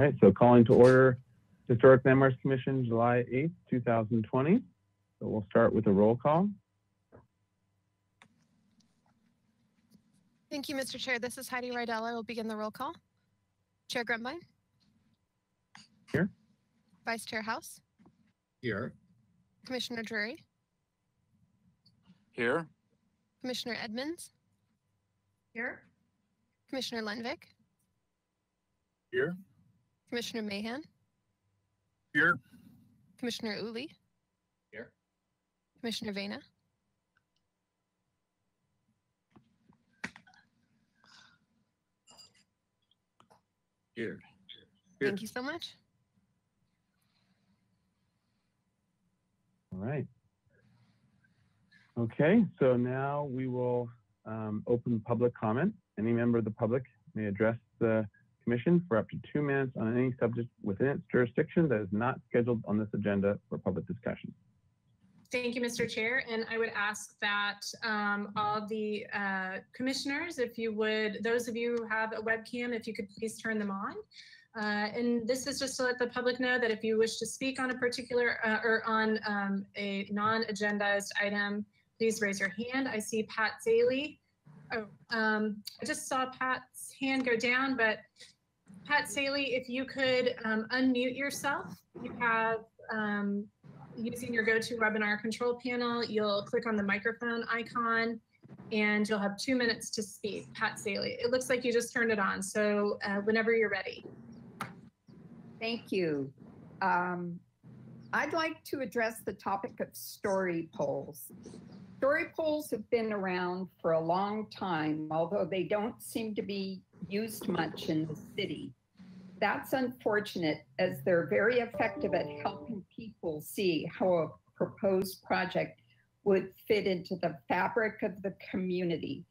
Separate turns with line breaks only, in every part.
All right, so calling to order Historic Landmarks Commission, July 8th, 2020. So we'll start with a roll call.
Thank you, Mr. Chair. This is Heidi Rydell. I will begin the roll call. Chair Grumbine.
Here.
Vice Chair Hausz,
Here.
Commissioner Drury,
Here.
Commissioner Edmonds,
Here.
Commissioner Lenvik,
Here.
Commissioner Mahan,
Here.
Commissioner Ooley.
Here.
Commissioner Vena,
Here. Here.
thank you so much.
All right. Okay, so now we will um, open public comment. Any member of the public may address the commission for up to two minutes on any subject within its jurisdiction that is not scheduled on this agenda for public discussion.
Thank you, Mr. Chair. And I would ask that um, all the uh, commissioners, if you would, those of you who have a webcam, if you could please turn them on. Uh, and this is just to let the public know that if you wish to speak on a particular uh, or on um, a non-agendized item, please raise your hand. I see Pat Saley. Oh, um, I just saw Pat's hand go down, but Pat Saley, if you could um, unmute yourself, you have um, using your GoToWebinar control panel, you'll click on the microphone icon and you'll have two minutes to speak. Pat Saley, it looks like you just turned it on. So uh, whenever you're ready.
Thank you. Um, I'd like to address the topic of story poles. Story poles have been around for a long time, although they don't seem to be used much in the city. That's unfortunate as they're very effective at helping people see how a proposed project would fit into the fabric of the community.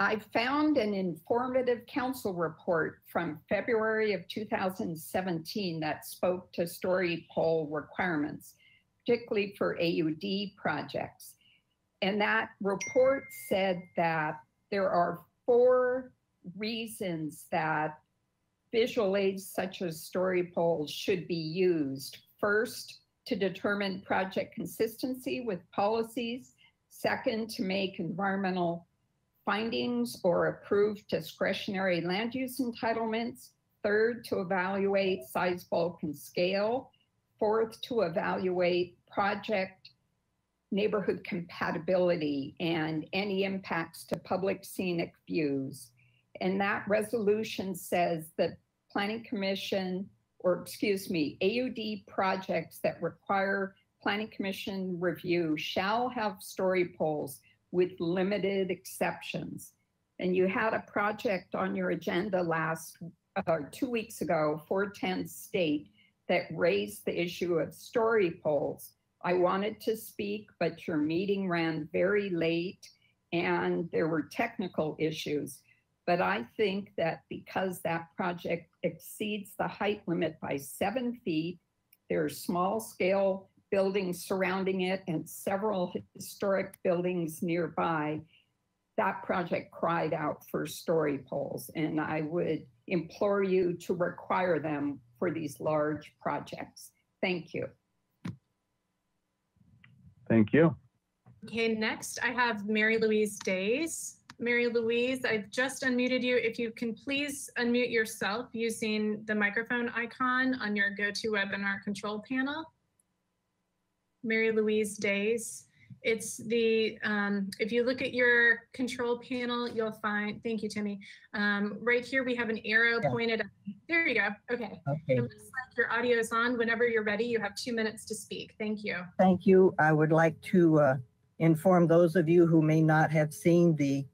I found an informative council report from February of 2017 that spoke to story pole requirements, particularly for AUD projects. And that report said that there are four reasons that visual aids such as story poles should be used. First, to determine project consistency with policies. Second, to make environmental findings or approve discretionary land use entitlements. Third, to evaluate size, bulk, and scale. Fourth, to evaluate project neighborhood compatibility and any impacts to public scenic views. And that resolution says that Planning Commission, or excuse me, AUD projects that require Planning Commission review shall have story poles with limited exceptions. And you had a project on your agenda last, uh, two weeks ago, 410 State, that raised the issue of story poles. I wanted to speak, but your meeting ran very late and there were technical issues. But I think that because that project exceeds the height limit by seven feet, there are small scale buildings surrounding it and several historic buildings nearby, that project cried out for story poles. And I would implore you to require them for these large projects. Thank you.
Thank you.
Okay, next I have Mary Louise Days. Mary Louise, I've just unmuted you. If you can please unmute yourself using the microphone icon on your GoToWebinar control panel. Mary Louise Days. It's the, um, if you look at your control panel, you'll find, thank you, Timmy. Um, right here, we have an arrow
Yeah.
pointed. up. There you go. Okay.
Okay,
It looks like your audio is on. Whenever you're ready, you have two minutes to speak. Thank you.
thank you. I would like to uh, inform those of you who may not have seen the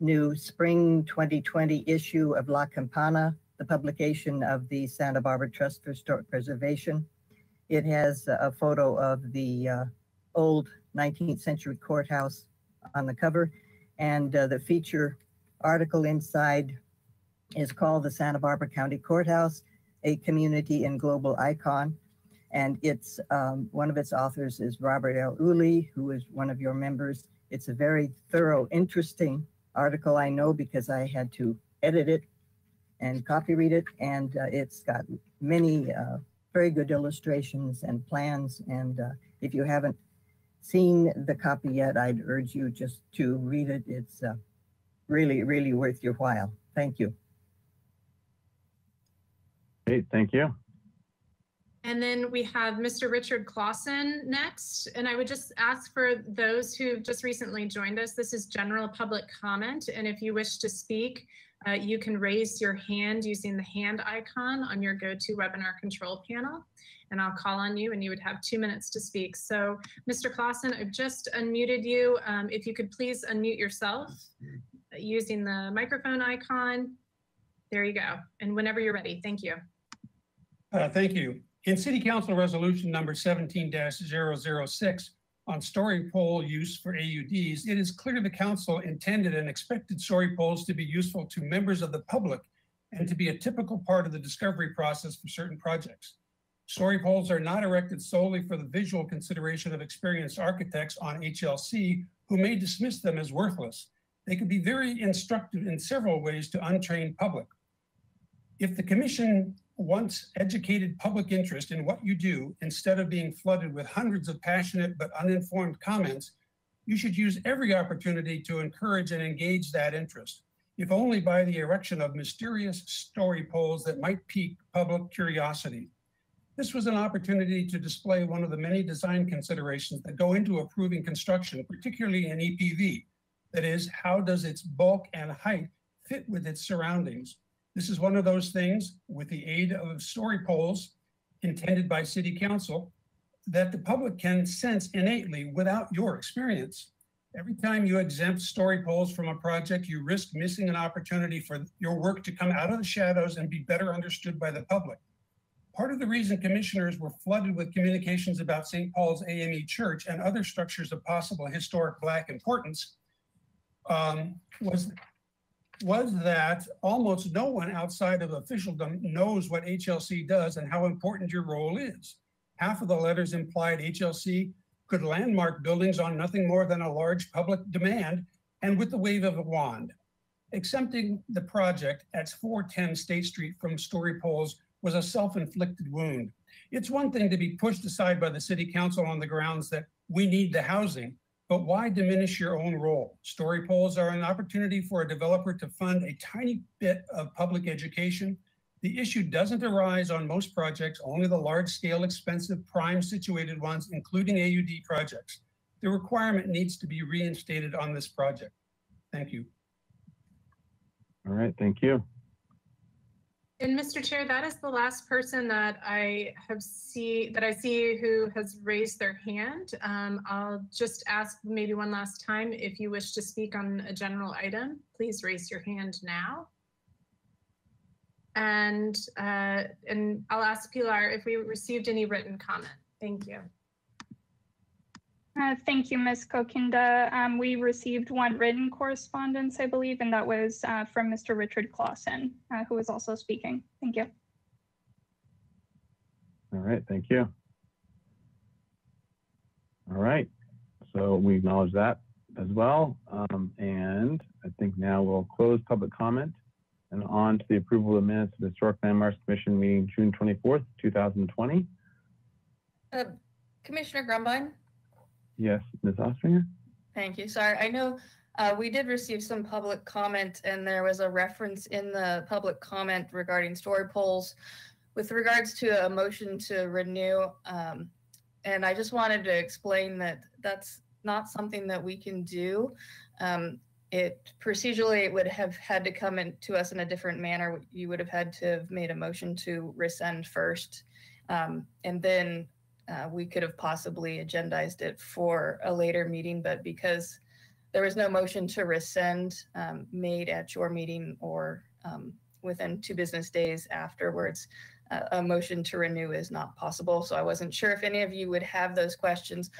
new spring 2020 issue of La Campana, the publication of the Santa Barbara Trust for Historic Preservation. It has a photo of the uh, old 19th century courthouse on the cover, and uh, the feature article inside is called the Santa Barbara County Courthouse, a community and global icon. And it's um, one of its authors is Robert L. Ooley, who is one of your members. It's a very thorough, interesting article, I know, because I had to edit it. and copy read it. And uh, it's got many uh, very good illustrations and plans. And uh, if you haven't seen the copy yet, I'd urge you just to read it. It's uh, really, really worth your while. Thank you.
Great, thank you.
And then we have Mr. Richard Clausen next. And I would just ask for those who've just recently joined us, this is general public comment. And if you wish to speak, uh, you can raise your hand using the hand icon on your GoToWebinar control panel. And I'll call on you and you would have two minutes to speak. So Mr. Clausen, I've just unmuted you. Um, if you could please unmute yourself using the microphone icon. There you go. And whenever you're ready, thank you.
Uh, Thank you. In City Council Resolution Number 17-006 on story pole use for AUDs, it is clear the council intended and expected story poles to be useful to members of the public and to be a typical part of the discovery process for certain projects. Story poles are not erected solely for the visual consideration of experienced architects on HLC who may dismiss them as worthless. They can be very instructive in several ways to untrained public. If the commission wants educated public interest in what you do instead of being flooded with hundreds of passionate but uninformed comments, you should use every opportunity to encourage and engage that interest, if only by the erection of mysterious story poles that might pique public curiosity. This was an opportunity to display one of the many design considerations that go into approving construction, particularly in EPV. That is, how does its bulk and height fit with its surroundings? This is one of those things with the aid of story poles intended by city council that the public can sense innately without your experience. Every time you exempt story poles from a project, you risk missing an opportunity for your work to come out of the shadows and be better understood by the public. Part of the reason commissioners were flooded with communications about St. Paul's AME Church and other structures of possible historic Black importance um, was was that almost no one outside of officialdom knows what HLC does and how important your role is. Half of the letters implied HLC could landmark buildings on nothing more than a large public demand and with the wave of a wand. Accepting the project at 410 State Street from story poles was a self-inflicted wound. It's one thing to be pushed aside by the city council on the grounds that we need the housing, but why diminish your own role? Story poles are an opportunity for a developer to fund a tiny bit of public education. The issue doesn't arise on most projects, only the large scale, expensive, prime situated ones, including AUD projects. The requirement needs to be reinstated on this project. Thank you.
All right, thank you.
And Mr. Chair, that is the last person that I have see, that I see who has raised their hand. Um, I'll just ask maybe one last time, if you wish to speak on a general item, please raise your hand now. And, uh, and I'll ask Pilar if we received any written comment. Thank you.
Uh, Thank you, Ms. Kokinda. Um, We received one written correspondence, I believe, and that was uh, from Mr. Richard Clausen, uh, who was also speaking. Thank you.
All right, thank you. All right, so we acknowledge that as well. Um, and I think now we'll close public comment and on to the approval of the minutes of the Historic Landmarks Commission meeting June 24th, 2020.
Uh, Commissioner Grumbine?
Yes, Ms. Ostrenger?
Thank you. Sorry, I know uh, we did receive some public comment and there was a reference in the public comment regarding story poles with regards to a motion to renew. Um, and I just wanted to explain that that's not something that we can do. Um, it procedurally it would have had to come in to us in a different manner. You would have had to have made a motion to rescind first. Um, and then uh, we could have possibly agendized it for a later meeting, but because there was no motion to rescind um, made at your meeting or um, within two business days afterwards, uh, a motion to renew is not possible. So I wasn't sure if any of you would have those questions.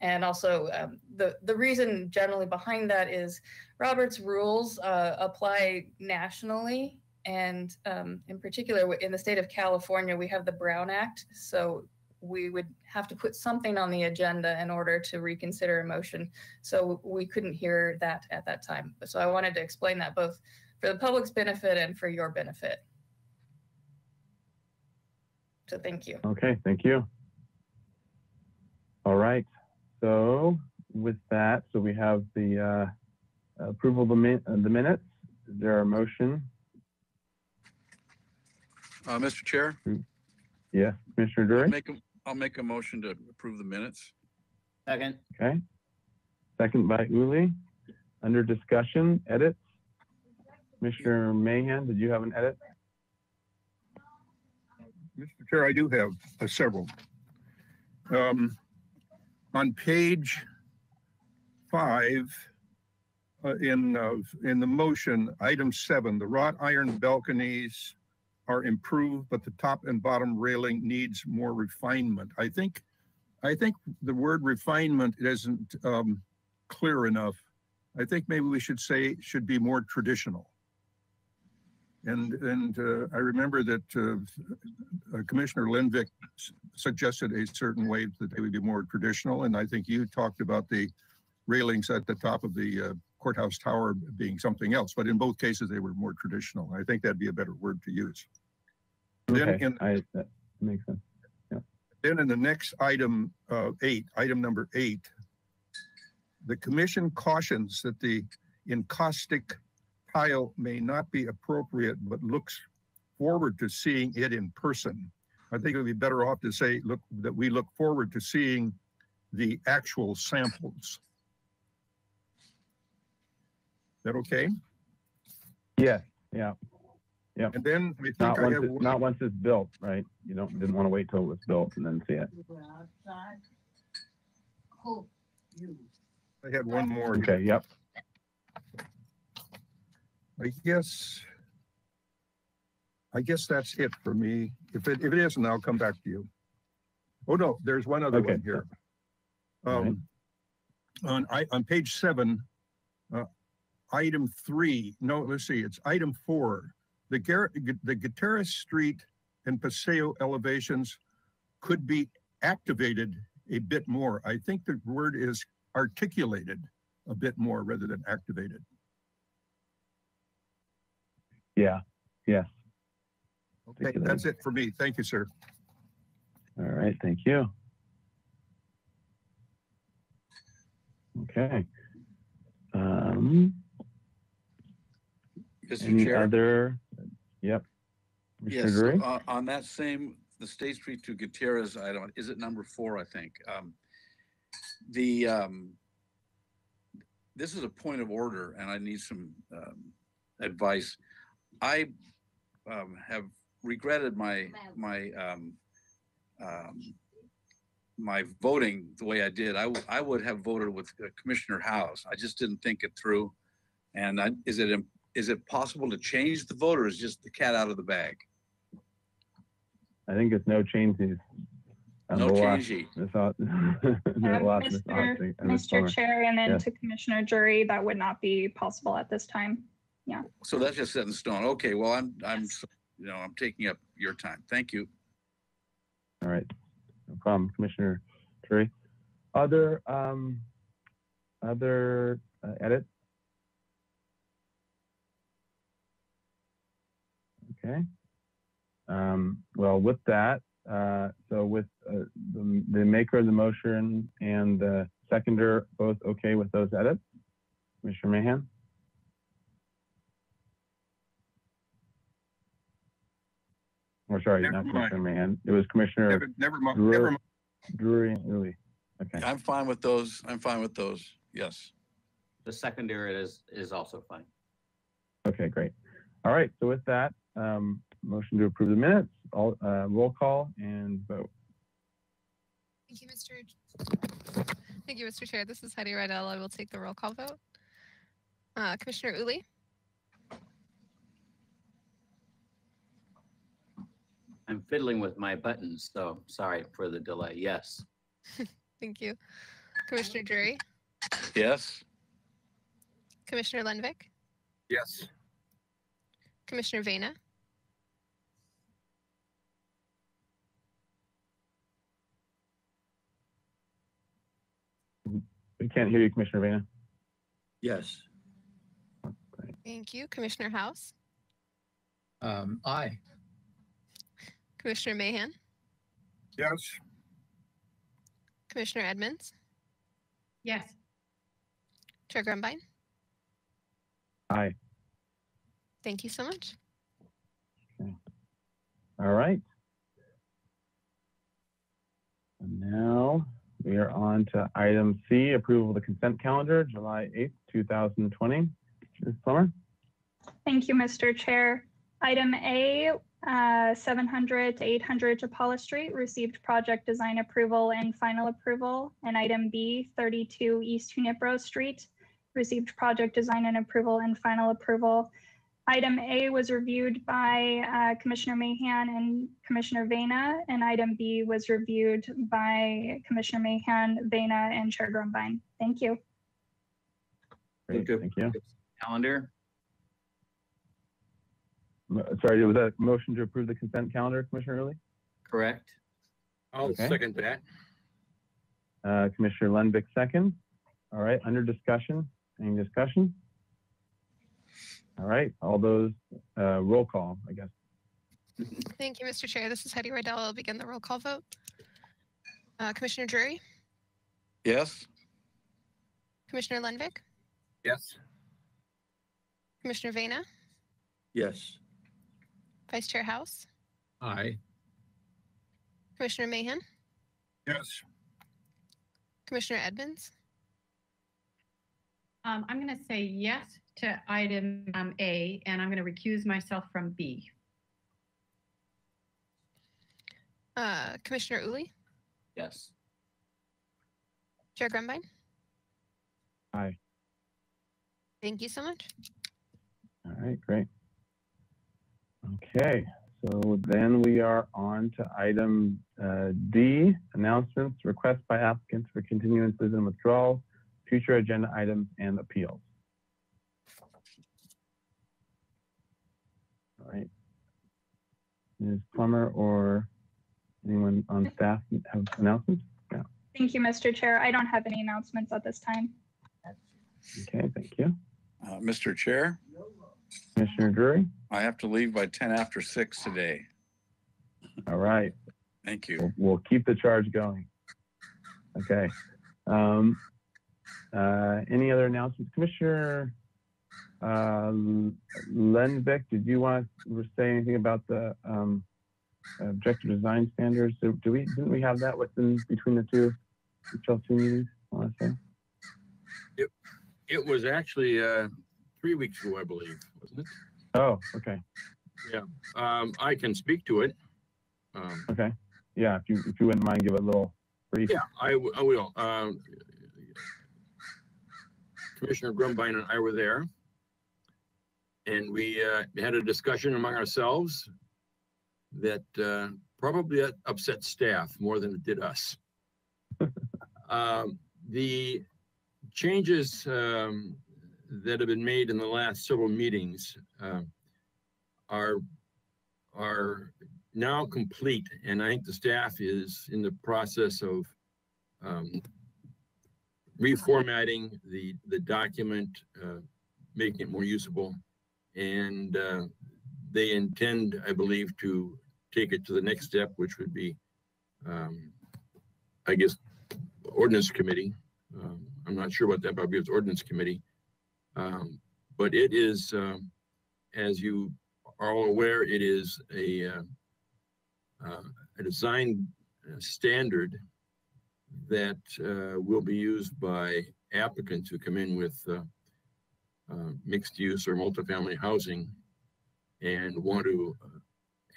And also, um, the, the reason generally behind that is Robert's rules uh, apply nationally. And um, in particular, in the state of California, we have the Brown Act. So we would have to put something on the agenda in order to reconsider a motion. So we couldn't hear that at that time. So I wanted to explain that both for the public's benefit and for your benefit. So thank you.
Okay, thank you. All right, so with that, so we have the uh, approval of the min- uh, the minutes. Is there a motion?
Uh, Mr. Chair,
Yeah, Commissioner
I'll
Drury?
make, a- I'll make a motion to approve the minutes.
Second.
Okay. Second by Ooley. Under discussion, edits. Commissioner Mahan, did you have an edit?
Mr. Chair, I do have uh, several. Um, On page five, uh, in, uh, in the motion, item seven, the wrought iron balconies are improved, but the top and bottom railing needs more refinement. I think, I think the word refinement isn't um, clear enough. I think maybe we should say, should be more traditional. And, and uh, I remember that uh, uh, Commissioner Lenvik s- suggested a certain way that they would be more traditional, and I think you talked about the railings at the top of the uh, courthouse tower being something else, but in both cases, they were more traditional. I think that'd be a better word to use. Then
Okay,
in,
I, that makes sense.
then in the next item, uh, eight, item number eight, the commission cautions that the encaustic tile may not be appropriate, but looks forward to seeing it in person. I think it would be better off to say, look, that we look forward to seeing the actual samples. Is that okay?
Yeah, yeah,
And then I think
not
I
once,
have,
it's
one-
not once it's built, right? You don't, didn't want to wait till it was built and then see it.
I had one more.
Okay, yep,
I guess, I guess that's it for me. If it, if it isn't, I'll come back to you. Oh, no, there's one other
Okay.
one here. Um, on, I, on page seven, uh, item three, no, let's see, it's item four. The the Gutierrez Street and Paseo elevations could be activated a bit more. I think the word is articulated a bit more rather than activated.
yeah, yes.
Okay, that's it for me. Thank you, sir.
All right, thank you. Okay. Um,
Mr.
any
Chair?
other, yep. Commissioner
Yes,
Drury?
uh, on that same, the State Street to Gutierrez item, is it number four, I think? Um, The, um, this is a point of order and I need some, um, advice. I, um, have regretted my, my, um, um, my voting the way I did. I, w- I would have voted with uh, Commissioner Hausz. I just didn't think it through. And I, is it, im- is it possible to change the vote or is just the cat out of the bag?
I think it's no changes. Um,
No
we'll ask
changey.
Ms. Hot- we'll ask Ms.
Mr.
Hot- Ms.
Mr. Chair, and then
Yes.
to Commissioner Drury, that would not be possible at this time. Yeah.
So that's just set in stone. Okay, well, I'm, I'm, s- you know, I'm taking up your time. Thank you.
All right, no problem, Commissioner Drury. Other, um, other uh, edits? Okay. Um, well, with that, uh, so with, uh, the, the maker of the motion and the seconder both okay with those edits? Commissioner Mahan? Or sorry,
Never
not
mind.
Commissioner Mahan, it was Commissioner
Never, never mind,
Drury-
never mind.
Drury and Ooley. Okay,
I'm fine with those. I'm fine with those. Yes.
The secondary is, is also fine.
okay, great. All right, so with that, um, motion to approve the minutes, all, uh, roll call and vote.
Thank you, Mr. Thank you, Mr. Chair. This is Heidi Rydell. I will take the roll call vote. Uh, Commissioner Ooley,
I'm fiddling with my buttons, so sorry for the delay. Yes.
thank you. Commissioner Drury,
Yes.
Commissioner Lenvik,
Yes.
Commissioner Vena,
We can't hear you, Commissioner Vena.
Yes.
thank you. Commissioner Hausz,
Um, aye.
Commissioner Mahan,
Yes.
Commissioner Edmonds,
Yes.
Chair Grumbine.
Aye.
Thank you so much.
All right. And now we are on to item C, approval of the consent calendar, July 8th, 2020. Ms. Plummer?
Thank you, Mr. Chair. Item A, uh, 700 to 800 Chapala Street received project design approval and final approval. And item B, 32 East Junipero Street received project design and approval and final approval. Item A was reviewed by uh, Commissioner Mahan and Commissioner Vena, and item B was reviewed by Commissioner Mahan, Vena, and Chair Grumbine. Thank you.
Great, thank you.
Calendar,
Sorry, was that a motion to approve the consent calendar, Commissioner Early?
correct?
I'll
Okay.
second that.
Uh, Commissioner Lenvik, second. All right, under discussion, any discussion? All right, all those, uh, roll call, I guess.
Thank you, Mr. Chair. This is Heidi Riddell. I'll begin the roll call vote. Uh, Commissioner Drury,
Yes?
Commissioner Lenvik,
Yes.
Commissioner Vena,
Yes.
Vice Chair Hausz,
Aye.
Commissioner Mahan,
Yes.
Commissioner Edmonds,
Um, I'm going to say yes to item um, A, and I'm going to recuse myself from B.
uh, Commissioner Ooley,
Yes.
Chair Grumbine.
Aye.
Thank you so much.
All right, great. Okay, so then we are on to item uh, D, announcements, requests by applicants for continuances and withdrawals, future agenda items, and appeals. All right. Ms. Plummer or anyone on staff have announcements? Yeah,
Thank you, Mr. Chair. I don't have any announcements at this time.
okay, thank you.
Uh, Mr. Chair,
Commissioner Drury?
I have to leave by ten after six today.
All right.
Thank you.
We'll, we'll keep the charge going. Okay. Um, uh, any other announcements? Commissioner uh, Lenvik, did you want to say anything about the um, objective design standards? Do, do we didn't we have that within between the two HLC meetings? I want to say.
It was actually, uh, three weeks ago, I believe, wasn't it?
Oh, okay,
Um, I can speak to it. Um,
okay. Yeah, if you if you wouldn't mind, give a little brief.
yeah, I, w- I will. Um, Commissioner Grumbine and I were there. And we, uh, had a discussion among ourselves that, uh, probably upset staff more than it did us. Um, the changes, um, that have been made in the last several meetings, uh, are, are now complete, and I think the staff is in the process of um, reformatting the, the document, uh, making it more usable. And uh, they intend, I believe, to take it to the next step, which would be, um, I guess, ordinance committee. Um, I'm not sure about that, but I believe it's ordinance committee. Um, but it is, um, as you are all aware, it is a, uh, uh, a design standard that uh, will be used by applicants who come in with uh, uh, mixed use or multifamily housing and want to uh,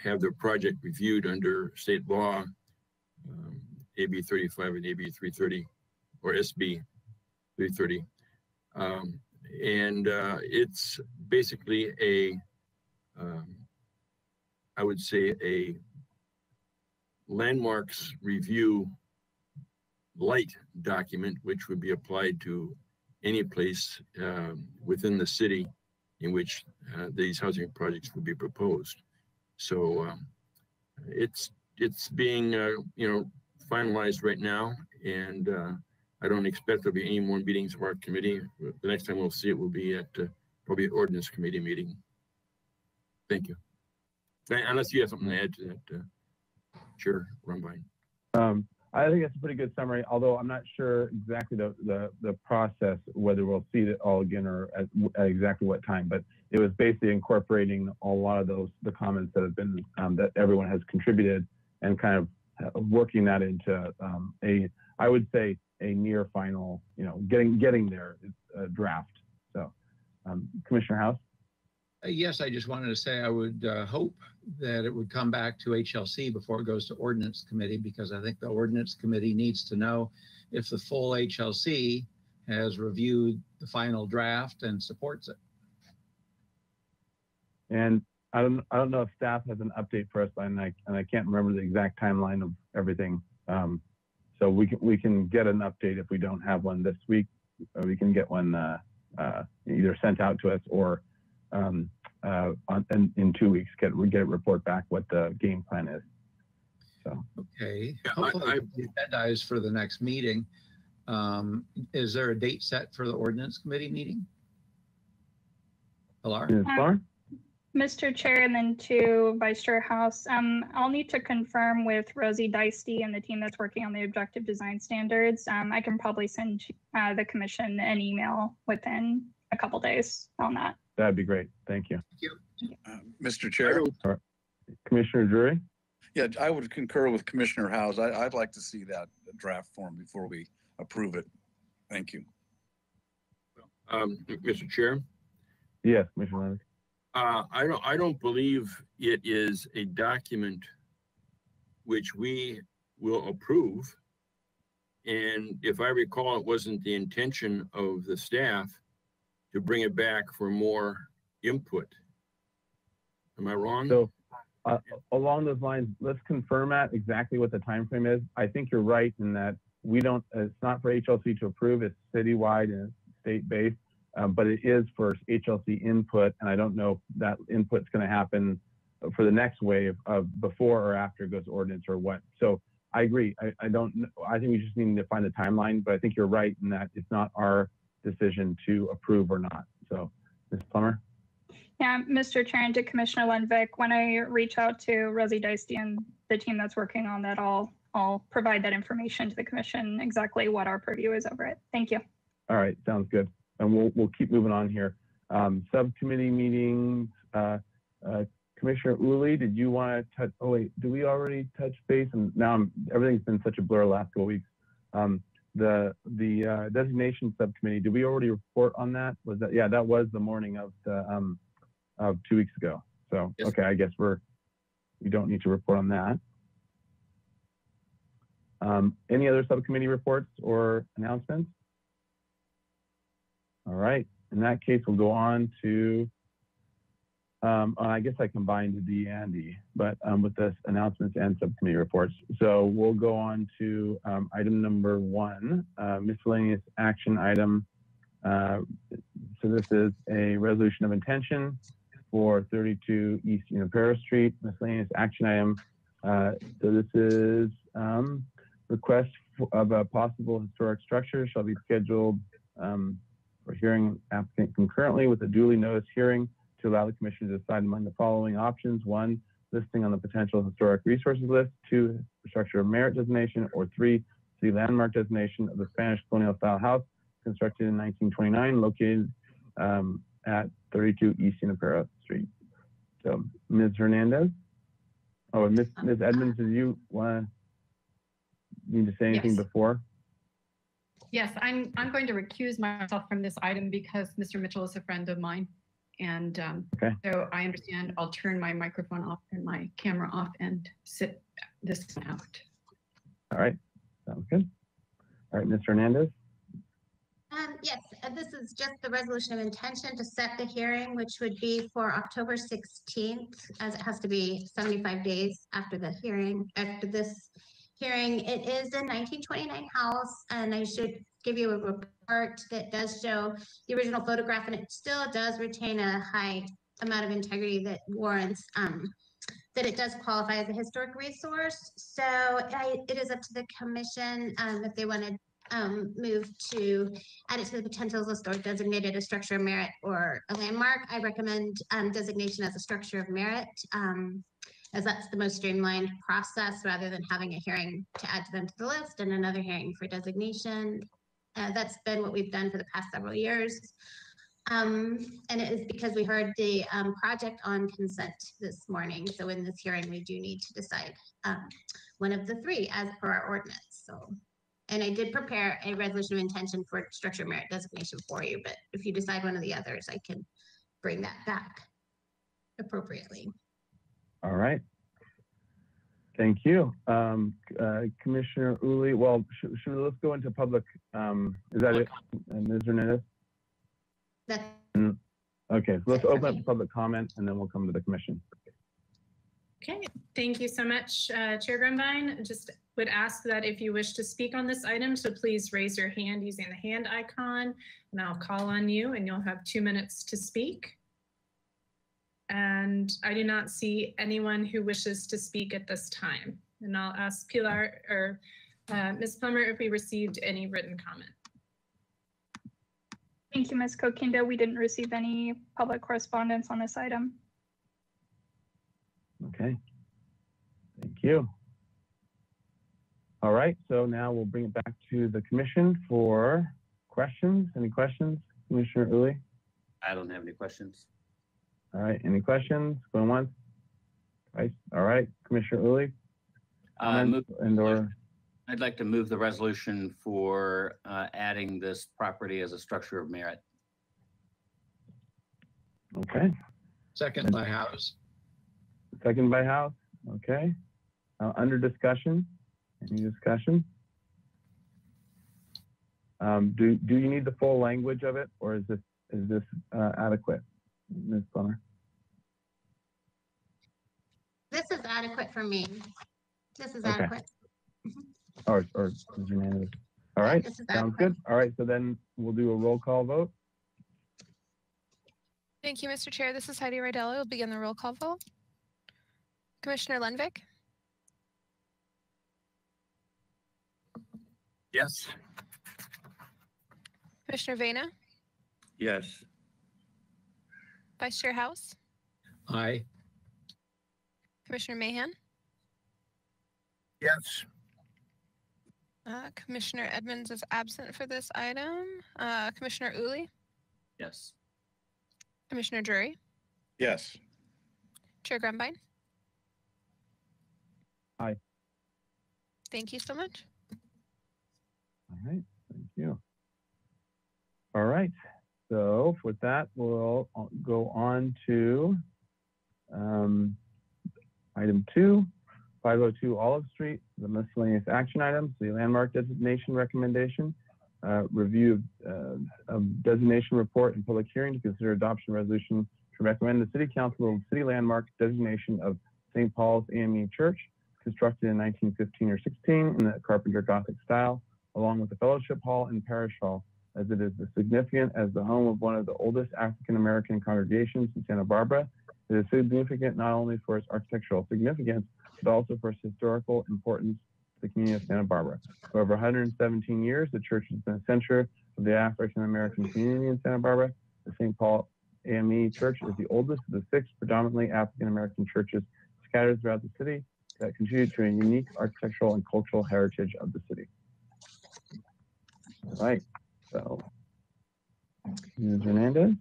have their project reviewed under state law, um, AB 35 and AB 330 or SB 330. Um, and uh, it's basically a, um, I would say, a landmarks review light document, which would be applied to any place um, within the city in which uh, these housing projects would be proposed. So um, it's it's being uh, you know finalized right now, and uh, I don't expect there'll be any more meetings of our committee. The next time we'll see it will be at uh, probably an ordinance committee meeting. Thank you. Uh, Unless you have something to add to that, uh, Chair Grumbine.
Um, I think that's a pretty good summary, although I'm not sure exactly the, the, the process, whether we'll see it all again or at, at exactly what time, but it was basically incorporating a lot of those, the comments that have been, um, that everyone has contributed and kind of uh, working that into, um, a, I would say, a near final, you know, getting, getting there, uh, draft. So, um, Commissioner Hausz?
Uh, Yes, I just wanted to say I would uh, hope that it would come back to HLC before it goes to ordinance committee, because I think the ordinance committee needs to know if the full HLC has reviewed the final draft and supports it.
And I don't, I don't know if staff has an update for us, and I, and I can't remember the exact timeline of everything. Um, so we can, we can get an update if we don't have one this week, or we can get one, uh, uh, either sent out to us or, um, uh, on, in, in two weeks, get, we get a report back what the game plan is. So,
Okay,
Yeah,
hopefully
I-
the agenda is for the next meeting. Um, Is there a date set for the ordinance committee meeting? Pilar?
Ms. Barr?
Mr. Chair, and then to Vice Chair Hausz, um, I'll need to confirm with Rosie Dyste and the team that's working on the objective design standards. Um, I can probably send uh, the commission an email within a couple days on that.
That'd be great. Thank you.
Uh, Mr. Chair,
Commissioner Drury?
yeah, I would concur with Commissioner Hausz. I, I'd like to see that draft form before we approve it. Thank you.
Um, Mr. Chair,
Yes, Commissioner Leonard.
uh, I don't, I don't believe it is a document which we will approve. And if I recall, it wasn't the intention of the staff to bring it back for more input. Am I wrong?
So, uh, along those lines, let's confirm that exactly what the time frame is. I think you're right in that we don't, it's not for HLC to approve, it's citywide and state-based, uh, but it is for HLC input, and I don't know if that input's gonna happen for the next wave of before or after goes ordinance or what. So I agree. I, I don't, I think we just need to find the timeline, but I think you're right in that it's not our decision to approve or not. So, Ms. Plummer?
Yeah, Mr. Chair and to Commissioner Lenvik, when I reach out to Rosie Dyste and the team that's working on that, I'll, I'll provide that information to the commission, exactly what our purview is over it. Thank you.
All right, sounds good. And we'll, we'll keep moving on here. Um, subcommittee meetings, uh, uh, Commissioner Ooley, did you want to touch, oh wait, do we already touch base? And now I'm, everything's been such a blur the last couple weeks. Um, the, the, uh, designation subcommittee, did we already report on that? Was that, yeah, that was the morning of the, um, of two weeks ago. So,
Yes.
okay, I guess we're, we don't need to report on that. Um, any other subcommittee reports or announcements? All right, in that case, we'll go on to, um, I guess I combined the Andy, but um, with this announcements and subcommittee reports. So we'll go on to um, item number one, uh, miscellaneous action item. Uh, so this is a resolution of intention for 32 East Junipero Street, miscellaneous action item. Uh, so this is um, request of a possible historic structure shall be scheduled um, for hearing applicant concurrently with a duly noticed hearing to allow the commission to decide among the following options. One, listing on the potential historic resources list. Two, structure of merit designation. Or three, city landmark designation of the Spanish colonial style house constructed in 1929, located um, at 32 East Junipero Street. So, Ms. Hernandez? Oh, Ms. Ms. Edmonds, did you want to need to say anything
Yes.
before?
Yes, I'm, I'm going to recuse myself from this item because Mr. Mitchell is a friend of mine. And um,
Okay.
so I understand I'll turn my microphone off and my camera off and sit this one out.
All right, sounds good. All right, Ms. Hernandez?
Um, yes, uh, this is just the resolution of intention to set the hearing, which would be for October sixteenth, as it has to be seventy-five days after the hearing, after this hearing. It is a nineteen twenty-nine house, and I should give you a report that does show the original photograph, and it still does retain a high amount of integrity that warrants, um, that it does qualify as a historic resource. So I, it is up to the commission, um, if they want to um, move to add it to the potential list or designated a structure of merit or a landmark. I recommend um, designation as a structure of merit. Um, as that's the most streamlined process rather than having a hearing to add to them to the list and another hearing for designation. Uh, that's been what we've done for the past several years. Um, and it is because we heard the um, project on consent this morning. So in this hearing, we do need to decide um, one of the three as per our ordinance. So, and I did prepare a resolution of intention for structure merit designation for you, but if you decide one of the others, I can bring that back appropriately.
All right. Thank you. Um, uh, Commissioner Ooley, well, should, should, let's go into public, um, is that it? And Ms. Hernandez?
That's
Okay, so let's open up the public comment and then we'll come to the commission.
Okay, thank you so much, uh, Chair Grumbine. Just would ask that if you wish to speak on this item, so please raise your hand using the hand icon and I'll call on you and you'll have two minutes to speak. And I do not see anyone who wishes to speak at this time. And I'll ask Pilar or uh, Ms. Plummer if we received any written comment.
Thank you, Ms. Kokinda. We didn't receive any public correspondence on this item.
Okay. Thank you. All right, so now we'll bring it back to the commission for questions. Any questions, Commissioner Ooley?
I don't have any questions.
All right, any questions? Going once? Twice? All right, Commissioner Ooley?
Uh, move-
And or,
I'd like to move the resolution for uh, adding this property as a structure of merit.
okay,
Second by Hausz.
second by Hausz, okay. Uh, under discussion, any discussion? Um, do, do you need the full language of it or is this, is this uh, adequate, Ms. Plummer?
This is adequate for me. This is
Okay.
adequate. Mm-hmm.
Or, or is unanimous? All right,
This is
sounds
adequate.
good. All right, so then we'll do a roll call vote.
Thank you, Mr. Chair. This is Heidi Rydell. We'll begin the roll call vote. Commissioner Lenvik,
Yes.
Commissioner Vena,
Yes.
Vice Chair Hausz,
Aye.
Commissioner Mahan,
Yes.
uh, Commissioner Edmonds is absent for this item. Uh, Commissioner Ooley,
Yes.
Commissioner Drury,
Yes.
Chair Grumbine.
Aye.
Thank you so much.
All right, thank you. All right, so with that, we'll uh, go on to um, item two, 502 Olive Street, the miscellaneous action items, the landmark designation recommendation, uh, review of, uh, of designation report and public hearing to consider adoption resolution to recommend the city council of city landmark designation of St. Paul's AME Church, constructed in 1915 or 16 in the Carpenter Gothic style, along with the Fellowship Hall and Parish Hall, as it is as significant as the home of one of the oldest African American congregations in Santa Barbara. It is significant not only for its architectural significance, but also for its historical importance to the community of Santa Barbara. For over 117 years, the church has been a center of the African American community in Santa Barbara. The St. Paul AME Church is the oldest of the six predominantly African American churches scattered throughout the city that contribute to a unique architectural and cultural heritage of the city. All right, so Ms. Hernandez,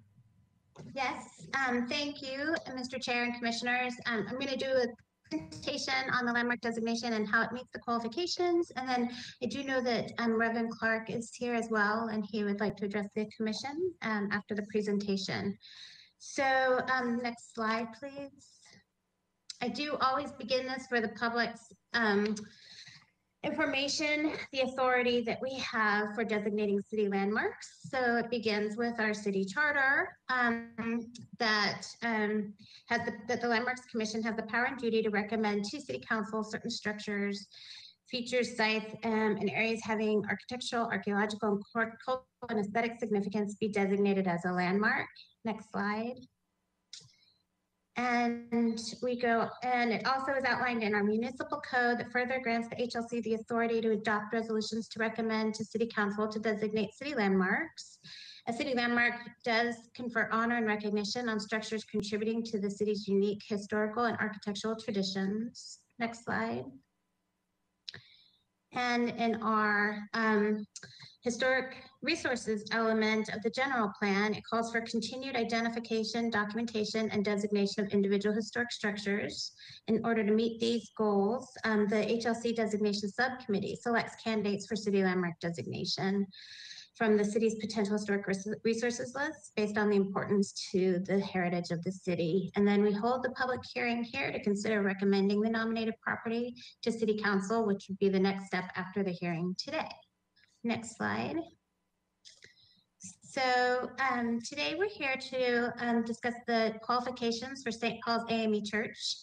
Yes, um, thank you, Mr. Chair and Commissioners. Um, I'm going to do a presentation on the landmark designation and how it meets the qualifications. And then I do know that um, Reverend Clark is here as well, and he would like to address the commission um, after the presentation. So um, next slide, please. I do always begin this for the public's um, information, the authority that we have for designating city landmarks. So it begins with our city charter um, that um, has the, that the Landmarks Commission has the power and duty to recommend to city council certain structures, features, sites, um, and areas having architectural, archaeological, and cultural and aesthetic significance be designated as a landmark. Next slide. And we go, and it also is outlined in our municipal code that further grants the HLC the authority to adopt resolutions to recommend to city council to designate city landmarks. A city landmark does confer honor and recognition on structures contributing to the city's unique historical and architectural traditions. Next slide. And in our um, historic resources element of the general plan, it calls for continued identification, documentation, and designation of individual historic structures. In order to meet these goals, um, the HLC designation subcommittee selects candidates for city landmark designation from the city's potential historic res- resources list based on the importance to the heritage of the city. And then we hold the public hearing here to consider recommending the nominated property to city council, which would be the next step after the hearing today. Next slide. So um, today we're here to um, discuss the qualifications for St. Paul's AME Church.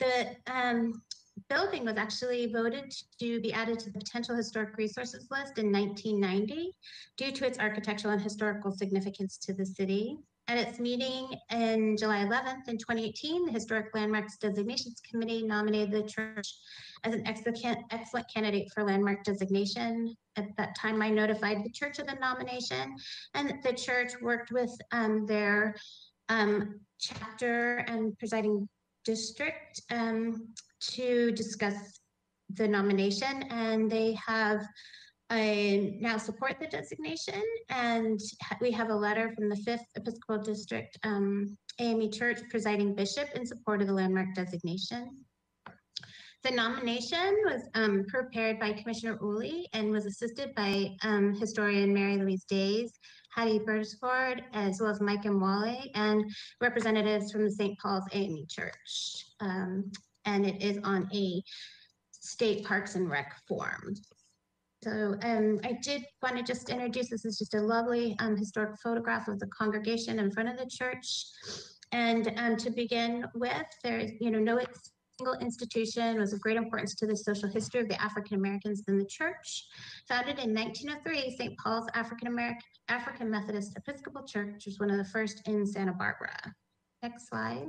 The um, building was actually voted to be added to the potential historic resources list in 1990 due to its architectural and historical significance to the city. At its meeting in July 11th in 2018, the Historic Landmarks Designations Committee nominated the church as an excellent, candidate for landmark designation. At that time, I notified the church of the nomination, and the church worked with um, their um, chapter and presiding district um, to discuss the nomination, and they have I now support the designation, and we have a letter from the Fifth Episcopal District um, AME Church presiding bishop in support of the landmark designation. The nomination was um, prepared by Commissioner Ooley and was assisted by um, historian Mary Louise Days, Hattie Beresford, as well as Mike Imwalle, and representatives from the St. Paul's AME Church. Um, and it is on a state parks and rec form. So um, I did want to just introduce, this is just a lovely um, historic photograph of the congregation in front of the church. And um, to begin with, there's, you know, no single institution was of great importance to the social history of the African Americans in the church. Founded in 1903, St. Paul's African American African Methodist Episcopal Church was one of the first in Santa Barbara. Next slide.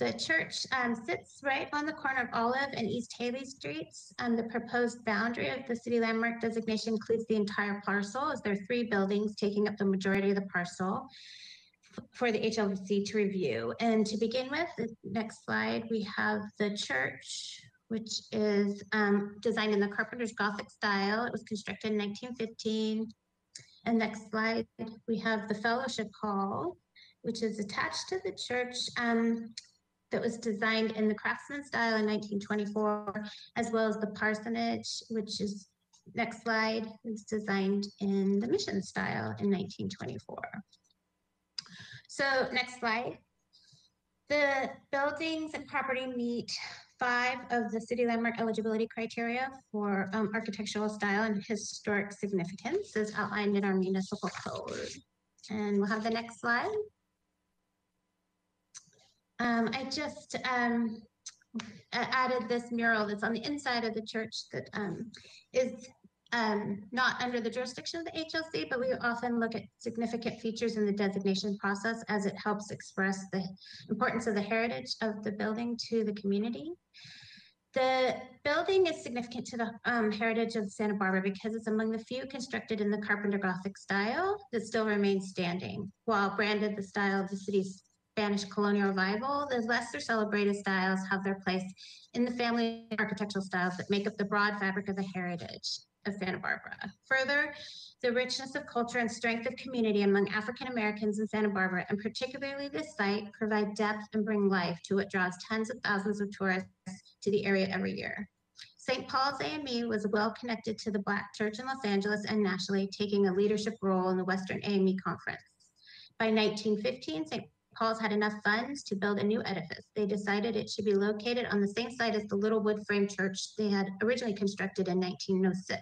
The church um, sits right on the corner of Olive and East Haley Streets. Um, the proposed boundary of the city landmark designation includes the entire parcel, as there are three buildings taking up the majority of the parcel for the HLC to review. And to begin with, the next slide, we have the church, which is um, designed in the Carpenter's Gothic style. It was constructed in 1915. And next slide, we have the Fellowship Hall, which is attached to the church. Um, that was designed in the craftsman style in 1924, as well as the parsonage, which is next slide, is designed in the mission style in 1924. So next slide. The buildings and property meet five of the city landmark eligibility criteria for um, architectural style and historic significance as outlined in our municipal code. And we'll have the next slide. Um, I just um, added this mural that's on the inside of the church that um, is um, not under the jurisdiction of the HLC, but we often look at significant features in the designation process as it helps express the importance of the heritage of the building to the community. The building is significant to the um, heritage of Santa Barbara because it's among the few constructed in the Carpenter Gothic style that still remains standing, while branded the style of the city's Spanish colonial revival, the lesser celebrated styles have their place in the family architectural styles that make up the broad fabric of the heritage of Santa Barbara. Further, the richness of culture and strength of community among African Americans in Santa Barbara, and particularly this site, provide depth and bring life to what draws tens of thousands of tourists to the area every year. St. Paul's AME was well connected to the Black Church in Los Angeles and nationally, taking a leadership role in the Western AME Conference. By 1915, St. Paul's had enough funds to build a new edifice. They decided it should be located on the same site as the little wood frame church they had originally constructed in 1906.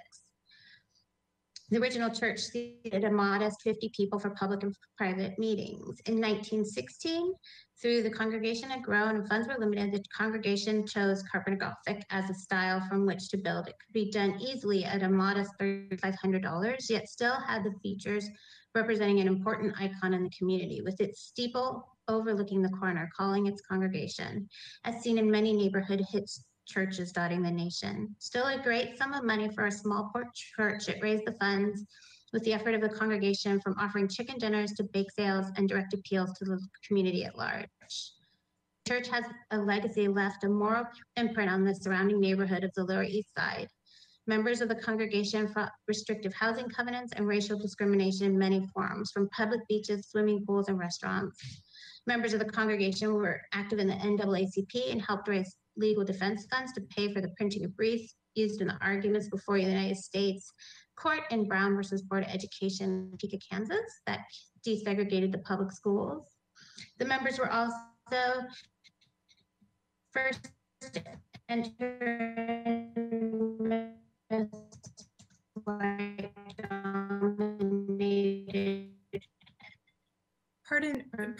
The original church seated a modest 50 people for public and private meetings. In 1916, through the congregation had grown and funds were limited, the congregation chose Carpenter Gothic as a style from which to build. It could be done easily at a modest $3,500, yet still had the features representing an important icon in the community with its steeple overlooking the corner, calling its congregation, as seen in many neighborhood hits churches dotting the nation. Still a great sum of money for a small church. It raised the funds with the effort of the congregation from offering chicken dinners to bake sales and direct appeals to the community at large. Church has a legacy left a moral imprint on the surrounding neighborhood of the Lower East Side. Members of the congregation fought restrictive housing covenants and racial discrimination in many forms, from public beaches, swimming pools, and restaurants. Members of the congregation were active in the NAACP and helped raise legal defense funds to pay for the printing of briefs used in the arguments before the United States Court in Brown versus Board of Education, Topeka, Kansas, that desegregated the public schools. The members were also first
Pardon,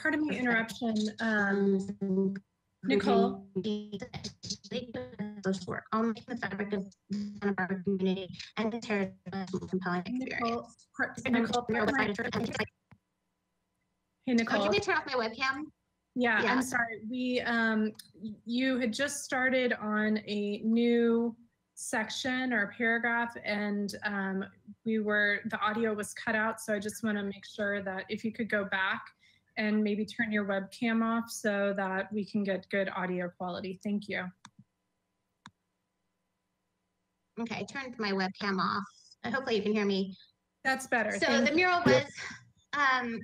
pardon my interruption. Um, Nicole,
social work, all making the fabric of the Santa Barbara community and the territory compelling experience. And
Nicole,
very
pardon my-
excited for-
hey,
Oh,
Nicole.
Can we turn off my webcam?
Yeah,
Yeah.
I'm sorry. We, um, you had just started on a new section or paragraph and, um, we were, the audio was cut out. So I just want to make sure that if you could go back and maybe turn your webcam off so that we can get good audio quality. Thank you.
Okay, I turned my webcam off. Uh, Hopefully you can hear me.
That's better.
So
Thank
the mural
Yep.
was, um,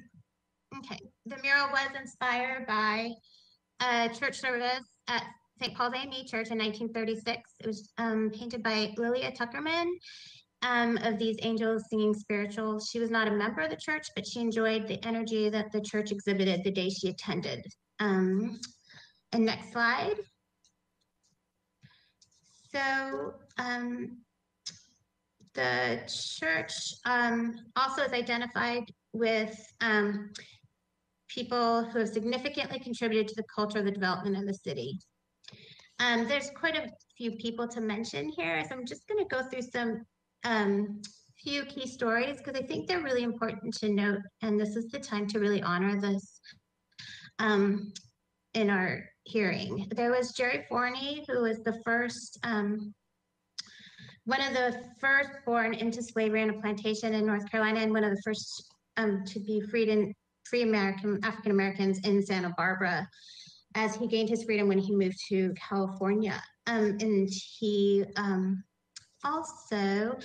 okay, the mural was inspired by a church service at St. Paul's AME Church in nineteen thirty-six. It was, um, painted by Lilia Tuckerman, um, of these angels singing spirituals. She was not a member of the church, but she enjoyed the energy that the church exhibited the day she attended. Um, and next slide. So, um, the church um, also is identified with um, people who have significantly contributed to the culture of the development of the city. Um, there's quite a few people to mention here, so I'm just going to go through some um, few key stories because I think they're really important to note, and this is the time to really honor this um, in our hearing. There was Jerry Forney, who was the first um, one of the first born into slavery on a plantation in North Carolina and one of the first um, to be freed in free American African Americans in Santa Barbara as he gained his freedom when he moved to California. Um, and he um, also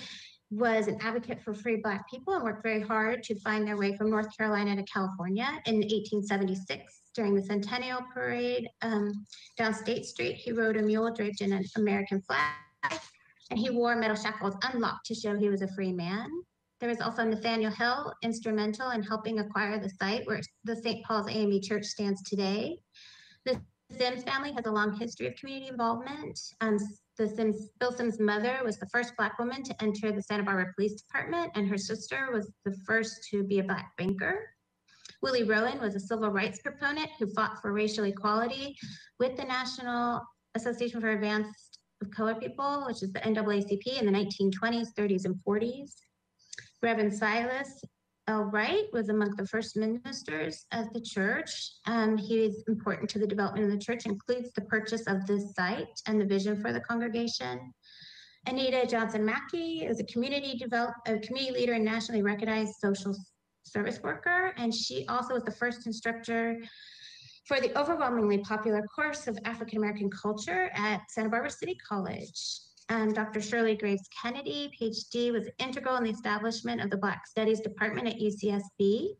was an advocate for free Black people and worked very hard to find their way from North Carolina to California in 1876 during the Centennial Parade um, down State Street. He rode a mule draped in an American flag and he wore metal shackles unlocked to show he was a free man. There was also Nathaniel Hill, instrumental in helping acquire the site where the St. Paul's AME Church stands today. The Sims family has a long history of community involvement. Um, the Sims, Bill Sims' mother was the first Black woman to enter the Santa Barbara Police Department, and her sister was the first to be a Black banker. Willie Rowan was a civil rights proponent who fought for racial equality with the National Association for Advanced of Color People, which is the NAACP in the 1920s, 30s, and 40s. Reverend Silas L. Wright was among the first ministers of the church. Um, he is important to the development of the church, includes the purchase of this site and the vision for the congregation. Anita Johnson Mackey is a community develop, a community leader and nationally recognized social service worker, and she also was the first instructor for the overwhelmingly popular course of African American culture at Santa Barbara City College. Um, Dr. Shirley Graves Kennedy, PhD, was integral in the establishment of the Black Studies Department at UCSB.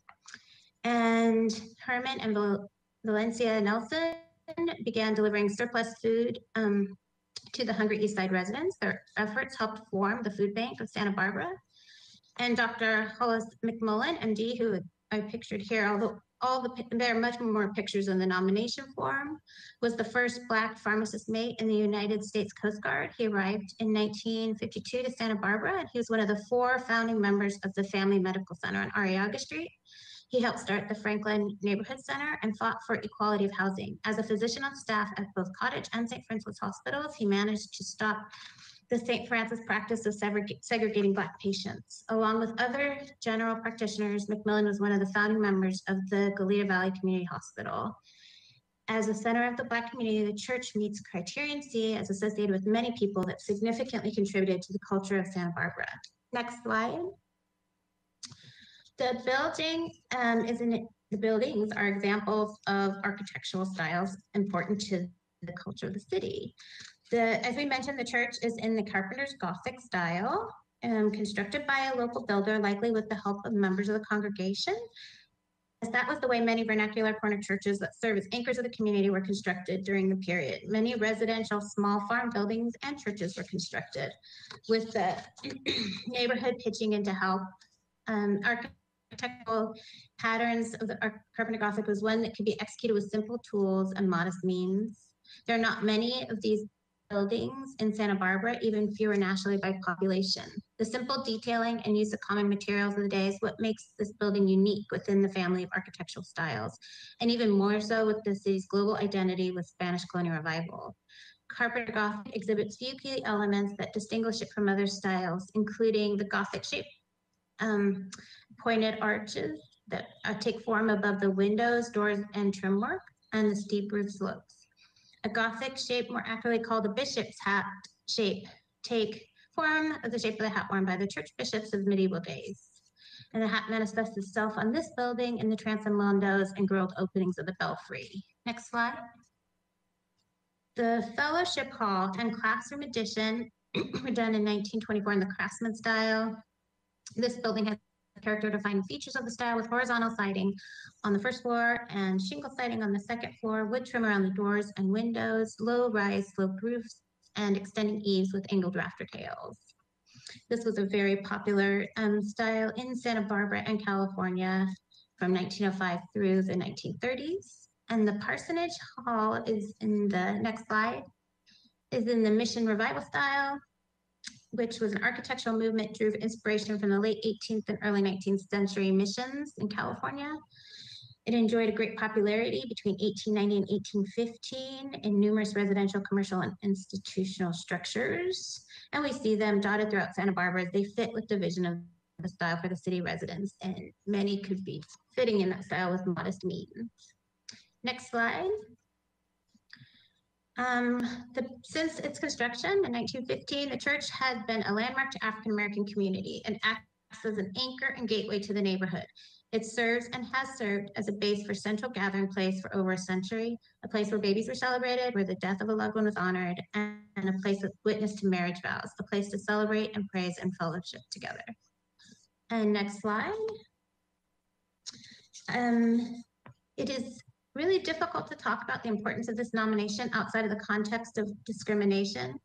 And Herman and Val- Valencia Nelson began delivering surplus food um, to the Hungry East Side residents. Their efforts helped form the Food Bank of Santa Barbara. And Dr. Hollis McMullen, MD, who I pictured here, although all the, there are much more pictures in the nomination form, was the first Black pharmacist mate in the United States Coast Guard. He arrived in 1952 to Santa Barbara, and he was one of the four founding members of the Family Medical Center on Arriaga Street. He helped start the Franklin Neighborhood Center and fought for equality of housing. As a physician on staff at both Cottage and St. Francis Hospitals, he managed to stop the St. Francis practice of segregating Black patients. Along with other general practitioners, McMillan was one of the founding members of the Goleta Valley Community Hospital. As a center of the Black community, the church meets criterion C as associated with many people that significantly contributed to the culture of Santa Barbara. Next slide. The building um, is in the buildings are examples of architectural styles important to the culture of the city. The, as we mentioned, the church is in the Carpenter's Gothic style, um, constructed by a local builder, likely with the help of members of the congregation. As that was the way many vernacular corner churches that serve as anchors of the community were constructed during the period. Many residential small farm buildings and churches were constructed with the neighborhood pitching in to help. Um, architectural patterns of the Carpenter Gothic was one that could be executed with simple tools and modest means. There are not many of these buildings in Santa Barbara, even fewer nationally by population. The simple detailing and use of common materials of the day is what makes this building unique within the family of architectural styles, and even more so with the city's global identity with Spanish colonial revival. Carpenter Gothic exhibits few key elements that distinguish it from other styles, including the Gothic shape, um, pointed arches that uh, take form above the windows, doors, and trim work, and the steep roof slopes a Gothic shape, more accurately called a bishop's hat shape, take form of the shape of the hat worn by the church bishops of medieval days. And the hat manifests itself on this building in the transom windows and grilled openings of the belfry. Next slide. The fellowship hall and classroom addition were done in 1924 in the craftsman style. This building has character defining features of the style with horizontal siding on the first floor and shingle siding on the second floor, wood trim around the doors and windows, low rise sloped roofs, and extending eaves with angled rafter tails. This was a very popular um, style in Santa Barbara and California from 1905 through the 1930s. And the parsonage hall is in the next slide, is in the mission revival style which was an architectural movement drew inspiration from the late 18th and early 19th century missions in California. It enjoyed a great popularity between 1890 and 1815 in numerous residential, commercial, and institutional structures. And we see them dotted throughout Santa Barbara. As they fit with the vision of the style for the city residents, and many could be fitting in that style with modest means. Next slide. Um, the, since its construction in 1915, the church has been a landmark to African American community and acts as an anchor and gateway to the neighborhood. It serves and has served as a base for central gathering place for over a century, a place where babies were celebrated, where the death of a loved one was honored, and, a place of witness to marriage vows, a place to celebrate and praise and fellowship together. And next slide. Um, it is really difficult to talk about the importance of this nomination outside of the context of discrimination.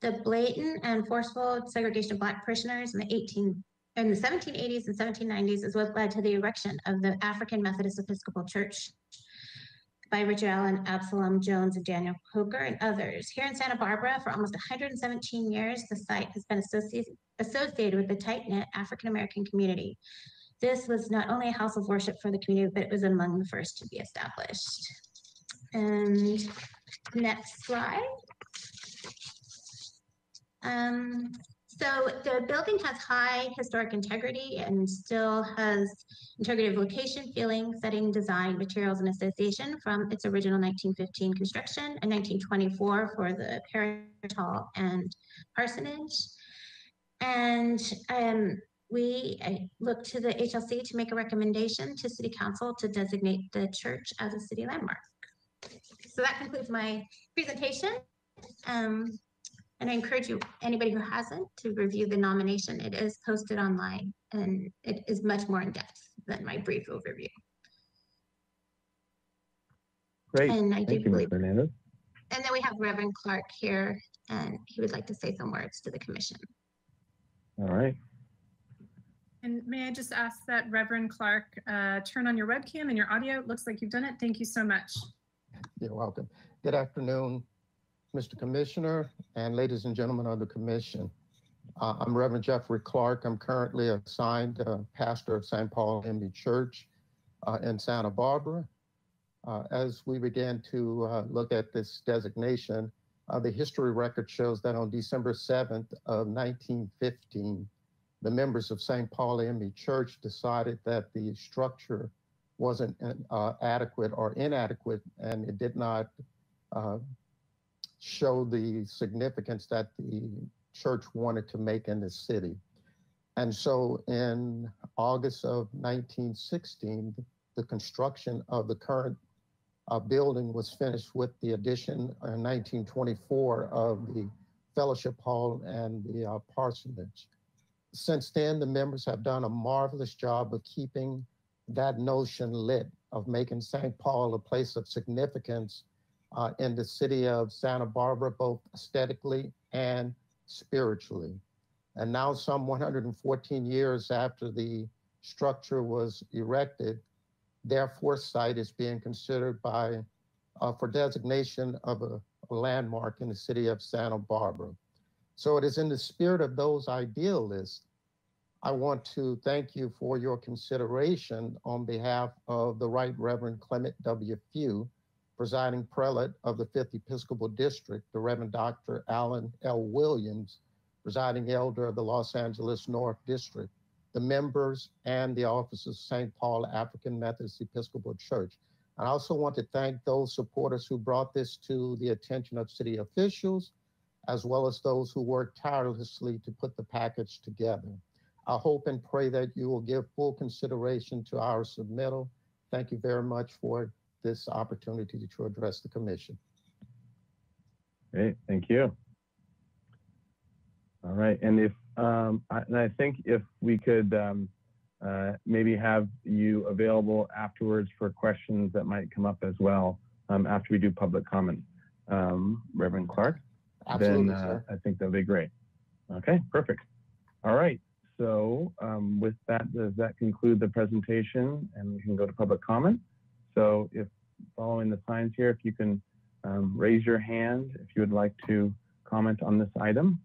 The blatant and forceful segregation of Black parishioners in the 18 in the 1780s and 1790s is what led to the erection of the African Methodist Episcopal Church by Richard Allen, Absalom Jones, and Daniel Coker, and others. Here in Santa Barbara, for almost 117 years, the site has been associated, associated with the tight-knit African American community. This was not only a house of worship for the community, but it was among the first to be established. And next slide. Um, so the building has high historic integrity and still has integrity of location, feeling, setting, design, materials, and association from its original 1915 construction and 1924 for the parish hall and parsonage. And um, we uh, look to the HLC to make a recommendation to City Council to designate the church as a city landmark. So that concludes my presentation. Um, and I encourage you, anybody who hasn't, to review the nomination. It is posted online and it is much more in depth than my brief overview.
Great.
And I
Thank
do
you,
believe-
Hernandez.
And then we have Reverend Clark here and he would like to say some words to the commission.
All right.
And may I just ask that Reverend Clark uh, turn on your webcam and your audio? It looks like you've done it. Thank you so much.
You're welcome. Good afternoon, Mr. Commissioner and ladies and gentlemen of the commission. Uh, I'm Reverend Jeffrey Clark. I'm currently assigned uh, pastor of St. Paul AME Church uh, in Santa Barbara. Uh, as we began to uh, look at this designation, the history record shows that on December 7th of 1915, the members of St. Paul AME Church decided that the structure wasn't uh, adequate or inadequate, and it did not uh, show the significance that the church wanted to make in the city. And so in August of 1916, the construction of the current uh, building was finished with the addition in 1924 of the Fellowship Hall and the uh, parsonage. Since then, the members have done a marvelous job of keeping that notion lit of making St. Paul a place of significance uh, in the city of Santa Barbara, both aesthetically and spiritually. And now, some 114 years after the structure was erected, their site is being considered by uh, for designation of a, a landmark in the city of Santa Barbara. So it is in the spirit of those idealists I want to thank you for your consideration on behalf of the Right Reverend Clement W. Fugh, presiding prelate of the 5th Episcopal District, the Reverend Dr. Alan L. Williams, presiding elder of the Los Angeles North District, the members and the officers of St. Paul African Methodist Episcopal Church. I also want to thank those supporters who brought this to the attention of city officials, as well as those who worked tirelessly to put the package together. I hope and pray that you will give full consideration to our submittal. Thank you very much for this opportunity to address the commission.
Great, thank you. All right, and if um, I, and I think if we could um, uh, maybe have you available afterwards for questions that might come up as well um, after we do public comment, um, Reverend Clark.
Absolutely,
then uh,
sir.
I think that'll be great. Okay, perfect. All right. So um, with that, does that conclude the presentation and we can go to public comment? So if following the signs here, if you can um, raise your hand if you would like to comment on this item.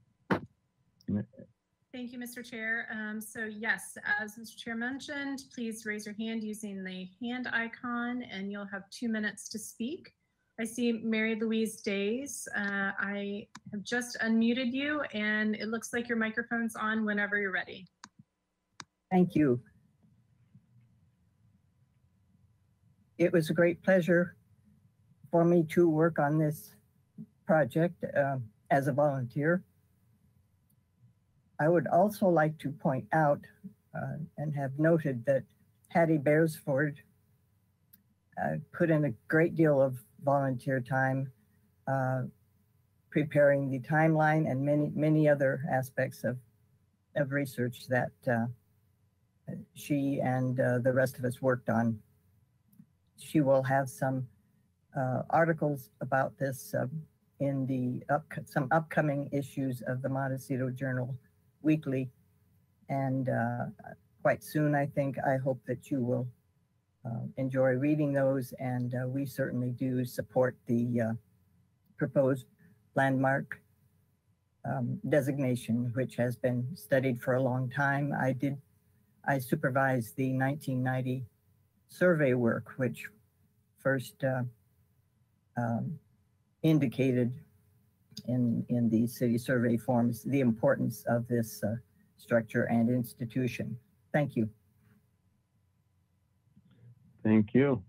Thank you, Mr. Chair. Um, so yes, as Mr. Chair mentioned, please raise your hand using the hand icon and you'll have two minutes to speak. I see Mary Louise Days. Uh, I have just unmuted you and it looks like your microphone's on whenever you're ready.
Thank you. It was a great pleasure for me to work on this project uh, as a volunteer. I would also like to point out uh, and have noted that Hattie Beresford uh, put in a great deal of volunteer time uh, preparing the timeline and many, many other aspects of, of research that uh, she and uh, the rest of us worked on. She will have some uh, articles about this uh, in the up, some upcoming issues of the Montecito Journal Weekly. And uh, quite soon, I think, I hope that you will uh, enjoy reading those. And uh, we certainly do support the uh, proposed landmark um, designation, which has been studied for a long time. I did, I supervised the 1990 survey work, which first uh, um, indicated in, in the city survey forms the importance of this uh, structure and institution. Thank you.
Thank you.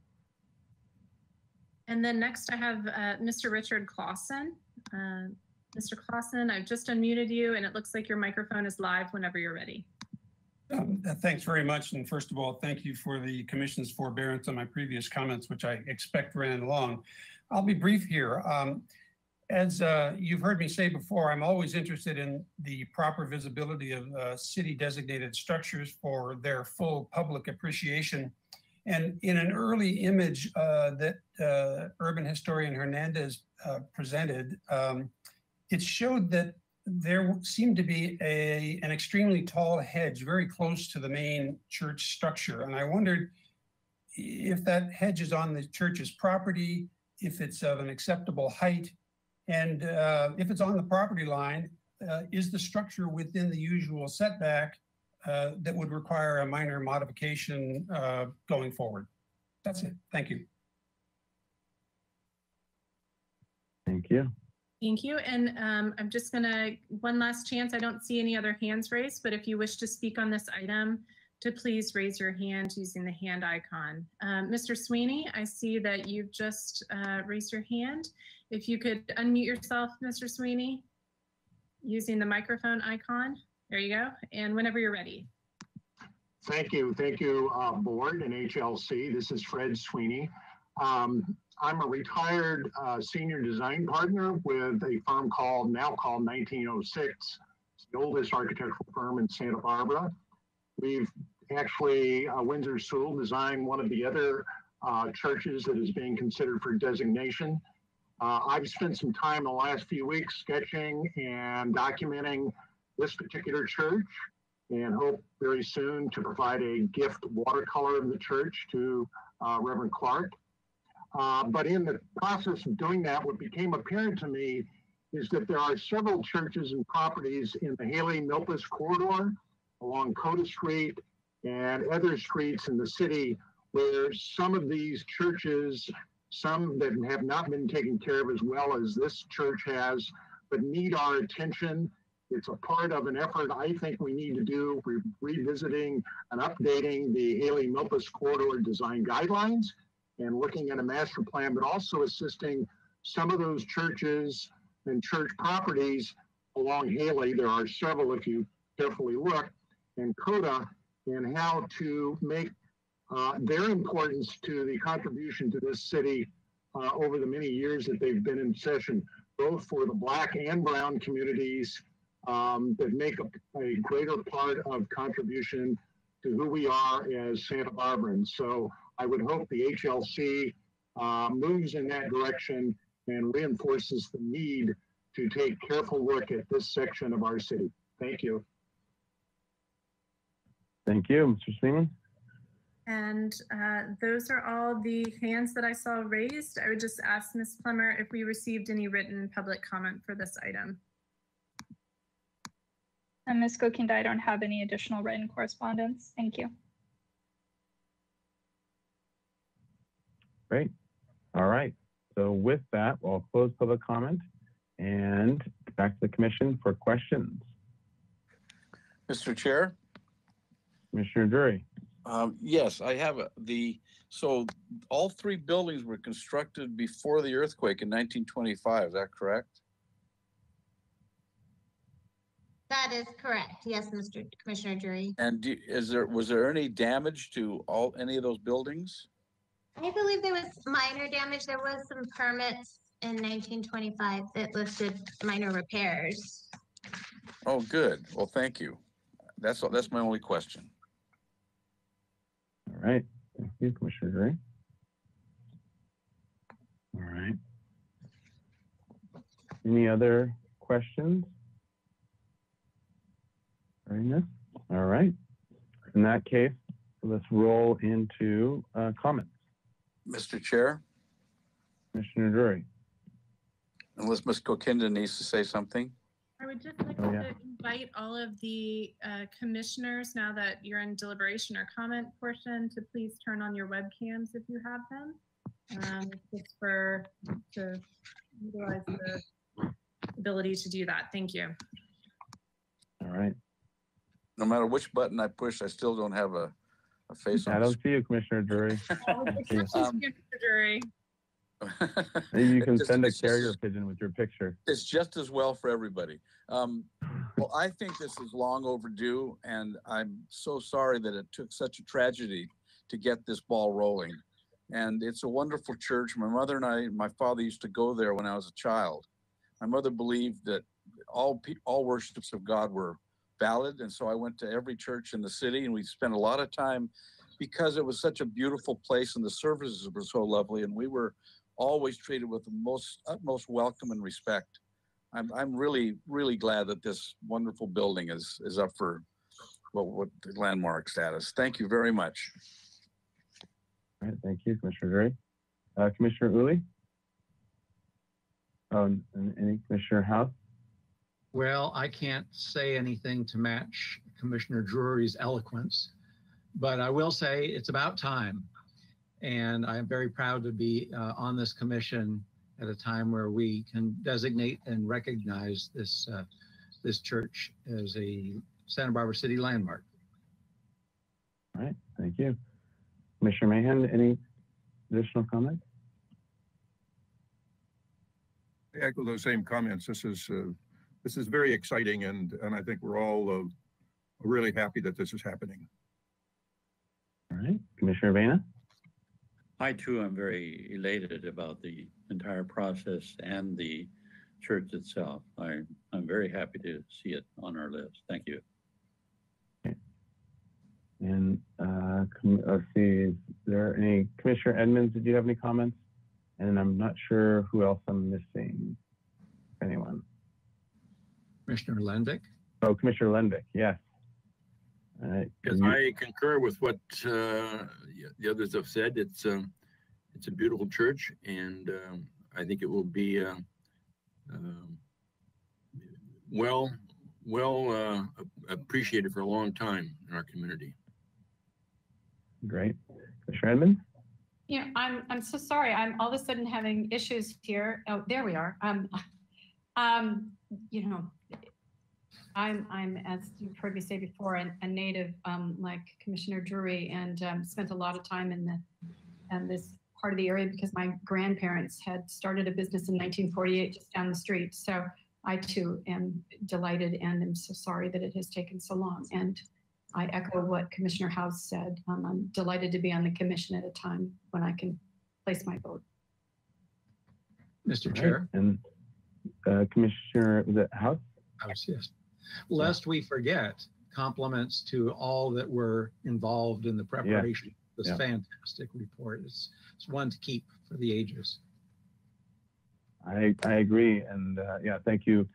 And then next I have uh, Mr. Richard Clausen. Uh, Mr. Clausen, I've just unmuted you and it looks like your microphone is live whenever you're ready.
Um, Thanks very much. And first of all, thank you for the commission's forbearance on my previous comments, which I expect ran long. I'll be brief here. Um, As uh, you've heard me say before, I'm always interested in the proper visibility of uh, city designated structures for their full public appreciation. And in an early image uh, that uh, urban historian Hernandez uh, presented, um, it showed that there seemed to be a, an extremely tall hedge very close to the main church structure. And I wondered if that hedge is on the church's property, if it's of an acceptable height, and uh, if it's on the property line, uh, is the structure within the usual setback uh, that would require a minor modification uh, going forward? That's it. Thank you.
Thank you.
Thank you. And um, I'm just gonna, one last chance. I don't see any other hands raised, but if you wish to speak on this item, to please raise your hand using the hand icon. Um, Mr. Sweeney, I see that you've just uh, raised your hand. If you could unmute yourself, Mr. Sweeney, using the microphone icon There you go. And whenever you're ready.
Thank you. Thank you, uh, board and HLC. This is Fred Sweeney. Um, I'm a retired uh, senior design partner with a firm called, now called 1906. It's the oldest architectural firm in Santa Barbara. We've actually, uh, Winsor Soule designed one of the other uh, churches that is being considered for designation. Uh, I've spent some time the last few weeks sketching and documenting this particular church and hope very soon to provide a gift watercolor of the church to uh, Reverend Clark. Uh, but in the process of doing that, what became apparent to me is that there are several churches and properties in the Haley Milpas corridor along Cota Street and other streets in the city where some of these churches, some that have not been taken care of as well as this church has, but need our attention. It's a part of an effort I think we need to do re- revisiting and updating the Haley Milpas corridor design guidelines and looking at a master plan, but also assisting some of those churches and church properties along Haley. There are several if you carefully look, and Cota, and how to make uh, their importance to the contribution to this city uh, over the many years that they've been in session, both for the black and brown communities um, that make a, a greater part of contribution to who we are as Santa Barbarans. So I would hope the HLC uh, moves in that direction and reinforces the need to take careful look at this section of our city. Thank you.
Thank you, Mr. Seaman.
And uh, those are all the hands that I saw raised. I would just ask Ms. Plummer if we received any written public comment for this item.
And Ms. Gokinda, I don't have any additional written correspondence. Thank you.
Great. All right. So with that, we'll close public comment and back to the commission for questions.
Mr. Chair?
Commissioner Drury.
Um, yes, I have a- the, so all three buildings were constructed before the earthquake in nineteen twenty-five, is that correct?
That is correct. Yes, Mr. Commissioner Drury.
And do, is there, was there any damage to all, any of those buildings?
I believe there was minor damage. There was some permits in nineteen twenty-five that listed minor repairs.
Oh, good. Well, thank you. That's, that's my only question.
All right. Thank you, Commissioner Drury. All right. Any other questions? During this? All right. In that case, let's roll into uh, comments.
Mr. Chair,
Commissioner Drury.
unless Ms. Kokinda needs to say something?
I would just like
Oh, yeah.
to invite all of the uh, commissioners, now that you're in deliberation or comment portion, to please turn on your webcams if you have them. Um, Just for, to utilize the ability to do that. Thank you.
All right.
No matter which button I push, I still don't have a, a face
I
on the
don't see you, Commissioner Drury.
Um,
Maybe you can
Just-
send a
it's just-
carrier pigeon with your picture.
it's just as well for everybody. Um, well, I think this is long overdue, and I'm so sorry that it took such a tragedy to get this ball rolling. And it's a wonderful church. My mother and I, my father used to go there when I was a child. My mother believed that all pe- all worships of God were valid, and so I went to every church in the city, and we spent a lot of time because it was such a beautiful place and the services were so lovely, and we were always treated with the most utmost welcome and respect. I'm I'm really really glad that this wonderful building is is up for what the landmark status. Thank you very much.
All right, thank you, Commissioner Drury. Uh, Commissioner Ooley? Um, and Commissioner Hausz?
Well, I can't say anything to match Commissioner Drury's eloquence, but I will say it's about time. And I'm very proud to be uh, on this commission at a time where we can designate and recognize this uh, this church as a Santa Barbara City landmark.
All right, thank you. Commissioner Mahan, any additional comment?
I echo those same comments. This is, uh, this is very exciting and, and I think we're all, uh, really happy that this is happening.
All right, Commissioner Vena?
I too am very elated about the entire process and the church itself. I, I'm very happy to see it on our list. Thank you.
And uh, let's see, is there any, Commissioner Edmonds, did you have any comments? And I'm not sure who else I'm missing. Anyone?
Commissioner Lenvik?
Oh, Commissioner Lenvik, yes. All right.
Yes,
you-
I concur with what uh, the others have said. It's um, it's a beautiful church, and um, I think it will be uh, um, well well uh, appreciated for a long time in our community.
Great. Commissioner Edmonds?
Yeah, I'm, I'm so sorry. I'm all of a sudden having issues here. Oh, there we are. Um, um, you know, I'm, I'm, as you've heard me say before, a, a native, um, like Commissioner Drury, and um, spent a lot of time in the, in this part of the area because my grandparents had started a business in 1948 just down the street. So I too am delighted and am so sorry that it has taken so long. And I echo what Commissioner Hausz said. Um, I'm delighted to be on the commission at a time when I can place my vote.
Mr.
All right,
Chair?
And uh, Commissioner, was it Hausz?
Hausz, yes. Lest we forget, compliments to all that were involved in the preparation of this
Yeah.
fantastic report. It's, it's one to keep for the ages.
I, I agree. And uh, yeah, thank you,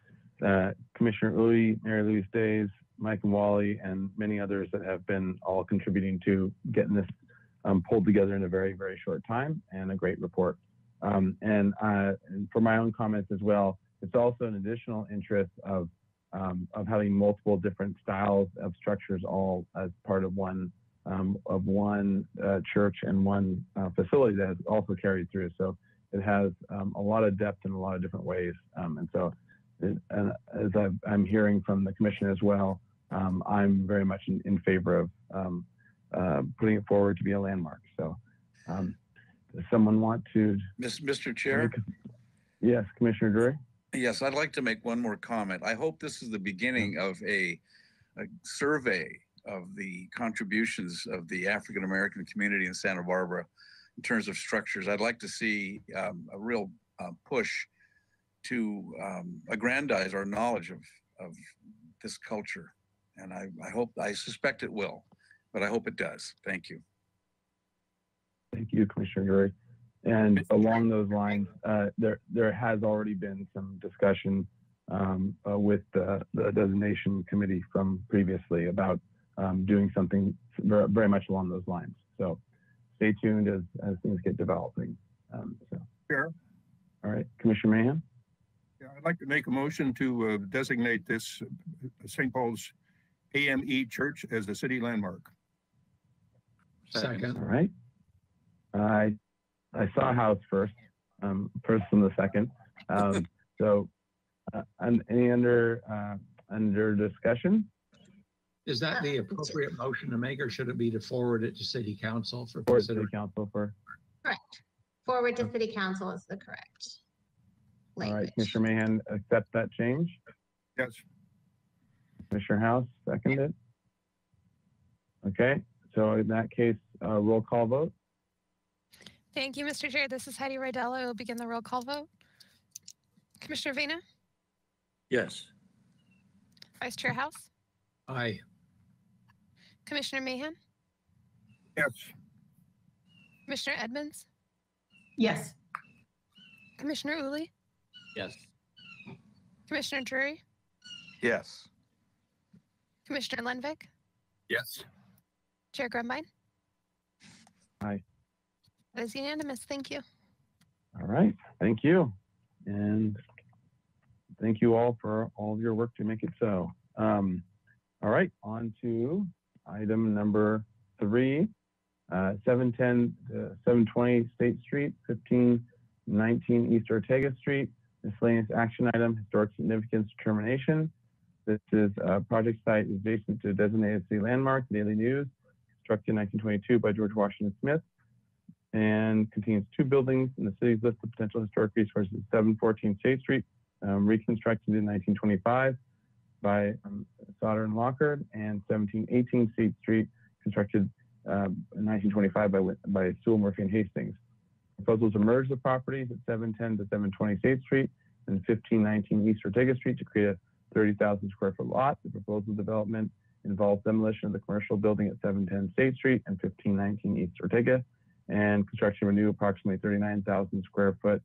uh, Commissioner Ooley, Mary Louise Days, Mike Imwalle, and many others that have been all contributing to getting this um, pulled together in a very, very short time and a great report. Um, and, uh, and for my own comments as well, it's also an additional interest of, um, of having multiple different styles of structures all as part of one um, of one uh, church and one uh, facility that has also carried through. So it has um, a lot of depth in a lot of different ways. Um, and so, it, and as I've, I'm hearing from the commission as well, um, I'm very much in, in favor of um, uh, putting it forward to be a landmark. So, um, does someone want to?
Mr. Chair?
Yes, Commissioner Drury.
Yes, I'd like to make one more comment. I hope this is the beginning of a, a survey of the contributions of the African American community in Santa Barbara in terms of structures. I'd like to see um, a real uh, push to um, aggrandize our knowledge of, of this culture. And I, I hope, I suspect it will, but I hope it does. Thank you.
Thank you, Commissioner Drury. And along those lines, uh, there there has already been some discussion um, uh, with the, the designation committee from previously about um, doing something very, very much along those lines. So stay tuned as, as things get developing. Um, so,
Chair,
all right, Commissioner Mahan.
yeah, I'd like to make a motion to uh, designate this uh, St. Paul's AME Church as a city landmark.
Second.
All right. I I saw Hausz first, um, first and the second. Um, so, uh, and any under uh, under discussion?
Is that the appropriate motion to make, or should it be to forward it to city council for
Or city
consideration?
council for?
Correct. Forward to city council is the correct.
All right,
language.
Commissioner Mahan, accept that change.
Yes.
Commissioner Hausz, second it. Okay, so in that case, uh, roll call vote.
Thank you, Mr. Chair. This is Heidi Rydell. I will begin the roll call vote. Commissioner Vena,
Yes.
Vice Chair Hausz,
Aye.
Commissioner Mahan,
Yes.
Commissioner Edmonds,
Yes.
Commissioner Ooley,
Yes.
Commissioner Drury,
Yes.
Commissioner Lenvik,
Yes.
Chair Grumbine.
Aye.
That is unanimous. Thank you.
All right, thank you. And thank you all for all of your work to make it so. Um, all right, on to item number three, uh, 710 to 720 State Street, 1519 East Ortega Street, miscellaneous action item, historic significance determination. This is a project site adjacent to designated city landmark, Daily News, constructed in 1922 by George Washington Smith and contains two buildings in the city's list of potential historic resources, 714 State Street, um, reconstructed in 1925, by um, Sauter and Lockard and 1718 State Street, constructed um, in 1925 by, by Soule, Murphy, and Hastings. Proposals to merge the properties at 710 to 720 State Street and 1519 East Ortega Street to create a 30,000 square foot lot. The proposal development involves demolition of the commercial building at 710 State Street and 1519 East Ortega and construction of a new approximately 39,000 square foot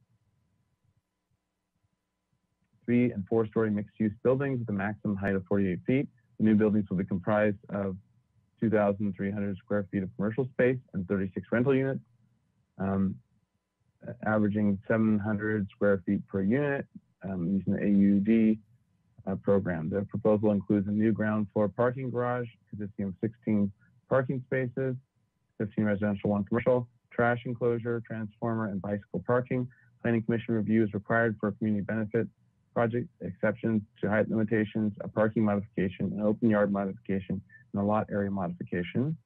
three and four story mixed use buildings with a maximum height of 48 feet. The new buildings will be comprised of 2,300 square feet of commercial space and 36 rental units, um, averaging 700 square feet per unit um, using the AUD uh, program. The proposal includes a new ground floor parking garage consisting of 16 parking spaces, 15 residential, one commercial, trash enclosure, transformer, and bicycle parking. Planning Commission review is required for a community benefit project exceptions to height limitations, a parking modification, an open yard modification, and a lot area modification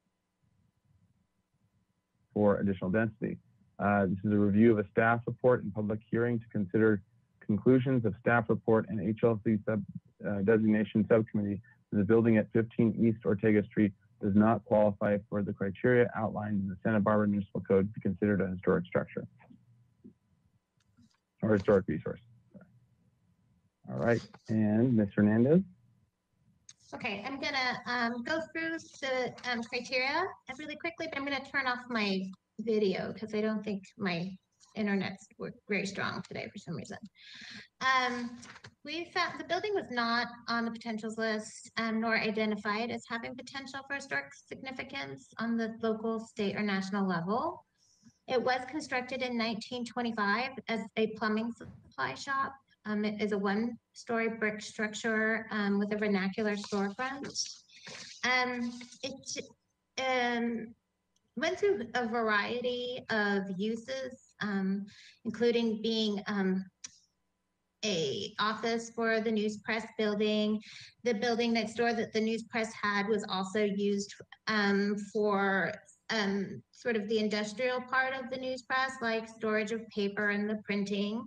for additional density. Uh, this is a review of a staff report and public hearing to consider conclusions of staff report and HLC sub, uh, designation subcommittee. for The building at 15 East Ortega Street does not qualify for the criteria outlined in the Santa Barbara Municipal Code to be considered a historic structure or historic resource. All right, and Ms. Hernandez?
Okay, I'm gonna um, go through the um, criteria really quickly, but I'm gonna turn off my video because I don't think my internet's work very strong today for some reason. Um, we found the building was not on the potentials list um, nor identified as having potential for historic significance on the local, state, or national level. It was constructed in 1925 as a plumbing supply shop. Um, it is a one-story brick structure um, with a vernacular storefront. Um, it um, went through a variety of uses, um, including being um, a office for the news press building. The building next door that the news press had was also used um, for um, sort of the industrial part of the news press, like storage of paper and the printing.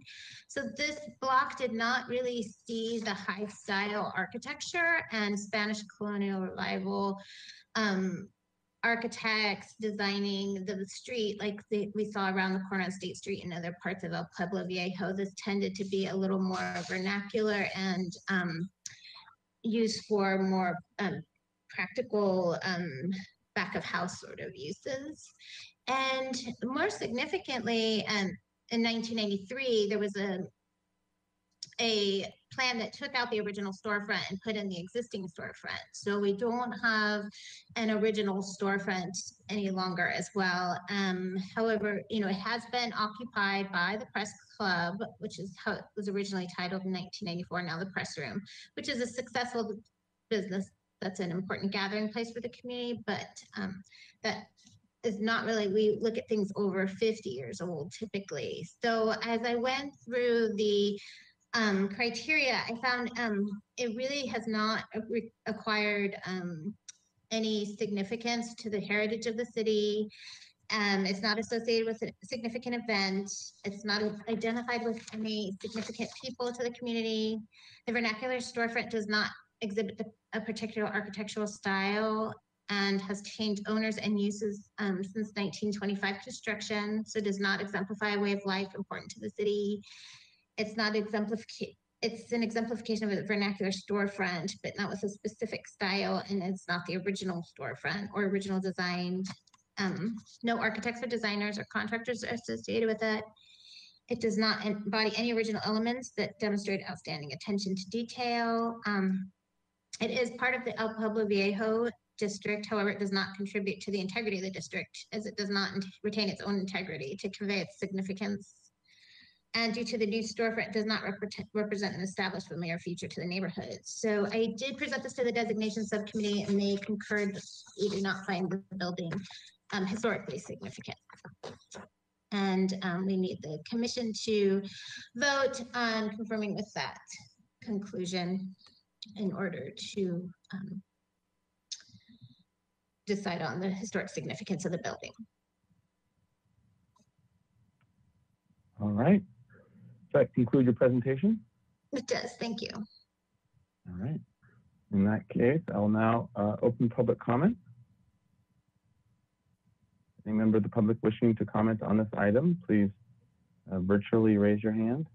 So this block did not really see the high style architecture and Spanish colonial revival um, architects designing the street like the, we saw around the corner of State Street and other parts of El Pueblo Viejo. This tended to be a little more vernacular and um, used for more um, practical um, back of house sort of uses. And more significantly, um, in 1993, there was a a plan that took out the original storefront and put in the existing storefront. So we don't have an original storefront any longer as well. Um, however, you know, it has been occupied by the press club, which is how it was originally titled in 1994, now the press room, which is a successful business that's an important gathering place for the community, but um, that is not really, we look at things over 50 years old typically. So as I went through the um, criteria, I found um, it really has not re- acquired um, any significance to the heritage of the city. Um, it's not associated with a significant event. It's not identified with any significant people to the community. The vernacular storefront does not exhibit a particular architectural style and has changed owners and uses um, since 1925 construction. So does not exemplify a way of life important to the city. It's not exemplification. It's an exemplification of a vernacular storefront, but not with a specific style, and it's not the original storefront or original design. Um, no architects or designers or contractors are associated with it. It does not embody any original elements that demonstrate outstanding attention to detail. Um, it is part of the El Pueblo Viejo district. However, it does not contribute to the integrity of the district as it does not retain its own integrity to convey its significance. And due to the new storefront, does not represent, represent an established familiar feature to the neighborhood. So I did present this to the designation subcommittee and they concurred we do not find the building um, historically significant. And um, we need the commission to vote on confirming with that conclusion in order to um, decide on the historic significance of the building.
All right. Does that conclude your presentation?
It does, thank you.
All right. In that case, I'll now uh, open public comment. Any member of the public wishing to comment on this item, please uh, virtually raise your hand.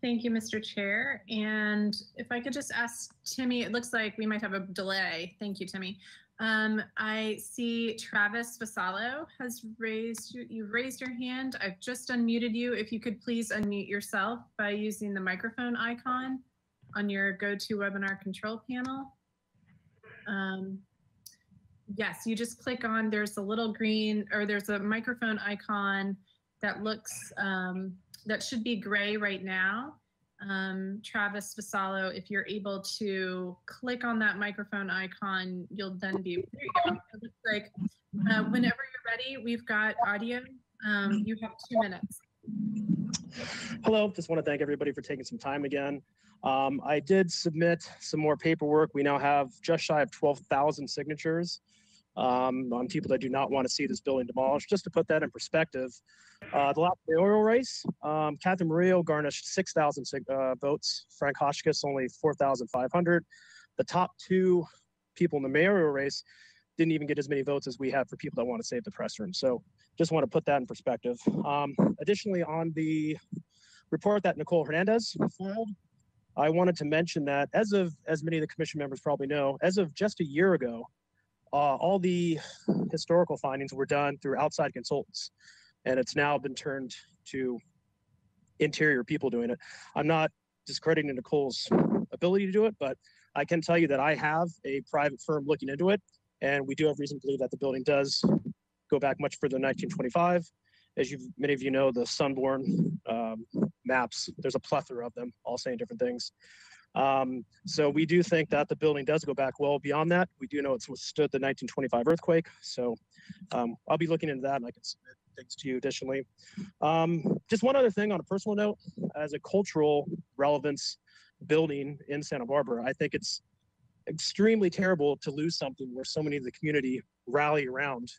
Thank you, Mr. Chair. And if I could just ask Timmy, it looks like we might have a delay. Thank you, Timmy. Um, I see Travis Vassallo has raised, you've raised your hand. I've just unmuted you. If you could please unmute yourself by using the microphone icon on your GoToWebinar control panel. Um, yes, you just click on, there's a little green, or there's a microphone icon that looks, um, that should be gray right now. Um, Travis Vassallo, if you're able to click on that microphone icon, you'll then be, there you go. It looks like uh, whenever you're ready, we've got audio. Um, you have two minutes.
Hello, just want to thank everybody for taking some time again. Um, I did submit some more paperwork. We now have just shy of 12,000 signatures um, on people that do not want to see this building demolished. Just to put that in perspective, uh, the mayoral race, um, Catherine Murillo garnished 6,000 uh, votes. Frank Hotchkiss only 4,500. The top two people in the mayoral race didn't even get as many votes as we have for people that want to save the press room. So just want to put that in perspective. Um, additionally, on the report that Nicole Hernandez filed, I wanted to mention that as of, as many of the commission members probably know, as of just a year ago, uh, all the historical findings were done through outside consultants, and it's now been turned to interior people doing it. I'm not discrediting Nicole's ability to do it, but I can tell you that I have a private firm looking into it, and we do have reason to believe that the building does go back much further than 1925. As you many of you know, the Sanborn um, maps, there's a plethora of them, all saying different things. Um, so we do think that the building does go back well beyond that. We do know it's withstood the 1925 earthquake. So um, I'll be looking into that and I can submit things to you additionally. Um, just one other thing on a personal note, as a cultural relevance building in Santa Barbara, I think it's extremely terrible to lose something where so many of the community rally around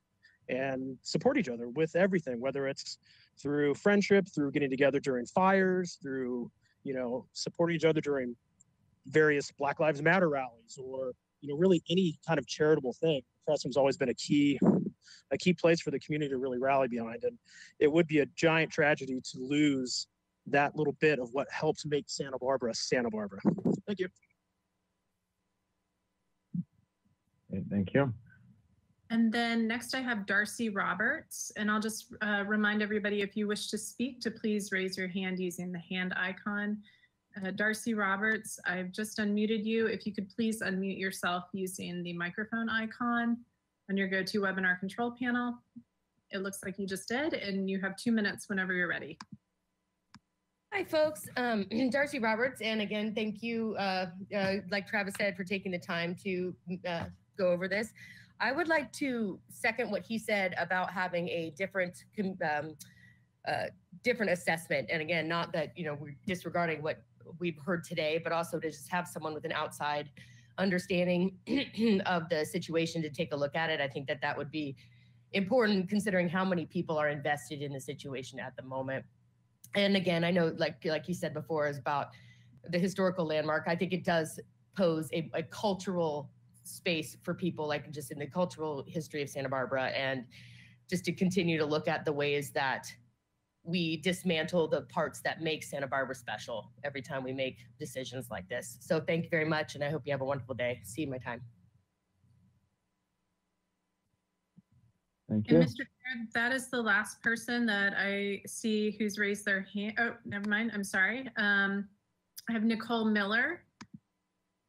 and support each other with everything, whether it's through friendship, through getting together during fires, through you know supporting each other during various Black Lives Matter rallies or you know really any kind of charitable thing. The has always been a key a key place for the community to really rally behind, and it would be a giant tragedy to lose that little bit of what helps make Santa Barbara Santa Barbara. Thank you.
Okay, thank you.
And then next I have Darcy Roberts, and I'll just uh, remind everybody if you wish to speak to please raise your hand using the hand icon. Uh, Darcy Roberts, I've just unmuted you. If you could please unmute yourself using the microphone icon on your GoToWebinar control panel. It looks like you just did, and you have two minutes whenever you're ready.
Hi, folks. Um, Darcy Roberts, and again, thank you, uh, uh, like Travis said, for taking the time to uh, go over this. I would like to second what he said about having a different um, uh, different assessment. And again, not that you know we're disregarding what we've heard today, but also to just have someone with an outside understanding of the situation to take a look at it. I think that that would be important considering how many people are invested in the situation at the moment. And again, I know, like like you said before, is about the historical landmark. I think it does pose a, a cultural space for people, like just in the cultural history of Santa Barbara, and just to continue to look at the ways that we dismantle the parts that make Santa Barbara special every time we make decisions like this. So thank you very much, and I hope you have a wonderful day. See you my time.
Thank
And
you.
Mr. Chair, that is the last person that I see who's raised their hand. Oh, never mind. I'm sorry. Um, I have Nicole Miller.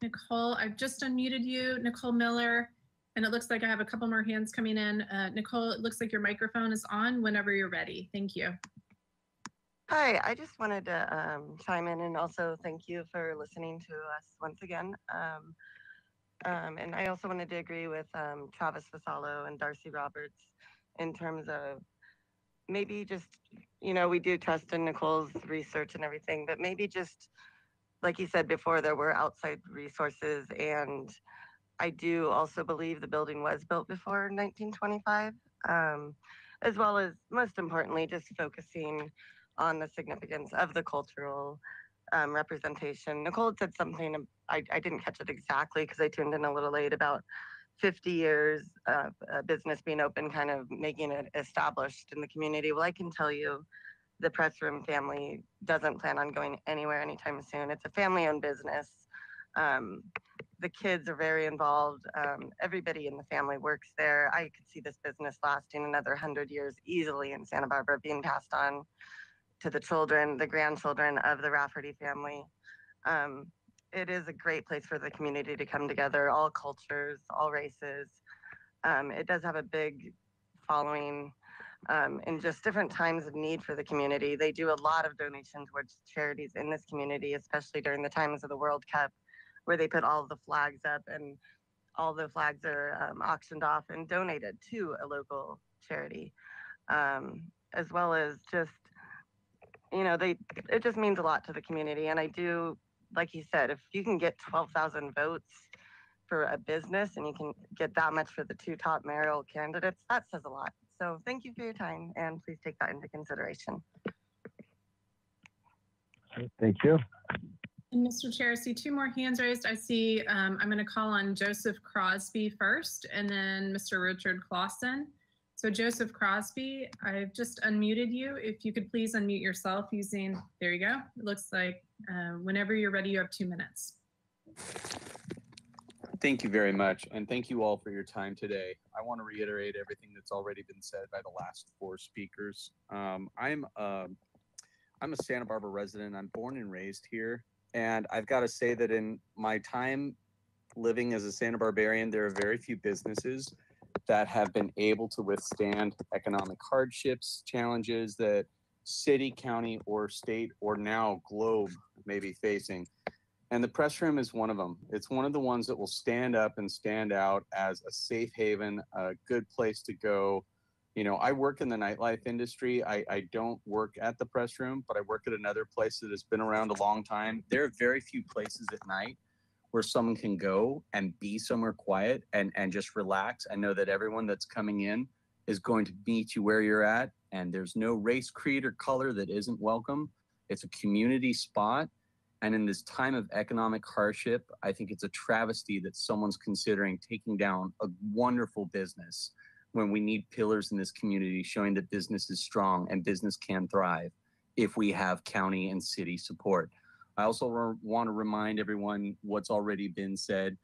Nicole, I've just unmuted you, Nicole Miller, and it looks like I have a couple more hands coming in. Uh, Nicole, it looks like your microphone is on whenever you're ready. Thank you.
Hi, I just wanted to um, chime in and also thank you for listening to us once again. Um, um, and I also wanted to agree with um, Travis Vassallo and Darcy Roberts in terms of maybe just, you know, we do trust in Nicole's research and everything, but maybe just, like you said before, there were outside resources. And I do also believe the building was built before 1925, um, as well as, most importantly, just focusing on the significance of the cultural um, representation. Nicole said something, I, I didn't catch it exactly because I tuned in a little late about 50 years of a business being open, kind of making it established in the community. Well, I can tell you the press room family doesn't plan on going anywhere anytime soon. It's a family owned business. Um, the kids are very involved. Um, everybody in the family works there. I could see this business lasting another 100 years easily in Santa Barbara, being passed on to the children, the grandchildren of the Rafferty family. Um, it is a great place for the community to come together, all cultures, all races. Um, it does have a big following um, in just different times of need for the community. They do a lot of donations towards charities in this community, especially during the times of the World Cup, where they put all the flags up and all the flags are um, auctioned off and donated to a local charity, um, as well as just you know they it just means a lot to the community and i do like you said if you can get 12,000 votes for a business and you can get that much for the two top mayoral candidates that says a lot so thank you for your time and please take that into consideration
Thank you.
And Mr. Chair, I see two more hands raised. I see, um, I'm going to call on Joseph Crosby first and then Mr. Richard Clausen. So Joseph Crosby, I've just unmuted you. If you could please unmute yourself using, there you go. It looks like uh, whenever you're ready, you have two minutes.
Thank you very much, and thank you all for your time today. I want to reiterate everything that's already been said by the last four speakers. Um, I'm uh, I'm a Santa Barbara resident. I'm born and raised here, and I've got to say that in my time living as a Santa Barbarian, there are very few businesses that have been able to withstand economic hardships, challenges that city, county, or state, or now globe may be facing. And the press room is one of them. It's one of the ones that will stand up and stand out as a safe haven, a good place to go. You know, I work in the nightlife industry. I, I don't work at the press room, but I work at another place that has been around a long time. There are very few places at night where someone can go and be somewhere quiet and, and just relax and know that everyone that's coming in is going to meet you where you're at. And there's no race, creed, or color that isn't welcome. It's a community spot. And in this time of economic hardship, I think it's a travesty that someone's considering taking down a wonderful business when we need pillars in this community showing that business is strong and business can thrive if we have county and city support. I also re- want to remind everyone what's already been said.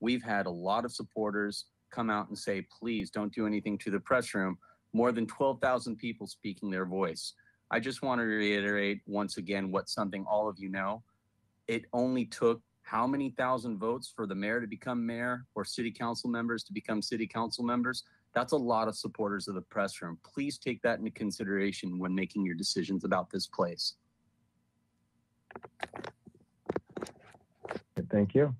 We've had a lot of supporters come out and say, please don't do anything to the press room. More than 12,000 people speaking their voice. I just want to reiterate once again what something all of you know. It only took how many thousand votes for the mayor to become mayor or city council members to become city council members? That's a lot of supporters of the press room. Please take that into consideration when making your decisions about this place.
Thank you.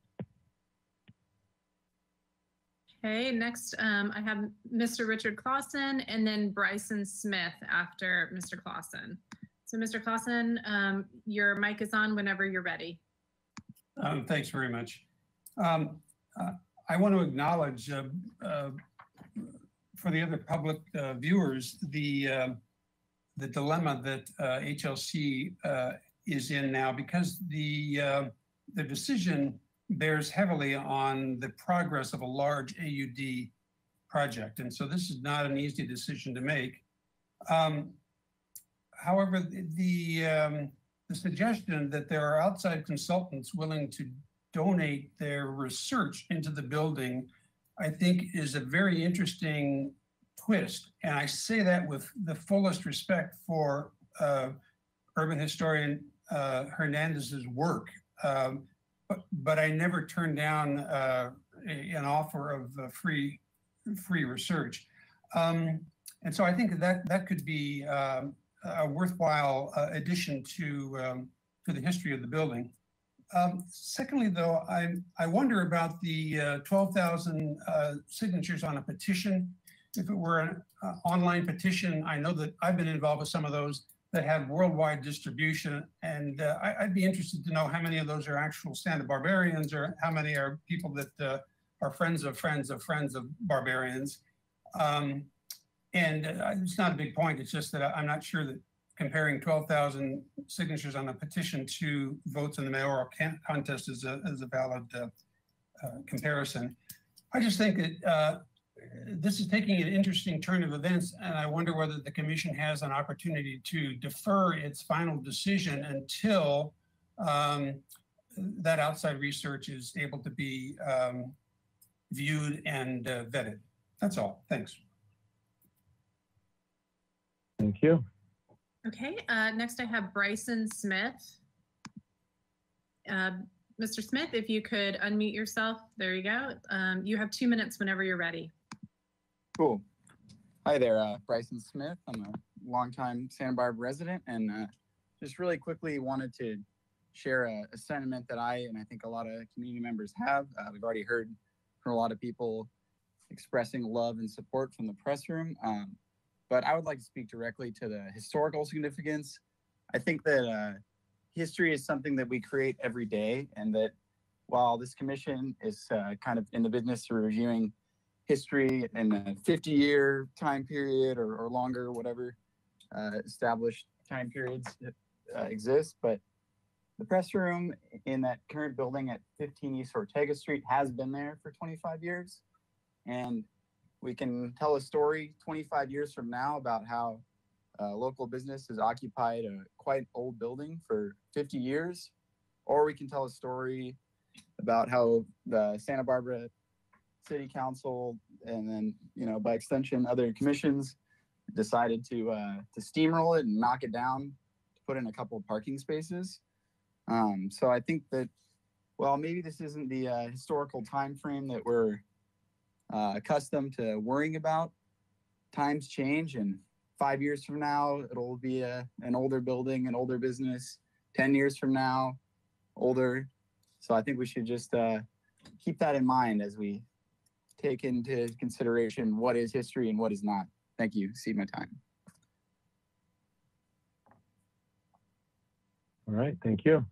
Okay, next um, I have Mr. Richard Clausen and then Bryson Smith after Mr. Clausen. So Mr. Clausen, um, your mic is on whenever you're ready.
Um, thanks very much. Um, uh, I want to acknowledge uh, uh, for the other public uh, viewers the uh, the dilemma that HLC uh, is in now because the the decision bears heavily on the progress of a large AUD project, and so this is not an easy decision to make. Um, however, the um, the suggestion that there are outside consultants willing to donate their research into the building, I think is a very interesting twist. And I say that with the fullest respect for uh, urban historian uh, Hernandez's work. Um, but, but I never turned down uh, a, an offer of uh, free free research. Um, and so I think that that could be um, a worthwhile uh, addition to um, to the history of the building. Um, secondly, though, I I wonder about the uh, 12,000 uh, signatures on a petition. If it were an uh, online petition, I know that I've been involved with some of those that had worldwide distribution, and uh, I, would be interested to know how many of those are actual Santa Barbarians, or how many are people that uh, are friends of friends of friends of barbarians. Um, and uh, it's not a big point. It's just that I'm not sure that comparing twelve thousand signatures on a petition to votes in the mayoral contest is a, is a valid uh, uh, comparison. I just think that uh, this is taking an interesting turn of events, and I wonder whether the commission has an opportunity to defer its final decision until um, that outside research is able to be um, viewed and uh, vetted. That's all. Thanks.
Thank you.
Okay, uh, next I have Bryson Smith. Uh, Mr. Smith, if you could unmute yourself, there you go. Um, you have two minutes whenever you're ready.
Cool. Hi there, uh, Bryson Smith. I'm a longtime Santa Barbara resident and uh, just really quickly wanted to share a, a sentiment that I and I think a lot of community members have. Uh, we've already heard from a lot of people expressing love and support from the press room. Um, but I would like to speak directly to the historical significance. I think that uh, history is something that we create every day, and that while this commission is uh, kind of in the business of reviewing history in a 50 year time period or, or longer, whatever uh, established time periods uh, exist, but the press room in that current building at 15 East Ortega Street has been there for 25 years. And we can tell a story 25 years from now about how uh, local business has occupied a quite old building for 50 years, or we can tell a story about how the Santa Barbara City Council and then, you know, by extension, other commissions decided to uh, to steamroll it and knock it down to put in a couple of parking spaces. Um, so I think that, well, maybe this isn't the uh, historical time frame that we're uh, accustomed to worrying about. Times change, and five years from now, it'll be a, an older building, an older business. Ten years from now, older. So I think we should just uh, keep that in mind as we take into consideration what is history and what is not. Thank you. See my time.
All right, thank you.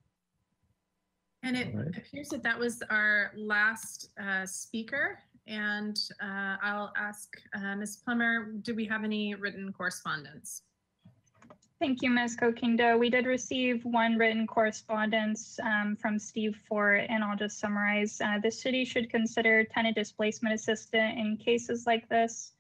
And it
All right.
appears that that was our last uh, speaker. And uh, I'll ask uh, Ms. Plummer, do we have any written correspondence?
Thank you, Ms. Kokindo. We did receive one written correspondence um, from Steve Fort, and I'll just summarize. Uh, the city should consider tenant displacement assistance in cases like this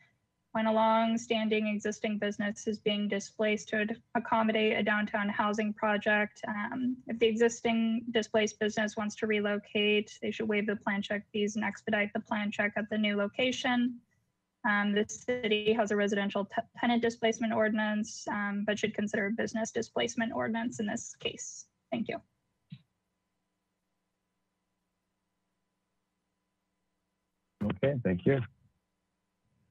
when a long-standing existing business is being displaced to accommodate a downtown housing project. Um, if the existing displaced business wants to relocate, they should waive the plan check fees and expedite the plan check at the new location. Um, the city has a residential te- tenant displacement ordinance, um, but should consider a business displacement ordinance in this case. Thank you.
Okay, thank you.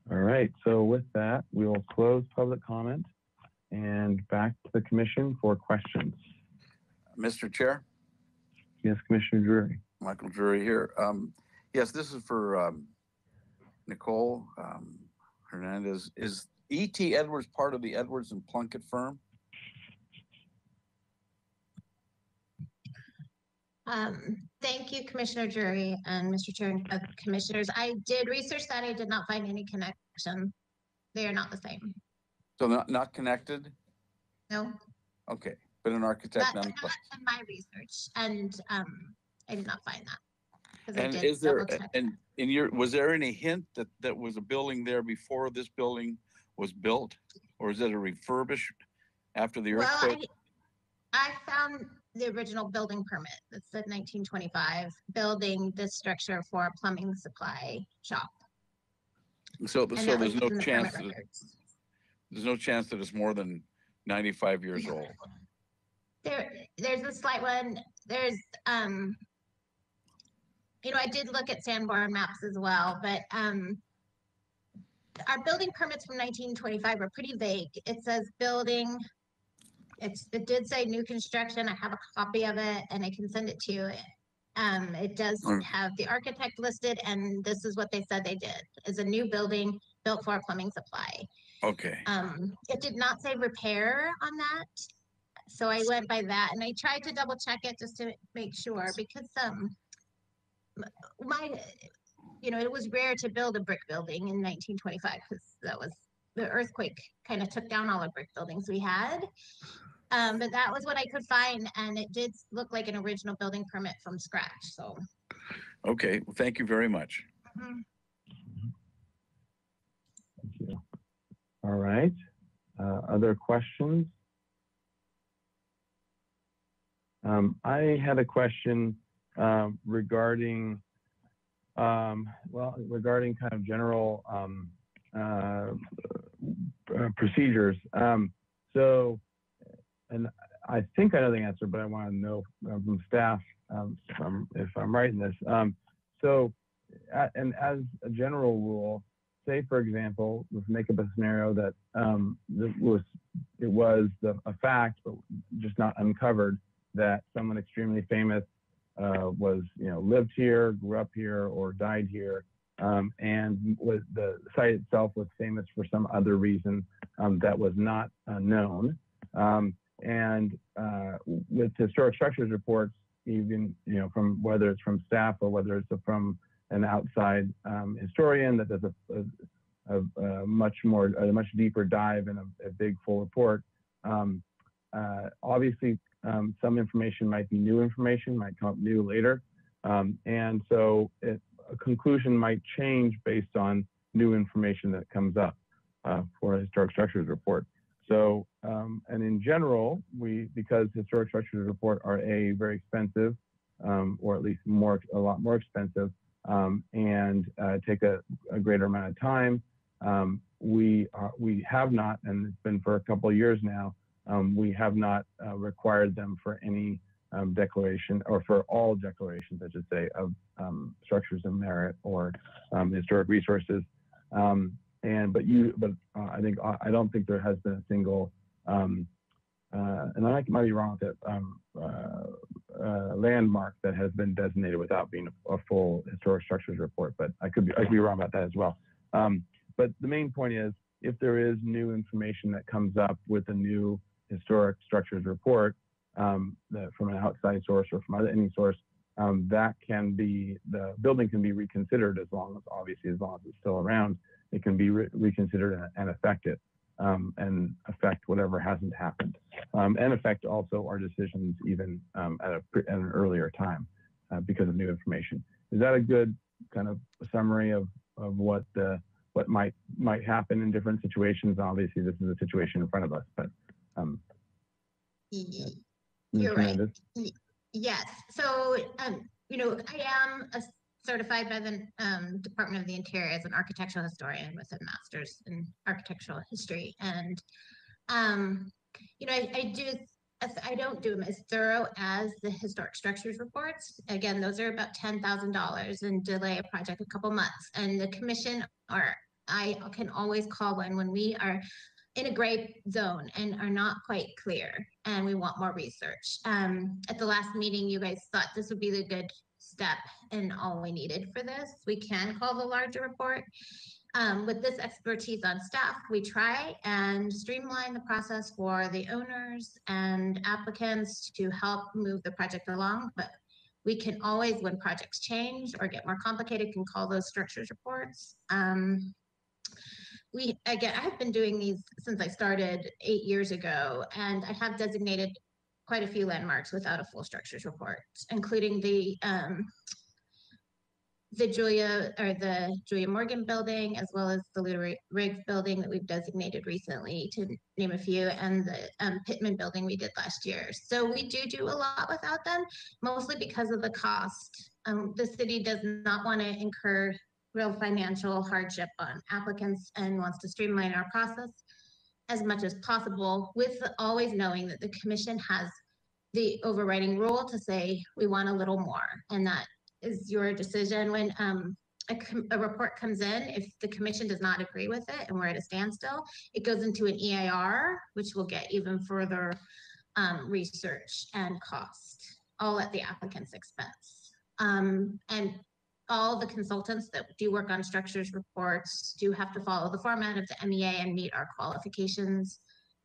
All right, so with that, we will close public comment and back to the commission for questions.
Mr. Chair,
Yes, Commissioner Drury.
Michael Drury here. Um, yes, this is for, um, Nicole, um, Hernandez. Is E.T. Edwards part of the Edwards and Plunkett firm?
Um, thank you, Commissioner Drury and Mr. Chair and uh, Commissioners. I did research that. I did not find any connection. They are not the same.
So not, not connected?
No,
Okay, but an architect
that, not in my research, and um, I did not find that. 'Cause I
And
did
is there,
double check.
and in your, was there any hint that, that was a building there before this building was built? Or is it a refurbished after the
Well,
earthquake?
I, I found the original building permit that said nineteen twenty-five, building this structure for a plumbing supply shop.
So,
and
so
that
there's no
in the
chance, that
records.
there's no chance that it's more than ninety-five years old?
There, there's a slight one, there's, um, you know, I did look at Sanborn maps as well, but, um, our building permits from nineteen twenty-five are pretty vague. It says building. It's, it did say new construction. I have a copy of it and I can send it to you. Um, it does
Mm.
have the architect listed and this is what they said they did, is a new building built for a plumbing supply.
Okay,
Um, it did not say repair on that. So I went by that and I tried to double check it just to make sure because, um, my, you know, it was rare to build a brick building in nineteen twenty-five because that was the earthquake kind of took down all the brick buildings we had. Um, but that was what I could find, and it did look like an original building permit from scratch, so.
Okay, well, thank you very much.
mhm.
Thank you. All right. Uh, other questions? Um, I had a question um, regarding, um, well, regarding kind of general um, uh, uh, procedures. Um, so, and I think I know the answer, but I want to know from staff um, if, I'm, if I'm right in this. Um, so, and as a general rule, say for example, let's make up a scenario that that was it was the, a fact, but just not uncovered that someone extremely famous uh, was you know lived here, grew up here, or died here, um, and was the site itself was famous for some other reason um, that was not uh, known. Um, and uh, with historic structures reports, even you know from whether it's from staff or whether it's from an outside um, historian that does a, a, a, much more a much deeper dive in a, a big full report. Um, uh, obviously, um, some information might be new information, might come up new later, um, and so it, a conclusion might change based on new information that comes up uh, for a historic structures report. So, um, and in general, we because historic structures report are a very expensive, um, or at least more a lot more expensive, um, and uh, take a, a, greater amount of time. Um, we are, we have not, and it's been for a couple of years now. Um, we have not uh, required them for any um, declaration or for all declarations, I should say, of structures of merit or historic resources. and but you, but uh, I think I don't think there has been a single uh, and I might be wrong with it, um, uh, uh, landmark that has been designated without being a, a, full historic structures report, but I could be, I could be wrong about that as well. Um, but the main point is, if there is new information that comes up with a new historic structures report um, that from an outside source or from other, any source, um, that can be, the building can be reconsidered as long as, obviously, as long as it's still around, it can be re reconsidered and, and affected um, and affect whatever hasn't happened, um, and affect also our decisions even um, at, a, at, an earlier time uh, because of new information. Is that a good kind of summary of, of what the what might might happen in different situations? Obviously, this is a situation in front of us, but um,
you're right. Yes. So, um, you know, I am a certified by the um, Department of the Interior as an architectural historian with a master's in architectural history. And, um, you know, I, I do, I don't do them as thorough as the historic structures reports. Again, those are about $10,000 and delay a project a couple months. And the commission or I can always call one when we are in a gray zone and are not quite clear and we want more research. Um, at the last meeting, you guys thought this would be the good step and all we needed for this. We can call the larger report. Um, with this expertise on staff, we try and streamline the process for the owners and applicants to help move the project along. But we can always, when projects change or get more complicated, can call those structures reports. Um, we again, I've been doing these since I started eight years ago, and I have designated quite a few landmarks without a full structures report, including the um, the Julia or the Julia Morgan building, as well as the Lutah Riggs building that we've designated recently, to name a few, and the um, Pittman building we did last year. So we do do a lot without them, mostly because of the cost. Um, the city does not want to incur real financial hardship on applicants and wants to streamline our process as much as possible with always knowing that the commission has the overriding rule to say we want a little more. And that is your decision when um, a, a, report comes in. If the commission does not agree with it and we're at a standstill it goes into an eir which will get even further um, research and cost all at the applicant's expense. Um, and all the consultants that do work on structures reports do have to follow the format of the MEA and meet our qualifications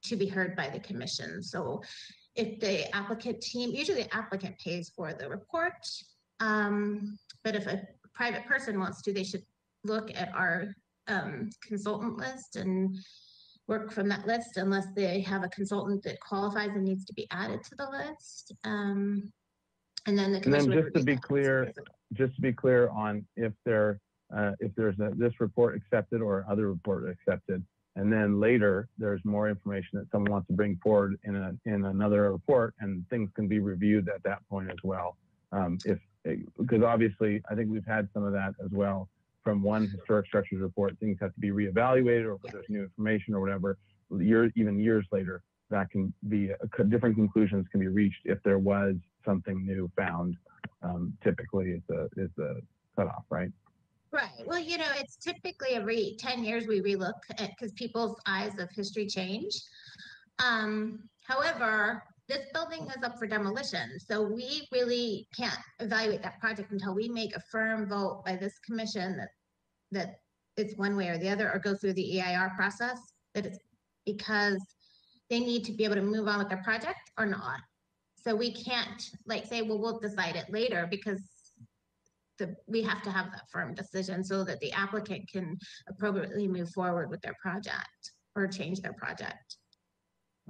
to be heard by the commission. So if the applicant team, usually the applicant pays for the report, um, but if a private person wants to, they should look at our um, consultant list and work from that list unless they have a consultant that qualifies and needs to be added to the list. Um, and then the
And then
commission would
just to
review
be
that.
clear, just to be clear on if there, uh, if there's a, this report accepted or other report accepted, and then later there's more information that someone wants to bring forward in a, in another report and things can be reviewed at that point as well. Um, if, because obviously I think we've had some of that as well from one historic structures report, things have to be reevaluated or if there's new information or whatever, year, even years later, that can be, uh, different conclusions can be reached if there was something new found. Um, typically is the, is the cutoff, right?
Right. Well, you know, it's typically every 10 years we relook at because people's eyes of history change. Um, however, this building is up for demolition. So we really can't evaluate that project until we make a firm vote by this commission that that it's one way or the other or go through the EIR process that it's because they need to be able to move on with their project or not. So we can't like say, well, we'll decide it later because the, we have to have that firm decision so that the applicant can appropriately move forward with their project or change their project.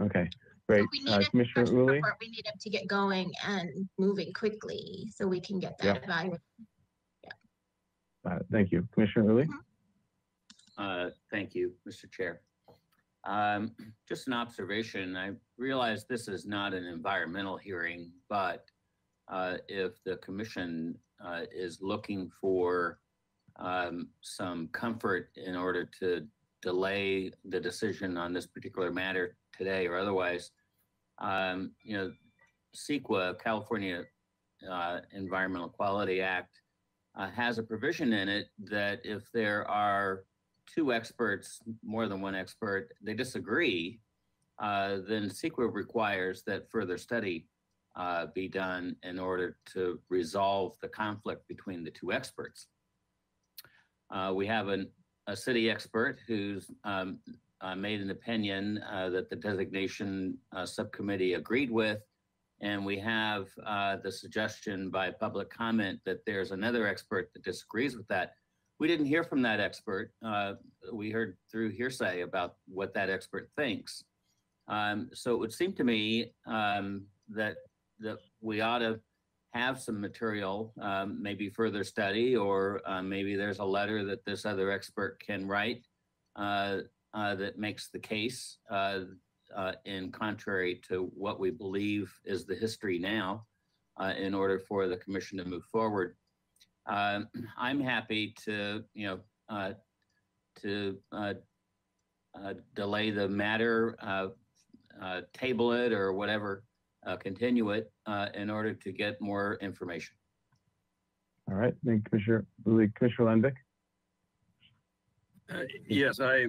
Okay, great.
We need
Uh,
a
Commissioner
construction
Ooley?
report. We need them to get going and moving quickly so we can get that
Yep.
evaluated.
Uh, thank you. Commissioner Ooley?
Uh, Thank you, Mr. Chair. Um, Just an observation, I realize this is not an environmental hearing, but uh, if the commission uh, is looking for um, some comfort in order to delay the decision on this particular matter today or otherwise, um, you know, CEQA, California uh, Environmental Quality Act, uh, has a provision in it that if there are two experts, more than one expert, they disagree, uh, then CEQA requires that further study uh, be done in order to resolve the conflict between the two experts. Uh, we have an, a city expert who's um, uh, made an opinion uh, that the designation uh, subcommittee agreed with. And we have the suggestion by public comment that there's another expert that disagrees with that. We didn't hear from that expert. Uh, we heard through hearsay about what that expert thinks. Um, so it would seem to me um, that that we ought to have some material, um, maybe further study, or uh, maybe there's a letter that this other expert can write uh, uh, that makes the case uh, uh, in contrary to what we believe is the history now uh, in order for the commission to move forward. Um, I'm happy to, you know, uh, to uh, uh, delay the matter, uh, uh, table it or whatever, uh, continue it uh, in order to get more information.
All right, thank you, Commissioner Ooley. Commissioner Lenvik?
Uh, Yes, I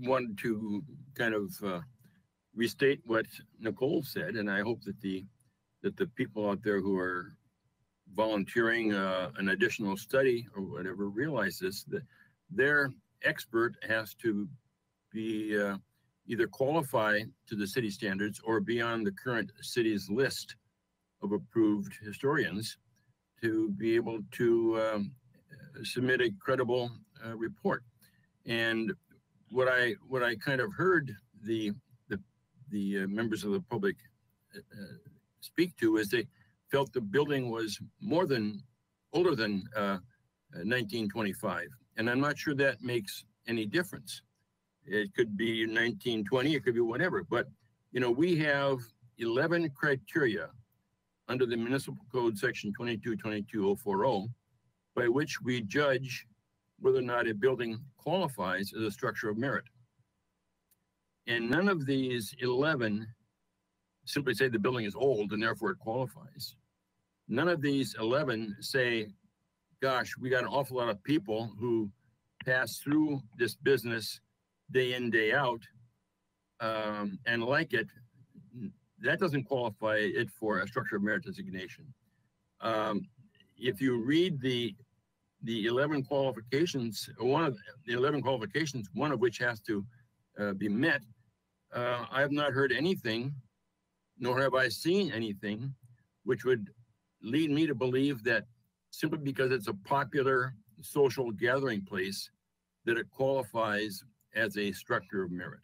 wanted to kind of uh, restate what Nicole said, and I hope that the, that the people out there who are volunteering uh, an additional study or whatever realizes that their expert has to be uh, either qualify to the city standards or be on the current city's list of approved historians to be able to um, submit a credible uh, report. And what I what I kind of heard the the the uh, members of the public uh, uh, speak to is they felt the building was more than older than uh, 1925, and I'm not sure that makes any difference. It could be 1920, it could be whatever, but you know we have 11 criteria under the municipal code section 2222040 by which we judge whether or not a building qualifies as a structure of merit. And none of these 11 simply say the building is old and therefore it qualifies. None of these 11 say, gosh, we got an awful lot of people who pass through this business day in, day out um, and like it. That doesn't qualify it for a structure of merit designation. Um, if you read the the 11 qualifications, one of the 11 qualifications, one of which has to uh, be met, uh, I have not heard anything, nor have I seen anything, which would lead me to believe that simply because it's a popular social gathering place, that it qualifies as a structure of merit.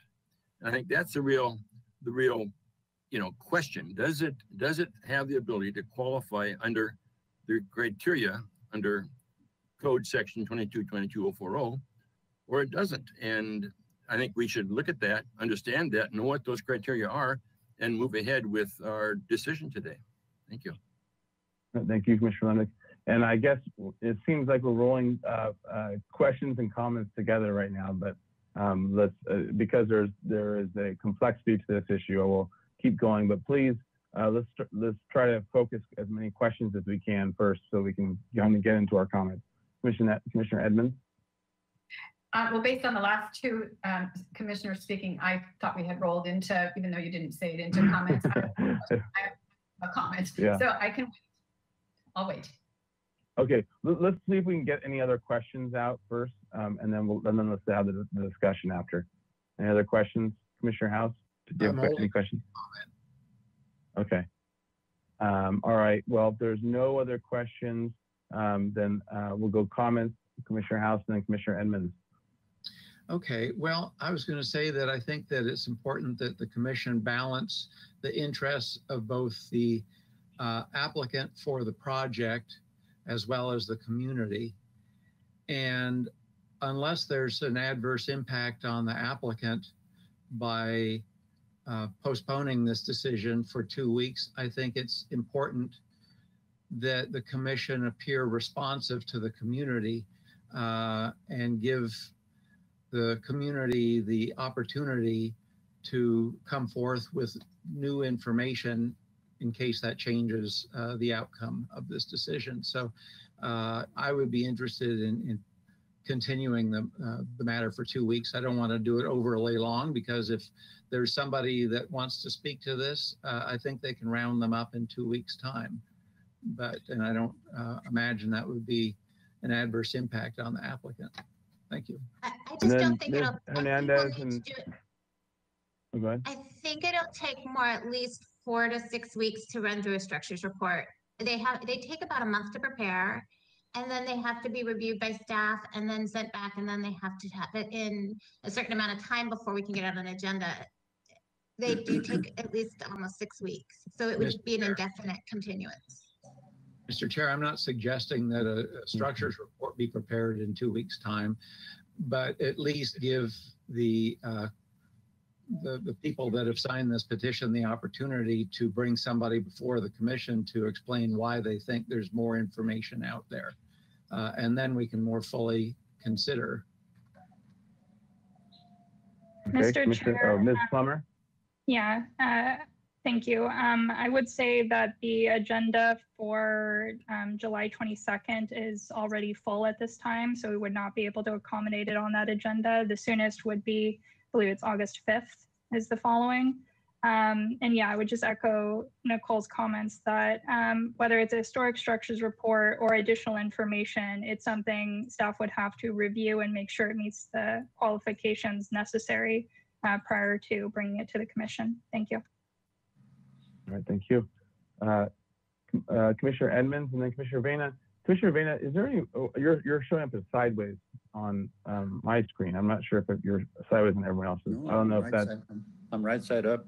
And I think that's the real, the real, you know, question. Does it, does it have the ability to qualify under the criteria under code section 2222040 or it doesn't? And I think we should look at that, understand that, know what those criteria are, and move ahead with our decision today. Thank you.
Thank you, Commissioner Lenvik. And I guess it seems like we're rolling uh, uh, questions and comments together right now, but um, let's uh, because there's there is a complexity to this issue. I will keep going, but please uh, let's let's try to focus as many questions as we can first, so we can get into our comments. Commissioner Commissioner Edmonds.
Uh, well, based on the last two um, commissioners speaking, I thought we had rolled into, even though you didn't say it, into comments. I have a comment.
Yeah.
So I can, wait. I'll wait.
Okay, let- let's see if we can get any other questions out first, um, and then we'll, and then let's have the, the discussion after. Any other questions, Commissioner Hausz? Do you have
I'm
que-
holding
any questions? Okay. Um, all right, well, if there's no other questions, um, then, uh, we'll go comments, Commissioner Hausz and then Commissioner Edmonds.
Okay, well, I was going to say that I think that it's important that the commission balance the interests of both the uh, applicant for the project as well as the community. And unless there's an adverse impact on the applicant by uh, postponing this decision for two weeks, I think it's important that the commission appear responsive to the community uh, and give the community the opportunity to come forth with new information in case that changes uh, the outcome of this decision. So uh, I would be interested in, in continuing the, uh, the matter for two weeks. I don't want to do it overly long because if there's somebody that wants to speak to this, uh, I think they can round them up in two weeks' time. But, and I don't uh, imagine that would be an adverse impact on the applicant. Thank you.
I, I
And
just
then
don't think it'll. I think we'll
Hernandez
need to
and,
do it-
oh, go ahead.
I think it'll take more, at least four to six weeks to run through a structures report. They have, they take about a month to prepare. And then they have to be reviewed by staff and then sent back, and then they have to have it in a certain amount of time before we can get on an agenda. They do take at least almost six weeks, so it would
Mr.
be an indefinite continuance.
Mr. Chair, I'm not suggesting that a a structures report be prepared in two weeks' time, but at least give the, uh, the, the people that have signed this petition the opportunity to bring somebody before the commission to explain why they think there's more information out there. Uh, And then we can more fully consider.
Okay,
Mr. Chair,
oh, Ms.
uh,
Plummer?
Yeah, uh, thank you. Um, I would say that the agenda for um, July 22nd is already full at this time, so we would not be able to accommodate it on that agenda. The soonest would be, I believe it's August 5th is the following. Um, and yeah, I would just echo Nicole's comments that um, whether it's a historic structures report or additional information, it's something staff would have to review and make sure it meets the qualifications necessary uh, prior to bringing it to the commission. Thank you.
All right, thank you. Uh, uh, Commissioner Edmonds and then Commissioner Vena. Commissioner Vena, is there any, oh, you're, you're showing up as sideways on um, my screen. I'm not sure if you're sideways on everyone else's. I don't know if
Right
that's,
side- I'm right side up.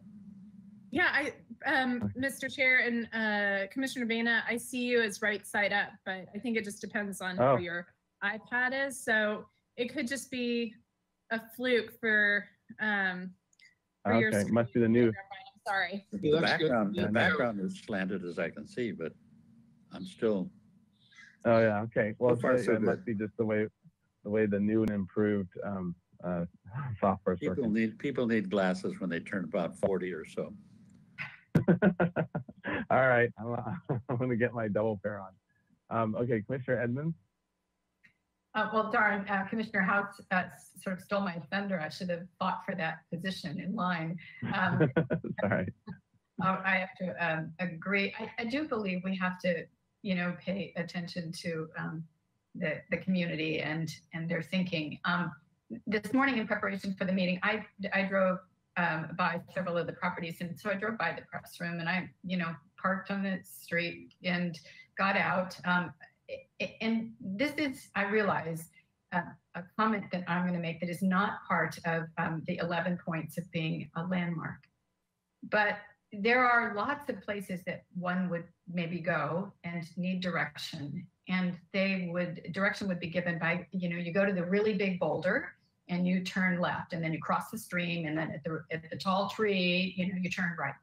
Yeah, I, um, Mr. Chair and, uh, Commissioner Vena, I see you as right side up, but I think it just depends on
Oh.
where your iPad is. So it could just be a fluke for, um, for your
okay,
screen.
must be the new,
I'm sorry.
The
looks good.
background,
Yeah.
the background is slanted as I can see, but I'm still,
oh yeah, okay. Well,
So far,
it
so
it must be just the way, the way the new and improved um, uh, software is
people
working.
need, people need glasses when they turn about forty or so.
All right, I'm, I'm gonna get my double pair on. Um, okay, Commissioner Edmonds?
Uh, well, darn, uh, Commissioner Hausz uh, sort of stole my thunder. I should have fought for that position in line. Um,
Sorry.
I have to um, agree. I, I do believe we have to, you know, pay attention to um, the the community and and their thinking. Um, this morning, in preparation for the meeting, I I drove um, by several of the properties, and so I drove by the press room, and I, you know, parked on the street and got out. And this is, I realize, a, a comment that I'm going to make that is not part of um, the 11 points of being a landmark. But there are lots of places that one would maybe go and need direction. And they would, direction would be given by, you know, you go to the really big boulder and you turn left and then you cross the stream and then at the, at the tall tree, you know, you turn right.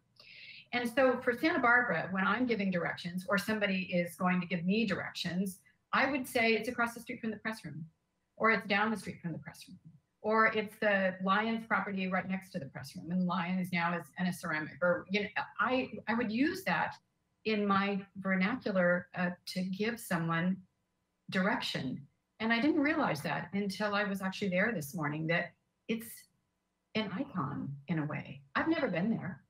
And so for Santa Barbara, when I'm giving directions or somebody is going to give me directions, I would say it's across the street from the press room, or it's down the street from the press room, or it's the Lions property right next to the press room, and Lion is now is in a ceramic. Or you know, I I would use that in my vernacular uh, to give someone direction, and I didn't realize that until I was actually there this morning. That it's an icon in a way. I've never been there,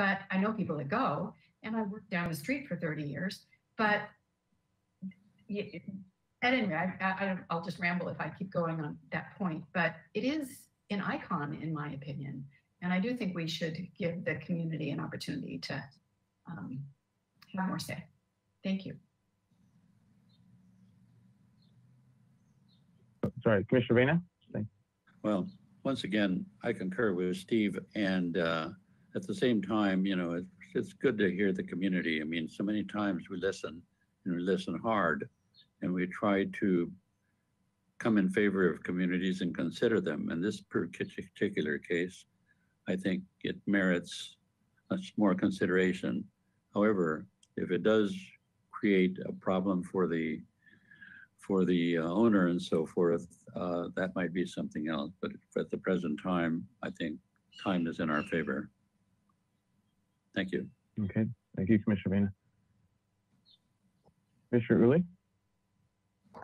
but I know people that go, and I worked down the street for 30 years. But y- at any rate, I, I, I'll just ramble if I keep going on that point. But it is an icon, in my opinion, and I do think we should give the community an opportunity to um, have more say. Thank you.
Sorry, Commissioner Vena?
Well, once again, I concur with Steve and uh, at the same time, you know, it's, it's good to hear the community. I mean, so many times we listen and we listen hard and we try to come in favor of communities and consider them. In this particular case, I think it merits much more consideration. However, if it does create a problem for the for the uh, owner and so forth, uh, that might be something else. But at the present time, I think time is in our favor. Thank you.
Okay, thank you, Commissioner Vena. Commissioner Ooley?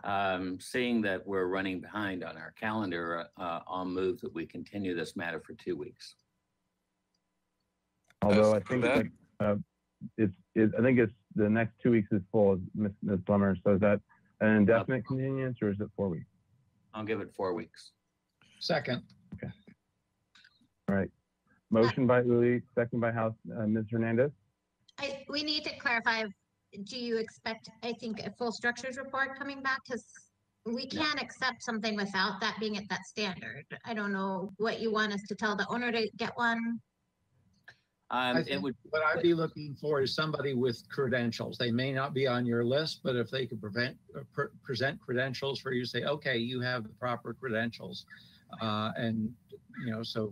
Um, seeing that we're running behind on our calendar, uh, I'll move that we continue this matter for two weeks.
Although I think that, uh, it's, it, I think it's, the next two weeks is full, as Ms. Ms. Plummer. So is that an indefinite continuance or is it four weeks?
I'll give it four weeks.
Second. Okay.
All right. Motion by Ooley, second by Hausz, uh, Ms. Hernandez.
I, we need to clarify, do you expect, I think, a full structures report coming back? Because we can't accept something without that being at that standard. I don't know what you want us to tell the owner to get one.
Um,
I
it
think
would,
what I'd be looking for is somebody with credentials. They may not be on your list, but if they could prevent, uh, pre- present credentials for you, say, okay, you have the proper credentials. Uh, and, you know, so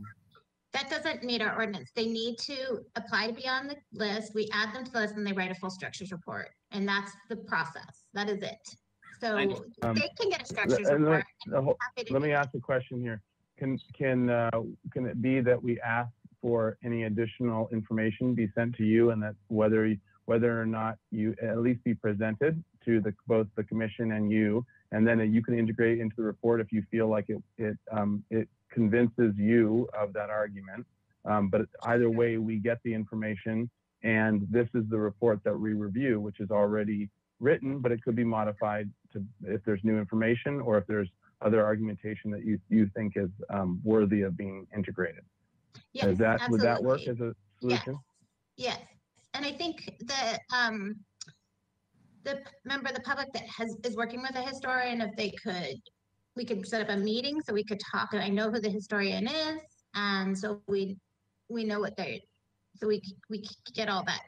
That doesn't meet our ordinance. They need to apply to be on the list. We add them to the list and they write a full structures report. And that's the process. That is it. So
Um,
they can get a structures
and
report.
let-
to
Let me ask a question here. Can, can, uh, can it be that we ask for any additional information be sent to you and that whether, whether or not you at least be presented to the, both the commission and you, and then you can integrate into the report if you feel like it, it, um, it convinces you of that argument. Um, but either way, we get the information and this is the report that we review, which is already written, but it could be modified to, if there's new information or if there's other argumentation that you, you think is, um, worthy of being integrated.
Yes,
Is that, would that work as a solution?
Yes, yes. and I think the, um, the member of the public that has, is working with a historian, if they could, we could set up a meeting so we could talk, and I know who the historian is, and so we, we know what they're, so we, we get all that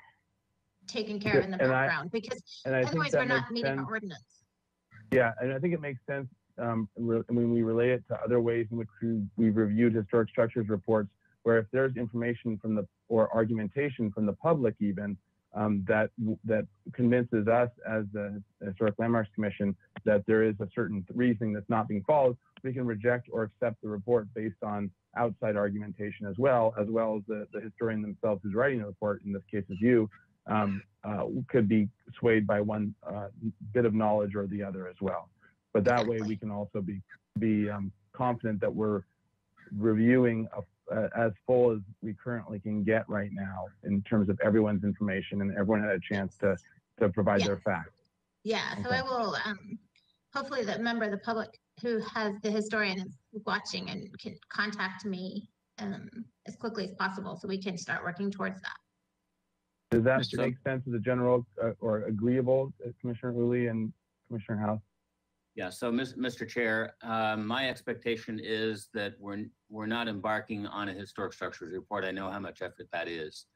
taken care of in the
And
background, because
and I think
otherwise we're not meeting our
sense.
ordinance.
Yeah, and I think it makes sense, um, re- when we relate it to other ways in which we, we've reviewed historic structures reports, where if there's information from the, or argumentation from the public even, um, that, that convinces us as the Historic Landmarks Commission that there is a certain reasoning that's not being followed, we can reject or accept the report based on outside argumentation as well, as well as the, the historian themselves who's writing the report, in this case is you, um, uh, could be swayed by one uh, bit of knowledge or the other as well. But that way, we can also be be um, confident that we're reviewing a, uh, as full as we currently can get right now in terms of everyone's information, and everyone had a chance to to provide their facts.
Yeah, so I will, um, hopefully the member of the public who has the historian is watching and can contact me, um, as quickly as possible, so we can start working towards that.
Does that make sense as a general uh, or agreeable, uh, Commissioner Ooley and Commissioner Hausz?
Yeah, so, Mr. Chair, um, my expectation is that we're, we're not embarking on a historic structures report. I know how much effort that is.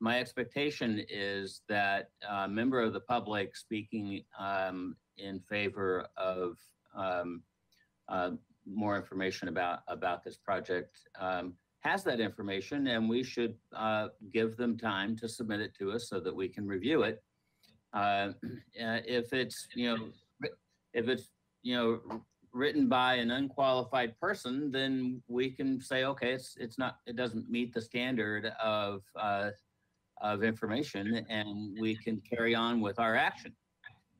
My expectation is that a member of the public speaking um, in favor of um, uh, more information about, about this project um, has that information, and we should uh, give them time to submit it to us so that we can review it. Uh, uh, If it's, you know, if it's you know, written by an unqualified person, then we can say, okay, it's, it's not, it doesn't meet the standard of, uh, of information and we can carry on with our action.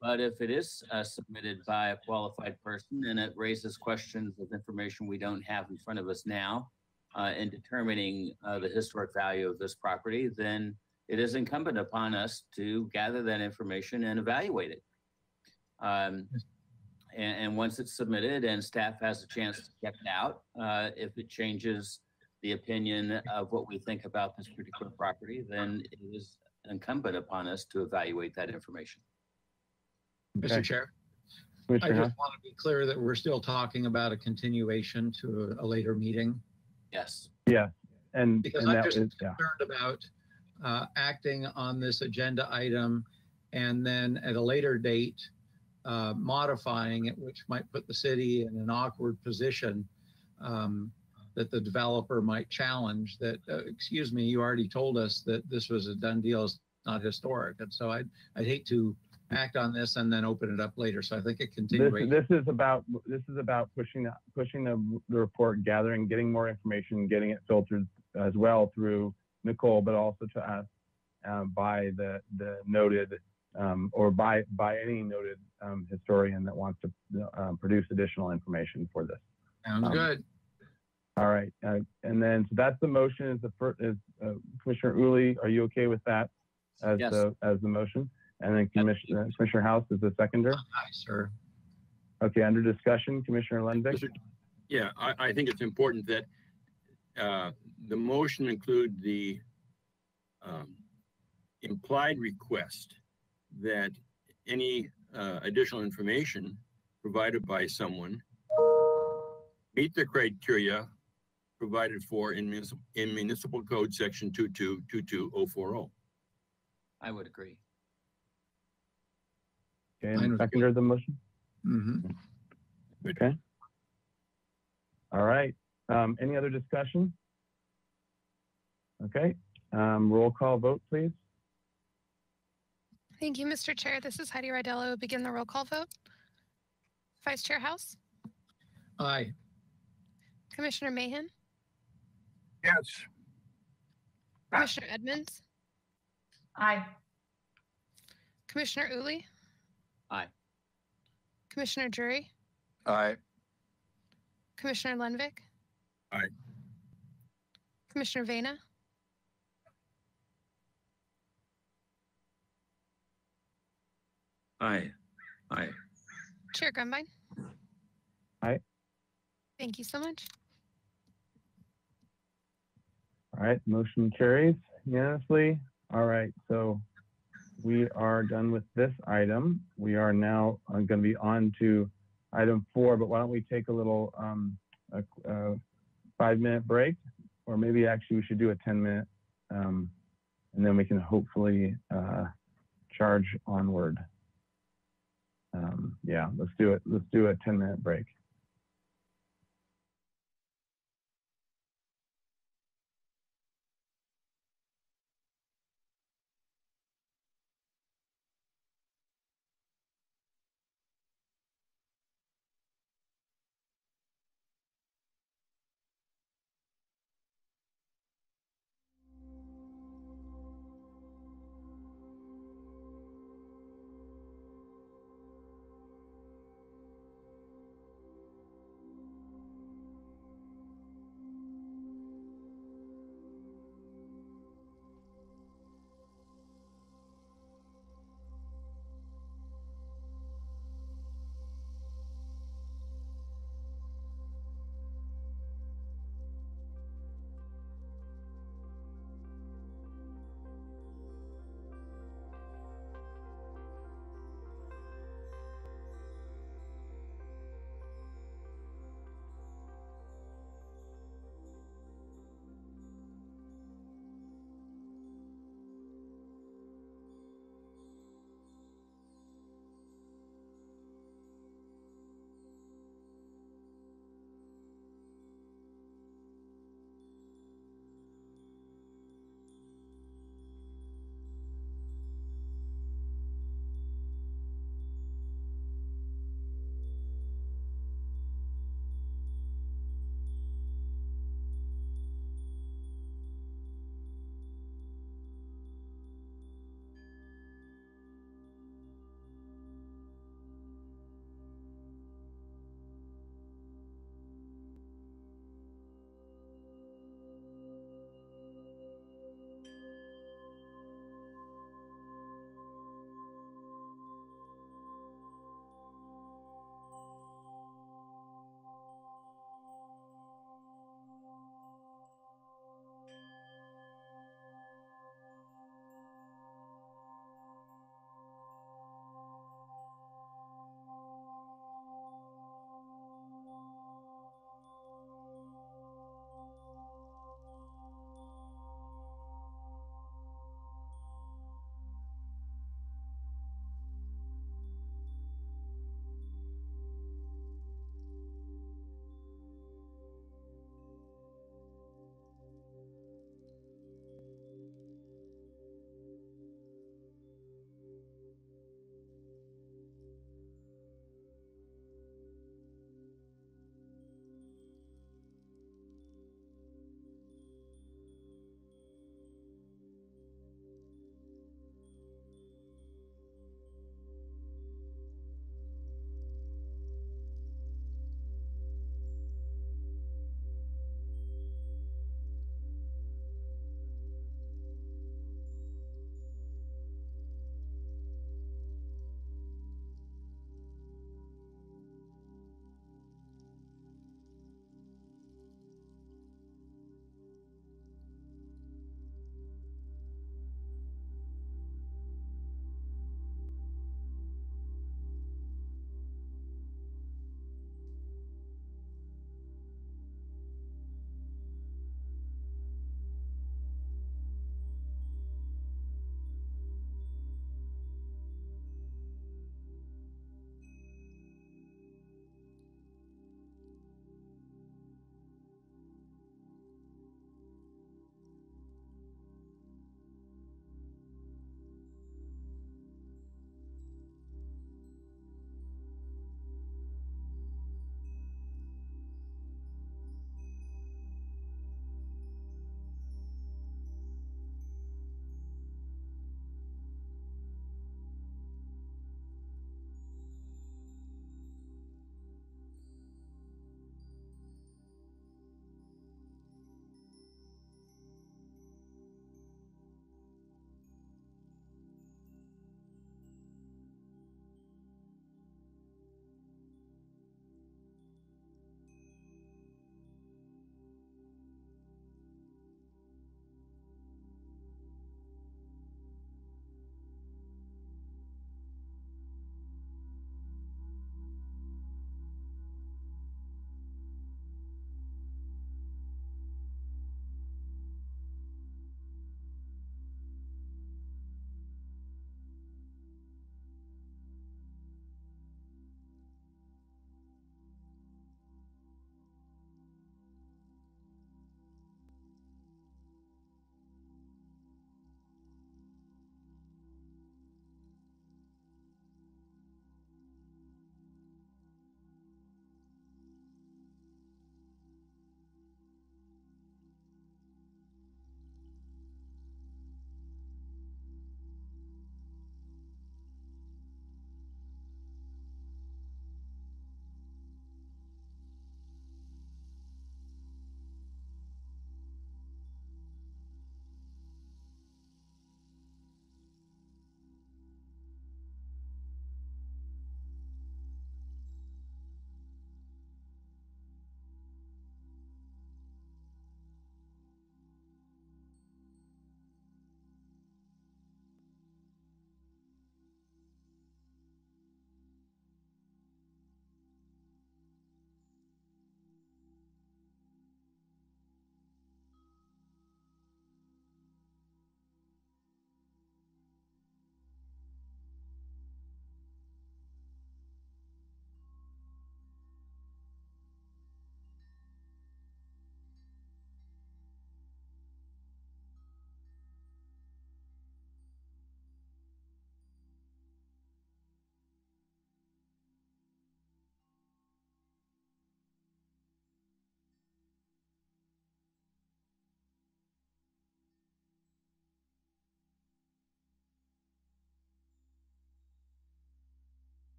But if it is uh, submitted by a qualified person and it raises questions of information we don't have in front of us now, uh, in determining uh, the historic value of this property, then it is incumbent upon us to gather that information and evaluate it. Um, and, and once it's submitted and staff has a chance to check it out, uh, if it changes the opinion of what we think about this particular property, then it is incumbent upon us to evaluate that information.
Mr. Chair, I just
Hess?
want to be clear that we're still talking about a continuation to a- a later meeting.
Yes.
Yeah, and,
Because
and
I'm
that
just
is, yeah.
concerned about uh, acting on this agenda item and then at a later date, uh, modifying it, which might put the city in an awkward position um, that the developer might challenge that, uh, excuse me, you already told us that this was a done deal, it's not historic. And so I'd, I'd hate to act on this and then open it up later. So I think a
This, this is about, this is about pushing, the pushing the, the report, gathering, getting more information, getting it filtered as well through Nicole, but also to us uh, by the, the noted, um, or by, by any noted um, historian that wants to uh, produce additional information for this.
Sounds
Um,
good.
All right, uh, and then, so that's the motion, is the first, is uh, Commissioner Ooley, are you okay with that? As
Yes.
the, as the motion? And then Commissioner, Commissioner Hausz is the seconder?
Aye, sir.
Okay, under discussion, Commissioner
Lenvik? Yeah, I, I think it's important that uh, the motion include the um, implied request that any uh, additional information provided by someone meet the criteria provided for in municipal, in municipal code section 2222040.
I would agree.
Okay,
Mine
and
was
seconder the motion?
Mhm.
Okay. All right, um, any other discussion? Okay, um, roll call vote, please.
Thank you, Mr. Chair. This is Heidi Rydell. I will begin the roll call vote. Vice Chair Hausz,
Aye.
Commissioner Mahan,
Yes.
Commissioner Edmonds,
Aye.
Commissioner Ooley,
Aye.
Commissioner Drury,
Aye.
Commissioner Lenvik,
Aye.
Commissioner Vena,
Aye. Aye.
Chair Grumbine.
Aye.
Thank you so much.
All right, motion carries unanimously. All right, so we are done with this item. We are now going to be on to item four, but why don't we take a little um, a, a five-minute break? Or maybe actually we should do a 10-minute, um, and then we can hopefully uh, charge onward. Um, yeah, let's do it. Let's do a 10-minute break.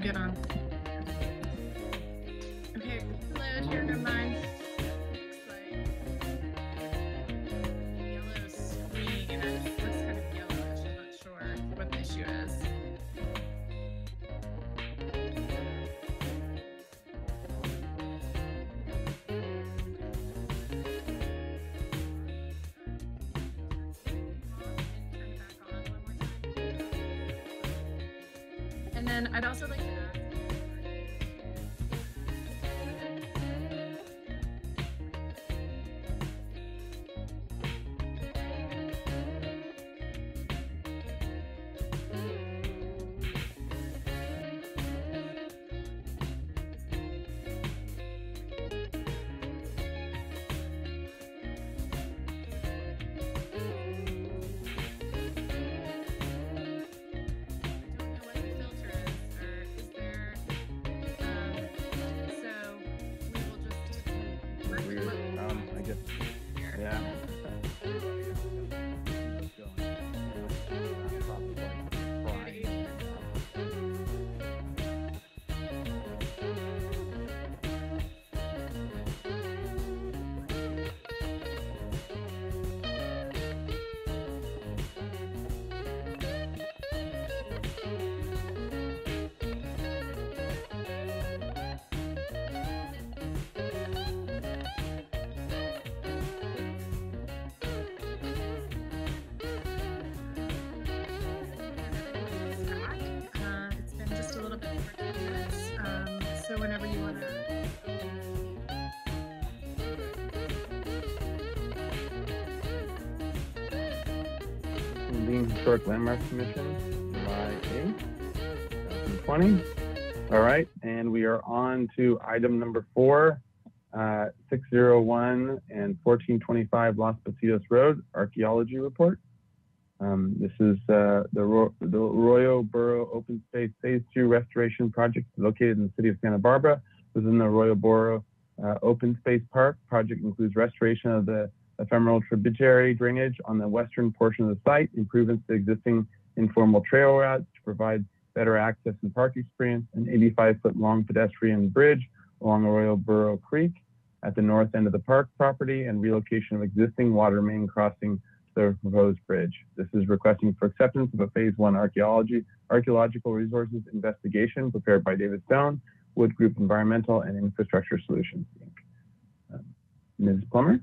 Good on. Then I'd also like to
Historic Landmarks Commission, July 8th, 2020. All right, and we are on to item number four, uh, 601 and 1425 Las Positas Road Archaeology Report. Um, this is uh, the, Ro- the Arroyo Burro Open Space Phase 2 Restoration Project located in the city of Santa Barbara within the Arroyo Burro uh, Open Space Park. Project includes restoration of the ephemeral tributary drainage on the western portion of the site, improvements to existing informal trail routes to provide better access and park experience, an 85 foot long pedestrian bridge along Arroyo Burro Creek at the north end of the park property, and relocation of existing water main crossing the proposed bridge. This is requesting for acceptance of a phase one archaeology, archaeological resources investigation prepared by David Stone, Wood Group Environmental and Infrastructure Solutions. Inc. Um, Ms. Plummer?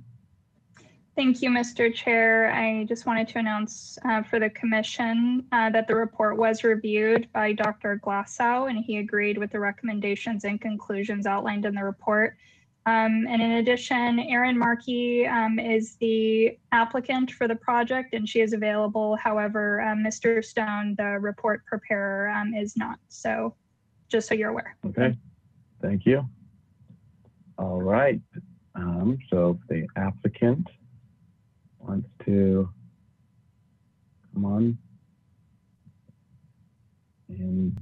Thank you, Mr. Chair. I just wanted to announce uh, for the commission uh, that the report was reviewed by Dr. Glassow, and he agreed with the recommendations and conclusions outlined in the report. Um, and in addition, Erin Markey um, is the applicant for the project, and she is available. However, um, Mr. Stone, the report preparer, um, is not. So just so you're aware.
Okay, thank you. All right, um, so the applicant wants to come on. And,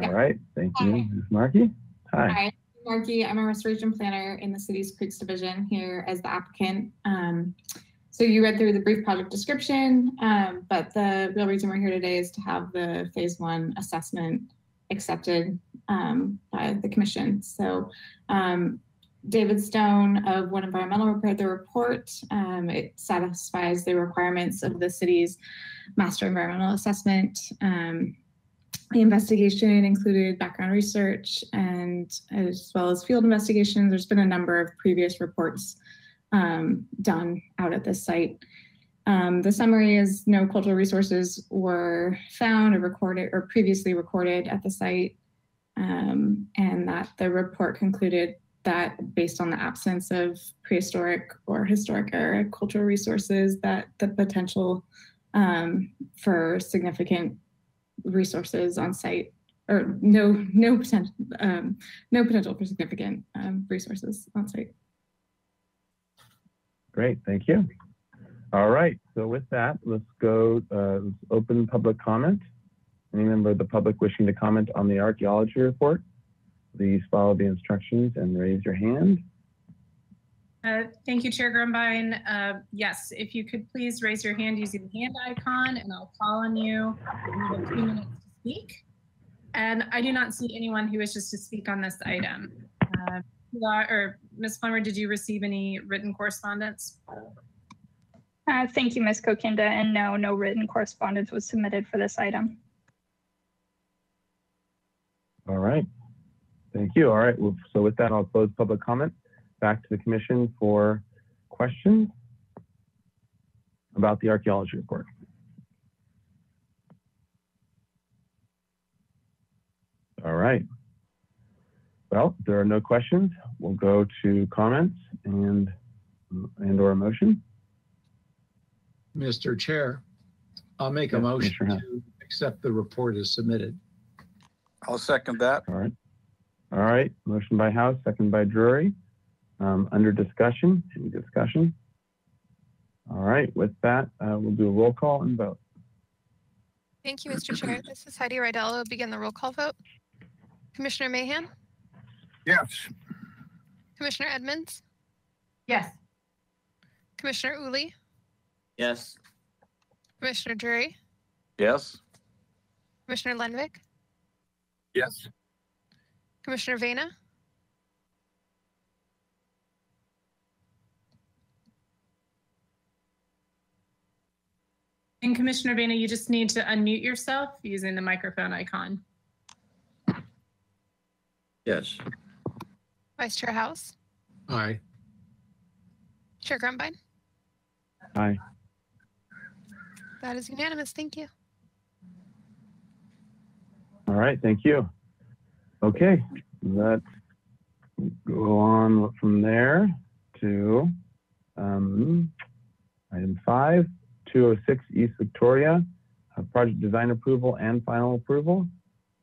all right, thank you, Ms. Markey. Hi.
Hi, Markey. I'm a restoration planner in the city's Creeks Division here as the applicant. Um, so you read through the brief project description, um, but the real reason we're here today is to have the phase one assessment accepted um, by the commission. So um, David Stone of One Environmental prepared the report. Um, it satisfies the requirements of the city's master environmental assessment. Um, the investigation included background research and as well as field investigations. There's been a number of previous reports um, done out at this site. Um, the summary is no cultural resources were found or recorded or previously recorded at the site, um, and that the report concluded that based on the absence of prehistoric or historic era cultural resources, that the potential um, for significant resources on site or no no potential um, no potential for significant um, resources on site.
Great, thank you. All right, so with that, let's go, uh, open public comment. Any member of the public wishing to comment on the archaeology report, please follow the instructions and raise your hand.
Uh, Thank you, Chair Grumbine. Uh, Yes, if you could please raise your hand using the hand icon and I'll call on you. You have two minutes to speak. And I do not see anyone who wishes to speak on this item. Uh, Pilar- Or Ms. Plummer, did you receive any written correspondence?
Uh, thank you, Ms. Kokinda, and no, no written correspondence was submitted for this item.
All right. Thank you. All right. Well, so with that, I'll close public comment. Back to the commission for questions about the archaeology report. All right. Well, there are no questions. We'll go to comments and and or a motion.
Mr. Chair, I'll make a motion to accept the report as submitted.
I'll second that.
All right. All right. Motion by Hausz, second by Drury. Um, under discussion, any discussion? All right. With that, uh, we'll do a roll call and vote.
Thank you, Mr. Chair. This is Heidi Rydell. I'll begin the roll call vote. Commissioner Mahan,
Yes.
Commissioner Edmonds,
Yes.
Commissioner Ooley,
Yes.
Commissioner Drury,
Yes.
Commissioner Lenvik,
Yes.
Commissioner Vena,
And Commissioner Vena, you just need to unmute yourself using the microphone icon.
Yes.
Vice Chair Hausz,
Aye.
Chair Grumbine.
Aye.
That is unanimous. Thank you.
All right. Thank you. Okay. Let's go on from there to um, item five, 206 East Victoria, uh, project design approval and final approval.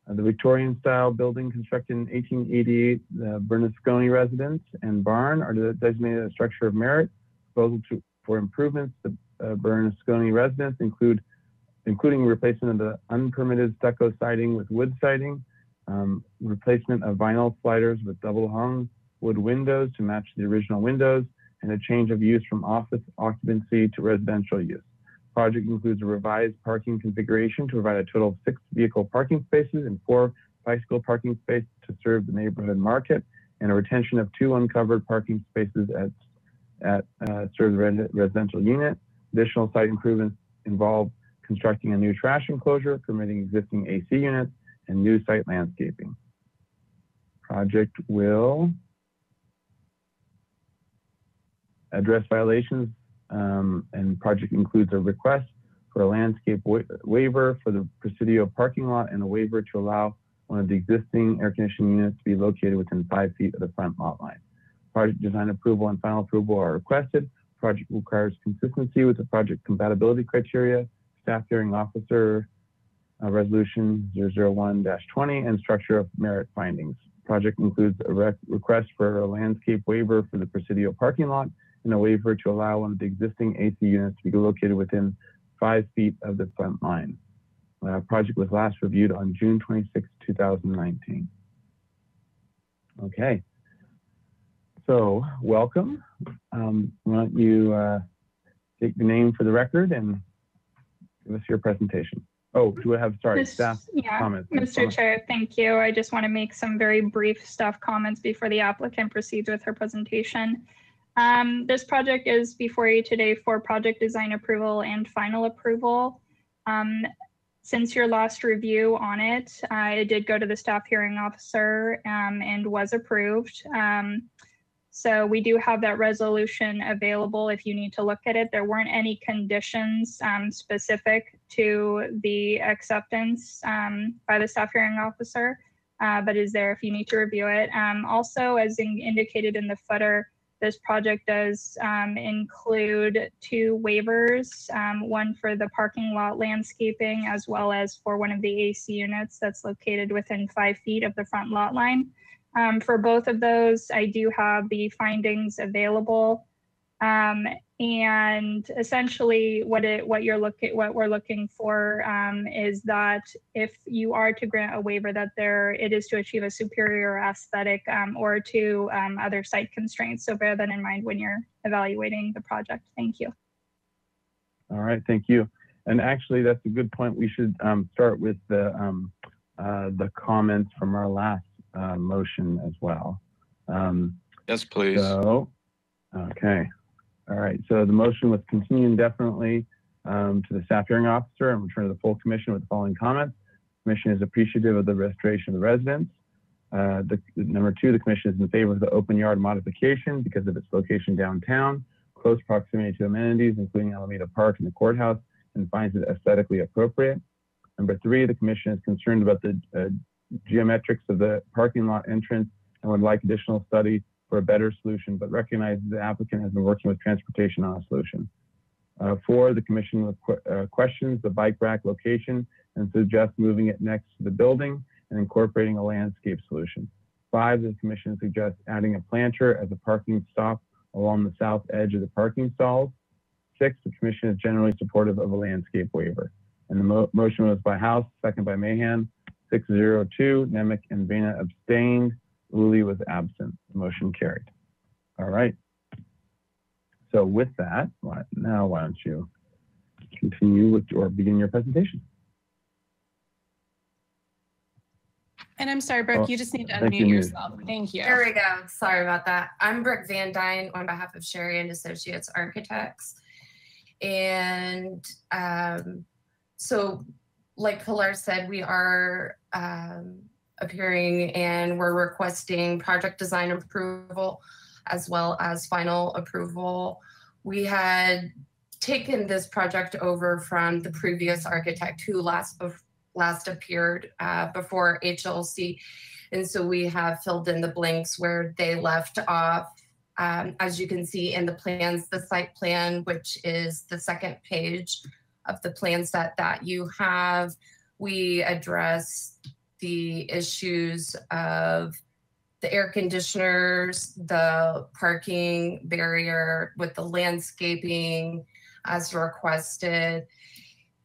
Uh, the Victorian style building constructed in 1888, the Bernasconi residence and barn are designated a structure of merit. Proposal to, for improvements to uh, Bernasconi residence include including replacement of the unpermitted stucco siding with wood siding, um, replacement of vinyl sliders with double hung wood windows to match the original windows, and a change of use from office occupancy to residential use. Project includes a revised parking configuration to provide a total of six vehicle parking spaces and four bicycle parking spaces to serve the neighborhood market, and a retention of two uncovered parking spaces at at uh, serve the res- residential unit. Additional site improvements involve constructing a new trash enclosure, permitting existing AC units, and new site landscaping. Project will address violations, um, and project includes a request for a landscape wa- waiver for the Presidio parking lot and a waiver to allow one of the existing air conditioning units to be located within five feet of the front lot line. Project design approval and final approval are requested. Project requires consistency with the project compatibility criteria, staff hearing officer resolution 001-20 and structure of merit findings. Project includes a rec- request for a landscape waiver for the Presidio parking lot and a waiver to allow one of the existing AC units to be located within five feet of the front line. Uh, project was last reviewed on June 26, 2019. Okay. So, welcome. Um, why don't you uh, take your name for the record and give us your presentation? Oh, do I have, sorry,
Miss-
staff
Yeah,
comments?
Mr. Chair, thank you. I just want to make some very brief staff comments before the applicant proceeds with her presentation. Um, this project is before you today for project design approval and final approval. Um, since your last review on it, uh, it did go to the staff hearing officer um, and was approved. So we do have that resolution available if you need to look at it. There weren't any conditions um, specific to the acceptance um, by the staff hearing officer, uh, but is there if you need to review it. Um, also, as in- indicated in the footer, this project does um, include two waivers, um, one for the parking lot landscaping as well as for one of the AC units that's located within five feet of the front lot line. Um, for both of those, I do have the findings available. Um, and essentially what it, what you're looking, what we're looking for, um, is that if you are to grant a waiver that there, it is to achieve a superior aesthetic, um, or to, um, other site constraints. So bear that in mind when you're evaluating the project. Thank you.
All right, thank you. And actually, that's a good point. We should um, start with the um, uh, the comments from our last uh, motion as well. Um,
Yes, please.
so, okay. All right. So the motion was continue indefinitely um, to the staff hearing officer and return to the full commission with the following comments. Commission is appreciative of the restoration of the residence. Uh, the, number two, the commission is in favor of the open yard modification because of its location downtown, close proximity to amenities, including Alameda Park and the courthouse, and finds it aesthetically appropriate. Number three, the commission is concerned about the uh, geometrics of the parking lot entrance and would like additional study for a better solution, but recognizes the applicant has been working with transportation on a solution. Uh, four, the commission qu- uh, questions the bike rack location and suggests moving it next to the building and incorporating a landscape solution. Five, the commission suggests adding a planter as a parking stop along the south edge of the parking stalls. Six, the commission is generally supportive of a landscape waiver. And the mo- motion was by Hausz, second by Mahan, six zero two, Nemec and Vena abstained. Ooley was absent. The Motion carried. All right. So with that, why- now why don't you continue with or begin your presentation?
And I'm sorry,
Oh,
Brooke, you just need to
thank you,
unmute yourself. Thank you.
There we go. Sorry about that. I'm Brooke Van Dyne on behalf of Sherry and Associates Architects. And um, so, like Pilar said, we are um, appearing and we're requesting project design approval as well as final approval. We had taken this project over from the previous architect who last last appeared uh, before HLC. And so we have filled in the blanks where they left off. Um, as you can see in the plans, the site plan, which is the second page of the plan set that you have, we address the issues of the air conditioners, the parking barrier with the landscaping as requested.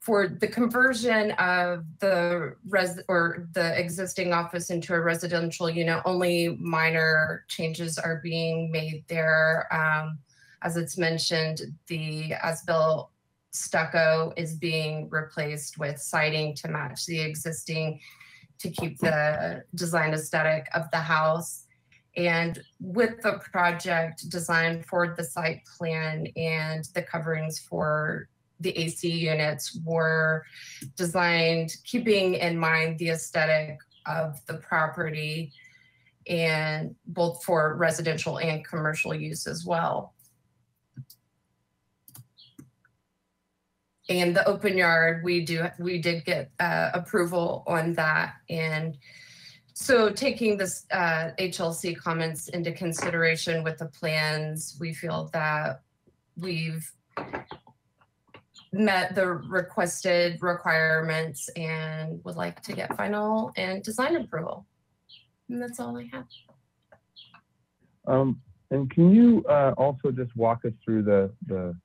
For the conversion of the res or the existing office into a residential unit, only minor changes are being made there. Um, as it's mentioned, the as-built stucco is being replaced with siding to match the existing to keep the design aesthetic of the house. And with the project designed for the site plan and the coverings for the AC units were designed keeping in mind the aesthetic of the property and both for residential and commercial use as well. And the open yard, we do, we did get uh, approval on that. And so taking this uh, HLC comments into consideration with the plans, we feel that we've met the requested requirements and would like to get final and design approval. And that's all I have.
Um, and can you uh, also just walk us through the, the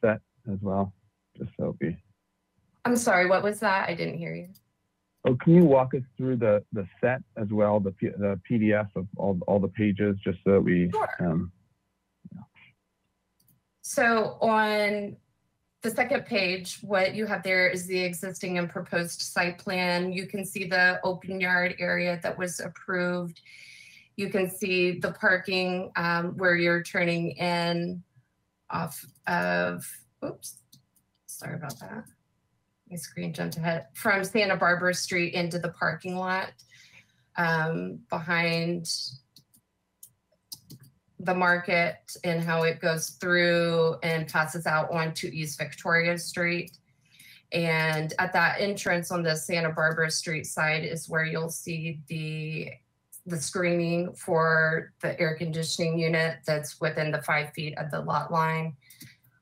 set as well? Just so we,
I'm sorry, what was that? I didn't hear you.
oh, can you walk us through the, the set as well, the, P- the PDF of all, all the pages, just so that we, um,
So on the second page, what you have there is the existing and proposed site plan. You can see the open yard area that was approved. You can see the parking um, where you're turning in off of, oops, sorry about that. My screen jumped ahead from Santa Barbara Street into the parking lot um, behind the market and how it goes through and passes out onto East Victoria Street. And at that entrance on the Santa Barbara Street side is where you'll see the the screening for the air conditioning unit that's within the five feet of the lot line,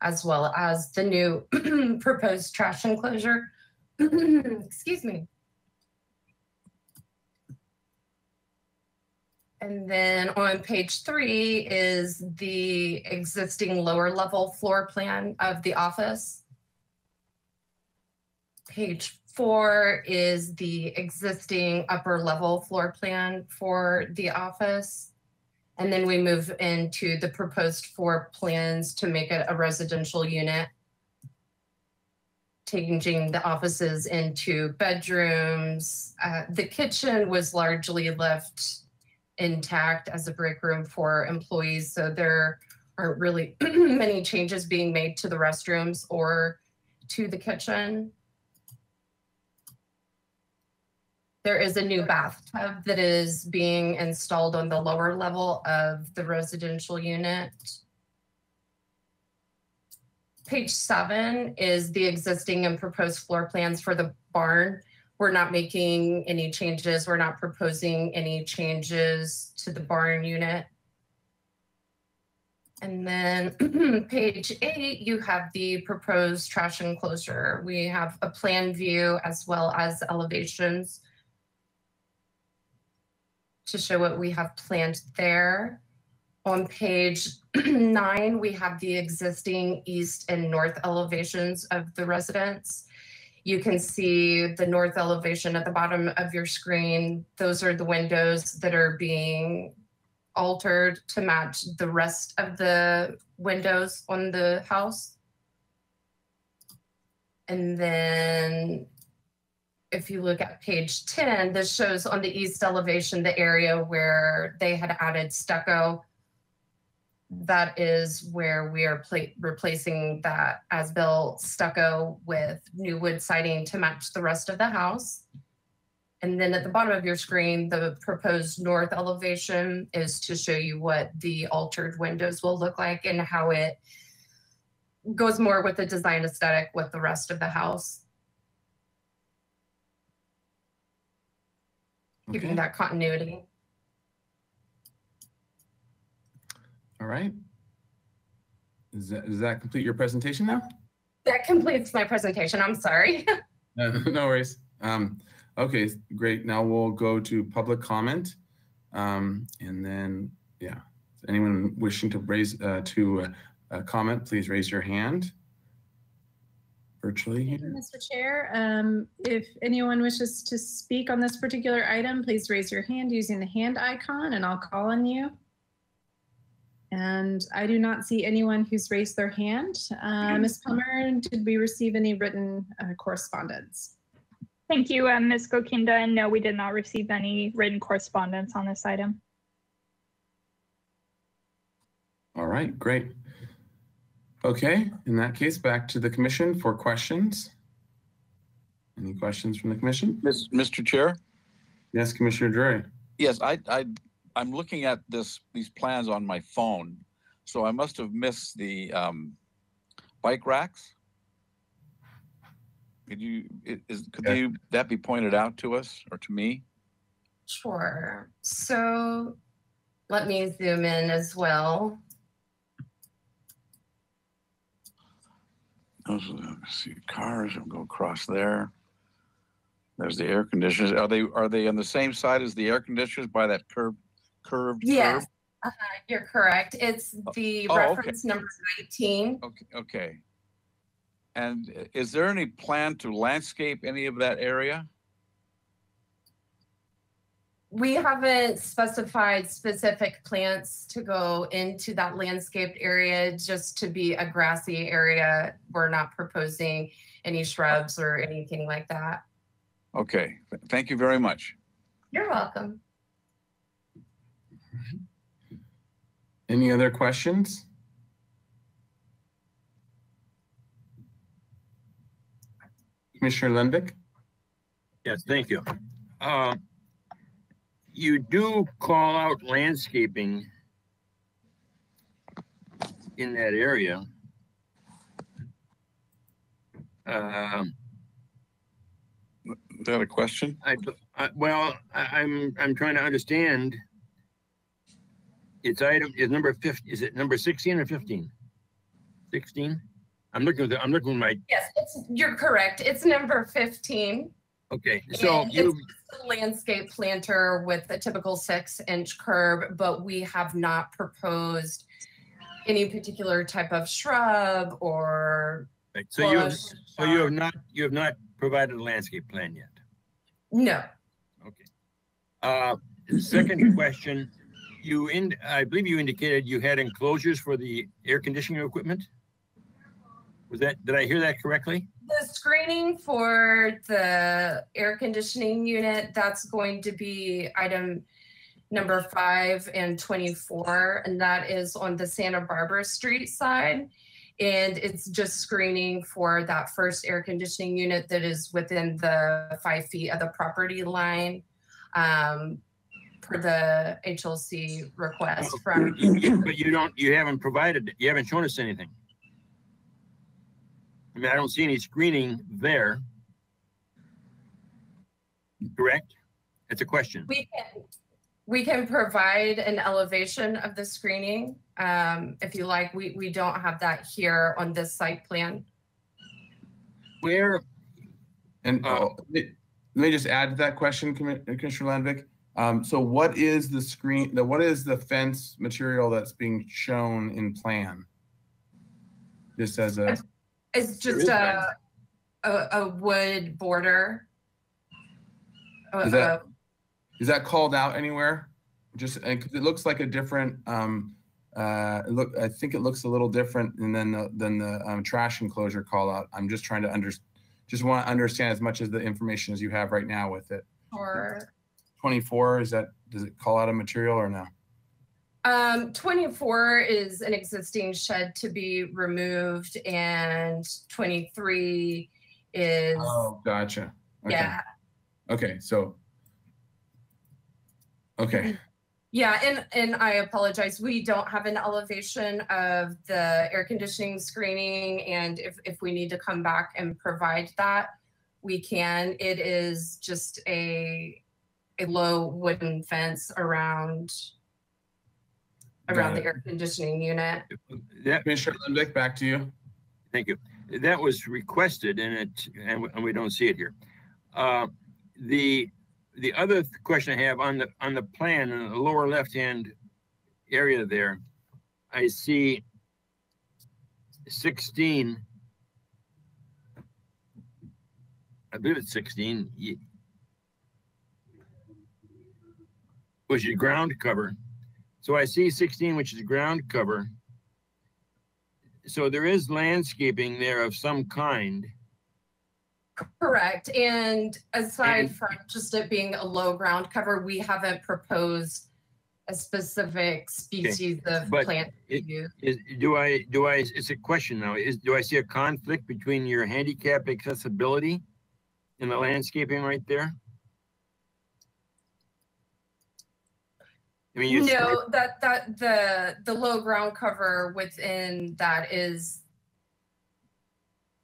as well as the new proposed trash enclosure. Excuse me. And then on page three is the existing lower level floor plan of the office. Page four is the existing upper level floor plan for the office. And then we move into the proposed four plans to make it a residential unit. changing the offices into bedrooms. Uh, the kitchen was largely left intact as a break room for employees, so there aren't really many changes being made to the restrooms or to the kitchen. There is a new bathtub that is being installed on the lower level of the residential unit. Page seven is the existing and proposed floor plans for the barn. We're not making any changes. We're not proposing any changes to the barn unit. And then page eight, you have the proposed trash enclosure. We have a plan view as well as elevations to show what we have planned there. On page nine, we have the existing east and north elevations of the residence. You can see the north elevation at the bottom of your screen. Those are the windows that are being altered to match the rest of the windows on the house. And then if you look at page 10, this shows on the east elevation the area where they had added stucco. That is where we are pla- replacing that as-built stucco with new wood siding to match the rest of the house. And then at the bottom of your screen, the proposed north elevation is to show you what the altered windows will look like and how it goes more with the design aesthetic with the rest of the house. Giving
Okay.
that continuity.
All right. Does that, does that complete your presentation now?
That completes my presentation. I'm sorry.
No no worries. Um, okay, great. Now we'll go to public comment. Um, and then, yeah, anyone wishing to raise, uh, to, uh, uh, comment, please raise your hand. Virtually
Thank you. Mr. Chair. Um, if anyone wishes to speak on this particular item, please raise your hand using the hand icon and I'll call on you. And I do not see anyone who's raised their hand. Uh, Ms. Plummer, did we receive any written uh, correspondence?
Thank you, uh, Ms. Gokinda. And no, we did not receive any written correspondence on this item.
All right, great. Okay, in that case, back to the commission for questions. Any questions from the commission?
Miss- Mr. Chair?
Yes, Commissioner Drury.
Yes, I, I, I'm looking at this, these plans on my phone, so I must have missed the, um, bike racks. Could you, is, could
Yeah.
you, that be pointed out to us or to me?
Sure. So let me zoom in as well.
Those are, the- see, cars, go across there. There's the air conditioners. Are they, are they on the same side as the air conditioners by that curved, curved?
Yes,
curve?
uh, you're correct. It's the
oh, okay.
reference number 19.
Okay, okay. And is there any plan to landscape any of that area?
We haven't specified specific plants to go into that landscaped area, just to be a grassy area. We're not proposing any shrubs or anything like that.
Okay, thank you very much.
You're welcome.
Any other questions? Commissioner Lenvik?
Yes, thank you. Uh, You do call out landscaping in that area. Um,
Is that a question?
I, I- well, I, I'm, I'm trying to understand. It's item, is number fifty, is it number sixteen or fifteen? Sixteen? I'm looking at, the- I'm looking at my,
Yes, it's, you're correct. It's number 15.
Okay, so
And
you,
it's a landscape planter with a typical six inch curb, but we have not proposed any particular type of shrub or
so you,
bush.
so you have not, you have not provided a landscape plan yet?
No, Okay.
Uh, second question, you in, I believe you indicated you had enclosures for the air conditioning equipment? Was that, did I hear that correctly?
The screening for the air conditioning unit, that's going to be item number five and 24, and that is on the Santa Barbara Street side. And it's just screening for that first air conditioning unit that is within the five feet of the property line um, per the HLC request from.
But you don't, you haven't provided, you haven't shown us anything. I mean, I don't see any screening there. Correct? It's a question.
We can, we can provide an elevation of the screening. Um, if you like, we, we don't have that here on this site plan.
Where?
And oh, let me- let me just add to that question, Commissioner Lenvik. Um, so what is the screen, the, what is the fence material that's being shown in plan? Just as a,
It's just a, a, a wood border. Uh,
is that,
uh,
is that called out anywhere? Just, and 'cause it looks like a different, um, uh, look, I think it looks a little different than the, than the, um, trash enclosure call out. I'm just trying to under, just want to understand as much as the information as you have right now with it.
Or,
24, is that, does it call out a material or no?
Um, twenty-four is an existing shed to be removed and twenty-three is,
Oh, gotcha. Okay.
yeah.
Okay, so. Okay,
Yeah, and, and I apologize, we don't have an elevation of the air conditioning screening, and if, if we need to come back and provide that, we can. It is just a, a low wooden fence around, around the air conditioning unit.
That,
Commissioner Lenvik, back to you.
Thank you. That was requested and it, and we- and we don't see it here. Uh, The, the other question I have on the, on the plan, in the lower left-hand area there, I see sixteen. I believe it's sixteen. ye- Which is ground cover. So I see sixteen, which is ground cover. So there is landscaping there of some kind.
Correct, and aside
And-
from just it being a low ground cover, we haven't proposed a specific species of
but
plant to
it-. Is, do I, do I, it's a question now, is, do I see a conflict between your handicap accessibility and the landscaping right there? I mean, you.
No, that, that, the, the low ground cover within that is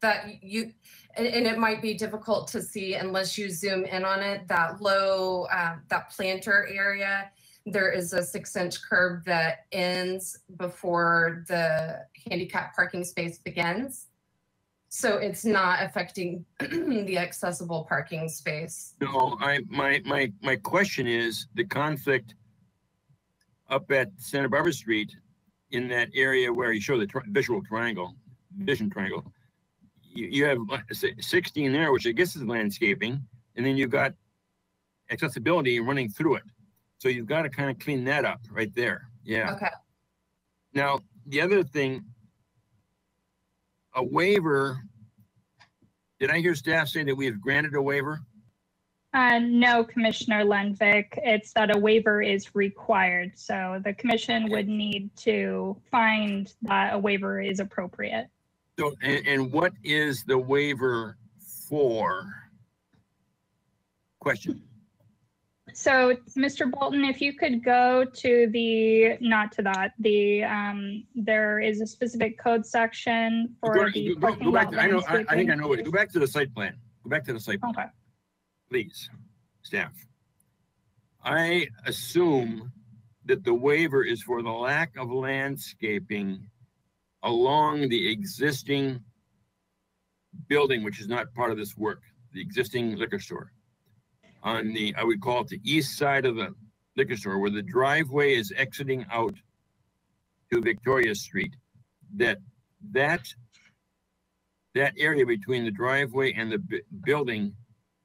that you, and, and it might be difficult to see unless you zoom in on it, that low, uh, that planter area. There is a six inch curb that ends before the handicap parking space begins. So it's not affecting the accessible parking space.
No, I, my, my, my question is the conflict up at Santa Barbara Street in that area where you show the tri- visual triangle, vision triangle. You, you have uh, sixteen there, which I guess is landscaping, and then you've got accessibility running through it. So you've got to kind of clean that up right there. Yeah.
Okay.
Now, the other thing, a waiver, did I hear staff say that we have granted a waiver?
Uh, no, Commissioner Lenvik, it's that a waiver is required. So the commission would need to find that a waiver is appropriate.
So, and, and what is the waiver for? Question.
So, Mr. Bolton, if you could go to the, not to that, the, um, there is a specific code section
Go,
for the
go- go
parking
back, to- I know, I, I think I know it. Go back to the site plan. Go back to the site plan.
Okay.
Please, staff. I assume that the waiver is for the lack of landscaping along the existing building, which is not part of this work, the existing liquor store. On the, I would call it the east side of the liquor store, where the driveway is exiting out to Victoria Street, that, that, that area between the driveway and the bu- building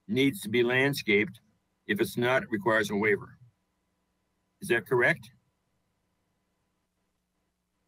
needs to be landscaped. If it's not, it requires a waiver. Is that correct?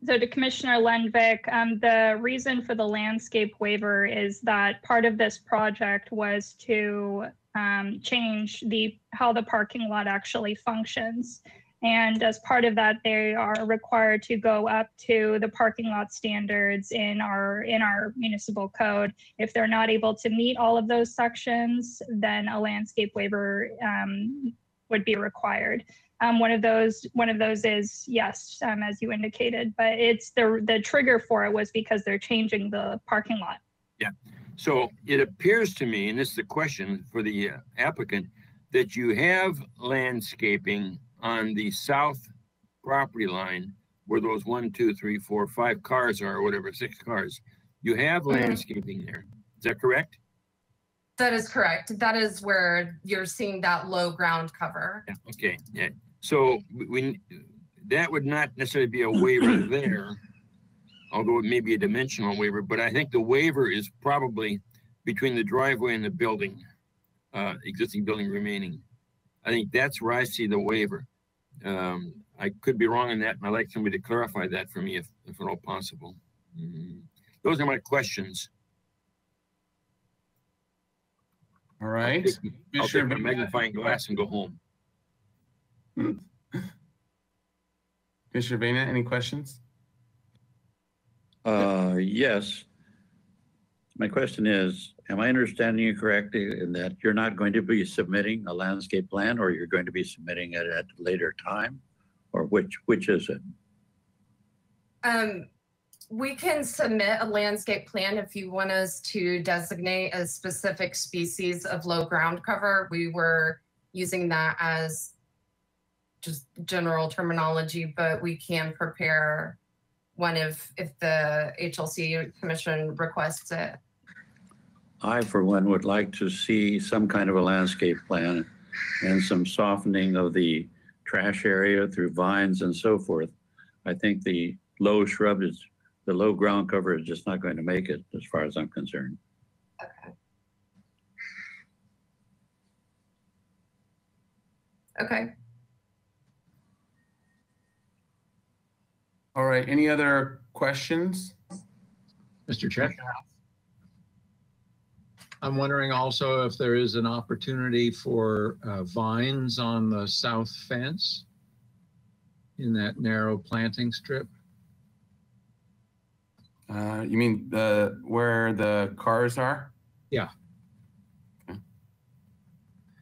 So to Commissioner Lenvik, um, the reason for the landscape waiver is that part of this project was to um, change the how the parking lot actually functions. And as part of that, they are required to go up to the parking lot standards in our in our municipal code. If they're not able to meet all of those sections, then a landscape waiver um, would be required. Um, one of those one of those is yes, um, as you indicated, but it's the the trigger for it was because they're changing the parking lot.
Yeah. So it appears to me, and this is the question for the uh, applicant, that you have landscaping on the south property line where those one, two, three, four, five cars are, or whatever, six cars. You have
Mhm.
landscaping there. Is that correct?
That is correct. That is where you're seeing that low ground cover.
Yeah, okay, yeah. So we- we, that would not necessarily be a waiver there, although it may be a dimensional waiver, but I think the waiver is probably between the driveway and the building, uh, existing building remaining. I think that's where I see the waiver. Um, I could be wrong on that, and I'd like somebody to clarify that for me if, if at all possible. Mm. Those are my questions.
All right.
I'll take
Commissioner
my
Vina,
magnifying glass and go home.
Commissioner Vena, any questions?
Uh, yes. My question is, am I understanding you correctly in that you're not going to be submitting a landscape plan or you're going to be submitting it at a later time? Or which, which is it?
Um, we can submit a landscape plan if you want us to designate a specific species of low ground cover. We were using that as just general terminology, but we can prepare one if, if the HLC commission requests it.
I, for one, would like to see some kind of a landscape plan and some softening of the trash area through vines and so forth. I think the low shrub is, the low ground cover is just not going to make it as far as I'm concerned.
Okay.
All right, any other questions?
Mr. Chair? I'm wondering also if there is an opportunity for uh, vines on the south fence in that narrow planting strip.
Uh, you mean the, where the cars are?
Yeah.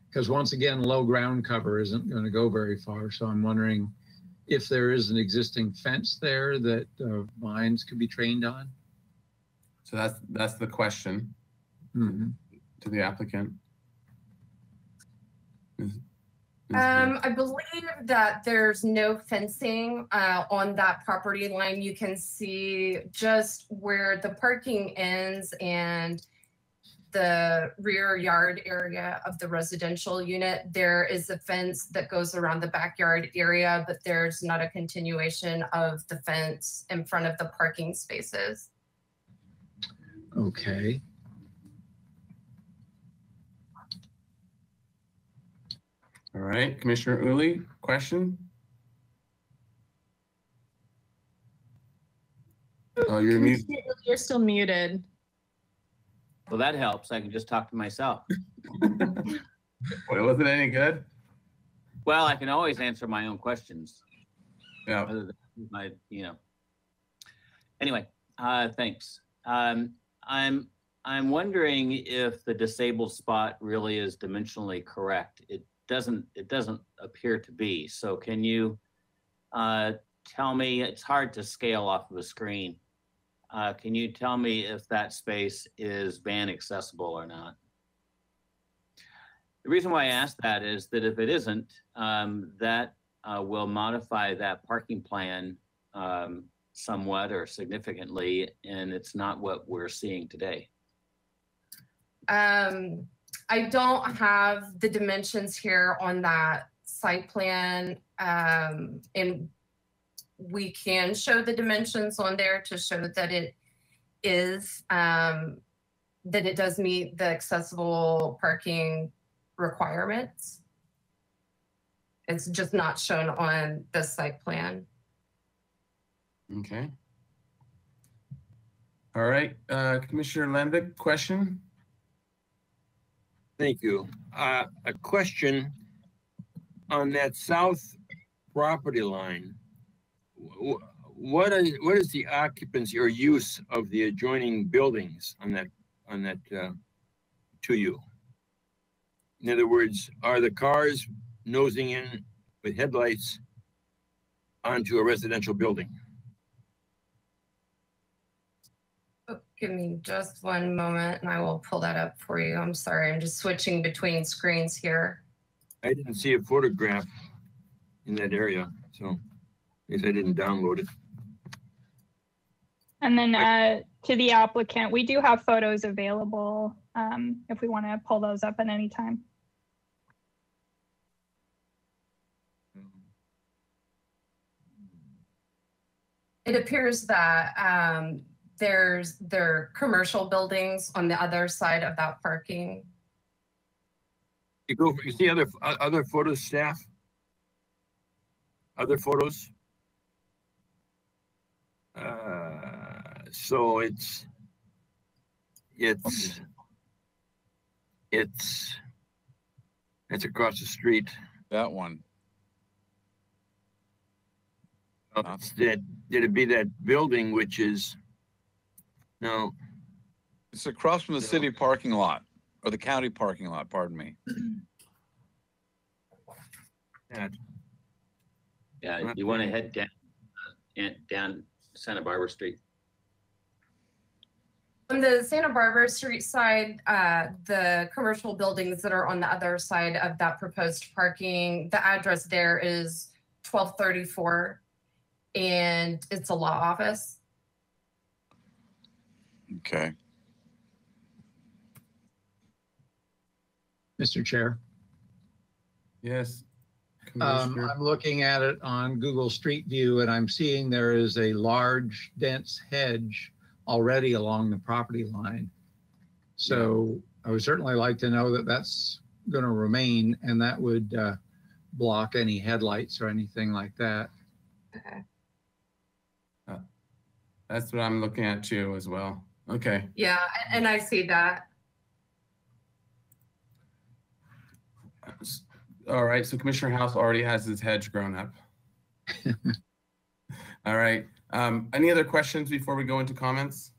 Because once again, low ground cover isn't going to go very far. So I'm wondering if there is an existing fence there that uh, vines could be trained on.
So that's, that's the question
Mhm.
to the applicant. Is- is
Um, I believe that there's no fencing, uh, on that property line. You can see just where the parking ends and the rear yard area of the residential unit. There is a fence that goes around the backyard area, but there's not a continuation of the fence in front of the parking spaces.
Okay.
All right, Commissioner Ooley, question? Oh, you're mute.
You're still muted.
Well, that helps. I can just talk to myself.
Well, wasn't any good?
Well, I can always answer my own questions.
Yeah.
Other than my, you know. Anyway, uh, thanks. Um, I'm, I'm wondering if the disabled spot really is dimensionally correct. It doesn't, it doesn't appear to be. So can you, uh, tell me, it's hard to scale off of a screen. Uh, can you tell me if that space is van accessible or not? The reason why I ask that is that if it isn't, um, that uh, will modify that parking plan um, somewhat or significantly, and it's not what we're seeing today.
Um, I don't have the dimensions here on that site plan. Um, and we can show the dimensions on there to show that it is, um, that it does meet the accessible parking requirements. It's just not shown on the site plan.
Okay. All right, uh, Commissioner Lenvik, question?
Thank you. Uh, a question on that south property line. What is, what is the occupancy or use of the adjoining buildings on that, on that, uh, to you? In other words, are the cars nosing in with headlights onto a residential building?
Oh, Give me just one moment and I will pull that up for you. I'm sorry, I'm just switching between screens here.
I didn't see a photograph in that area, so I guess I didn't download it.
And then uh, to the applicant, we do have photos available um, if we want to pull those up at any time.
It appears that um, there's, there are commercial buildings on the other side of that parking.
You go, you see other, other photos, staff? Other photos? Uh, so it's, it's, it's, it's across the street.
That one.
Uh, That, did it be that building which is, no,
It's across from the city parking lot, or the county parking lot, pardon me.
that,
Yeah, you want to head down, uh, and down Santa Barbara Street.
On the Santa Barbara Street side, uh, the commercial buildings that are on the other side of that proposed parking, the address there is twelve thirty-four. And it's a law office.
Okay.
Mr. Chair.
Yes.
Um,
Commissioner-
I'm looking at it on Google Street View and I'm seeing there is a large dense hedge already along the property line. So I would certainly like to know that that's going to remain and that would uh, block any headlights or anything like that.
Okay.
That's what I'm looking at too as well. Okay,
Yeah, and I see that.
all right, so Commissioner Hausz already has his hedge grown up. All right, um, any other questions before we go into comments?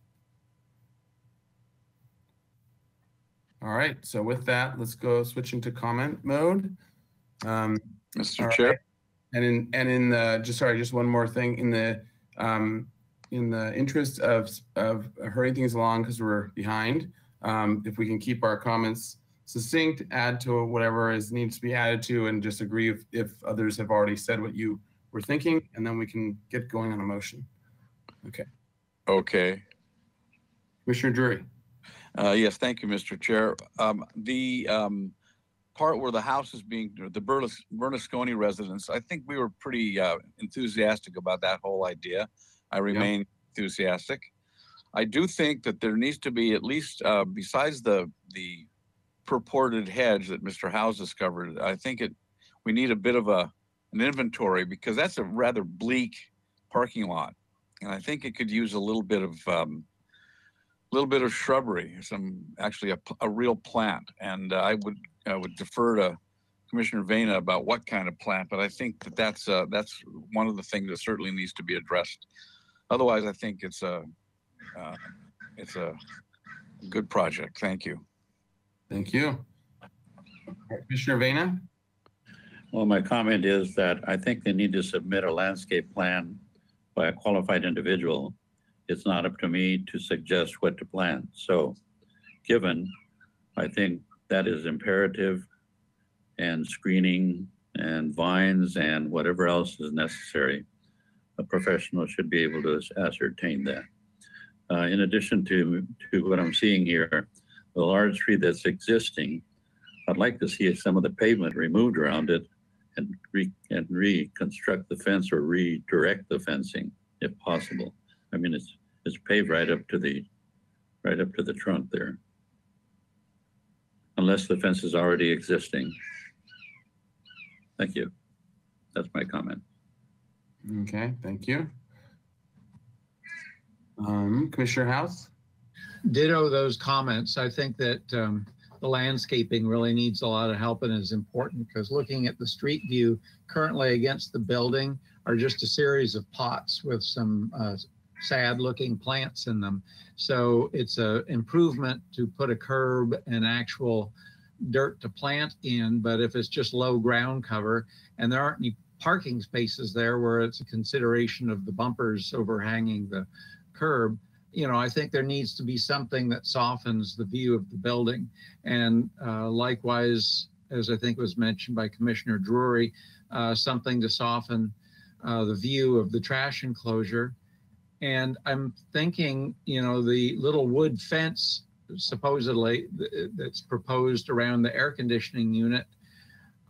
All right, so with that, let's go switching to comment mode. Um,
Mr. Chair.
right. And in, and in the, just sorry, just one more thing, in the, um, in the interest of, of hurrying things along because we're behind, um, if we can keep our comments succinct, add to whatever is needs to be added to, and just agree if, if others have already said what you were thinking, and then we can get going on a motion. Okay,
Okay.
Commissioner Drury.
Uh, yes, thank you, Mr. Chair. Um, the, um, part where the house is being, the Berlus- Bernasconi residence, I think we were pretty, uh, enthusiastic about that whole idea. I remain enthusiastic. I do think that there needs to be at least, uh, besides the, the purported hedge that Mr. Hausz discovered, I think it, we need a bit of a, an inventory because that's a rather bleak parking lot. And I think it could use a little bit of, um, little bit of shrubbery, some, actually a, a real plant. And uh, I would, I would defer to Commissioner Vena about what kind of plant, but I think that that's, uh, that's one of the things that certainly needs to be addressed. Otherwise, I think it's a, uh, it's a good project. Thank you.
Thank you. Commissioner Vena?
Well, my comment is that I think they need to submit a landscape plan by a qualified individual. It's not up to me to suggest what to plant. So given, I think that is imperative and screening and vines and whatever else is necessary. A professional should be able to ascertain that. Uh, in addition to, to what I'm seeing here, the large tree that's existing, I'd like to see some of the pavement removed around it and re, and reconstruct the fence or redirect the fencing if possible. I mean, it's, it's paved right up to the, right up to the trunk there. Unless the fence is already existing. Thank you. That's my comment.
Okay, thank you. Um, Commissioner Hausz?
Ditto those comments. I think that um, the landscaping really needs a lot of help and is important because looking at the street view currently against the building are just a series of pots with some uh, sad looking plants in them. So it's a improvement to put a curb and actual dirt to plant in, but if it's just low ground cover and there aren't any parking spaces there where it's a consideration of the bumpers overhanging the curb, you know, I think there needs to be something that softens the view of the building. And uh, likewise, as I think was mentioned by Commissioner Drury, uh, something to soften uh, the view of the trash enclosure. And I'm thinking, you know, the little wood fence supposedly th- that's proposed around the air conditioning unit,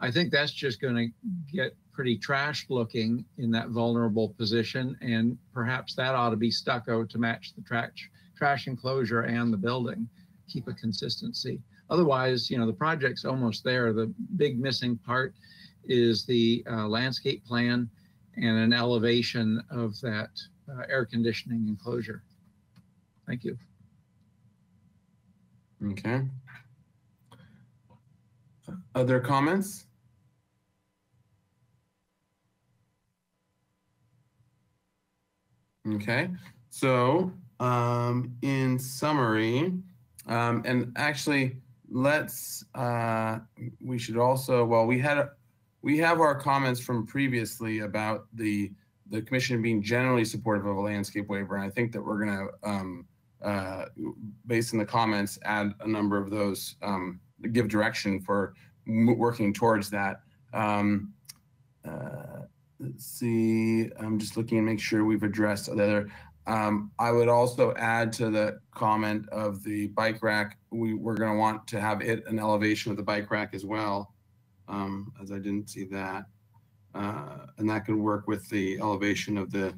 I think that's just going to get pretty trashed looking in that vulnerable position. And perhaps that ought to be stucco to match the trash, trash enclosure and the building, keep a consistency. Otherwise, you know, the project's almost there. The big missing part is the uh, landscape plan and an elevation of that uh, air conditioning enclosure. Thank you.
Okay. Other comments? Okay, so um, in summary, um, and actually, let's uh, we should also well we had we have our comments from previously about the the commission being generally supportive of a landscape waiver, and I think that we're going to um, uh, based on the comments, add a number of those, um, give direction for working towards that. Um, uh, let's see, I'm just looking to make sure we've addressed the other. Um, I would also add to the comment of the bike rack, we, we're gonna want to have it an elevation of the bike rack as well, um, as I didn't see that. Uh, and that could work with the elevation of the,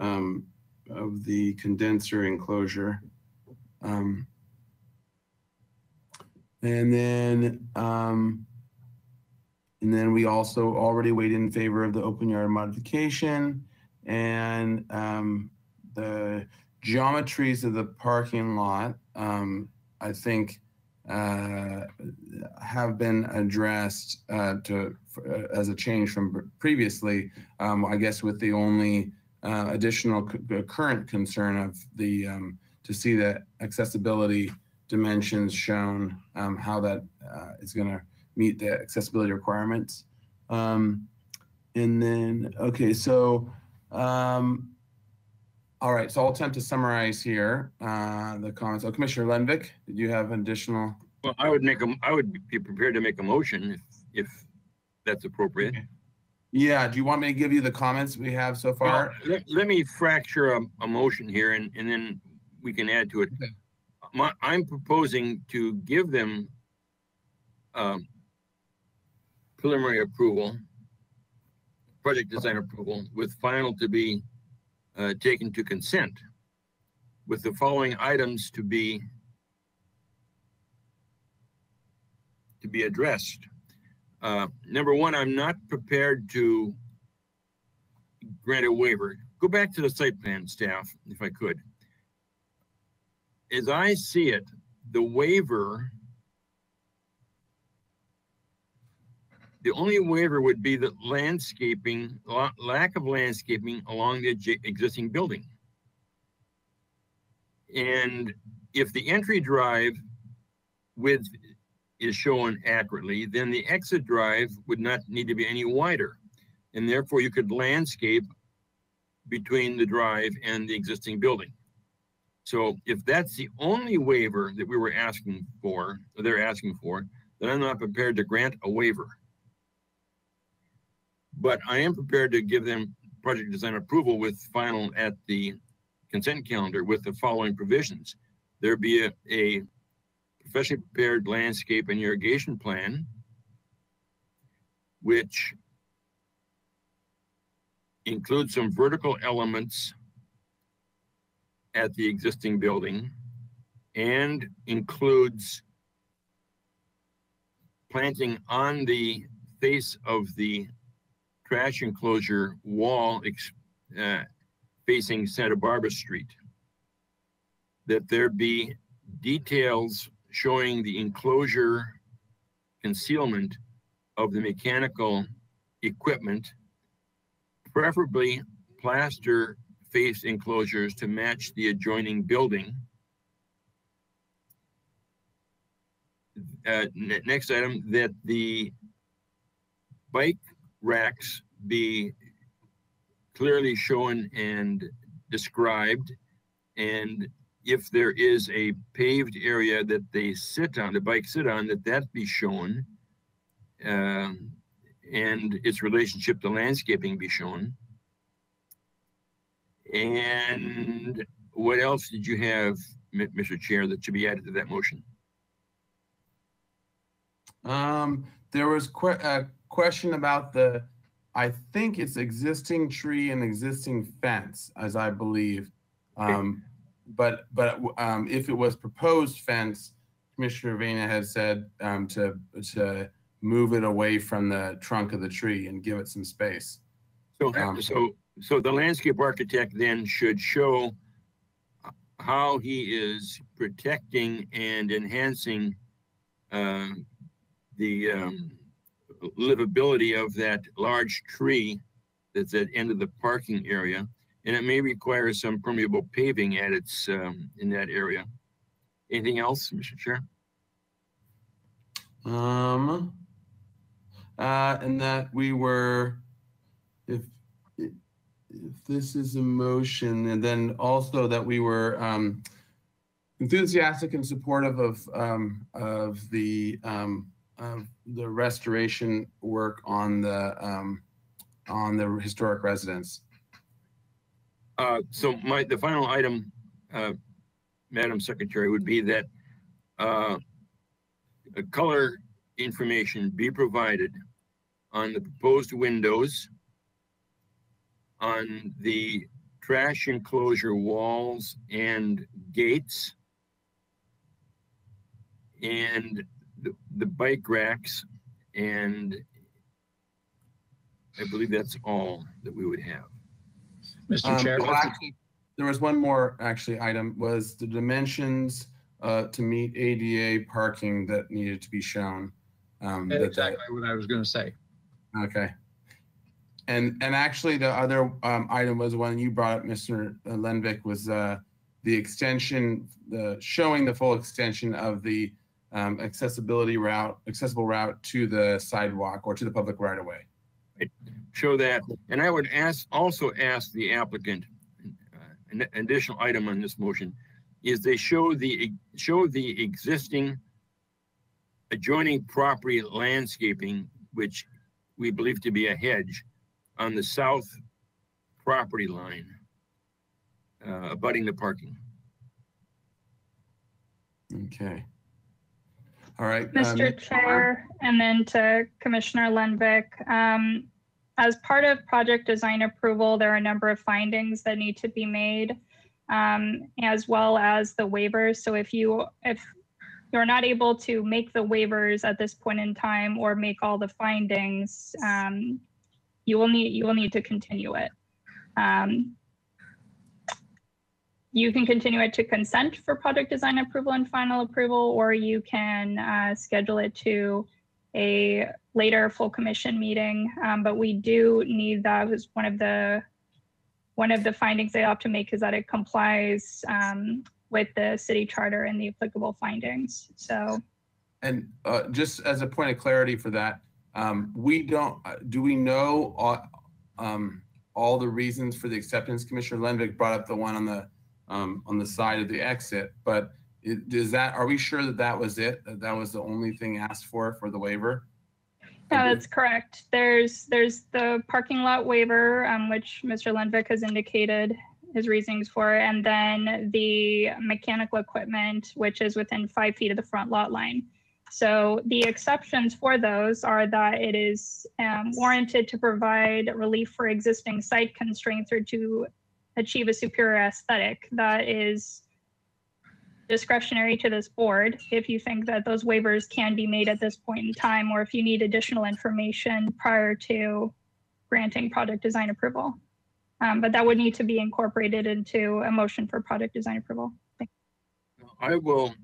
um, of the condenser enclosure. Um, and then, um, and then we also already weighed in favor of the open yard modification and um, the geometries of the parking lot. Um, I think uh, have been addressed uh, to uh, as a change from previously. Um, I guess with the only uh, additional current concern of the um, to see the accessibility dimensions shown, um, how that uh, is going to meet the accessibility requirements. Um, and then, okay, so, um, all right, so I'll attempt to summarize here uh, the comments. Oh, Commissioner Lenvik, did you have additional?
Well, I would make a, I would be prepared to make a motion if, if that's appropriate.
Yeah, do you want me to give you the comments we have so
Well,
far?
let, let me fracture a, a motion here and, and then we can add to it. My, I'm proposing to give them um, preliminary approval, project design approval with final to be uh, taken to consent with the following items to be to be addressed. Uh, number one, I'm not prepared to grant a waiver. Go back to the site plan staff, if I could. As I see it, the waiver, the only waiver would be the landscaping, lack of landscaping along the existing building. And if the entry drive width is shown accurately, then the exit drive would not need to be any wider. And therefore you could landscape between the drive and the existing building. So if that's the only waiver that we were asking for, or they're asking for, then I'm not prepared to grant a waiver. But I am prepared to give them project design approval with final at the consent calendar with the following provisions. There be a, a professionally prepared landscape and irrigation plan, which includes some vertical elements at the existing building and includes planting on the face of the trash enclosure wall uh, facing Santa Barbara Street. that there be details showing the enclosure concealment of the mechanical equipment, preferably plaster face enclosures to match the adjoining building. Uh, ne- next item, that the bike racks be clearly shown and described. And if there is a paved area that they sit on, the bike sit on, that that be shown. Um, and its relationship to landscaping be shown. And what else did you have, Mr. Chair, that should be added to that motion?
Um, there was que- a question about the, I think it's existing tree and existing fence, as I believe. Um, but, but, um, if it was proposed fence, Commissioner Vena had said, um, to, to move it away from the trunk of the tree and give it some space.
So,
Um,
so, so the landscape architect then should show how he is protecting and enhancing um, the um, livability of that large tree that's at end of the parking area. And it may require some permeable paving at its, um, in that area. Anything else, Mr. Chair?
Um, uh, and that we were, if, if this is a motion, and then also that we were, um, enthusiastic and supportive of, um, of the, um, of the restoration work on the, um, on the historic residence.
Uh, so my, the final item, uh, Madam Secretary, would be that, uh, color information be provided on the proposed windows, on the trash enclosure walls and gates, and the, the bike racks, and I believe that's all that we would have.
Um, well, actually, There was one more actually item was the dimensions uh, to meet ADA parking that needed to be shown. Um, that the-
Exactly what I was going to say.
Okay. And, and actually the other um, item was one you brought up, Mr. Lenvik, was uh, the extension, the, showing the full extension of the um, accessibility route, accessible route to the sidewalk or to the public right of way.
show that. And I would ask, also ask the applicant, uh, an additional item on this motion, is they show the, show the existing adjoining property landscaping, which we believe to be a hedge on the south property line, uh, abutting the parking.
Okay. All right. um,
Mr. Chair, and then to Commissioner Lenvik. Um, as part of project design approval, there are a number of findings that need to be made, um, as well as the waivers. So if you, if you're not able to make the waivers at this point in time or make all the findings, um, you will need, you will need to continue it. Um, you can continue it to consent for project design approval and final approval, or you can uh, schedule it to a later full commission meeting. Um, but we do need that was one of the one of the findings they ought to make is that it complies um, with the city charter and the applicable findings. So
And uh, just as a point of clarity for that, um, we don't, uh, do we know all, um, all the reasons for the acceptance? Commissioner Lenvik brought up the one on the, um, on the side of the exit, but is that, are we sure that that was it? That that was the only thing asked for, for the waiver?
No, that's correct. There's, there's the parking lot waiver, um, which Mr. Lenvik has indicated his reasonings for, and then the mechanical equipment, which is within five feet of the front lot line. So the exceptions for those are that it is um, warranted to provide relief for existing site constraints or to achieve a superior aesthetic that is discretionary to this board if you think that those waivers can be made at this point in time, or if you need additional information prior to granting product design approval. Um, but that would need to be incorporated into a motion for product design approval.
I will,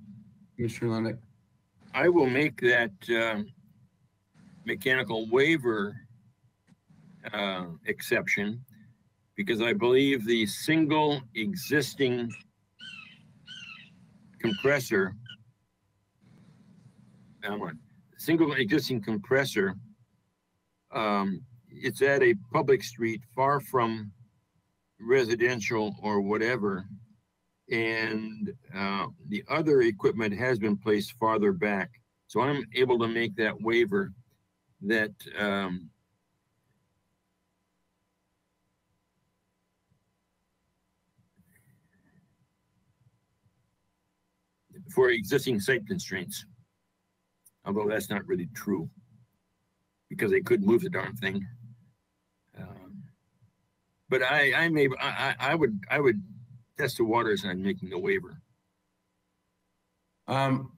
Mr. Lennox.
I will make that um, mechanical waiver uh, exception because I believe the single existing compressor, single existing compressor, um, it's at a public street far from residential or whatever. And uh, the other equipment has been placed farther back. So I'm able to make that waiver that um, for existing site constraints. Although that's not really true because they could move the darn thing. Um, But I, I may, I, I would, I would test the waters on making the waiver.
Um,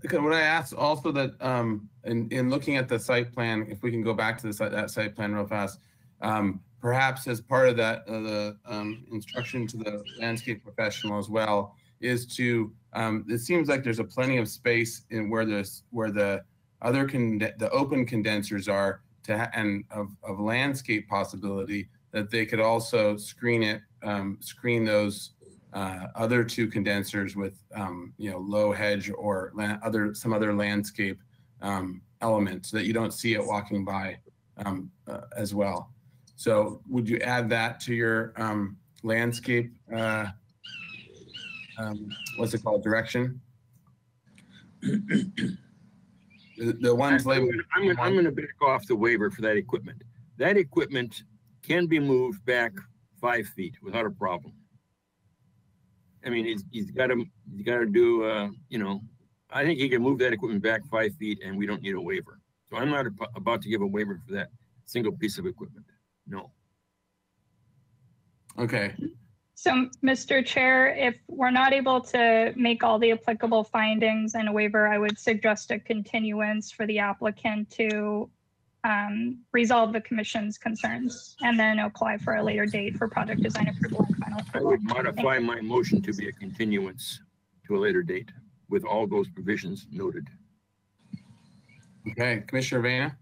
because what I asked also that, um, in, in looking at the site plan, if we can go back to the site, that site plan real fast. Um, perhaps as part of that, uh, the, um, instruction to the landscape professional as well is to, um, it seems like there's a plenty of space in where there's, where the other con, the open condensers are to, ha- and of, of landscape possibility that they could also screen it, um, screen those uh, other two condensers with, um, you know, low hedge or la- other, some other landscape um, element so that you don't see it walking by um, uh, as well. So would you add that to your um, landscape, uh, um, what's it called, direction? The, the ones
I'm
labeled.
gonna- I'm gonna, I'm gonna back off the waiver for that equipment. That equipment can be moved back five feet without a problem. I mean, he's, he's gotta, he's gotta do, uh, you know, I think he can move that equipment back five feet and we don't need a waiver. So I'm not abo- about to give a waiver for that single piece of equipment. No.
Okay,
So, Mr. Chair, if we're not able to make all the applicable findings and a waiver, I would suggest a continuance for the applicant to um, resolve the commission's concerns and then apply for a later date for project design approval and final
I would modify my motion to be a continuance to a later date with all those provisions noted.
okay, Commissioner Vena?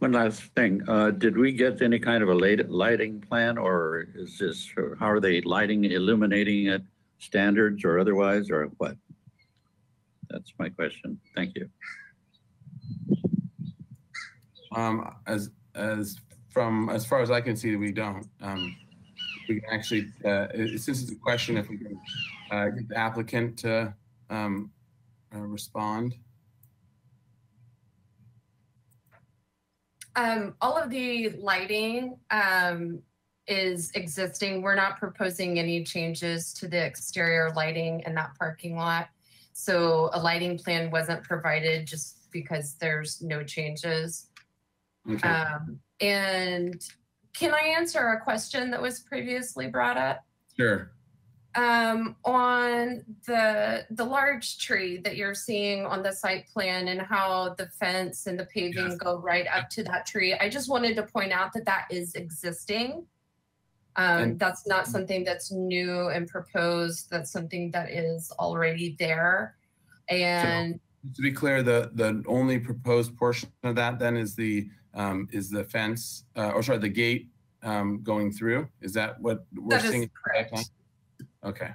One last thing, uh, did we get any kind of a lighting plan or is this, or how are they lighting, illuminating it standards or otherwise or what? That's my question. Thank you.
Um, as, as from, as far as I can see, we don't. Um, we can actually, uh, since it's a question, if we can, uh, get the applicant to, um, uh, respond.
Um, all of the lighting, um, is existing. We're not proposing any changes to the exterior lighting in that parking lot. So a lighting plan wasn't provided just because there's no changes.
Okay.
Um, and can I answer a question that was previously brought up?
Sure.
Um, on the the large tree that you're seeing on the site plan and how the fence and the paving go right up to that tree. I just wanted to point out that that is existing. Um,
And-
that's not something that's new and proposed. That's something that is already there. And
To be clear, the, the only proposed portion of that then is the, um, is the fence, uh, or sorry, the gate, um, going through? Is that what we're
That is
seeing?
correct.
Okay.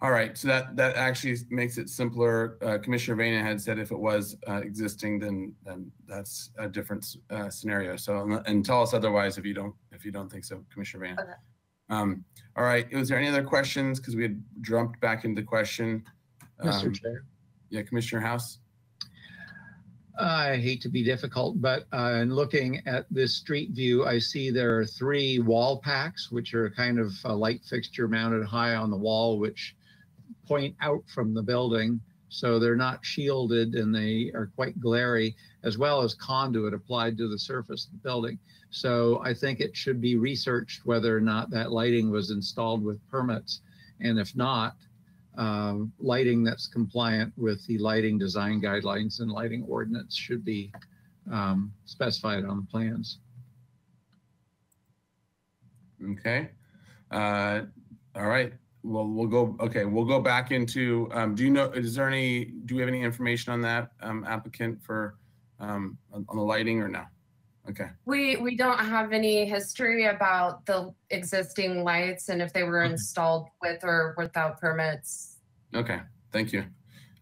All right, so that, that actually makes it simpler. Uh, Commissioner Vena had said if it was, uh, existing, then, then that's a different, uh, scenario. So, and tell us otherwise if you don't, if you don't think so, Commissioner Vena.
Okay.
Um, all right, was there any other questions? Because we had jumped back into the question.
Mr.
Um,
Chair.
Yeah, Commissioner Hausz?
I hate to be difficult, but uh, in looking at this street view, I see there are three wall packs, which are kind of a light fixture mounted high on the wall, which point out from the building. So they're not shielded and they are quite glary, as well as conduit applied to the surface of the building. So I think it should be researched whether or not that lighting was installed with permits. And if not, um, lighting that's compliant with the lighting design guidelines and lighting ordinance should be um, specified on the plans.
Okay. Uh, all right. well, we'll go, okay, we'll go back into, um, do you know, is there any, do we have any information on that, um, applicant for, um, on the lighting or no? Okay,
We, we don't have any history about the existing lights and if they were installed with or without permits.
okay, thank you.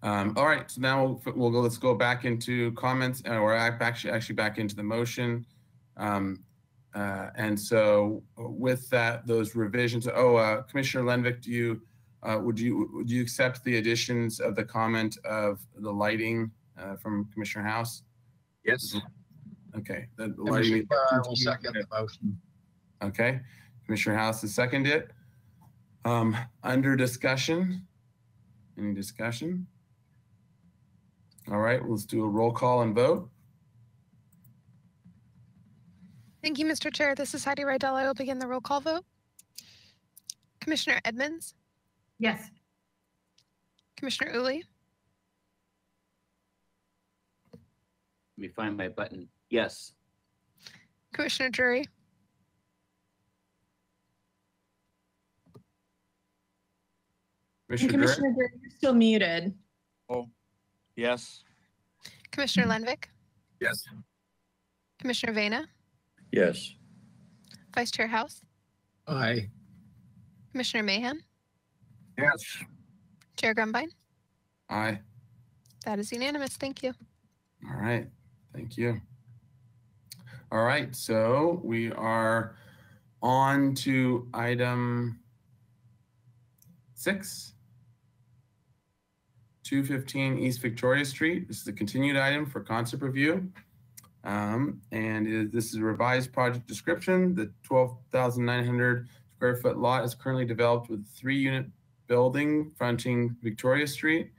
Um, all right, so now we'll, we'll go, let's go back into comments, uh, or actually, actually back into the motion. Um, uh, and so with that, those revisions, oh, uh, Commissioner Lenvik, do you, uh, would you, would you accept the additions of the comment of the lighting, uh, from Commissioner Hausz?
Yes.
Okay. the the
Commissioner
lighting-
Chair, I will second the motion.
Okay, Commissioner Hausz has seconded it. Um, under discussion, any discussion? All right, let's do a roll call and vote.
Thank you, Mr. Chair. This is Heidi Rydell. I will begin the roll call vote. Commissioner Edmonds,
Yes.
Commissioner Ooley,
Let me find my button. Yes.
Commissioner Drury,
Commissioner Drury?
Commissioner Drury, you're still muted.
Oh, yes.
Commissioner Lenvik,
Yes.
Commissioner Vena,
Yes.
Vice Chair Hausz,
Aye.
Commissioner Mahan,
Yes.
Chair Grumbine.
Aye.
That is unanimous. Thank you.
All right, thank you. All right, so we are on to item six. 215 East Victoria Street. This is a continued item for concept review. Um, and this is a revised project description. The 12,900 square foot lot is currently developed with three unit building fronting Victoria Street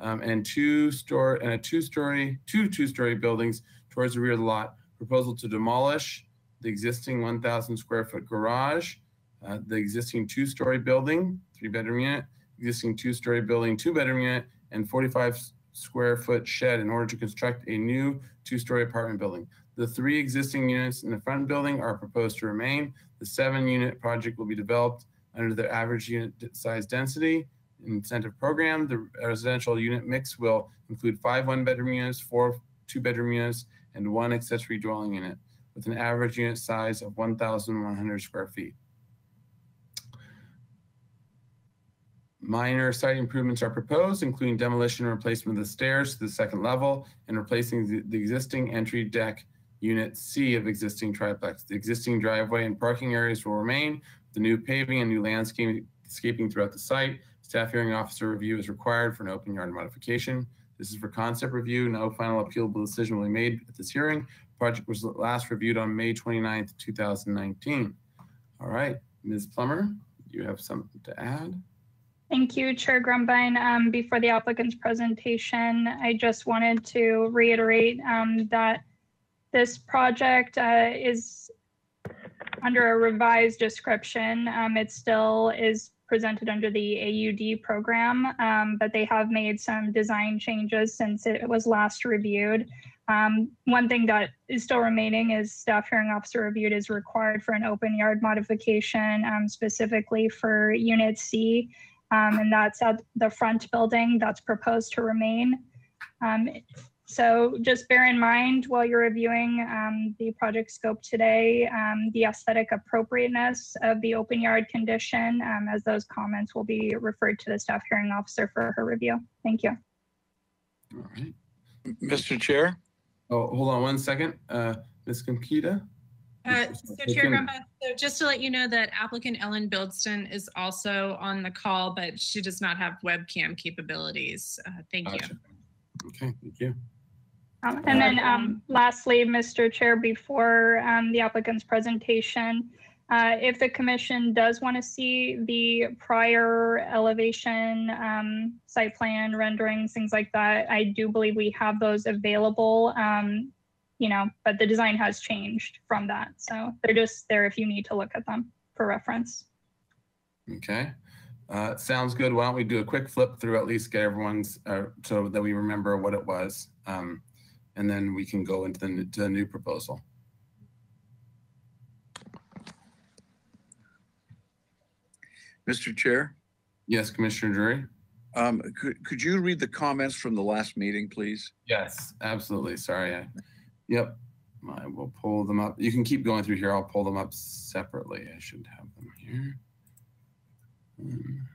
um, and two store and a two story, two two story buildings towards the rear of the lot. Proposal to demolish the existing 1,000 square foot garage, uh, the existing two story building, three bedroom unit, existing two story building, two bedroom unit, and 45 square foot shed in order to construct a new two story apartment building. The three existing units in the front building are proposed to remain. The seven unit project will be developed under the average unit size density incentive program. The residential unit mix will include five one bedroom units, four two bedroom units, and one accessory dwelling unit with an average unit size of 1,100 square feet. Minor site improvements are proposed, including demolition and replacement of the stairs to the second level and replacing the, existing entry deck unit C of existing triplex. The existing driveway and parking areas will remain. The new paving and new landscaping throughout the site. Staff hearing officer review is required for an open yard modification. This is for concept review. No final appealable decision will be made at this hearing. Project was last reviewed on May 29th, 2019. All right, Ms. Plummer, you have something to add?
Thank you, Chair Grumbine. Um, before the applicant's presentation, I just wanted to reiterate um, that this project uh, is under a revised description. Um, it still is presented under the AUD program, um, but they have made some design changes since it was last reviewed. Um, one thing that is still remaining is staff hearing officer reviewed is required for an open yard modification, um, specifically for Unit C. Um, and that's at the front building that's proposed to remain. So just bear in mind while you're reviewing um, the project scope today, um, the aesthetic appropriateness of the open yard condition, um, as those comments will be referred to the staff hearing officer for her review. Thank you.
All right.
Mr. Chair?
Oh, hold on one second. Uh, Ms. Compita?
Uh, So Chair Grumbine, so just to let you know that applicant Ellen Bildsten is also on the call, but she does not have webcam capabilities. Uh, Thank you.
Okay, thank you.
Um, And then um, lastly, Mr. Chair, before um, the applicant's presentation, uh, if the commission does want to see the prior elevation, um, site plan renderings, things like that, I do believe we have those available. um, You know, but the design has changed from that. So they're just there if you need to look at them for reference.
Okay. Uh, sounds good. Why don't we do a quick flip through, at least get everyone's, uh, so that we remember what it was. Um, and then we can go into the, to the new proposal.
Mr. Chair?
Yes, Commissioner Drury?
Um, could, could you read the comments from the last meeting, please?
Yes, absolutely. Sorry. I, yep. I will pull them up. You can keep going through here. I'll pull them up separately. I should have them here. Um,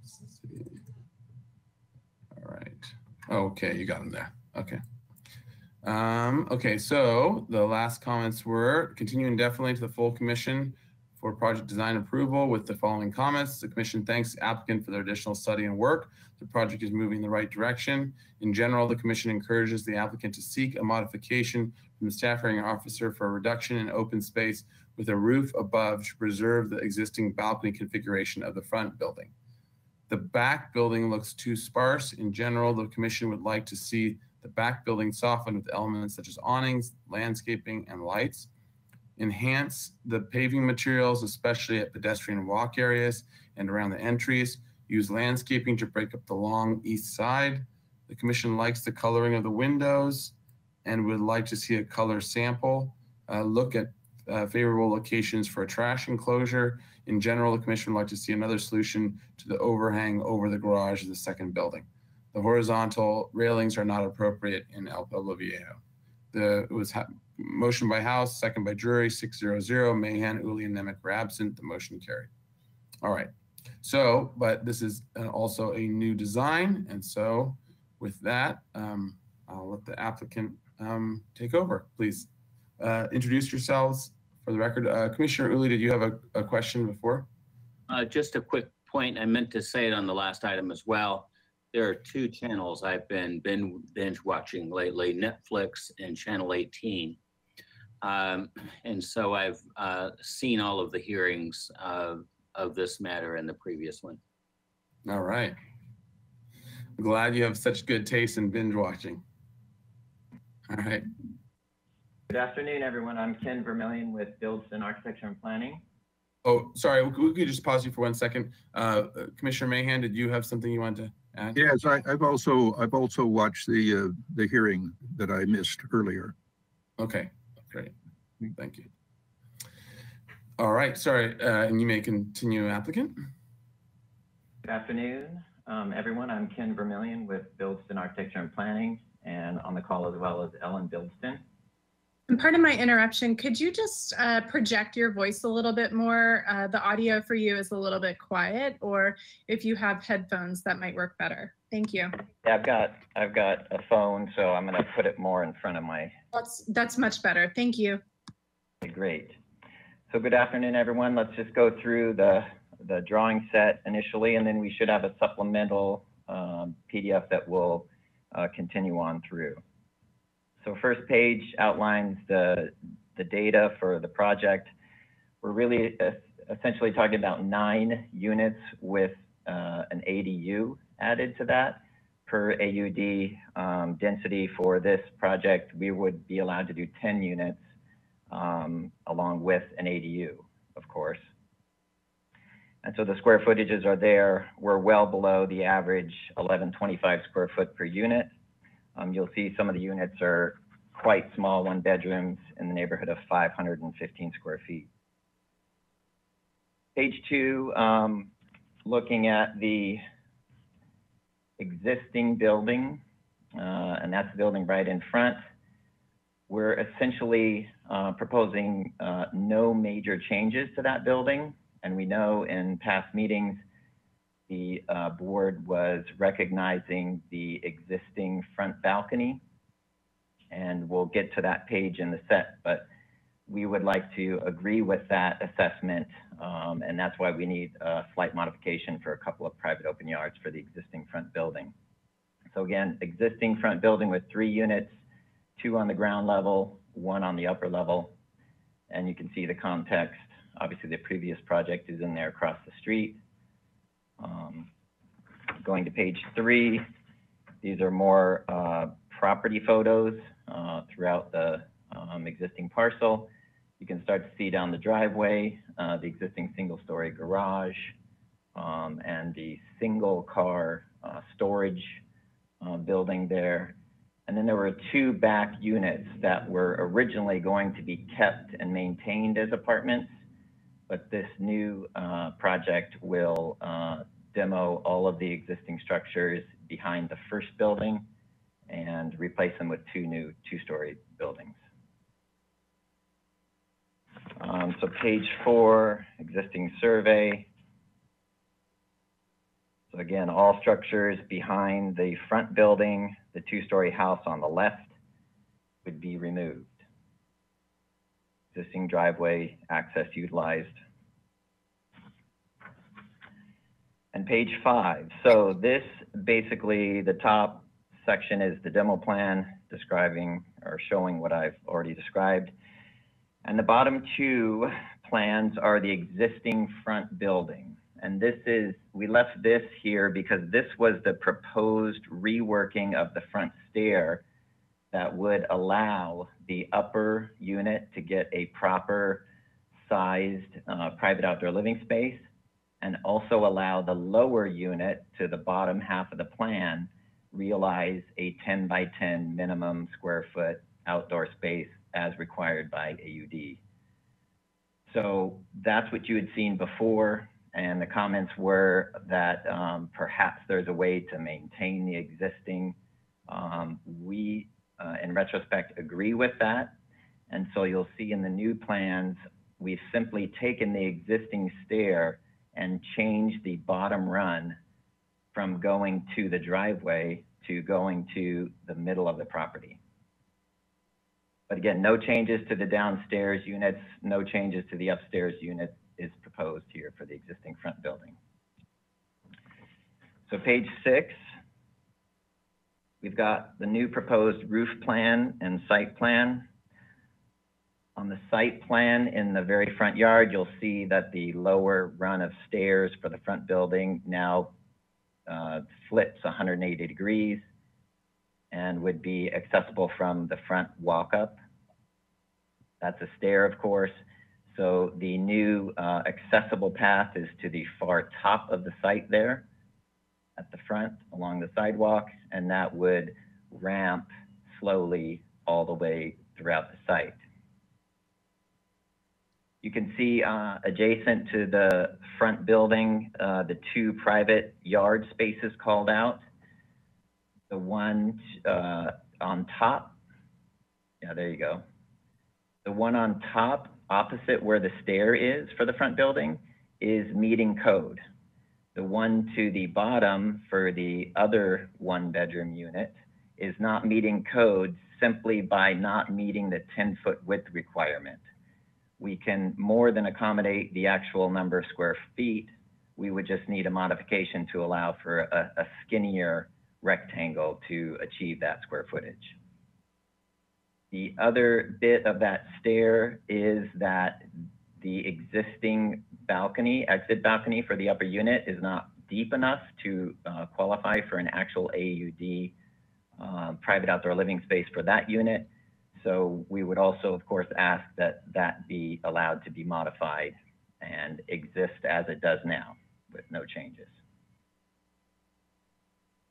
let's see. All right. Okay, you got them there. Okay. Um, okay, so the last comments were continue indefinitely to the full commission for project design approval with the following comments. The commission thanks the applicant for their additional study and work. The project is moving in the right direction. In general, the commission encourages the applicant to seek a modification from the staff hearing officer for a reduction in open space with a roof above to preserve the existing balcony configuration of the front building. The back building looks too sparse. In general, the commission would like to see the back building softened with elements such as awnings, landscaping, and lights. Enhance the paving materials, especially at pedestrian walk areas and around the entries. Use landscaping to break up the long east side. The commission likes the coloring of the windows and would like to see a color sample. Uh, look at uh, favorable locations for a trash enclosure. In general, the commission would like to see another solution to the overhang over the garage of the second building. The horizontal railings are not appropriate in El Pueblo Viejo. The, it was motion by Hausz, second by Drury, six zero zero. Mahan, Ooley, and Nemec were absent. The motion carried. All right. So, but this is uh, also a new design, and so with that, um, I'll let the applicant um, take over. Please uh, introduce yourselves for the record. Uh, Commissioner Ooley, did you have a, a question before?
Uh, just a quick point. I meant to say it on the last item as well. There are two channels I've been been binge watching lately: Netflix and Channel 18. Um, and so I've uh, seen all of the hearings of of this matter and the previous one.
All right. I'm glad you have such good taste in binge watching. All right.
Good afternoon, everyone. I'm Ken Vermillion with Bildsten Architecture and Planning.
Oh, sorry. We could, we could just pause you for one second. Uh, Commissioner Mahan, did you have something you wanted to add?
Yes, I, I've also, I've also watched the, uh, the hearing that I missed earlier.
Okay, great. Thank you. All right, sorry, uh, and you may continue, applicant.
Good afternoon, um, everyone. I'm Ken Vermillion with Bildsten Architecture and Planning, and on the call as well as Ellen Bildsten.
And part of my interruption, could you just uh, project your voice a little bit more? Uh, the audio for you is a little bit quiet, or if you have headphones, that might work better. Thank you.
Yeah, I've got I've got a phone, so I'm going to put it more in front of my.
That's that's much better. Thank you.
Great. So good afternoon, everyone. Let's just go through the the drawing set initially, and then we should have a supplemental um, PDF that will uh, continue on through. So first page outlines the, the data for the project. We're really essentially talking about nine units with uh, an ADU added to that. Per AUD um, density for this project, we would be allowed to do 10 units um, along with an ADU, of course. And so the square footages are there. We're well below the average 1125 square foot per unit. Um, you'll see some of the units are quite small one bedrooms in the neighborhood of 515 square feet. Page two, um, looking at the existing building, uh, and that's the building right in front. We're essentially uh, proposing uh, no major changes to that building. And we know in past meetings, the uh, board was recognizing the existing front balcony. And we'll get to that page in the set, but we would like to agree with that assessment. Um, and that's why we need a slight modification for a couple of private open yards for the existing front building. So again, existing front building with three units, two on the ground level, one on the upper level. And you can see the context. Obviously, the previous project is in there across the street. Um, going to page three, these are more uh, property photos uh, throughout the um, existing parcel. You can start to see down the driveway, uh, the existing single-story garage, um, and the single-car uh, storage uh, building there. And then there were two back units that were originally going to be kept and maintained as apartments. But this new uh, project will uh, demo all of the existing structures behind the first building and replace them with two new two-story buildings. Um, so page four, existing survey. So again, all structures behind the front building, the two-story house on the left would be removed. Existing driveway access utilized. And page five, so this basically, the top section is the demo plan describing or showing what I've already described. And the bottom two plans are the existing front building. And this is, we left this here because this was the proposed reworking of the front stair that would allow the upper unit to get a proper sized uh, private outdoor living space and also allow the lower unit to the bottom half of the plan realize a 10 by 10 minimum square foot outdoor space as required by AUD. So that's what you had seen before, and the comments were that um, perhaps there's a way to maintain the existing. Um, we, uh, in retrospect, agree with that. And so you'll see in the new plans, we've simply taken the existing stair and changed the bottom run from going to the driveway to going to the middle of the property. But again, no changes to the downstairs units, no changes to the upstairs unit is proposed here for the existing front building. So page six, we've got the new proposed roof plan and site plan. On the site plan in the very front yard, you'll see that the lower run of stairs for the front building now uh, flips 180 degrees and would be accessible from the front walk-up. That's a stair, of course. So the new uh, accessible path is to the far top of the site there at the front along the sidewalk, and that would ramp slowly all the way throughout the site. You can see uh, adjacent to the front building, uh, the two private yard spaces called out. The one uh, on top, yeah, there you go. The one on top, opposite where the stair is for the front building, is meeting code. The one to the bottom for the other one bedroom unit is not meeting code simply by not meeting the 10 foot width requirement we can more than accommodate the actual number of square feet. We would just need a modification to allow for a, a skinnier rectangle to achieve that square footage. The other bit of that stair is that the existing balcony, exit balcony for the upper unit is not deep enough to uh, qualify for an actual AUD uh, private outdoor living space for that unit. So we would also, of course, ask that that be allowed to be modified and exist as it does now with no changes.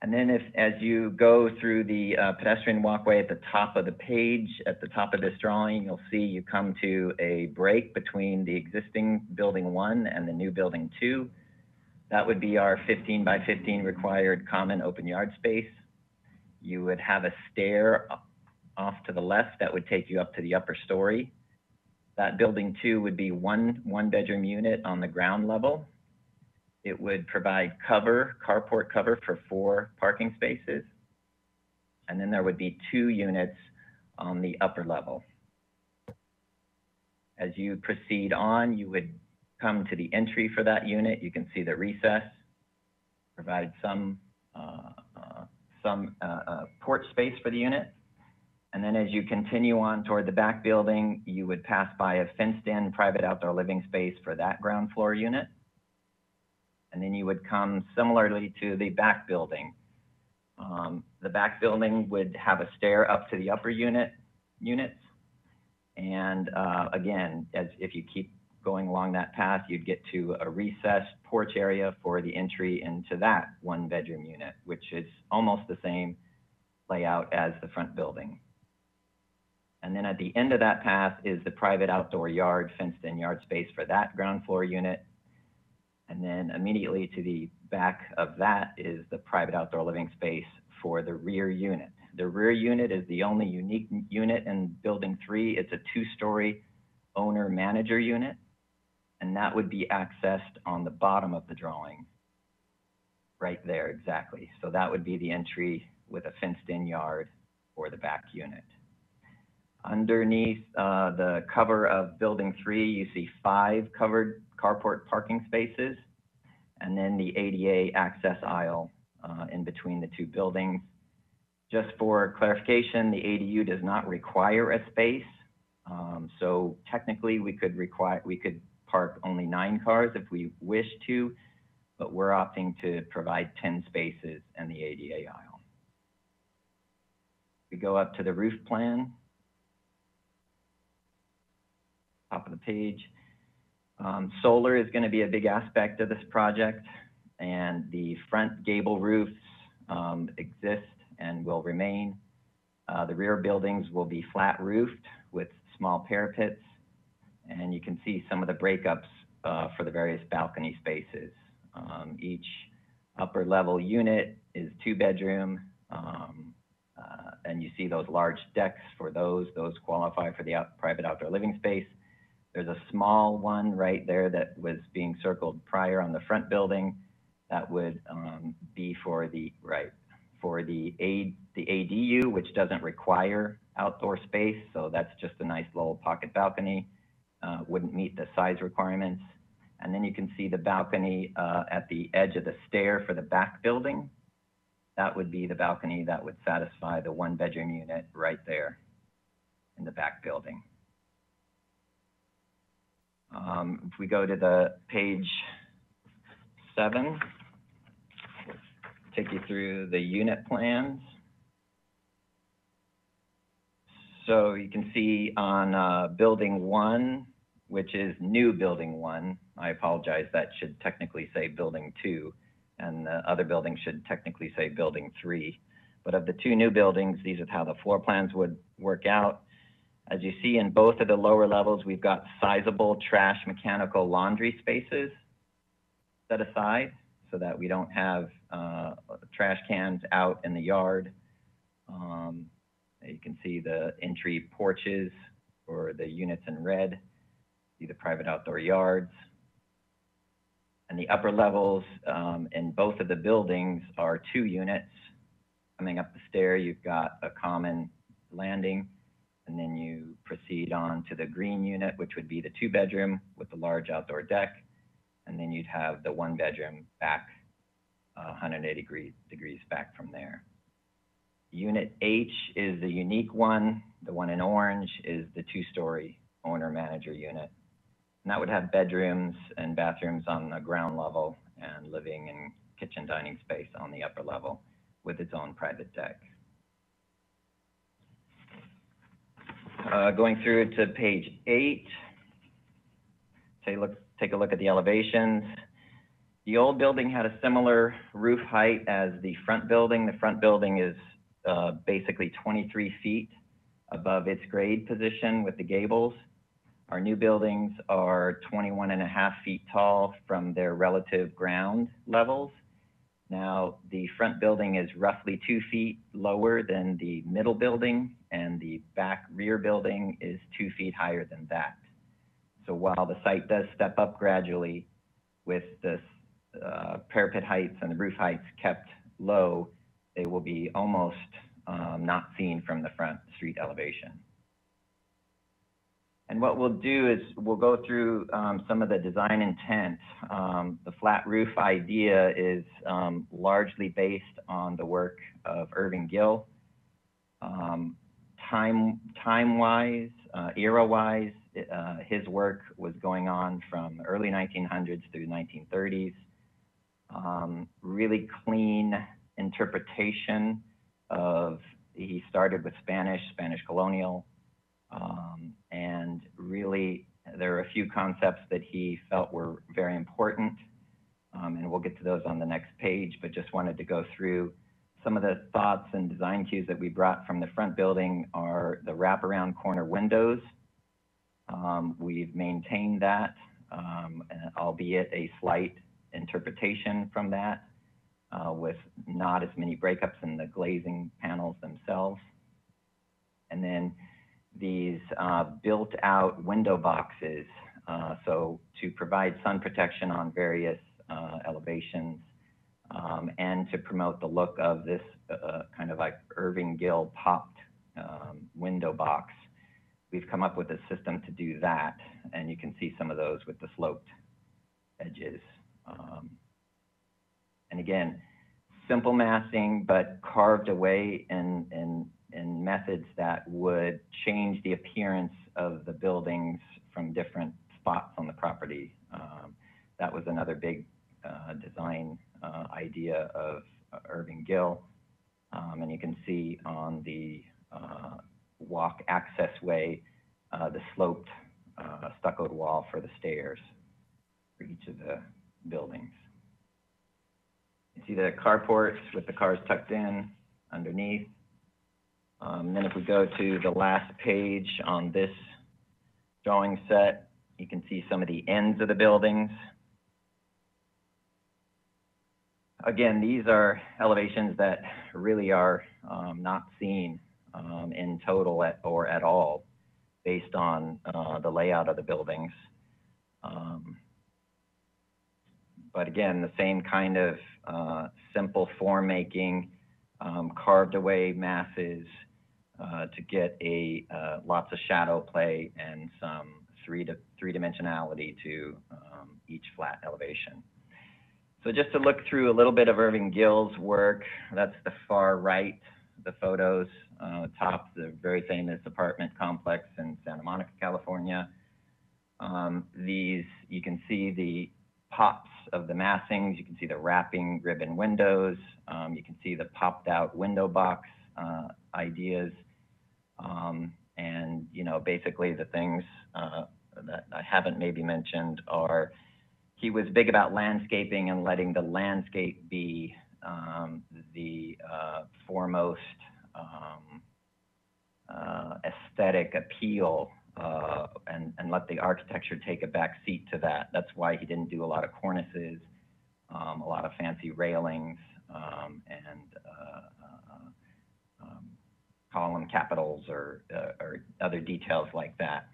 And then if, as you go through the uh, pedestrian walkway at the top of the page, at the top of this drawing, you'll see you come to a break between the existing building one and the new building two. That would be our 15 by 15 required common open yard space. You would have a stair off to the left that would take you up to the upper story. That building two would be one one bedroom unit on the ground level. It would provide cover, carport cover for four parking spaces. And then there would be two units on the upper level. As you proceed on, you would come to the entry for that unit. You can see the recess, provide some, uh, uh, some uh, porch space for the unit. And then as you continue on toward the back building, you would pass by a fenced-in private outdoor living space for that ground floor unit. And then you would come similarly to the back building. Um, the back building would have a stair up to the upper unit units. And uh, again, as if you keep going along that path, you'd get to a recessed porch area for the entry into that one bedroom unit, which is almost the same layout as the front building. And then at the end of that path is the private outdoor yard, fenced-in yard space for that ground floor unit. And then immediately to the back of that is the private outdoor living space for the rear unit. The rear unit is the only unique unit in building three. It's a two-story owner manager unit. And that would be accessed on the bottom of the drawing. Right there, exactly. So that would be the entry with a fenced-in yard for the back unit. Underneath uh, the cover of building three, you see five covered carport parking spaces, and then the ADA access aisle uh, in between the two buildings. Just for clarification, the ADU does not require a space. Um, so technically we could require, we could park only nine cars if we wish to, but we're opting to provide 10 spaces in the ADA aisle. We go up to the roof plan. Top of the page. Um, solar is going to be a big aspect of this project, and the front gable roofs um, exist and will remain. Uh, the rear buildings will be flat roofed with small parapets, and you can see some of the breakups uh, for the various balcony spaces. Um, each upper level unit is two bedroom, um, uh, and you see those large decks for those. Those qualify for the out private outdoor living space. There's a small one right there that was being circled prior on the front building. That would um, be for the, right, for the, A, the ADU, which doesn't require outdoor space. So that's just a nice little pocket balcony. Uh, wouldn't meet the size requirements. And then you can see the balcony uh, at the edge of the stair for the back building. That would be the balcony that would satisfy the one bedroom unit right there in the back building. Um, if we go to the page seven, take you through the unit plans. So you can see on uh, building one, which is new building one, I apologize, that should technically say building two, and the other building should technically say building three. But of the two new buildings, these are how the floor plans would work out. As you see in both of the lower levels, we've got sizable trash mechanical laundry spaces set aside so that we don't have uh, trash cans out in the yard. Um, you can see the entry porches for the units in red, see the private outdoor yards. And the upper levels um, in both of the buildings are two units. Coming up the stair, you've got a common landing, and then you proceed on to the green unit, which would be the two bedroom with the large outdoor deck. And then you'd have the one bedroom back uh, 180 degree, degrees back from there. Unit H is the unique one. The one in orange is the two-story owner-manager unit. And that would have bedrooms and bathrooms on the ground level and living and kitchen dining space on the upper level with its own private deck. Uh, going through to page eight, take a look, take a look at the elevations. The old building had a similar roof height as the front building. The front building is uh, basically 23 feet above its grade position with the gables. Our new buildings are 21 and a half feet tall from their relative ground levels. Now, the front building is roughly two feet lower than the middle building, and the back rear building is two feet higher than that. So while the site does step up gradually with the uh, parapet heights and the roof heights kept low, they will be almost um, not seen from the front street elevation. And what we'll do is we'll go through um, some of the design intent. Um, the flat roof idea is um, largely based on the work of Irving Gill. Um, time, time-wise, uh, era-wise, uh, his work was going on from early 1900s through 1930s. Um, really clean interpretation of, he started with Spanish, Spanish colonial, um, and really, there are a few concepts that he felt were very important. Um, and we'll get to those on the next page, but just wanted to go through some of the thoughts and design cues that we brought from the front building are the wraparound corner windows. Um, we've maintained that, um, albeit a slight interpretation from that, uh, with not as many breakups in the glazing panels themselves. And then these uh, built out window boxes, uh, so to provide sun protection on various uh, elevations um, and to promote the look of this uh, kind of like Irving Gill popped um, window box. We've come up with a system to do that, and you can see some of those with the sloped edges. Um, and again, simple massing, but carved away in, in, in methods that would change the appearance of the buildings from different spots on the property. Um, that was another big uh, design uh, idea of uh, Irving Gill. Um, and you can see on the uh, walk access way, uh, the sloped uh, stuccoed wall for the stairs for each of the buildings. You see the carports with the cars tucked in underneath. Um, then if we go to the last page on this drawing set, you can see some of the ends of the buildings. Again, these are elevations that really are um, not seen um, in total at, or at all based on uh, the layout of the buildings. Um, but again, the same kind of uh, simple form making, um, carved away masses uh, to get a uh, lots of shadow play and some three to three dimensionality to um, each flat elevation. So just to look through a little bit of Irving Gill's work, that's the far right, the photos, uh, top, the very famous apartment complex in Santa Monica, California. Um, these, you can see the pops of the massings, you can see the wrapping ribbon windows, um, you can see the popped out window box uh, ideas. Um, and, you know, basically the things uh, that I haven't maybe mentioned are he was big about landscaping and letting the landscape be um, the uh, foremost um, uh, aesthetic appeal uh, and, and let the architecture take a back seat to that. That's why he didn't do a lot of cornices, um, a lot of fancy railings, um, and uh, uh, um, column capitals or, uh, or other details like that.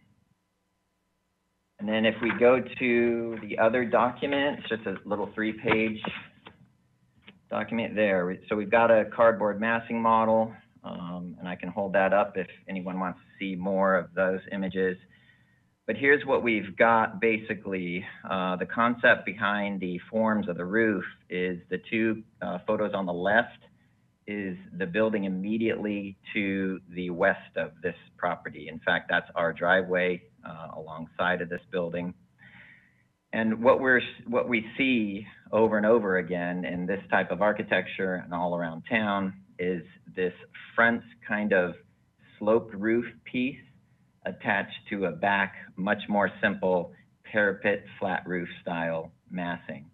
And then if we go to the other document, it's just a little three-page document there. So we've got a cardboard massing model, um, and I can hold that up if anyone wants to see more of those images. But here's what we've got basically. Uh, the concept behind the forms of the roof is the two uh, photos on the left is the building immediately to the west of this property. In fact, that's our driveway uh, alongside of this building. And what we're what we see over and over again in this type of architecture and all around town is this front kind of sloped roof piece attached to a back much more simple parapet flat roof style massing.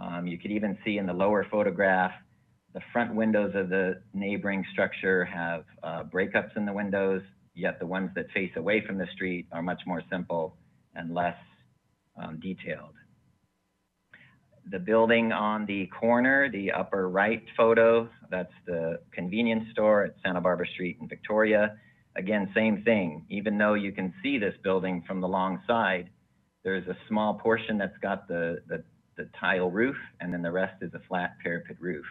Um, you could even see in the lower photograph the front windows of the neighboring structure have uh, breakups in the windows yet the ones that face away from the street are much more simple and less um, detailed. The building on the corner, the upper right photo, that's the convenience store at Santa Barbara Street in Victoria. Again, same thing. Even though you can see this building from the long side, there's a small portion that's got the, the, the tile roof, and then the rest is a flat parapet roof.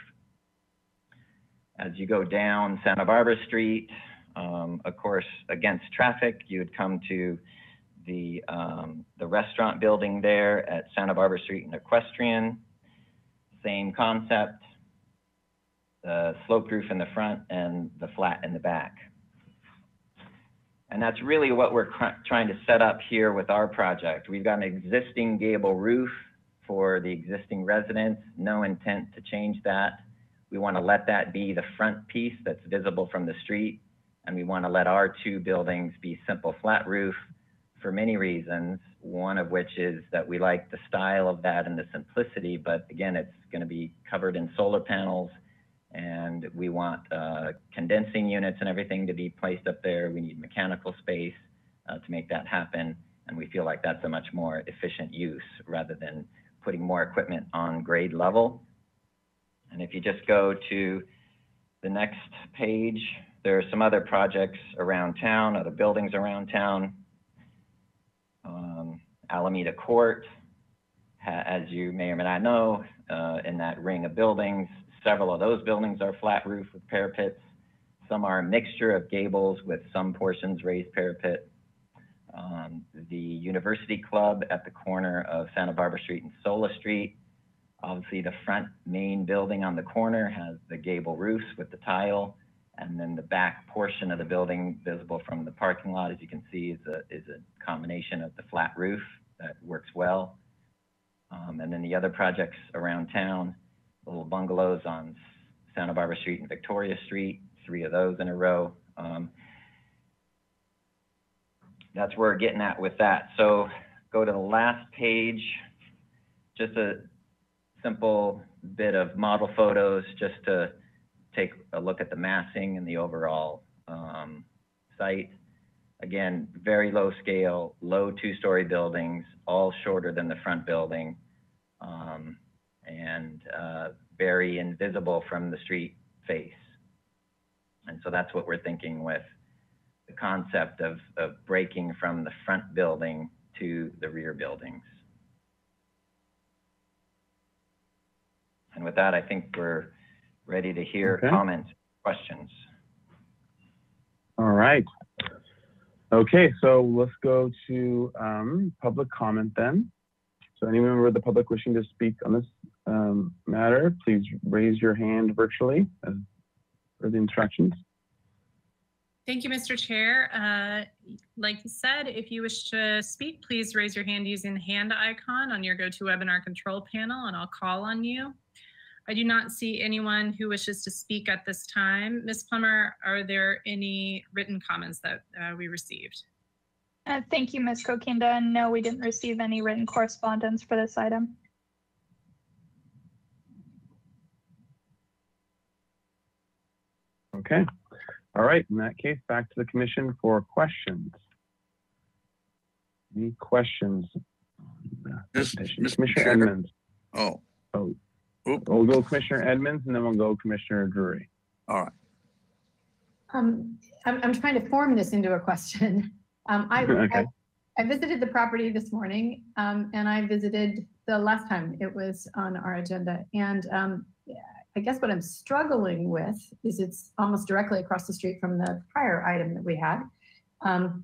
As you go down Santa Barbara Street, um, of course, against traffic, you would come to the, um, the restaurant building there at Santa Barbara Street and Equestrian. Same concept, the sloped roof in the front and the flat in the back. And that's really what we're trying to set up here with our project. We've got an existing gable roof for the existing residents, no intent to change that. We want to let that be the front piece that's visible from the street and we want to let our two buildings be simple flat roof for many reasons. One of which is that we like the style of that and the simplicity, but again, it's going to be covered in solar panels And we want uh, condensing units and everything to be placed up there. We need mechanical space uh, to make that happen. And we feel like that's a much more efficient use rather than putting more equipment on grade level. And if you just go to the next page, there are some other projects around town, other buildings around town. Um, Alameda Court, as you may or may not know, uh, in that ring of buildings, several of those buildings are flat roof with parapets. Some are a mixture of gables with some portions raised parapet. Um, the University Club at the corner of Santa Barbara Street and Sola Street. Obviously, the front main building on the corner has the gable roofs with the tile. And then the back portion of the building visible from the parking lot, as you can see, is a, is a combination of the flat roof that works well. Um, and then the other projects around town, little bungalows on Santa Barbara Street and Victoria Street, three of those in a row. Um, that's where we're getting at with that. So go to the last page, just a simple bit of model photos just to take a look at the massing and the overall um, site. Again, very low scale, low two-story buildings, all shorter than the front building, um, and uh, very invisible from the street face. And so that's what we're thinking with the concept of, of breaking from the front building to the rear buildings. And with that, I think we're ready to hear
Okay.
comments, questions.
All right. Okay, so let's go to um, public comment then. So any member of the public wishing to speak on this um, matter, please raise your hand virtually as per the instructions.
Thank you, Mr. Chair. Uh, Like you said, if you wish to speak, please raise your hand using the hand icon on your GoToWebinar control panel and I'll call on you. I do not see anyone who wishes to speak at this time. Ms. Plummer, are there any written comments that uh, we received?
Uh, thank you, Ms. Kokinda. No, we didn't receive any written correspondence for this item.
Okay. All right, in that case, back to the commission for questions. Any questions?
Mis- Mr.
Commissioner Edmonds.
Oh,
Oh, we'll go Commissioner Edmonds and then we'll go Commissioner Drury.
all right.
Um, I'm, I'm trying to form this into a question. Um, I,
Okay.
I, I visited the property this morning, um, and I visited the last time it was on our agenda. And, um, I guess what I'm struggling with is it's almost directly across the street from the prior item that we had. Um,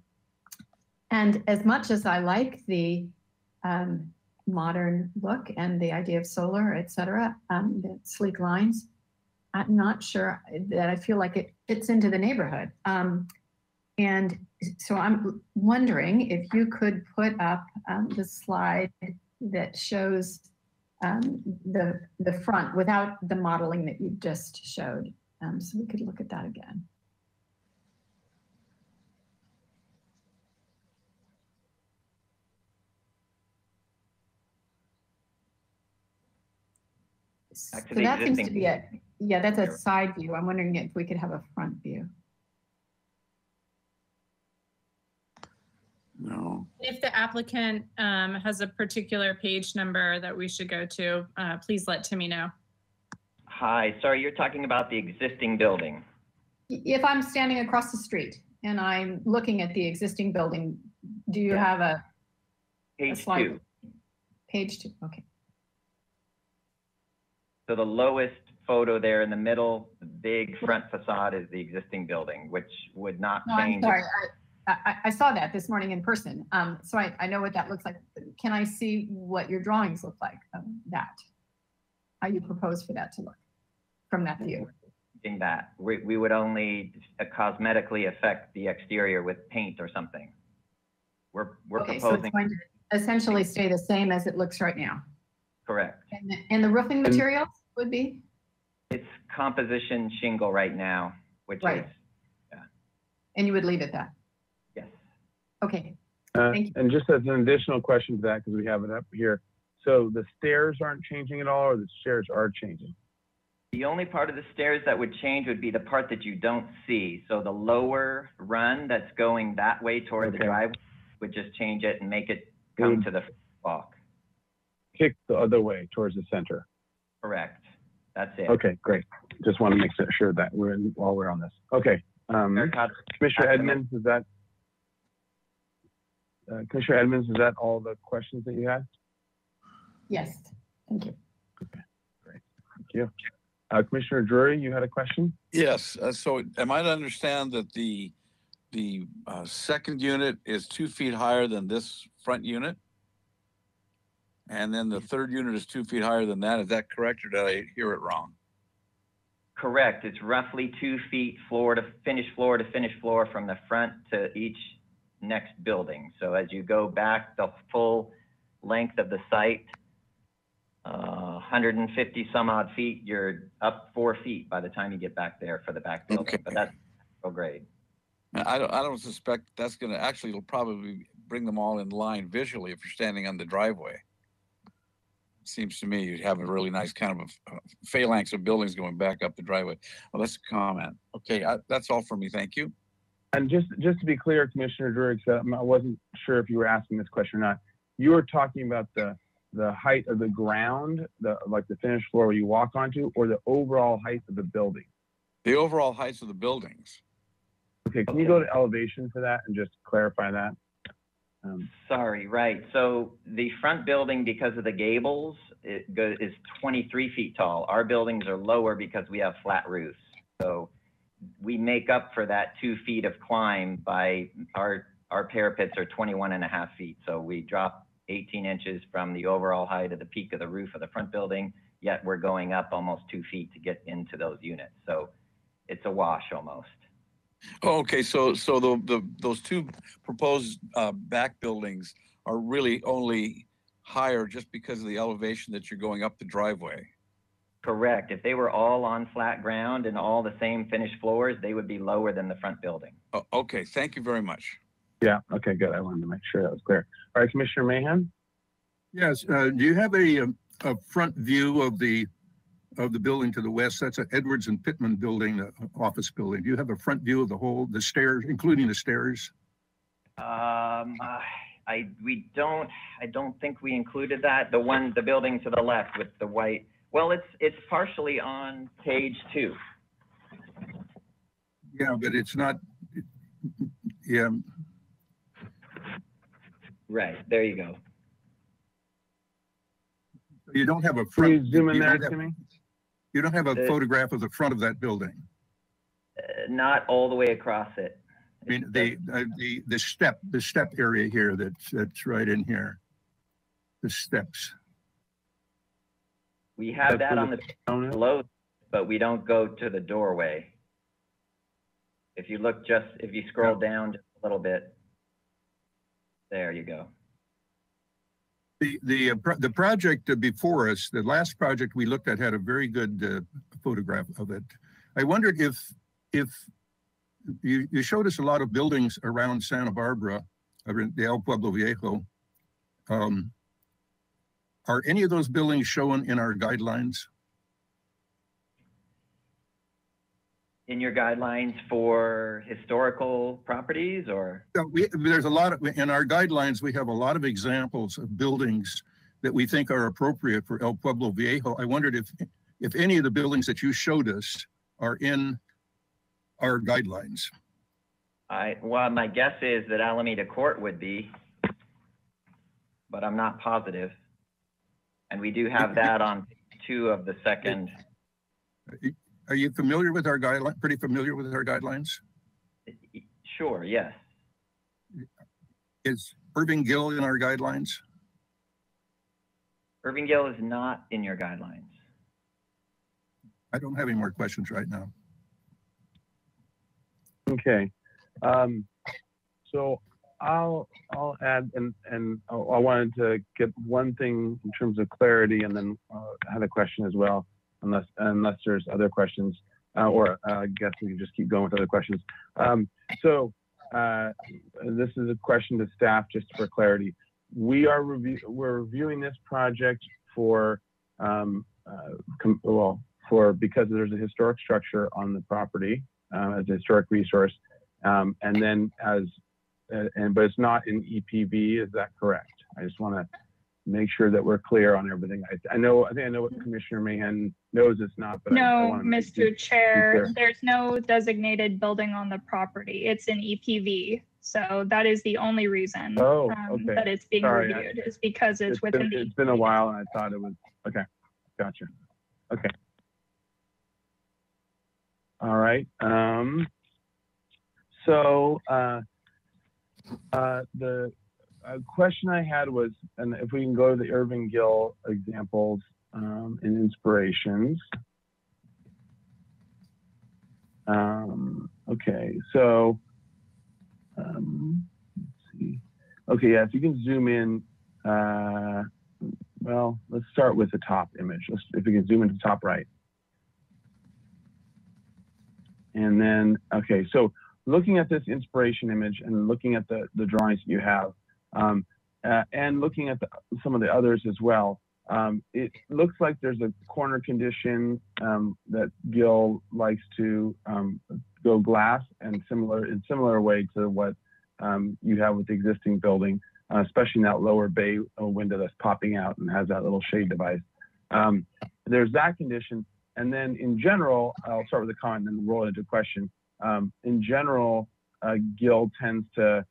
and as much as I like the, um, modern look and the idea of solar, et cetera, um, the sleek lines, I'm not sure that I feel like it fits into the neighborhood. Um, and so I'm wondering if you could put up um, the slide that shows um, the the front without the modeling that you just showed, um, so we could look at that again.
Back to the
that seems to be it. yeah, that's a side view. I'm wondering if we could have a front view.
No.
If the applicant um, has a particular page number that we should go to, uh, please let Timmy know.
Hi, sorry, you're talking about the existing building.
If I'm standing across the street and I'm looking at the existing building, do you have a
Page
slide.
two.
page two? Okay.
So the lowest photo there in the middle, the big front facade is the existing building, which would not
No, I'm
change.
sorry. I, I, I saw that this morning in person. Um, so I, I know what that looks like. Can I see what your drawings look like of that? How you propose for that to look from that view?
Changing that. We, we would only cosmetically affect the exterior with paint or something. We're, we're
Okay, so it's
proposing,
going to essentially stay the same as it looks right now.
Correct.
And, the- and the roofing
And-
materials would be?
It's composition shingle right now, which is,
Right. And you would leave it that?
Yes.
Okay,
Uh,
Thank you.
And just as an additional question to that, because we have it up here. So the stairs aren't changing at all or the stairs are changing?
The only part of the stairs that would change would be the part that you don't see. So the lower run that's going that way toward the
Okay.
driveway would just change it and make it come
Would-
to the walk.
Kick the other way towards the center.
Correct. That's it.
Okay, great. Just want to make sure that we're in, while we're on this. Okay. Um, Commissioner Edmonds, is that, uh, Commissioner Edmonds, is that all the questions that you had?
Yes, thank you.
Thank you. Uh, Commissioner Drury, you had a question?
Yes, uh, so am I to understand that the, the, uh, second unit is two feet higher than this front unit? And then the third unit is two feet higher than that, is that correct, or did I hear it wrong?
Correct. It's roughly two feet floor to finish floor to finish floor from the front to each next building. So as you go back the full length of the site, uh, 150 some odd feet, you're up four feet by the time you get back there for the back building. But that's real grade.
I don't, I don't suspect that's gonna, actually, it'll probably bring them all in line visually if you're standing on the driveway. Seems to me you'd have a really nice kind of a phalanx of buildings going back up the driveway. Well, that's a comment. Okay, I, that's all for me. Thank you.
And just, just to be clear, Commissioner Drury, I wasn't sure if you were asking this question or not. You were talking about the, the height of the ground, the, like the finished floor where you walk onto, or the overall height of the building?
The overall heights of the buildings.
Okay, can you go to elevation for that and just clarify that? Um,
Sorry, right. So the front building, because of the gables, it go, is 23 feet tall. Our buildings are lower because we have flat roofs. So we make up for that two feet of climb by our, our parapets are 21 and a half feet. So we drop 18 inches from the overall height of the peak of the roof of the front building, yet we're going up almost two feet to get into those units. So it's a wash almost.
Oh, Okay, so, so the, the, those two proposed, uh, back buildings are really only higher just because of the elevation that you're going up the driveway.
Correct. If they were all on flat ground and all the same finished floors, they would be lower than the front building.
Oh, okay, thank you very much.
Yeah, okay, good. I wanted to make sure that was clear. All right, Commissioner Mahan?
Yes, uh, do you have a, um, a front view of the, of the building to the west? That's an Edwards and Pittman building, uh, office building. Do you have a front view of the whole, the stairs, including the stairs?
Um, uh, I, we don't, I don't think we included that. The one, the building to the left with the white, well, it's, it's partially on page two.
Yeah, but it's not, yeah,
Right, there you go.
you don't have a
Can
front.
you zoom in
you
there,
don't have-
Timmy?
You don't have a
The-
photograph of the front of that building.
Uh, not all the way across it.
I mean, the, uh, the, the step, the step area here that's, that's right in here. The steps.
We have
That's
that on
the
the below, but we don't go to the doorway. If you look just, if you scroll down just a little bit. There you go.
The, the, uh, pro- the project uh, before us, the last project we looked at had a very good uh, photograph of it. I wondered if, if you, you showed us a lot of buildings around Santa Barbara, the El Pueblo Viejo. Um, Are any of those buildings shown in our guidelines?
In your guidelines for historical properties or?
We, there's a lot of, in our guidelines, we have a lot of examples of buildings that we think are appropriate for El Pueblo Viejo. I wondered if, if any of the buildings that you showed us are in our guidelines.
I, well, my guess is that Alameda Court would be, but I'm not positive. And we do have that on two of the second,
Are you familiar with our guideline, pretty familiar with our guidelines?
sure, yes.
Is Irving Gill in our guidelines?
Irving Gill is not in your guidelines.
I don't have any more questions right now.
Okay. Um, so I'll, I'll add, and, and I I wanted to get one thing in terms of clarity and then uh, I had a question as well, unless, unless there's other questions. Uh, or uh, I guess we can just keep going with other questions. Um, so uh, this is a question to staff just for clarity. We are review, we're reviewing this project for, um, uh, well, for, because there's a historic structure on the property, uh, as a historic resource. Um, and then as, uh, and, but it's not in EPV, is that correct? I just want to make sure that we're clear on everything. I, I know, I think I know what Commissioner Mahan knows it's not, but I- I
No,
make
Mr. Chair, there's no designated building on the property. It's an EPV. So that is the only reason
Oh,
um,
okay.
that it's being
Sorry, I-
reviewed is because it's
It's
within
been,
the.
it's been a while and I thought it was, okay, gotcha. Okay. All right, um, so, uh, uh, the, uh, question I had was, and if we can go to the Irving Gill examples, um, and inspirations. Um, okay, so, um, let's see. Okay, yeah, if you can zoom in, uh, well, let's start with the top image. Let's, if we can zoom into the top right. And then, okay, so looking at this inspiration image and looking at the, the drawings you have, um, uh, and looking at the, some of the others as well, um, it looks like there's a corner condition um, that Gill likes to um, go glass and similar in similar way to what um, you have with the existing building, uh, especially in that lower bay uh, window that's popping out and has that little shade device. Um, there's that condition. And then in general, I'll start with a comment and then roll into a question. In general, uh, Gill tends to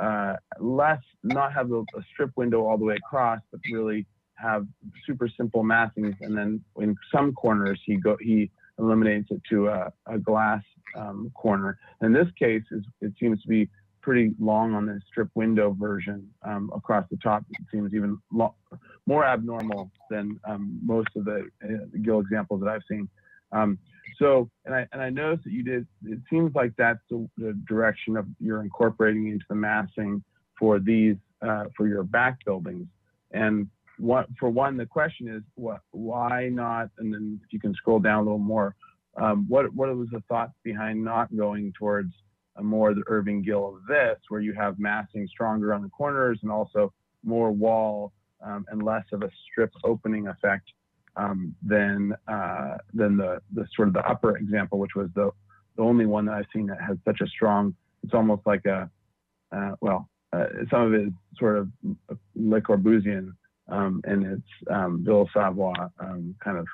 uh, less not have a, a strip window all the way across, but really have super simple massings. And then in some corners, he go he eliminates it to a, a glass um, corner. In this case, is it seems to be pretty long on the strip window version um, across the top. It seems even more abnormal than um, most of the uh, Gill examples that I've seen. Um, so, and I and I noticed that you did. It seems like that's the, the direction of you're incorporating into the massing for these uh, for your back buildings. And what for one, the question is what why not? And then if you can scroll down a little more, um, what what was the thoughts behind not going towards a more the Irving Gill of this, where you have massing stronger on the corners and also more wall um, and less of a strip opening effect um, than uh, than the the sort of the upper example, which was the the only one that I've seen that has such a strong. It's almost like a uh, well, uh, some of it is sort of Le Corbusian, um, and it's um, Villa Savoye um, kind of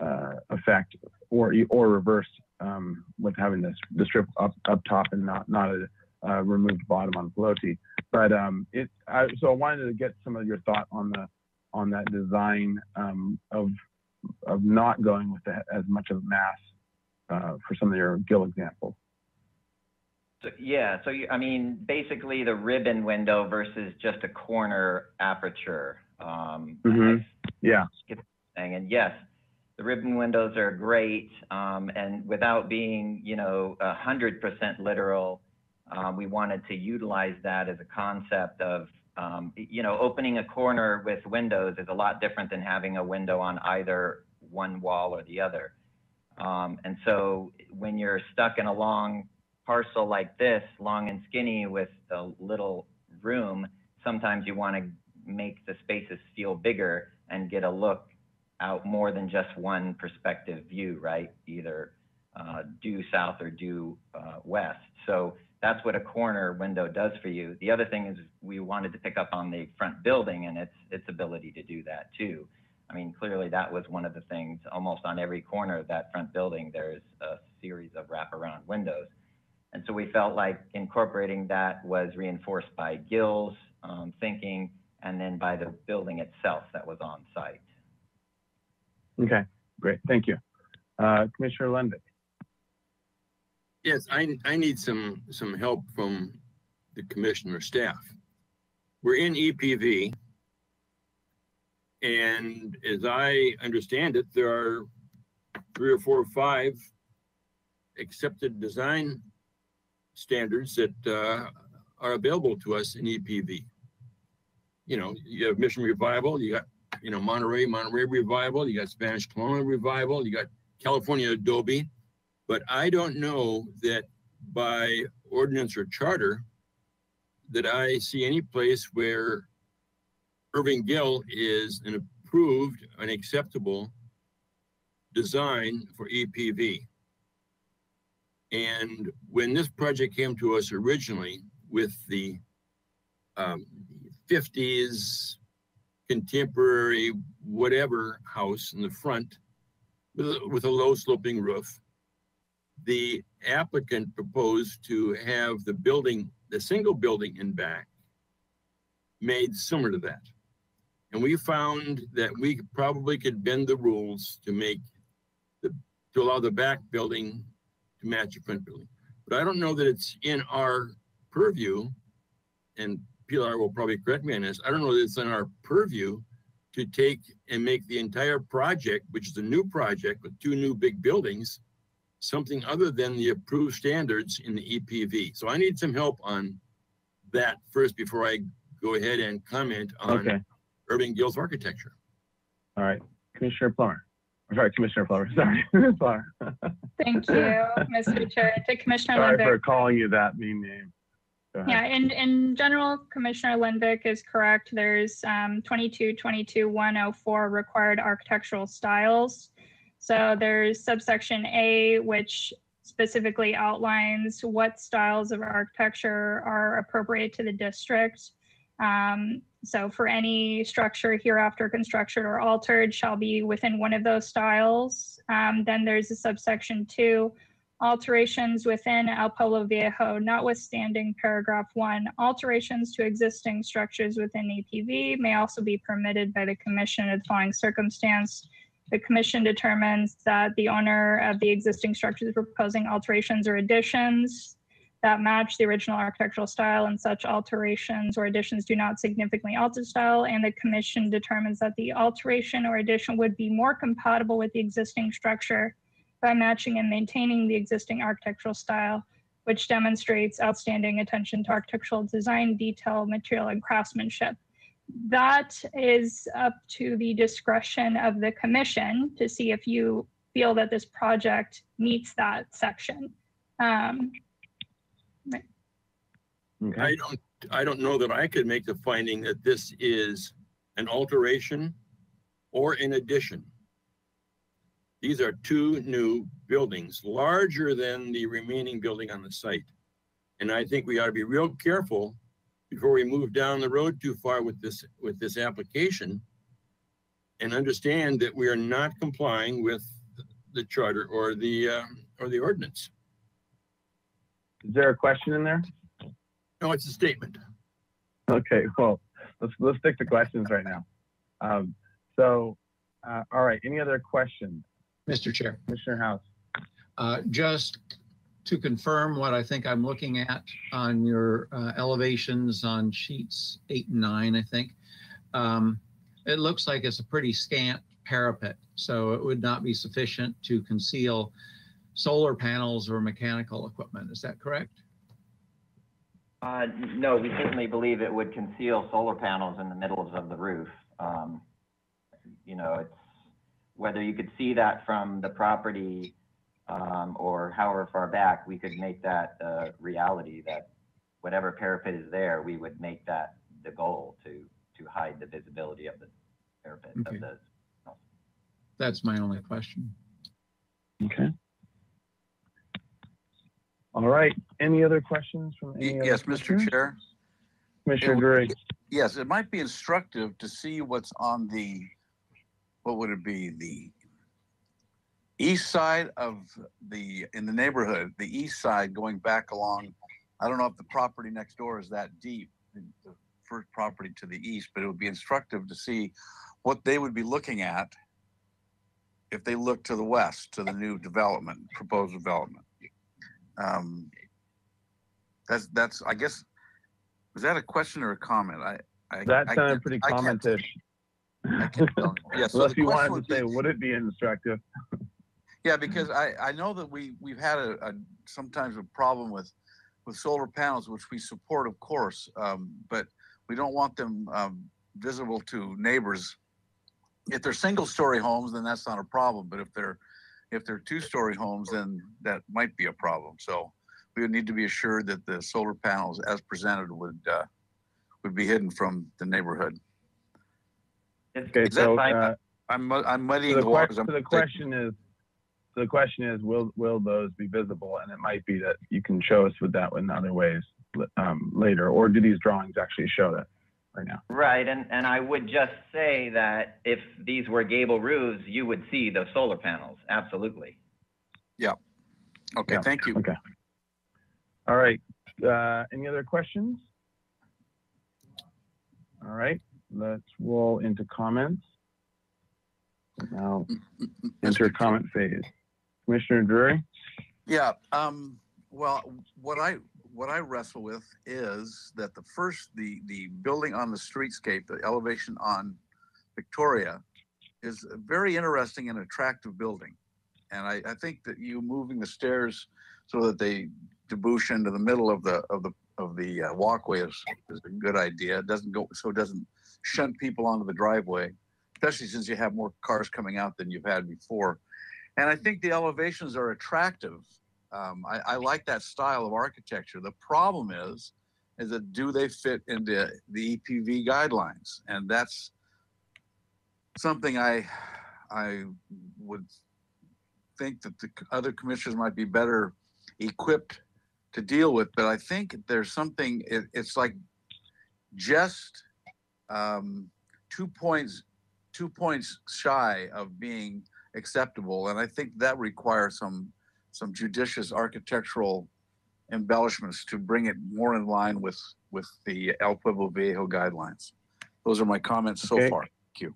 uh, effect, or or reverse um, with having this the strip up up top and not not a uh, removed bottom on pilotis. But um, it I, so I wanted to get some of your thought on the on that design um, of of not going with the, as much of mass uh, for some of your Gill examples.
So, yeah, so you, I mean, basically the ribbon window versus just a corner aperture. Um,
Mhm. Yeah.
thing. And yes, the ribbon windows are great. Um, and without being, you know, hundred percent literal, um, we wanted to utilize that as a concept of, um, you know, opening a corner with windows is a lot different than having a window on either one wall or the other. Um, and so when you're stuck in a long parcel like this, long and skinny with a little room, sometimes you want to make the spaces feel bigger and get a look out more than just one perspective view, right? Either uh, due south or due uh, west. So that's what a corner window does for you. The other thing is we wanted to pick up on the front building and its its ability to do that too. I mean, clearly that was one of the things. Almost on every corner of that front building, there's a series of wraparound windows. And so we felt like incorporating that was reinforced by Gill's um, thinking and then by the building itself that was on site.
Okay, great, thank you, uh, Commissioner Lenvik.
Yes, I, I need some, some help from the commissioner staff. We're in EPV. And as I understand it, there are three or four or five accepted design standards that uh, are available to us in EPV. You know, you have Mission Revival, you got, you know, Monterey, Monterey Revival, you got Spanish Colonial Revival, you got California Adobe. But I don't know that by ordinance or charter that I see any place where Irving Gill is an approved and acceptable design for EPV. And when this project came to us originally with the um, 50s contemporary whatever house in the front with with a low sloping roof, the applicant proposed to have the building, the single building in back, made similar to that. And we found that we probably could bend the rules to make the, to allow the back building to match the front building. But I don't know that it's in our purview, and Pilar will probably correct me on this. I don't know that it's in our purview to take and make the entire project, which is a new project with two new big buildings, something other than the approved standards in the EPV. So I need some help on that first before I go ahead and comment on
Okay.
Irving Gill's architecture.
All right, Commissioner Plummer. I'm Sorry, Commissioner Plummer, sorry. Ms. Plummer.
Thank you, Mr. Chair. To Commissioner
Sorry for calling you that mean name. Go ahead.
Yeah, in, in general, Commissioner Lenvik is correct. There's um, 22, 22, 104 required architectural styles. So there's subsection A, which specifically outlines what styles of architecture are appropriate to the district. Um, so for any structure hereafter constructed or altered shall be within one of those styles. Um, then there's a subsection two, alterations within El Pueblo Viejo, notwithstanding paragraph one, alterations to existing structures within EPV may also be permitted by the commission in the following circumstance. The commission determines that the owner of the existing structure is proposing alterations or additions that match the original architectural style and such alterations or additions do not significantly alter style and the commission determines that the alteration or addition would be more compatible with the existing structure by matching and maintaining the existing architectural style, which demonstrates outstanding attention to architectural design, detail, material, and craftsmanship. That is up to the discretion of the commission to see if you feel that this project meets that section. Um,
I don't, I don't know that I could make the finding that this is an alteration or an addition. These are two new buildings, larger than the remaining building on the site. And I think we ought to be real careful before we move down the road too far with this, with this application and understand that we are not complying with the charter or the, uh, or the ordinance.
Is there a question in there?
No, it's a statement.
Okay, well, let's, let's stick to questions right now. Um, so, uh, all right, any other questions?
Mr. Chair.
Commissioner Hausz.
Uh, Just to confirm what I think I'm looking at on your uh, elevations on sheets eight and nine, I think. um, It looks like it's a pretty scant parapet, so it would not be sufficient to conceal solar panels or mechanical equipment. Is that correct?
Uh, no, we certainly believe it would conceal solar panels in the middles of the roof. Um, you know, it's whether you could see that from the property um, or however far back, we could make that a reality that whatever parapet is there, we would make that the goal to to hide the visibility of the parapet
Okay.
of the.
That's my only question.
Okay. All right, any other questions from any? other
Yes, Mr. Chair.
Commissioner
It would-
Drury.
Yes, it might be instructive to see what's on the, what would it be, the east side of the, in the neighborhood, the east side going back along, I don't know if the property next door is that deep, the the first property to the east, but it would be instructive to see what they would be looking at if they look to the west, to the new development, proposed development. Um, That's, that's, I guess, was that a question or a comment? I, I.
That
I
sounded pretty
I can't-
commentish.
Yeah, so
Unless you wanted to say,
be-
would it be instructive?
Yeah, because I, I know that we, we've had a, a, sometimes a problem with, with solar panels, which we support, of course. Um, but we don't want them, um, visible to neighbors. If they're single-story homes, then that's not a problem, but if they're, if they're two-story homes, then that might be a problem. So we would need to be assured that the solar panels as presented would, uh, would be hidden from the neighborhood.
Okay,
Is that
so,
fine?
uh,
I'm, I'm
So
muddying
the
the waters.
question,
I'm
so the
mistaken.
question is, the question is, will, will those be visible? And it might be that you can show us with that in other ways um, later, or do these drawings actually show that right now?
Right, and, and I would just say that if these were gable roofs, you would see the solar panels, absolutely.
Yeah. Okay,
Yeah,
thank you.
Okay. All right, uh, any other questions? All right, let's roll into comments. Now, enter comment phase. Commissioner Drury?
Yeah, um, well, what I, what I wrestle with is that the first, the, the building on the streetscape, the elevation on Victoria is a very interesting and attractive building. And I, I think that you moving the stairs so that they debouch into the middle of the, of the, of the uh, walkway is, is a good idea. It doesn't go, so it doesn't shunt people onto the driveway, especially since you have more cars coming out than you've had before. And I think the elevations are attractive. Um, I, I like that style of architecture. The problem is, is that do they fit into the EPV guidelines? And that's something I, I would think that the other commissioners might be better equipped to deal with. But I think there's something. It, it's like just um, two points, two points shy of being acceptable, and I think that requires some some judicious architectural embellishments to bring it more in line with with the El Pueblo Viejo guidelines. Those are my comments so
Okay.
far. Thank you.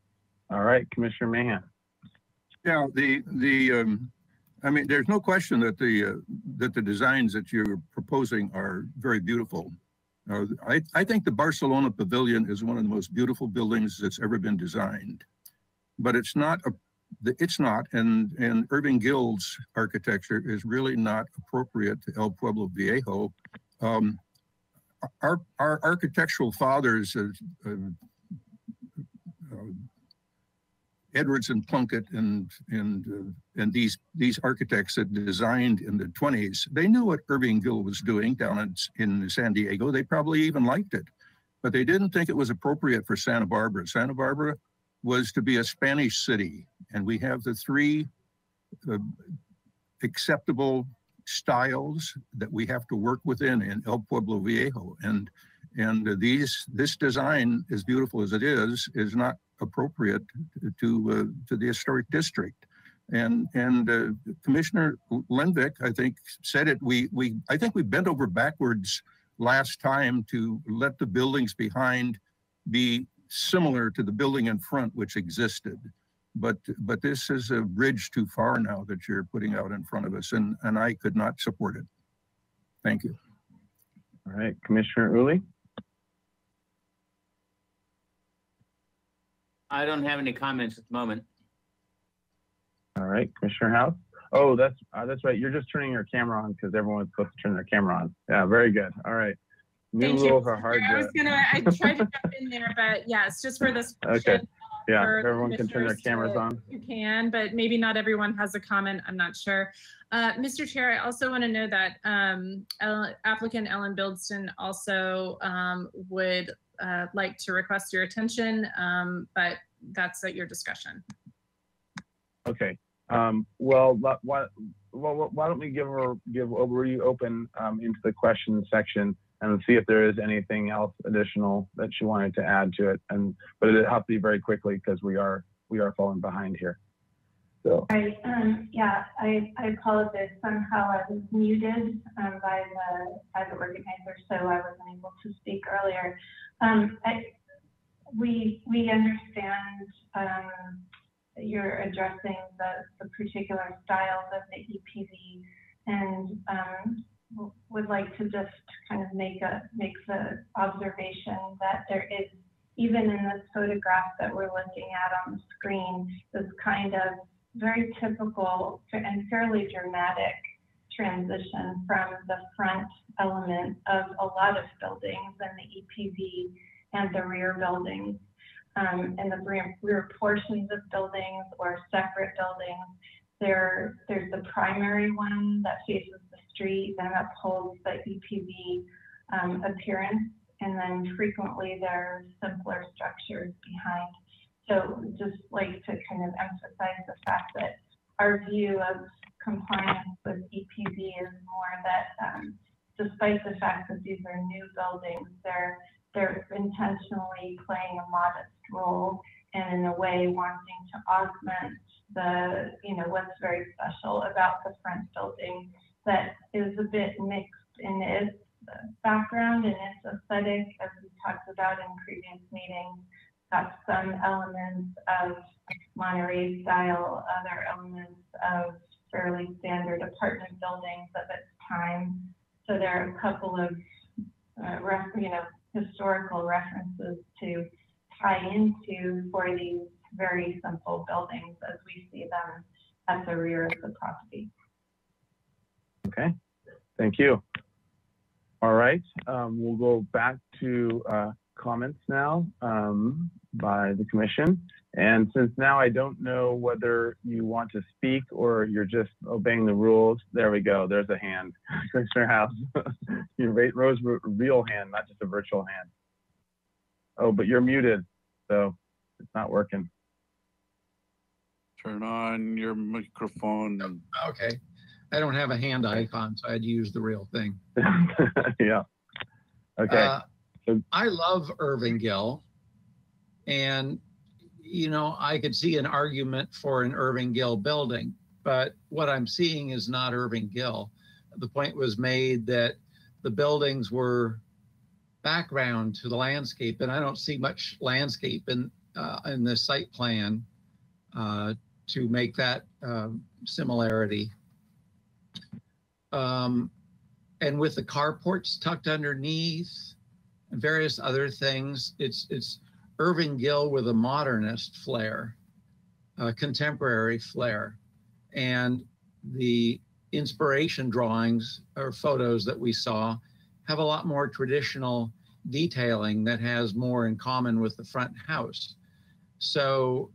All right, Commissioner Mahan.
Yeah, the, the, um, I mean, there's no question that the, uh, that the designs that you're proposing are very beautiful. Uh, I, I think the Barcelona Pavilion is one of the most beautiful buildings that's ever been designed. But it's not, a, the- it's not, and, and Irving Gill's architecture is really not appropriate to El Pueblo Viejo. Um, our, our architectural fathers, uh, uh, Edwards and Plunkett and and uh, and these these architects that designed in the 20s, they knew what Irving Gill was doing down in, in San Diego. They probably even liked it, but they didn't think it was appropriate for Santa Barbara. Santa Barbara was to be a Spanish city, and we have the three uh, acceptable styles that we have to work within in El Pueblo Viejo. And and these this design, as beautiful as it is, is not appropriate to uh, to the historic district. And and uh, Commissioner Lenvik, I think, said it. We we I think we bent over backwards last time to let the buildings behind be similar to the building in front, which existed. But but this is a bridge too far now that you're putting out in front of us, and and I could not support it. Thank you.
All right, Commissioner Ooley.
I don't have any comments at the moment.
All right, Commissioner Hausz. Oh, that's uh, that's right. You're just turning your camera on because everyone's supposed to turn their camera on. Yeah, very good. All right. New
Thank you.
rules are hard.
I was gonna, I tried to jump in there, but yes, just for this.
Okay. Yeah, everyone can turn their cameras
to-
on.
You can, but maybe not everyone has a comment. I'm not sure. Uh, Mr. Chair, I also want to know that um, applicant Ellen Bildsten also um, would uh, like to request your attention, um, but that's at your discussion.
Okay. Um, well, why, well, why don't we give her, give, over you open, um, into the question section and see if there is anything else additional that she wanted to add to it. And, but it has to be very quickly because we are, we are falling behind here. So,
Right, um, yeah, I, I apologize. Somehow I was muted, um, by the, by the organizer, so I wasn't able to speak earlier. Um, I, we, we understand, um, you're addressing the, the particular styles of the EPV and, um, would like to just kind of make a, make the observation that there is, even in this photograph that we're looking at on the screen, this kind of very typical and fairly dramatic transition from the front element of a lot of buildings and the EPV and the rear buildings. Um, and the rear, rear portions of buildings or separate buildings. There, there's the primary one that faces street and upholds the EPV um, appearance. And then frequently there are simpler structures behind so just like to kind of emphasize the fact that our view of compliance with EPV is more that, um, despite the fact that these are new buildings, they're, they're intentionally playing a modest role and in a way wanting to augment the, you know, what's very special about the front building that is a bit mixed in its background and its aesthetic, as we talked about in previous meetings. Got some elements of Monterey style, other elements of fairly standard apartment buildings of its time. So there are a couple of, uh, ref, you know, historical references to tie into for these very simple buildings as we see them at the rear of the property.
Okay, thank you. All right, um, we'll go back to uh, comments now um, by the commission. And since now I don't know whether you want to speak or you're just obeying the rules, there we go. There's a hand. Commissioner Hausz, you ra- rose a real hand, not just a virtual hand. Oh, but you're muted, so it's not working.
Turn on your microphone.
Okay. I don't have a hand icon, so I had to use the real thing.
yeah. Okay.
Uh, I love Irving Gill. And, you know, I could see an argument for an Irving Gill building, but what I'm seeing is not Irving Gill. The point was made that the buildings were background to the landscape, and I don't see much landscape in, uh, in the site plan uh, to make that um, similarity. Um, and with the carports tucked underneath and various other things, it's it's Irving Gill with a modernist flair, a contemporary flair, and the inspiration drawings or photos that we saw have a lot more traditional detailing that has more in common with the front house. So,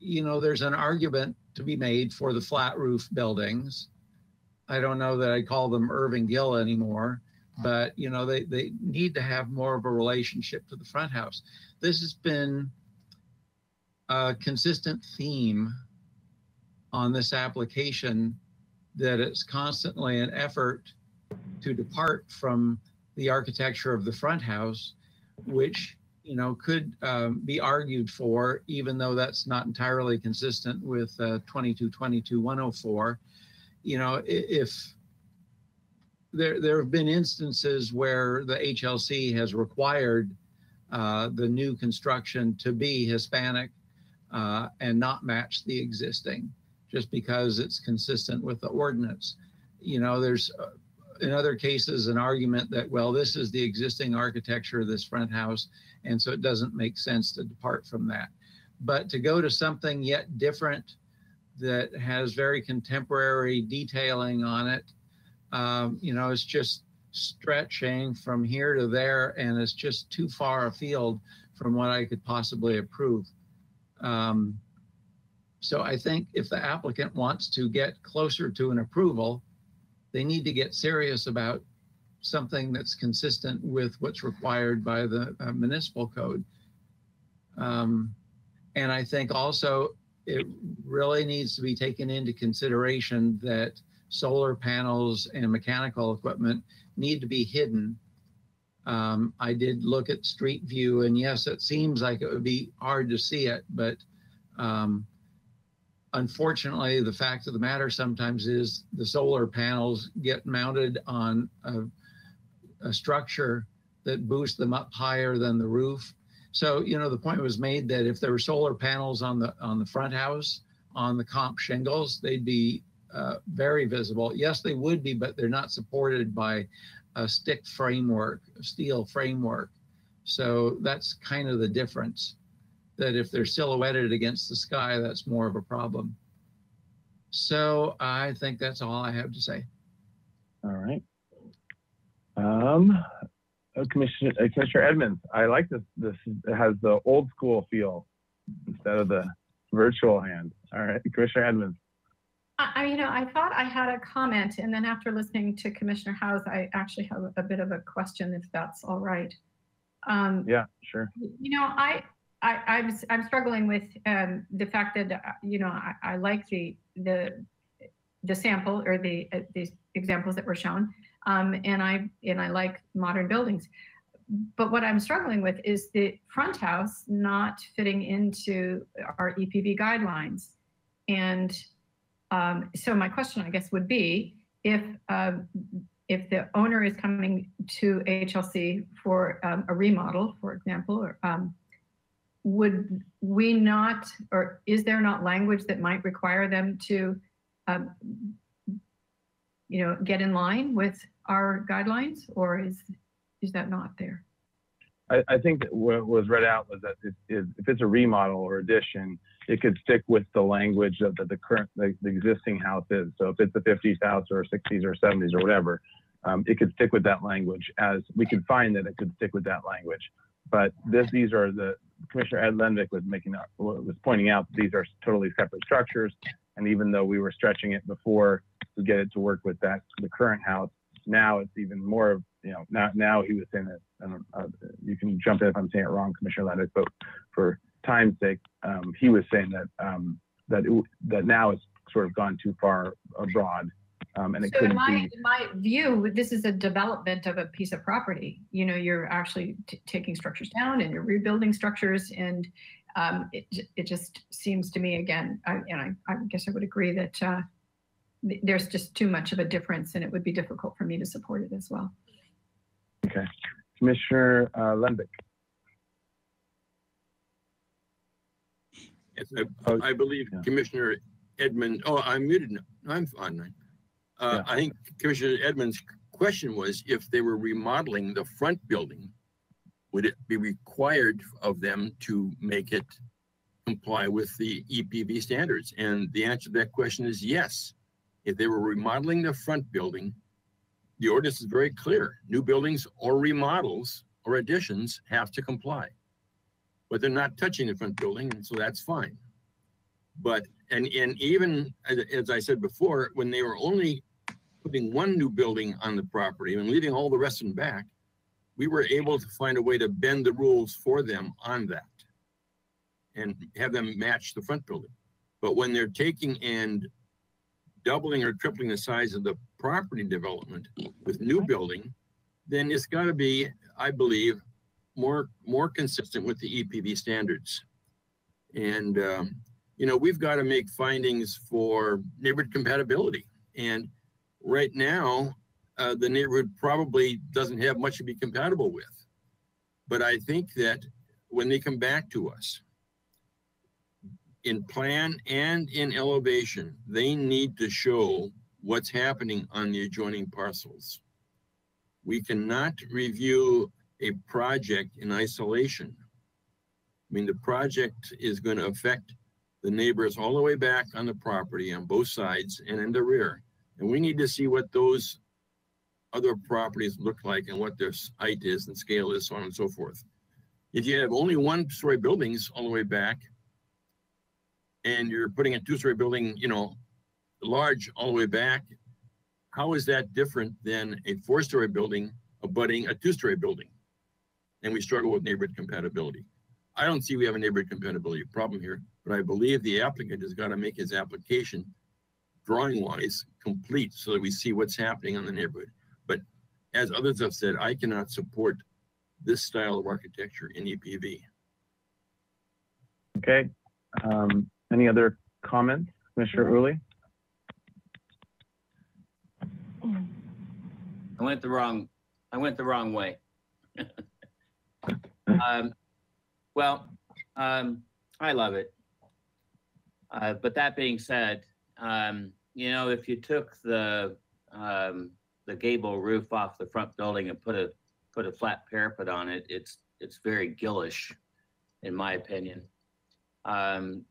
you know, there's an argument to be made for the flat roof buildings I don't know that I call them Irving Gill anymore, but you know they they need to have more of a relationship to the front house. This has been a consistent theme on this application that it's constantly an effort to depart from the architecture of the front house, which you know could um, be argued for, even though that's not entirely consistent with uh, 2222 104 you know, if there there have been instances where the HLC has required uh, the new construction to be Hispanic uh, and not match the existing, just because it's consistent with the ordinance. You know, there's uh, in other cases an argument that well, this is the existing architecture of this front house, and so it doesn't make sense to depart from that. But to go to something yet different that has very contemporary detailing on it. Um, you know, it's just stretching from here to there, and it's just too far afield from what I could possibly approve. Um, so I think if the applicant wants to get closer to an approval, they need to get serious about something that's consistent with what's required by the uh, municipal code. Um, and I think also it really needs to be taken into consideration that solar panels and mechanical equipment need to be hidden. Um, I did look at Street View, and yes, it seems like it would be hard to see it, but um, unfortunately, the fact of the matter sometimes is the solar panels get mounted on a, a structure that boosts them up higher than the roof so, you know, the point was made that if there were solar panels on the on the front house, on the comp shingles, they'd be uh, very visible. Yes, they would be, but they're not supported by a stick framework, steel framework. So that's kind of the difference. That if they're silhouetted against the sky, that's more of a problem. So I think that's all I have to say.
All right. Um, uh, Commissioner, uh, Commissioner Edmonds, I like this. This has the old school feel instead of the virtual hand. All right, Commissioner Edmonds.
I, you know, I thought I had a comment, and then after listening to Commissioner Hausz, I actually have a bit of a question, if that's all right. Um,
yeah, sure.
You know, I, I, I'm, I'm struggling with um, the fact that uh, you know I, I like the the the sample or the, uh, the examples that were shown. Um, and I, and I like modern buildings. But what I'm struggling with is the front house not fitting into our EPV guidelines. And um, so my question, I guess, would be if um, if the owner is coming to HLC for um, a remodel, for example, or, um, would we not, or is there not language that might require them to, um, you know, get in line with our guidelines, or is is that not there?
I, I think what was read out was that if, if it's a remodel or addition, it could stick with the language that the, the current, the, the existing house is. So if it's a 50s house or 60s or 70s or whatever, um, it could stick with that language as we could find that it could stick with that language. But this, these are the Commissioner Ed Lenvik was making was pointing out these are totally separate structures. And even though we were stretching it before to get it to work with that the current house, now it's even more of you know now now he was saying that uh, you can jump in if I'm saying it wrong, Commissioner Lenvik, but for time's sake, um, he was saying that um, that it, that now it's sort of gone too far abroad um, and it
So in my, in my view, this is a development of a piece of property. You know, you're actually t- taking structures down and you're rebuilding structures and um, it, it just seems to me again, I, and I, I guess I would agree that uh, there's just too much of a difference and it would be difficult for me to support it as well.
Okay, Commissioner uh, Lenvik.
Yes, I, I believe Commissioner Edmonds, oh, I'm muted now. I'm fine. Uh, I think Commissioner Edmund's question was if they were remodeling the front building, would it be required of them to make it comply with the EPV standards? And the answer to that question is yes. If they were remodeling the front building, the ordinance is very clear. New buildings or remodels or additions have to comply. But they're not touching the front building, and so that's fine. But, and, and even, as, as I said before, when they were only putting one new building on the property and leaving all the rest in back, we were able to find a way to bend the rules for them on that and have them match the front building. But when they're taking and doubling or tripling the size of the property development with new building, then it's got to be, I believe, more more consistent with the EPV standards. And um, you know, we've got to make findings for neighborhood compatibility. And right now, uh, the neighborhood probably doesn't have much to be compatible with. But I think that when they come back to us, in plan and in elevation, they need to show what's happening on the adjoining parcels. We cannot review a project in isolation. I mean, the project is going to affect the neighbors all the way back on the property on both sides and in the rear. And we need to see what those other properties look like and what their height is and scale is, so on and so forth. If you have only one story buildings all the way back and you're putting a two story building, you know, large all the way back, how is that different than a four story building abutting a two story building? And we struggle with neighborhood compatibility. I don't see we have a neighborhood compatibility problem here, but I believe the applicant has got to make his application drawing wise complete so that we see what's happening on the neighborhood. But as others have said, I cannot support this style of architecture in EPV.
Okay, um, any other comments, Commissioner Ooley?
I went the wrong, I went the wrong way. um, well, um, I love it. Uh, but that being said, um, you know, if you took the um, the gable roof off the front building and put a put a flat parapet on it, it's it's very gillish, in my opinion. Um,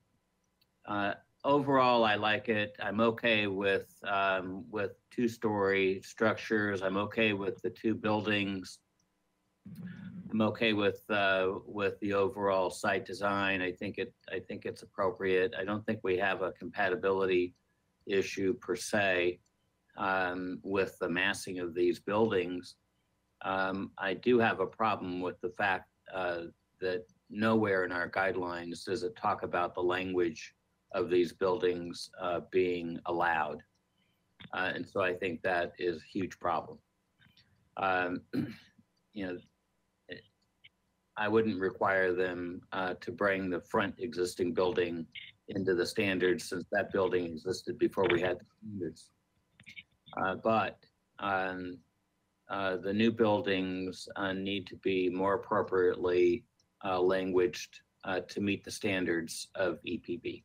uh, overall, I like it. I'm okay with um, with two story structures. I'm okay with the two buildings. I'm okay with uh, with the overall site design. I think it I think it's appropriate. I don't think we have a compatibility issue per se um, with the massing of these buildings. Um, I do have a problem with the fact uh, that nowhere in our guidelines does it talk about the language of these buildings uh, being allowed. Uh, and so I think that is a huge problem. Um, you know, I wouldn't require them uh, to bring the front existing building into the standards since that building existed before we had the standards. Uh, but um, uh, the new buildings uh, need to be more appropriately languaged to meet the standards of EPV.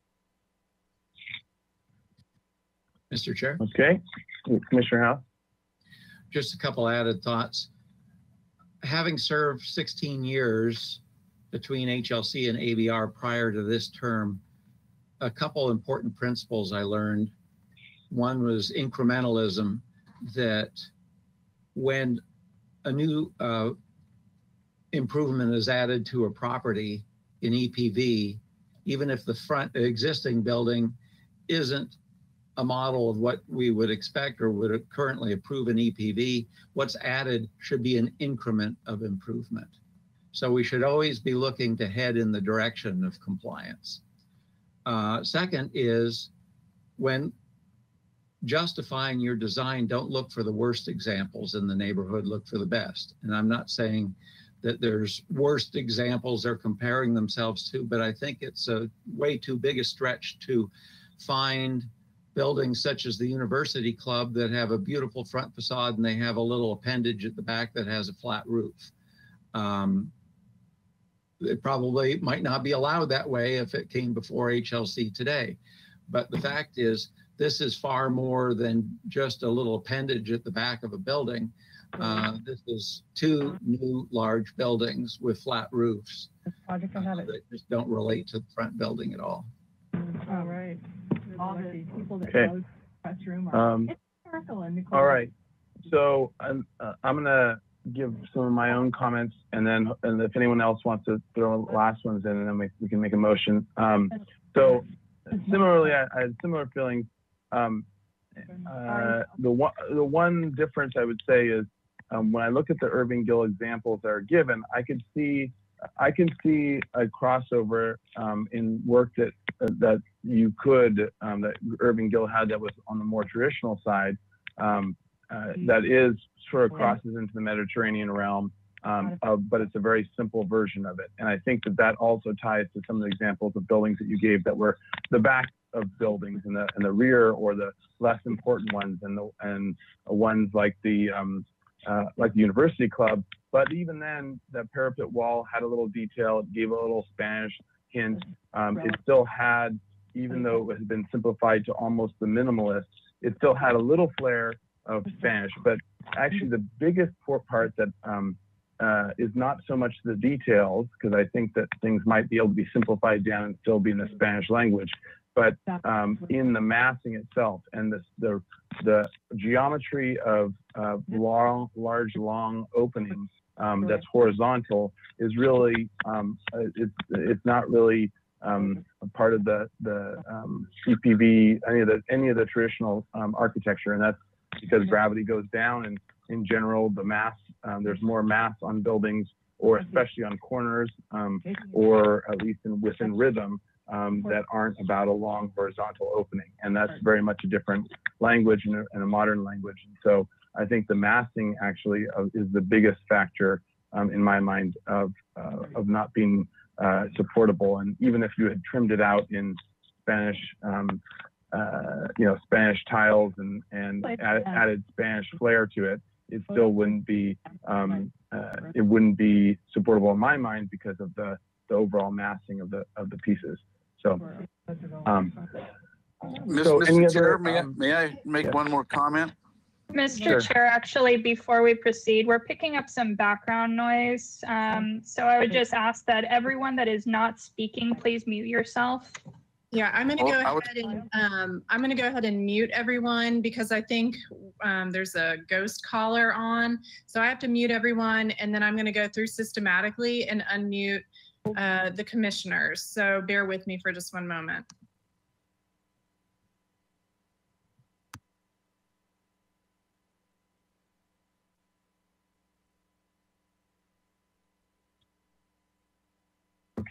Mr. Chair?
Okay, Commissioner Hausz?
Just a couple added thoughts. Having served 16 years between HLC and ABR prior to this term, a couple important principles I learned. One was incrementalism, that when a new uh, improvement is added to a property in EPV, even if the front existing building isn't a model of what we would expect or would currently approve an EPV, what's added should be an increment of improvement. So we should always be looking to head in the direction of compliance. Uh, second is when justifying your design, don't look for the worst examples in the neighborhood, look for the best. And I'm not saying that there's worst examples they're comparing themselves to, but I think it's a way too big a stretch to find buildings such as the University Club that have a beautiful front facade and they have a little appendage at the back that has a flat roof. Um, it probably might not be allowed that way if it came before HLC today. But the fact is, this is far more than just a little appendage at the back of a building. Uh, this is two new large buildings with flat roofs
Project I have it.
that just don't relate to the front building at all.
All right. All the people that
Okay.
go press room are
Um,
hysterical and Nicole.
All right, so I'm, uh, I'm gonna give some of my own comments and then, and if anyone else wants to throw last ones in, and then we, we can make a motion. Um, so similarly, I, I had similar feelings. Um, uh, the one, the one difference I would say is, um, when I look at the Irving Gill examples that are given, I could see, I can see a crossover, um, in work that, that you could, um, that Irving Gill had that was on the more traditional side, um, uh, that is sort of crosses into the Mediterranean realm. Um, uh, but it's a very simple version of it. And I think that that also ties to some of the examples of buildings that you gave that were the back of buildings and the, and the rear or the less important ones and the, and ones like the, um, uh, like the University Club. But even then, that parapet wall had a little detail. It gave a little Spanish hint. Um, it still had, even though it had been simplified to almost the minimalist, it still had a little flair of Spanish. But actually, the biggest part that um, uh, is not so much the details, because I think that things might be able to be simplified down and still be in the Spanish language, but um, in the massing itself and the the, the geometry of uh, long, large, long openings um, that's horizontal is really um, uh, it's it's not really um, a part of the the um, EPV any of the any of the traditional um, architecture, and that's because gravity goes down and in general the mass um, there's more mass on buildings or especially on corners um, or at least in, within rhythm um, that aren't about a long horizontal opening and that's very much a different language and a, and a modern language and so I think the massing actually uh, is the biggest factor um, in my mind of uh, of not being uh, supportable and even if you had trimmed it out in Spanish um, uh, you know, Spanish tiles and, and added, added Spanish flair to it, it still wouldn't be, um, uh, it wouldn't be supportable in my mind because of the, the overall massing of the, of the pieces. So, um,
Miss-
so
Mr. Chair,
other,
may I,
um,
may I make one more comment?
Mr.
Sure.
Chair, actually, before we proceed, we're picking up some background noise. Um, so I would just ask that everyone that is not speaking, please mute yourself.
Yeah, I'm gonna
Oh,
go ahead and, um, I'm gonna go ahead and mute everyone because I think, um, there's a ghost caller on. So I have to mute everyone and then I'm gonna go through systematically and unmute, uh, the commissioners. So bear with me for just one moment.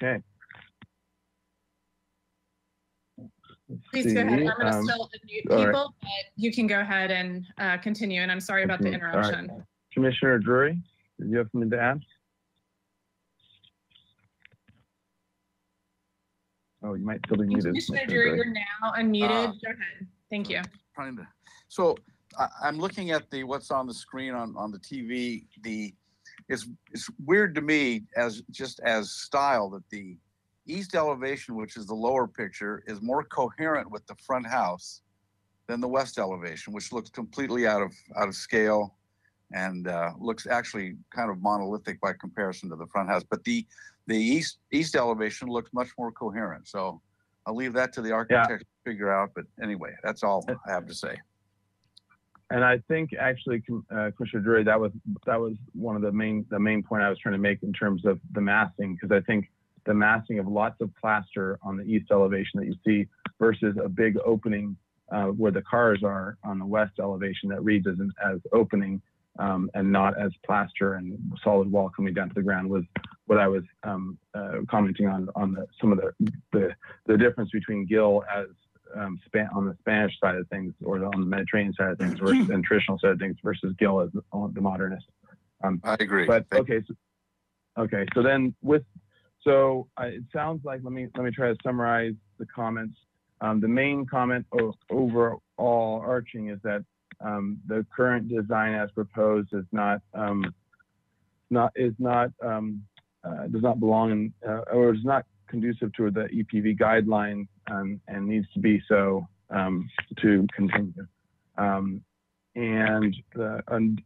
Okay.
Please go ahead. I'm going to
um,
still unmute
all right.
people, but you can go ahead and uh, continue. And I'm sorry about the
Okay, all right.
interruption.
Commissioner Drury, do you have something to add? Oh, you might still be muted.
Commissioner Drury, you're now unmuted.
Uh,
Go ahead. Thank you.
trying to, so I, I'm looking at the, what's on the screen on, on the TV, the, it's, it's weird to me as, just as style that the east elevation, which is the lower picture, is more coherent with the front house than the west elevation, which looks completely out of, out of scale and, uh, looks actually kind of monolithic by comparison to the front house. But the, the east, east elevation looks much more coherent. So I'll leave that to the architect to figure out, but anyway, that's all I have to say.
And I think actually, uh, Commissioner Drury, that was that was one of the main the main point I was trying to make in terms of the massing, because I think the massing of lots of plaster on the east elevation that you see versus a big opening uh, where the cars are on the west elevation that reads as an, as opening um, and not as plaster and solid wall coming down to the ground was what I was um, uh, commenting on on the, some of the, the the difference between Gill as um, span, on the Spanish side of things or on the Mediterranean side of things versus and traditional side of things versus Gill as the, the modernist. Um,
I agree.
But okay, so, okay. So then with so uh, it sounds like let me let me try to summarize the comments. Um, the main comment o- overall arching is that um, the current design as proposed is not um, not is not um, uh, does not belong in uh, or is not conducive to the EPV guideline um, and needs to be so um, to continue. Um, and, the,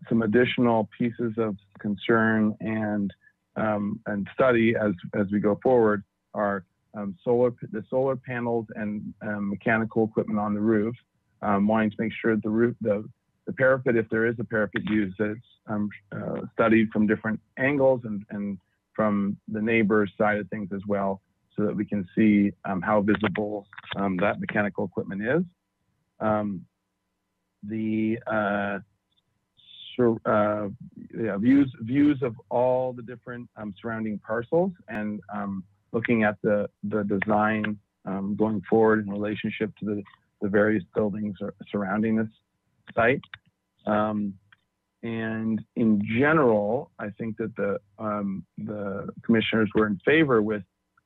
some additional pieces of concern and um, and study as as we go forward are um, solar the solar panels and um, mechanical equipment on the roof. Wanting to make sure the roof the the parapet, if there is a parapet used, that it's uh, studied from different angles and, and from the neighbor's side of things as well, so that we can see um, how visible um, that mechanical equipment is. Um, the uh, sur- uh, yeah, views views of all the different um, surrounding parcels and um, looking at the the design going forward in relationship to the, the various buildings surrounding this site. And in general, I think that the um, the commissioners were in favor with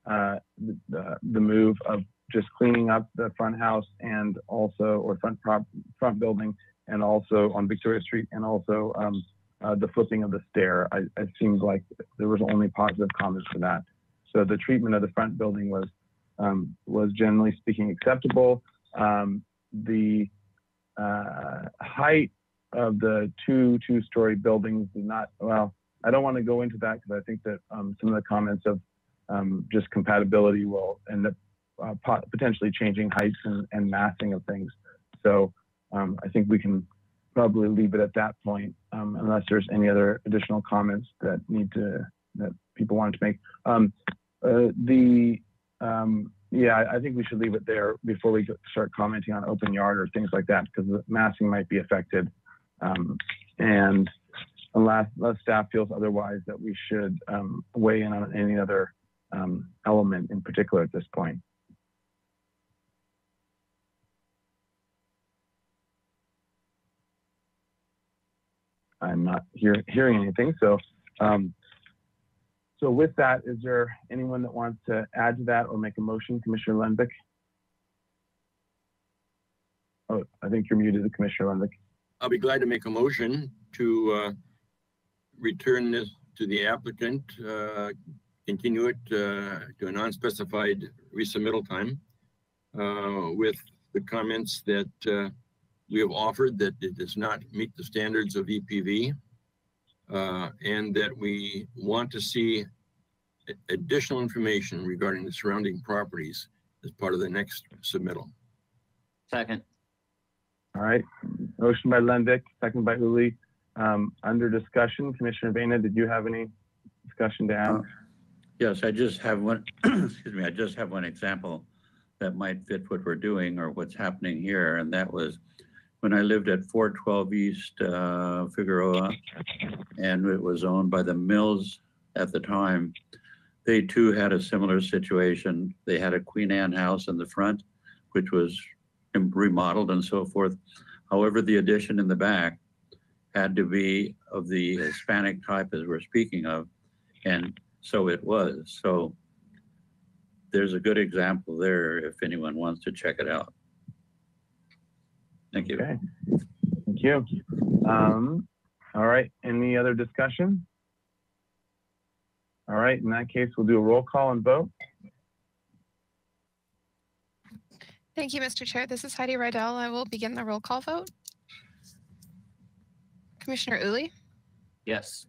the, the the move of just cleaning up the front house and also or front prop front building and also on Victoria Street and also um, uh, the flipping of the stair. I, it seems like there was only positive comments for that. So the treatment of the front building was um, was generally speaking acceptable. Um, the uh, height of the two two-story buildings did not. Well, I don't want to go into that because I think that um, some of the comments of um, just compatibility will end up uh, pot- potentially changing heights and, and massing of things. So um, I think we can probably leave it at that point, um, unless there's any other additional comments that need to that people wanted to make. Um, uh, the um, yeah, I- think we should leave it there before we start commenting on open yard or things like that because the massing might be affected. Um, and unless, unless staff feels otherwise, that we should um, weigh in on any other um, element in particular at this point. I'm not hear, hearing anything. So, um, so with that, is there anyone that wants to add to that or make a motion, Commissioner Lenvik? Oh, I think you're muted, Commissioner Lenvik.
I'll be glad to make a motion to uh, return this to the applicant, uh, continue it uh, to a non-specified resubmittal time uh, with the comments that uh, we have offered that it does not meet the standards of EPV uh, and that we want to see additional information regarding the surrounding properties as part of the next submittal.
Second.
All right, motion by Lenvik, second by Ooley. Um, under discussion, Commissioner Vena, did you have any discussion to add?
Yes, I just have one, excuse me, I just have one example that might fit what we're doing or what's happening here. And that was when I lived at 412 East uh, Figueroa, and it was owned by the Mills at the time. They too had a similar situation. They had a Queen Anne house in the front, which was remodeled and so forth. However, the addition in the back had to be of the Hispanic type as we're speaking of, and so it was. So there's a good example there if anyone wants to check it out. Thank you.
Okay. Thank you. Um, all right, any other discussion? All right, in that case, we'll do a roll call and vote.
Thank you, Mr. Chair. This is Heidi Rydell. I will begin the roll call vote. Commissioner Ooley,
Yes.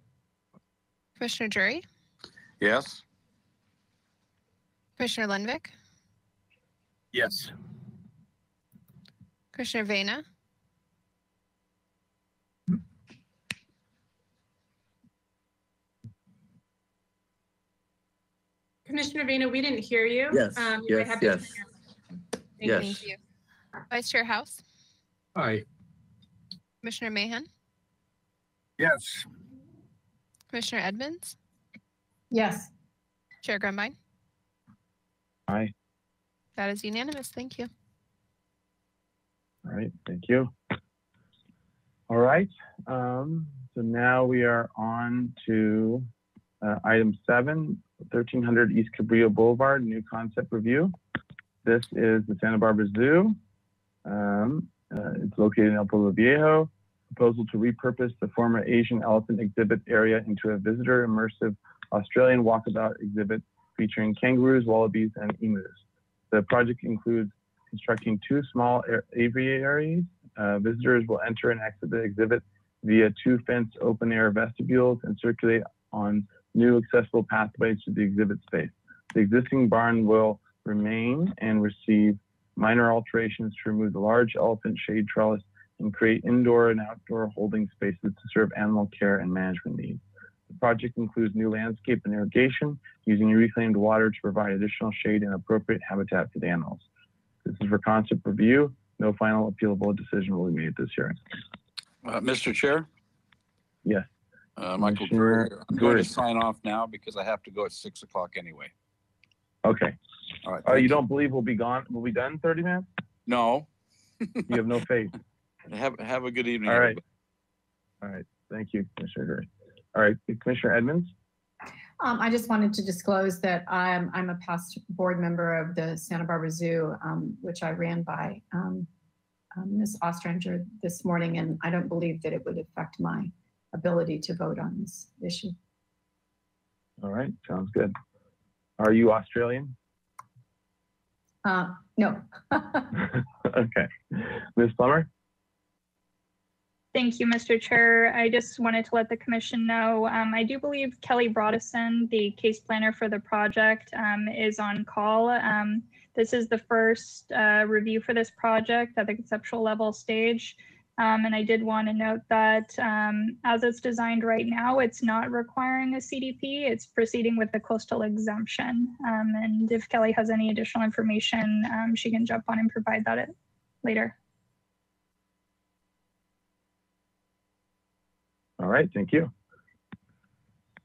Commissioner Jury,
Yes.
Commissioner Lenvik,
Yes.
Commissioner Vena,
Commissioner Vena, we didn't hear you.
Yes,
Um, you might
yes,
have to turn
yes.
your-
Yes.
Thank you. Vice Chair Hausz,
Aye.
Commissioner Mahan,
Yes.
Commissioner Edmonds,
Yes.
Chair Grumbine.
Aye.
That is unanimous. Thank you.
All right, thank you. All right, um, so now we are on to uh, item seven, 1300 East Cabrillo Boulevard, new concept review. This is the Santa Barbara Zoo. Um, uh, it's located in El Pueblo Viejo. Proposal to repurpose the former Asian elephant exhibit area into a visitor immersive Australian walkabout exhibit featuring kangaroos, wallabies, and emus. The project includes constructing two small aviaries. Uh, visitors will enter and exit the exhibit via two fenced open air vestibules and circulate on new accessible pathways to the exhibit space. The existing barn will remain and receive minor alterations to remove the large elephant shade trellis and create indoor and outdoor holding spaces to serve animal care and management needs. The project includes new landscape and irrigation using reclaimed water to provide additional shade and appropriate habitat for the animals. This is for concept review. No final appealable decision will be made this year.
Uh, Mr. Chair?
Yes.
Uh, Michael Drury, I'm going to sign off now because I have to go at six o'clock anyway.
Okay.
All right.
Oh,
thank
you don't believe we'll be gone? We'll be done in 30 minutes?
No.
You have no faith.
Have, have a good evening.
All right.
everybody.
All right. Thank you, Commissioner Drury. All right, Commissioner Edmonds?
Um, I just wanted to disclose that I'm, I'm a past board member of the Santa Barbara Zoo, um, which I ran by, um, um, Ms. Ostrenger this morning, and I don't believe that it would affect my ability to vote on this issue.
All right, sounds good. Are you Australian?
Uh, no.
Okay. Ms. Plummer?
Thank you, Mr. Chair. I just wanted to let the commission know, um, I do believe Kelly Broadison, the case planner for the project, um, is on call. Um, this is the first, uh, review for this project at the conceptual level stage. Um, and I did want to note that, um, as it's designed right now, it's not requiring a CDP. It's proceeding with the coastal exemption. Um, and if Kelly has any additional information, she can jump on and provide that at- later.
All right, thank you.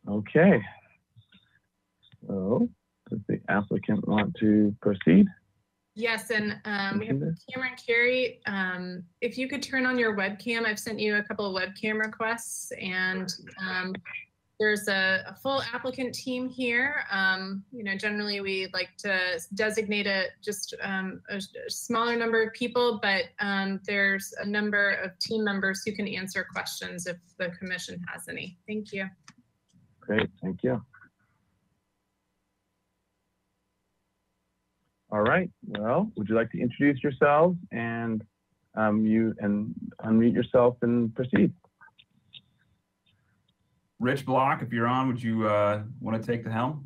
Okay. So, does the applicant want to proceed?
Yes, and um, we have. Cameron Carey. Um, if you could turn on your webcam, I've sent you a couple of webcam requests and um, there's a, a full applicant team here. Um, you know, generally we like to designate a just um, a, a smaller number of people, but um, there's a number of team members who can answer questions if the commission has any. Thank you.
Great, thank you. All right, well, would you like to introduce yourselves and um, you and unmute yourself and proceed?
Rich Block, if you're on, would you uh, want to take the helm?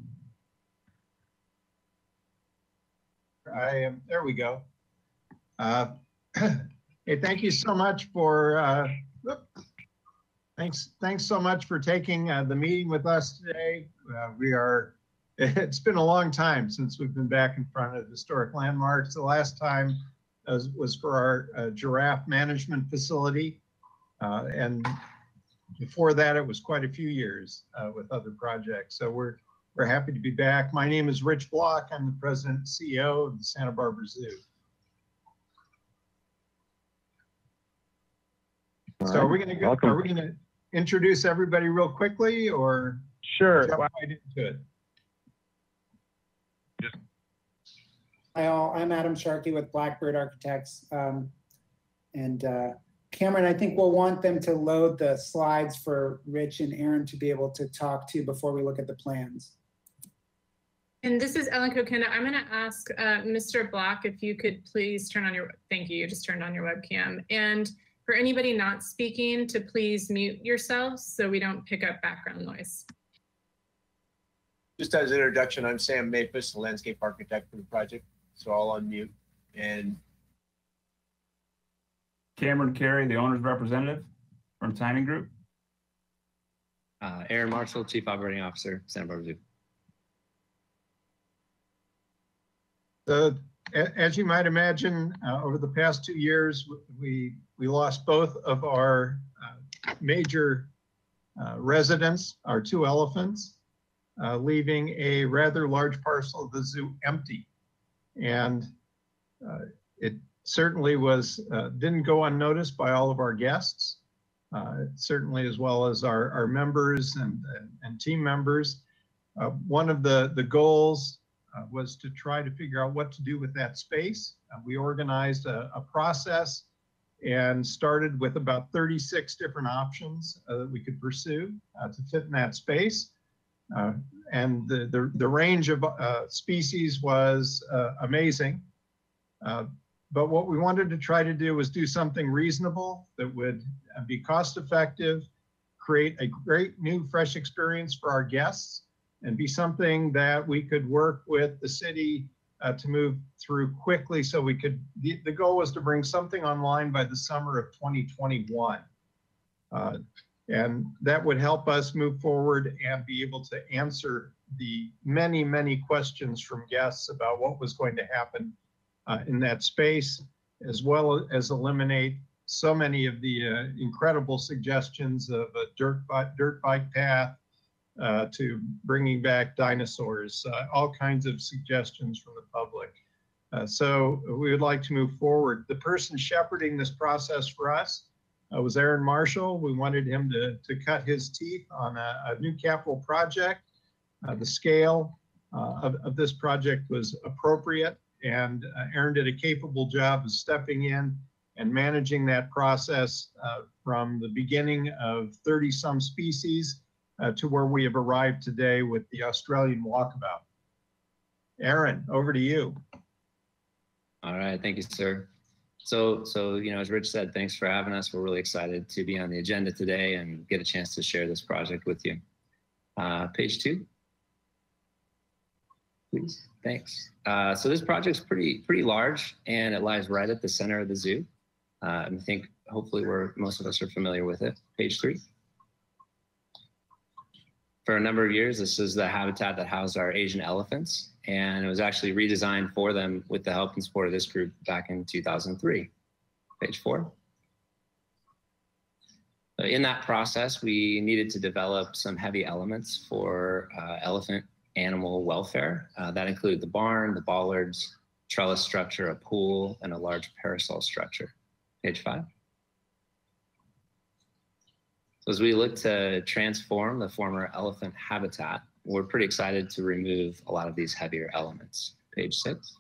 I am, there we go. Uh, Hey, thank you so much for, uh, thanks, thanks so much for taking uh, the meeting with us today. Uh, We are, it's been a long time since we've been back in front of historic landmarks. The last time was was for our uh, giraffe management facility. Uh, And before that, it was quite a few years uh, with other projects. So we're we're happy to be back. My name is Rich Block. I'm the president and CEO of the Santa Barbara Zoo. So are we going to go?
Welcome.
Are we going to introduce everybody real quickly, or
sure?
Jump right into it.
Hi all, I'm Adam Sharkey with Blackbird Architects, um, and uh, Cameron, I think we'll want them to load the slides for Rich and Aaron to be able to talk to before we look at the plans.
And this is Ellen Kokenda. I'm going to ask uh, Mr. Block if you could please turn on your, thank you, you just turned on your webcam. And for anybody not speaking, to please mute yourselves so we don't pick up background noise.
Just as an introduction, I'm Sam Mapus, the landscape architect for the project. So I'll unmute and
Cameron Carey, the owner's representative from Timing Group.
Uh, Aaron Marshall, Chief Operating Officer, Santa Barbara Zoo.
So as you might imagine, uh, over the past two years, we, we lost both of our uh, major uh, residents, our two elephants, uh, leaving a rather large parcel of the zoo empty. And uh, it certainly was, uh, didn't go unnoticed by all of our guests, uh, certainly as well as our, our members and, and- and team members. Uh, One of the, the goals uh, was to try to figure out what to do with that space. Uh, We organized a, a process and started with about 36 different options uh, that we could pursue to fit in that space. And the, the, the range of species was amazing. But what we wanted to try to do was do something reasonable that would uh, be cost effective, create a great new fresh experience for our guests, and be something that we could work with the city uh, to move through quickly so we could, the, the goal was to bring something online by the summer of 2021. Uh, and that would help us move forward and be able to answer the many, many questions from guests about what was going to happen uh, in that space, as well as eliminate so many of the uh, incredible suggestions of a dirt, bi- dirt bike path uh, to bringing back dinosaurs, uh, all kinds of suggestions from the public. Uh, so we would like to move forward. The person shepherding this process for us uh, was Aaron Marshall. We wanted him to, to cut his teeth on a, a new capital project. The scale of, of this project was appropriate, and uh, Aaron did a capable job of stepping in and managing that process uh, from the beginning of 30 some species uh, to where we have arrived today with the Australian walkabout. Aaron, over to you.
All right, thank you, sir. So, so you know, as Rich said, thanks for having us. We're really excited to be on the agenda today and get a chance to share this project with you. Uh, page two, please. Thanks. Uh, so this project's pretty pretty large, and it lies right at the center of the zoo. Uh, I think hopefully we're most of us are familiar with it. Page three. For a number of years, this is the habitat that housed our Asian elephants, and it was actually redesigned for them with the help and support of this group back in 2003. Page four. In that process, we needed to develop some heavy elements for uh, elephant animal welfare. Uh, that included the barn, the bollards, trellis structure, a pool, and a large parasol structure. Page five. So as we look to transform the former elephant habitat, we're pretty excited to remove a lot of these heavier elements. Page six.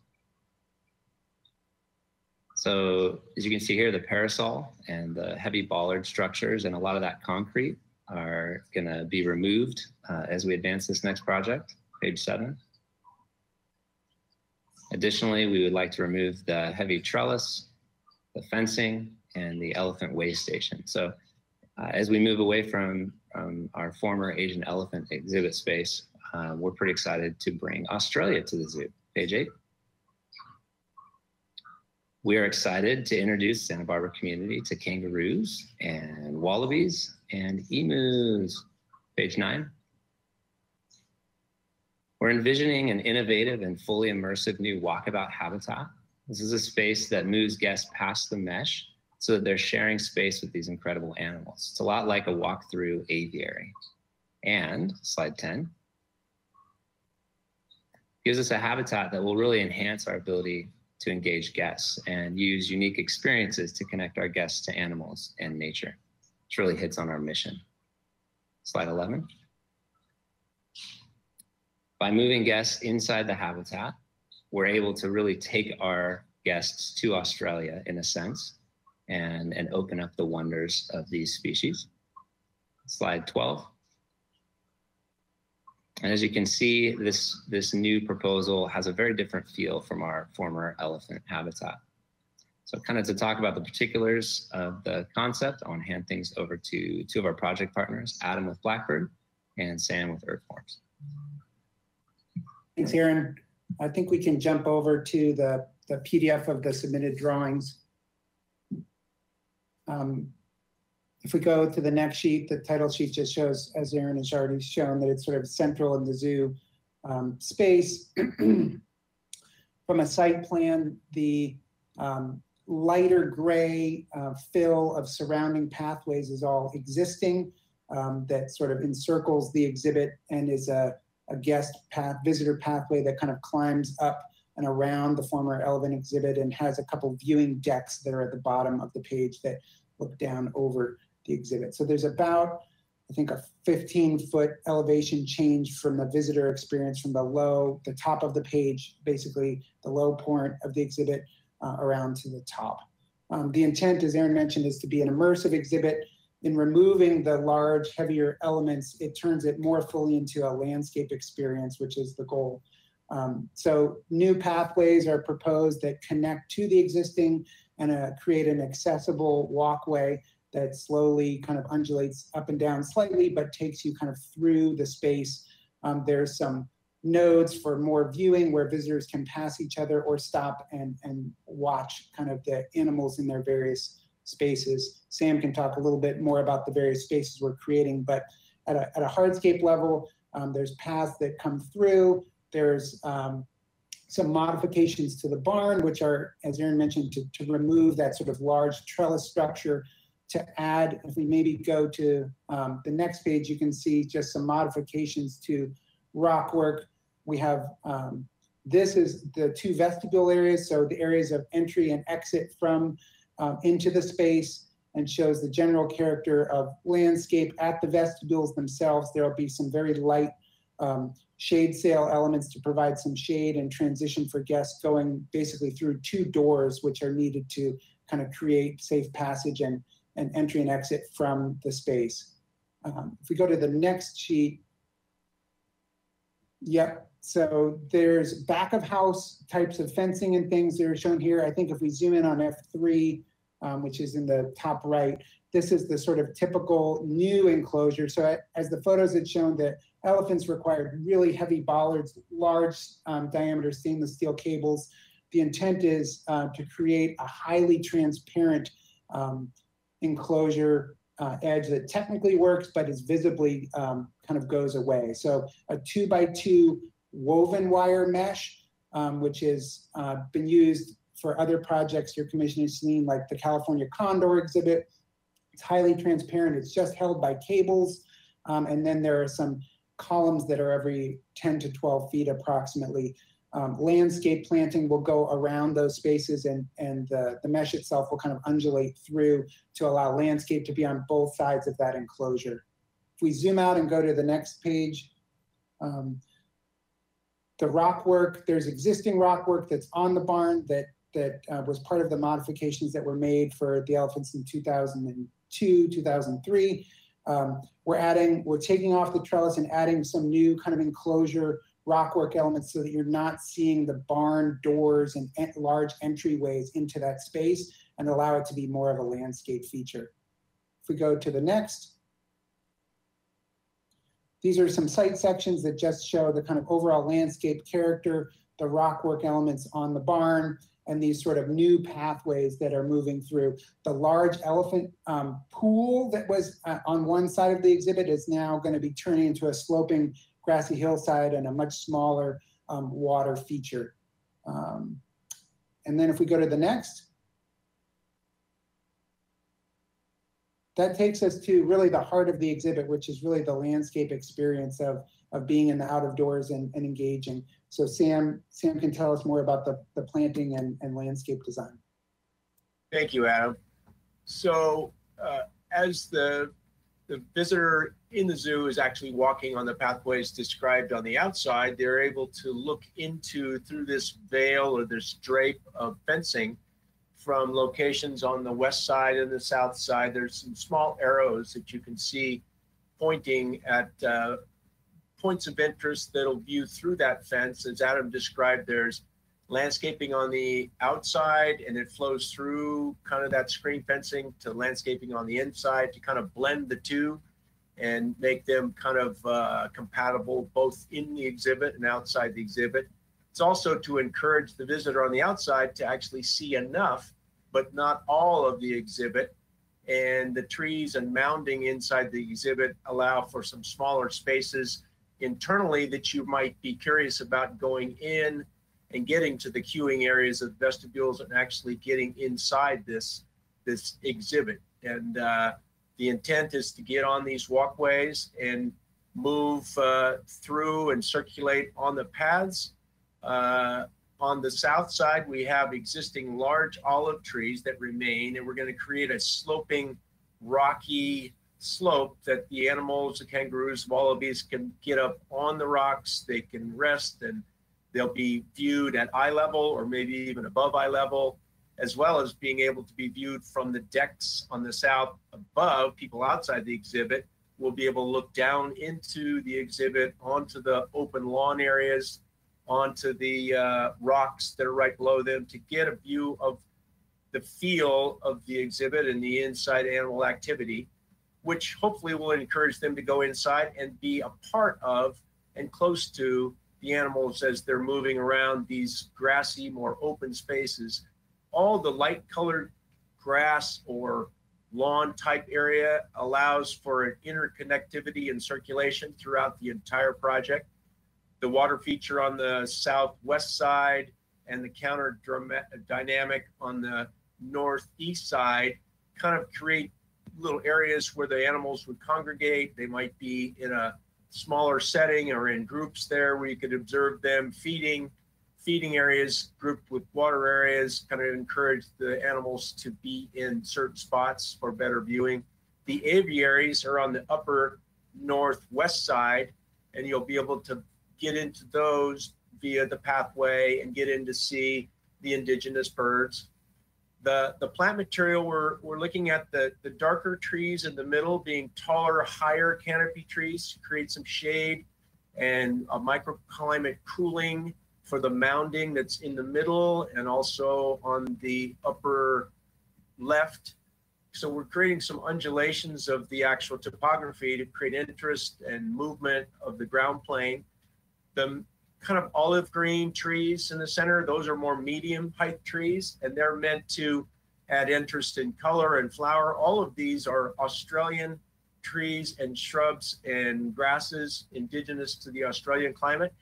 So as you can see here, the parasol and the heavy bollard structures and a lot of that concrete are gonna be removed uh, as we advance this next project. Page seven. Additionally, we would like to remove the heavy trellis, the fencing, and the elephant way station. So uh, as we move away from, from our former Asian elephant exhibit space, uh, we're pretty excited to bring Australia to the zoo. Page eight. We are excited to introduce Santa Barbara community to kangaroos and wallabies and emus. Page nine. We're envisioning an innovative and fully immersive new walkabout habitat. This is a space that moves guests past the mesh so that they're sharing space with these incredible animals. It's a lot like a walk-through aviary. And slide 10 gives us a habitat that will really enhance our ability to engage guests and use unique experiences to connect our guests to animals and nature. Which really hits on our mission. Slide 11. By moving guests inside the habitat, we're able to really take our guests to Australia in a sense and, and open up the wonders of these species. Slide 12. And as you can see, this, this new proposal has a very different feel from our former elephant habitat. So kind of to talk about the particulars of the concept, I want to hand things over to two of our project partners, Adam with Blackbird and Sam with Earthworms.
Thanks, Aaron. I think we can jump over to the, the PDF of the submitted drawings. Um, if we go to the next sheet, the title sheet just shows, as Aaron has already shown, that it's sort of central in the zoo um, space. From a site plan, the um, lighter gray uh, fill of surrounding pathways is all existing um, that sort of encircles the exhibit and is a, a guest path, visitor pathway that kind of climbs up and around the former elephant exhibit and has a couple viewing decks that are at the bottom of the page that look down over the exhibit. So there's about, I think, a 15 foot elevation change from the visitor experience from the low, the top of the page, basically the low point of the exhibit uh, around to the top. Um, the intent, as Aaron mentioned, is to be an immersive exhibit. In removing the large, heavier elements, it turns it more fully into a landscape experience, which is the goal. Um, so new pathways are proposed that connect to the existing and uh, create an accessible walkway that slowly kind of undulates up and down slightly, but takes you kind of through the space. Um, there's some nodes for more viewing where visitors can pass each other or stop and, and watch kind of the animals in their various spaces. Sam can talk a little bit more about the various spaces we're creating, but at a, at a hardscape level, um, there's paths that come through. There's um, some modifications to the barn, which are, as Aaron mentioned, to, to remove that sort of large trellis structure to add, if we maybe go to um, the next page, you can see just some modifications to rock work. We have, um, this is the two vestibule areas, so the areas of entry and exit from um, into the space and shows the general character of landscape at the vestibules themselves. There'll be some very light um, shade sail elements to provide some shade and transition for guests going basically through two doors, which are needed to kind of create safe passage and and entry and exit from the space. Um, if we go to the next sheet, yep. So there's back of house types of fencing and things that are shown here. I think if we zoom in on F3, um, which is in the top right, this is the sort of typical new enclosure. So as the photos had shown that elephants required really heavy bollards, large um, diameter stainless steel cables. The intent is uh, to create a highly transparent um, enclosure uh, edge that technically works, but is visibly um, kind of goes away. So a two by two woven wire mesh, um, which has uh, been used for other projects your commission has seen, like the California Condor exhibit. It's highly transparent. It's just held by cables. Um, and then there are some columns that are every 10 to 12 feet approximately um, landscape planting will go around those spaces and, and the, the mesh itself will kind of undulate through to allow landscape to be on both sides of that enclosure. If we zoom out and go to the next page, um, the rock work, there's existing rock work that's on the barn that, that uh, was part of the modifications that were made for the elephants in 2002, 2003. Um, we're adding, we're taking off the trellis and adding some new kind of enclosure rockwork elements so that you're not seeing the barn doors and en large entryways into that space and allow it to be more of a landscape feature. If we go to the next, these are some site sections that just show the kind of overall landscape character, the rockwork elements on the barn, and these sort of new pathways that are moving through. The large elephant um, pool that was uh, on one side of the exhibit is now going to be turning into a sloping grassy hillside and a much smaller um, water feature. Um, and then if we go to the next, that takes us to really the heart of the exhibit, which is really the landscape experience of, of being in the out of doors and, and engaging. So Sam, Sam can tell us more about the, the planting and, and landscape design.
Thank you, Adam. So uh, as the the visitor in the zoo is actually walking on the pathways described on the outside, they're able to look into through this veil or this drape of fencing from locations on the west side and the south side. There's some small arrows that you can see pointing at uh, points of interest that'll view through that fence. As Adam described, there's landscaping on the outside and it flows through kind of that screen fencing to landscaping on the inside to kind of blend the two and make them kind of uh, compatible both in the exhibit and outside the exhibit. It's also to encourage the visitor on the outside to actually see enough, but not all of the exhibit. And the trees and mounding inside the exhibit allow for some smaller spaces internally that you might be curious about going in and getting to the queuing areas of vestibules and actually getting inside this this exhibit. And uh, the intent is to get on these walkways and move uh, through and circulate on the paths. Uh, on the south side, we have existing large olive trees that remain, and we're going to create a sloping, rocky slope that the animals, the kangaroos, wallabies can get up on the rocks. They can rest and They'll be viewed at eye level or maybe even above eye level, as well as being able to be viewed from the decks on the south above. People outside the exhibit will be able to look down into the exhibit, onto the open lawn areas, onto the uh, rocks that are right below them to get a view of the feel of the exhibit and the inside animal activity, which hopefully will encourage them to go inside and be a part of and close to the animals as they're moving around these grassy, more open spaces. All the light colored grass or lawn type area allows for an interconnectivity and circulation throughout the entire project. The water feature on the southwest side and the counter dynamic on the northeast side kind of create little areas where the animals would congregate. They might be in a smaller setting or in groups there where you could observe them feeding feeding areas grouped with water areas kind of encourage the animals to be in certain spots for better viewing the aviaries are on the upper northwest side and you'll be able to get into those via the pathway and get in to see the indigenous birds the, the plant material, we're, we're looking at the, the darker trees in the middle being taller, higher canopy trees to create some shade and a microclimate cooling for the mounding that's in the middle and also on the upper left. So we're creating some undulations of the actual topography to create interest and movement of the ground plane. The kind of olive green trees in the center. Those are more medium height trees, and they're meant to add interest in color and flower. All of these are Australian trees and shrubs and grasses indigenous to the Australian climate.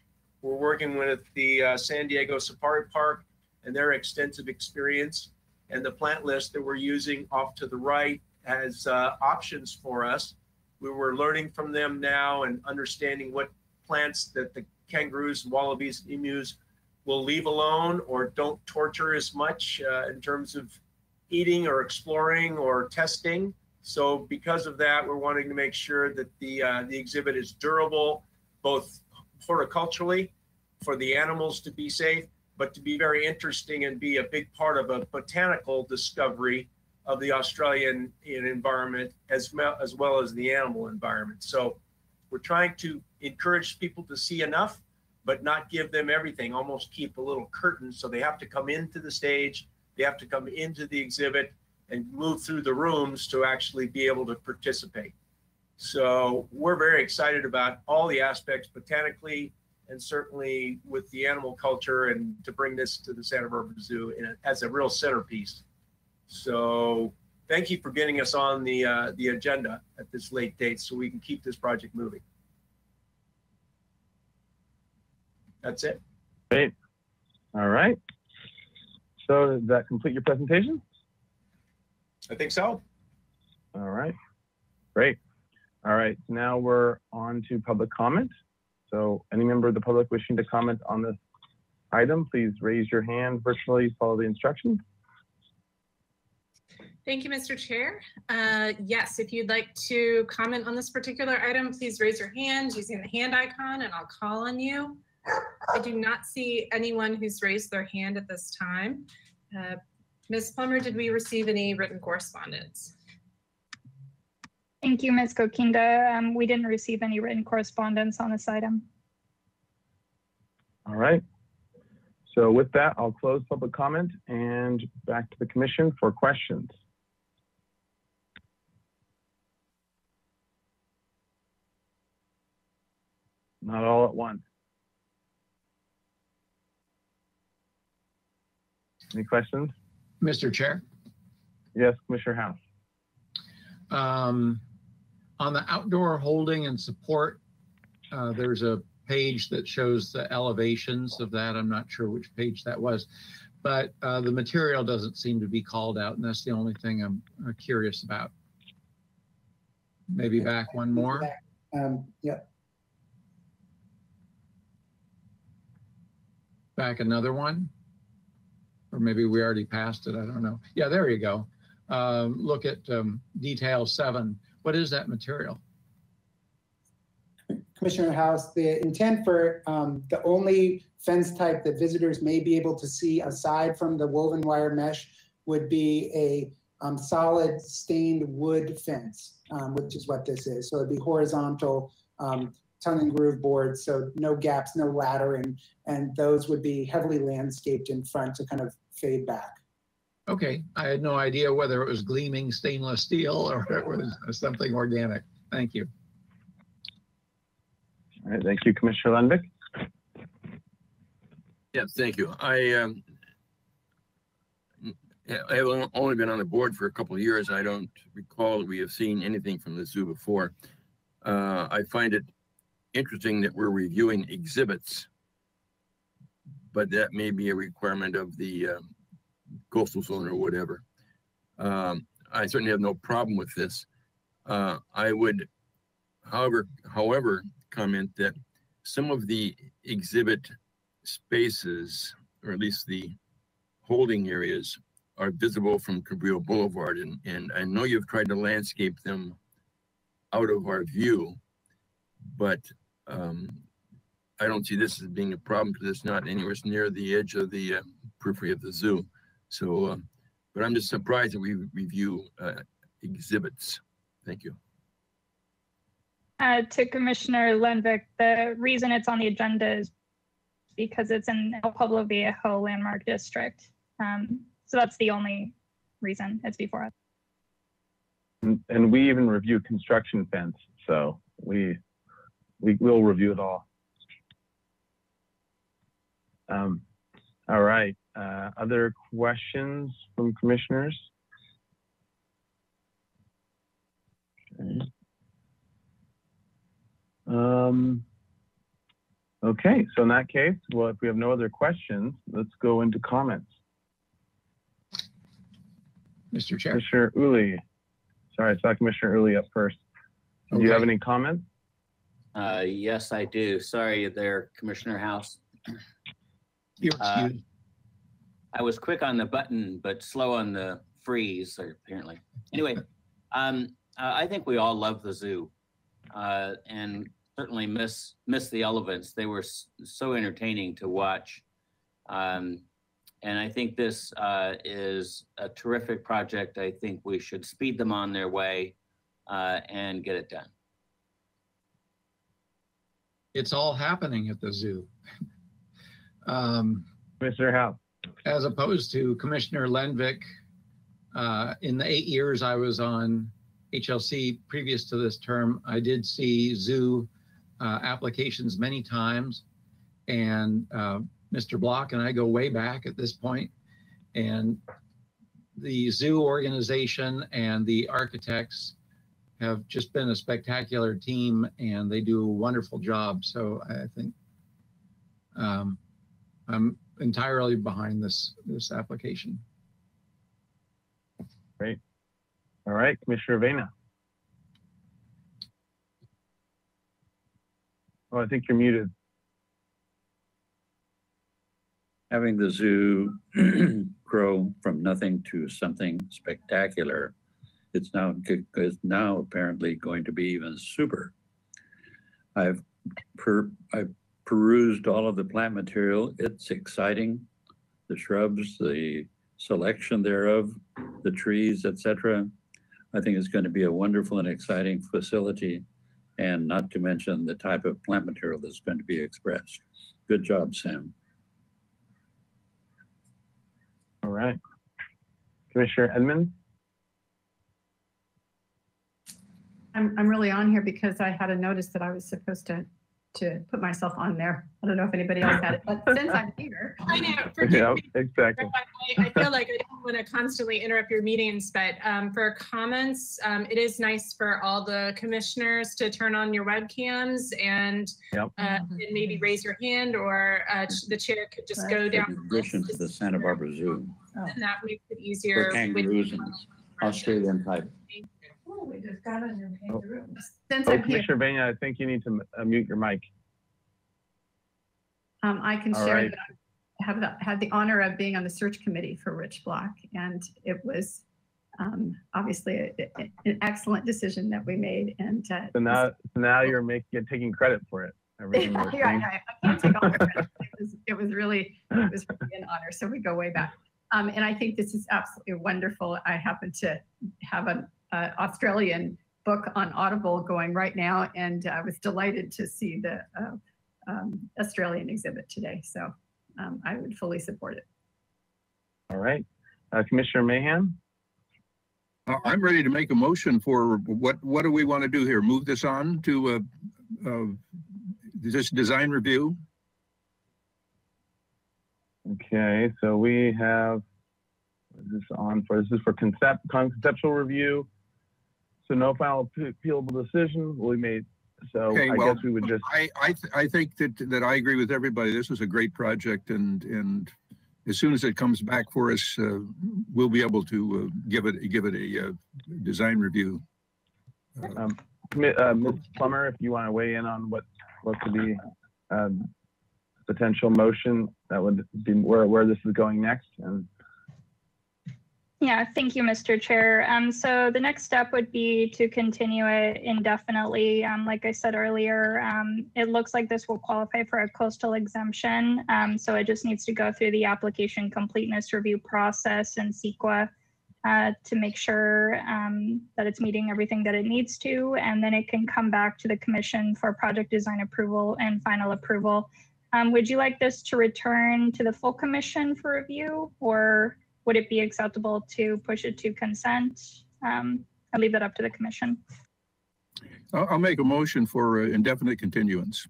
We're working with the uh, San Diego Safari Park and their extensive experience. And the plant list that we're using off to the right has uh, options for us. We were learning from them now and understanding what plants that the kangaroos, and wallabies, and emus will leave alone or don't torture as much uh, in terms of eating or exploring or testing. So because of that, we're wanting to make sure that the uh, the exhibit is durable, both horticulturally for the animals to be safe, but to be very interesting and be a big part of a botanical discovery of the Australian environment as, well, as well as the animal environment. So we're trying to encourage people to see enough, but not give them everything, almost keep a little curtain. So they have to come into the stage, they have to come into the exhibit and move through the rooms to actually be able to participate. So we're very excited about all the aspects botanically and certainly with the animal culture and to bring this to the Santa Barbara Zoo a, as a real centerpiece. So thank you for getting us on the uh, the agenda at this late date so we can keep this project moving. That's it.
Great. All right. So does that complete your presentation?
I think so.
All right. Great. All right. Now we're on to public comment. So any member of the public wishing to comment on this item, please raise your hand virtually, follow the instructions.
Thank you, Mr. Chair. Uh, Yes, if you'd like to comment on this particular item, please raise your hand using the hand icon and I'll call on you. I do not see anyone who's raised their hand at this time. Uh, Ms. Plummer, did we receive any written correspondence?
Thank you, Ms. Gokinda. Um, we didn't receive any written correspondence on this item.
All right. So with that, I'll close public comment and back to the commission for questions. Not all at once. Any questions?
Mr. Chair,
Yes, Commissioner Hausz.
um, on the outdoor holding and support, uh, there's a page that shows the elevations of that. I'm not sure which page that was. But, uh, the material doesn't seem to be called out and that's the only thing I'm uh, curious about. Maybe back one more.
Um, yep.
back another one? Or maybe we already passed it, I don't know. Yeah, there you go. Um, look at um, detail seven. What is that material?
Commissioner Hausz, the intent for um, the only fence type that visitors may be able to see aside from the woven wire mesh would be a um, solid stained wood fence, um, which is what this is. So it'd be horizontal, um, tongue and groove boards, so no gaps, no laddering, and those would be heavily landscaped in front to kind of fade back.
Okay, I had no idea whether it was gleaming stainless steel or it was something organic. Thank you.
All right, thank you, Commissioner Lenvik.
Yes, thank you. I, um, I have only been on the board for a couple of years. I don't recall that we have seen anything from the zoo before. Uh, I find it interesting that we're reviewing exhibits, but that may be a requirement of the um, coastal zone or whatever. Um, I certainly have no problem with this. Uh, I would, however, however, comment that some of the exhibit spaces, or at least the holding areas, are visible from Cabrillo Boulevard, and, and I know you've tried to landscape them out of our view, but um, I don't see this as being a problem because it's not anywhere near the edge of the uh, periphery of the zoo. So, uh, but I'm just surprised that we review uh, exhibits. Thank you.
Uh, to Commissioner Lenvik, the reason it's on the agenda is because it's in El Pueblo Viejo Landmark District. Um, so that's the only reason it's before us.
And, and we even review construction fence, so we, we will review it all. Um, all right, uh, other questions from commissioners? Okay. Um, okay, so in that case, well, if we have no other questions, let's go into comments.
Mr. Chair.
Commissioner Ooley. Sorry, I saw Commissioner Ooley up first. Do you have any comments?
Uh, yes, I do. Sorry there, Commissioner Hausz.
You're
Uh. I was quick on the button, but slow on the freeze, or apparently. Anyway, um, uh, I think we all love the zoo, uh, and certainly miss miss the elephants. They were s- so entertaining to watch, um, and I think this uh, is a terrific project. I think we should speed them on their way uh, and get it done.
It's all happening at the zoo. Um,
Mr. Hausz.
As opposed to Commissioner Lenvik, uh, in the eight years I was on HLC previous to this term, I did see zoo uh, applications many times. And uh, Mr. Block and I go way back at this point. And the zoo organization and the architects have just been a spectacular team and they do a wonderful job. So I think um, I'm entirely behind this, this application.
Great. All right, Commissioner Vena. Oh, I think you're muted.
having the zoo grow from nothing to something spectacular. It's now, it's now apparently going to be even super. I've per, I've perused all of the plant material. It's exciting. The shrubs, the selection thereof, the trees, etc. I think it's going to be a wonderful and exciting facility, and not to mention the type of plant material that's going to be expressed. Good job, Sam.
All right. Commissioner Edmonds?
I'm, I'm really on here because I had a notice that I was supposed to, to put myself on there. I don't know if anybody else had it, but since I'm here.
I know, forgive
Yeah,
me.
exactly.
I, I feel like I don't want to constantly interrupt your meetings, but um, for comments, um, it is nice for all the commissioners to turn on your webcams and,
Yep.
uh, and maybe raise your hand or uh, the chair could just go down.
In addition to the Santa Barbara Zoo
And that makes it
for
easier. with-
kangaroos and Australian type.
Oh, we just got a new kangaroo.
Since
Oh,
I'm here,
Commissioner Vania, I think you need to uh, mute your mic.
um, I can
All
share
right.
that I have the, had the honor of being on the search committee for Rich Block, and it was um, obviously a- a- an excellent decision that we made, and uh,
So now, so now you're making, you're taking credit for it. Everything
Yeah,
we're
yeah,
saying.
I I can't take all the credit. It was, it was really, it was really an honor. So we go way back. Um, and I think this is absolutely wonderful. I happen to have an uh, Australian book on Audible going right now, and I was delighted to see the uh, um, Australian exhibit today. So um, I would fully support it.
All right. Uh, Commissioner Mahan?
Uh, I'm ready to make a motion for what, what do we want to do here? Move this on to, uh, uh, this design review?
Okay, so we have, this on for? This is for concept, conceptual review. So no final appealable decision will be made. So
Okay,
I
well,
guess we would just,
I, I, th- I think that, that I agree with everybody. This is a great project and, and as soon as it comes back for us, uh, we'll be able to uh, give it, give it a uh, design review.
um, commi- uh, Ms. Plummer, if you want to weigh in on what, what could be, um, potential motion, that would be where, where this is going next and
Yeah, thank you, Mr. Chair. Um, so the next step would be to continue it indefinitely. Um, like I said earlier, um, it looks like this will qualify for a coastal exemption. Um, so it just needs to go through the application completeness review process and CEQA uh, to make sure um, that it's meeting everything that it needs to, and then it can come back to the commission for project design approval and final approval. Um, would you like this to return to the full commission for review, or would it be acceptable to push it to consent? Um, I'll leave that up to the commission.
I'll, I'll make a motion for uh, indefinite continuance.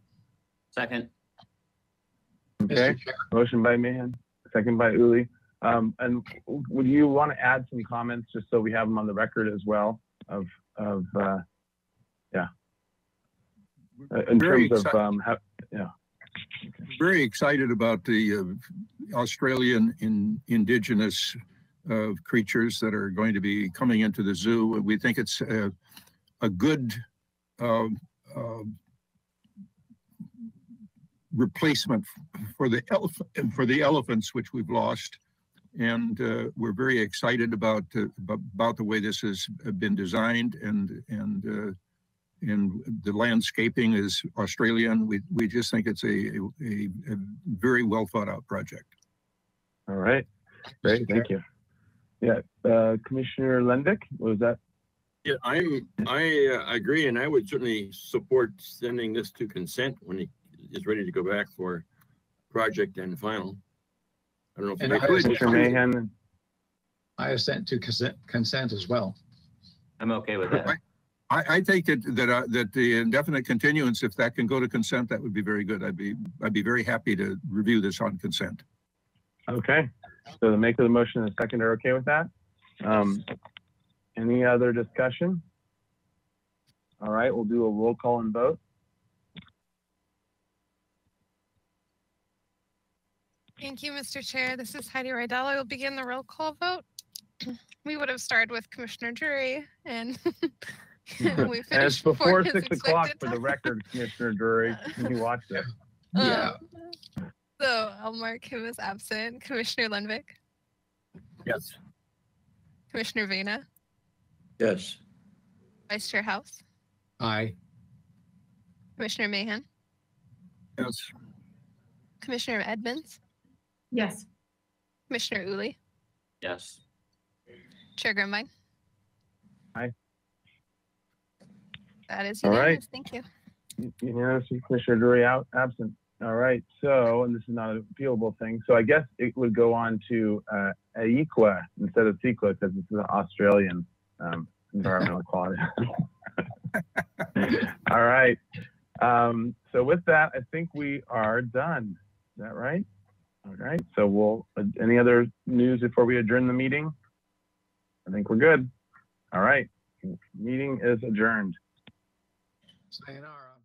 Second.
Okay, motion by Mahan, second by Ooley. Um, and would you want to add some comments just so we have them on the record as well of, of, uh, yeah. Uh, In
Very
terms of,
excited.
um, how, yeah,
Very excited about the uh, Australian in, indigenous uh, creatures that are going to be coming into the zoo. We think it's uh, a good um, replacement for the for the elephants, which we've lost. And uh, we're very excited about, uh, about about the way this has been designed and, and uh, and the landscaping is Australian. We, we just think it's a, a, a very well thought out project.
all right, great, thank you. Yeah, uh, Commissioner Lenvik, was that,
Yeah, I'm, I uh, agree, and I would certainly support sending this to consent when it is ready to go back for project and final. I don't know. if
And
it
I
makes-
would-
Commissioner Mahan?
I assent to consent, consent as well.
I'm okay with that.
I, I think that, that, uh, that the indefinite continuance, if that can go to consent, that would be very good. I'd be, I'd be very happy to review this on consent.
Okay, so the maker of the motion and the second are okay with that? Um, any other discussion? All right, we'll do a roll call and vote.
Thank you, Mr. Chair. This is Heidi Rydell. I will begin the roll call vote. We would have started with Commissioner Drury and we
And it's
finished
before
his
six o'clock for the record, Commissioner Drury, you watched it.
Um, So I'll mark him as absent. Commissioner Lenvik,
Yes.
Commissioner Vena,
Yes.
Vice Chair Hausz,
Aye.
Commissioner Mahan,
Yes.
Commissioner Edmonds,
Yes.
Commissioner Ooley,
Yes.
Chair Grumbine.
Aye.
That is
All right.
unanimous. Thank you.
Unanimous, Commissioner Drury out, absent. All right, so, and this is not a appealable thing, so I guess it would go on to uh, AEQA instead of CEQA because it's an Australian um, environmental quality. All right, um, so with that, I think we are done. Is that right? All right, so we'll, uh, any other news before we adjourn the meeting? I think we're good. All right, meeting is adjourned.
Sayonara.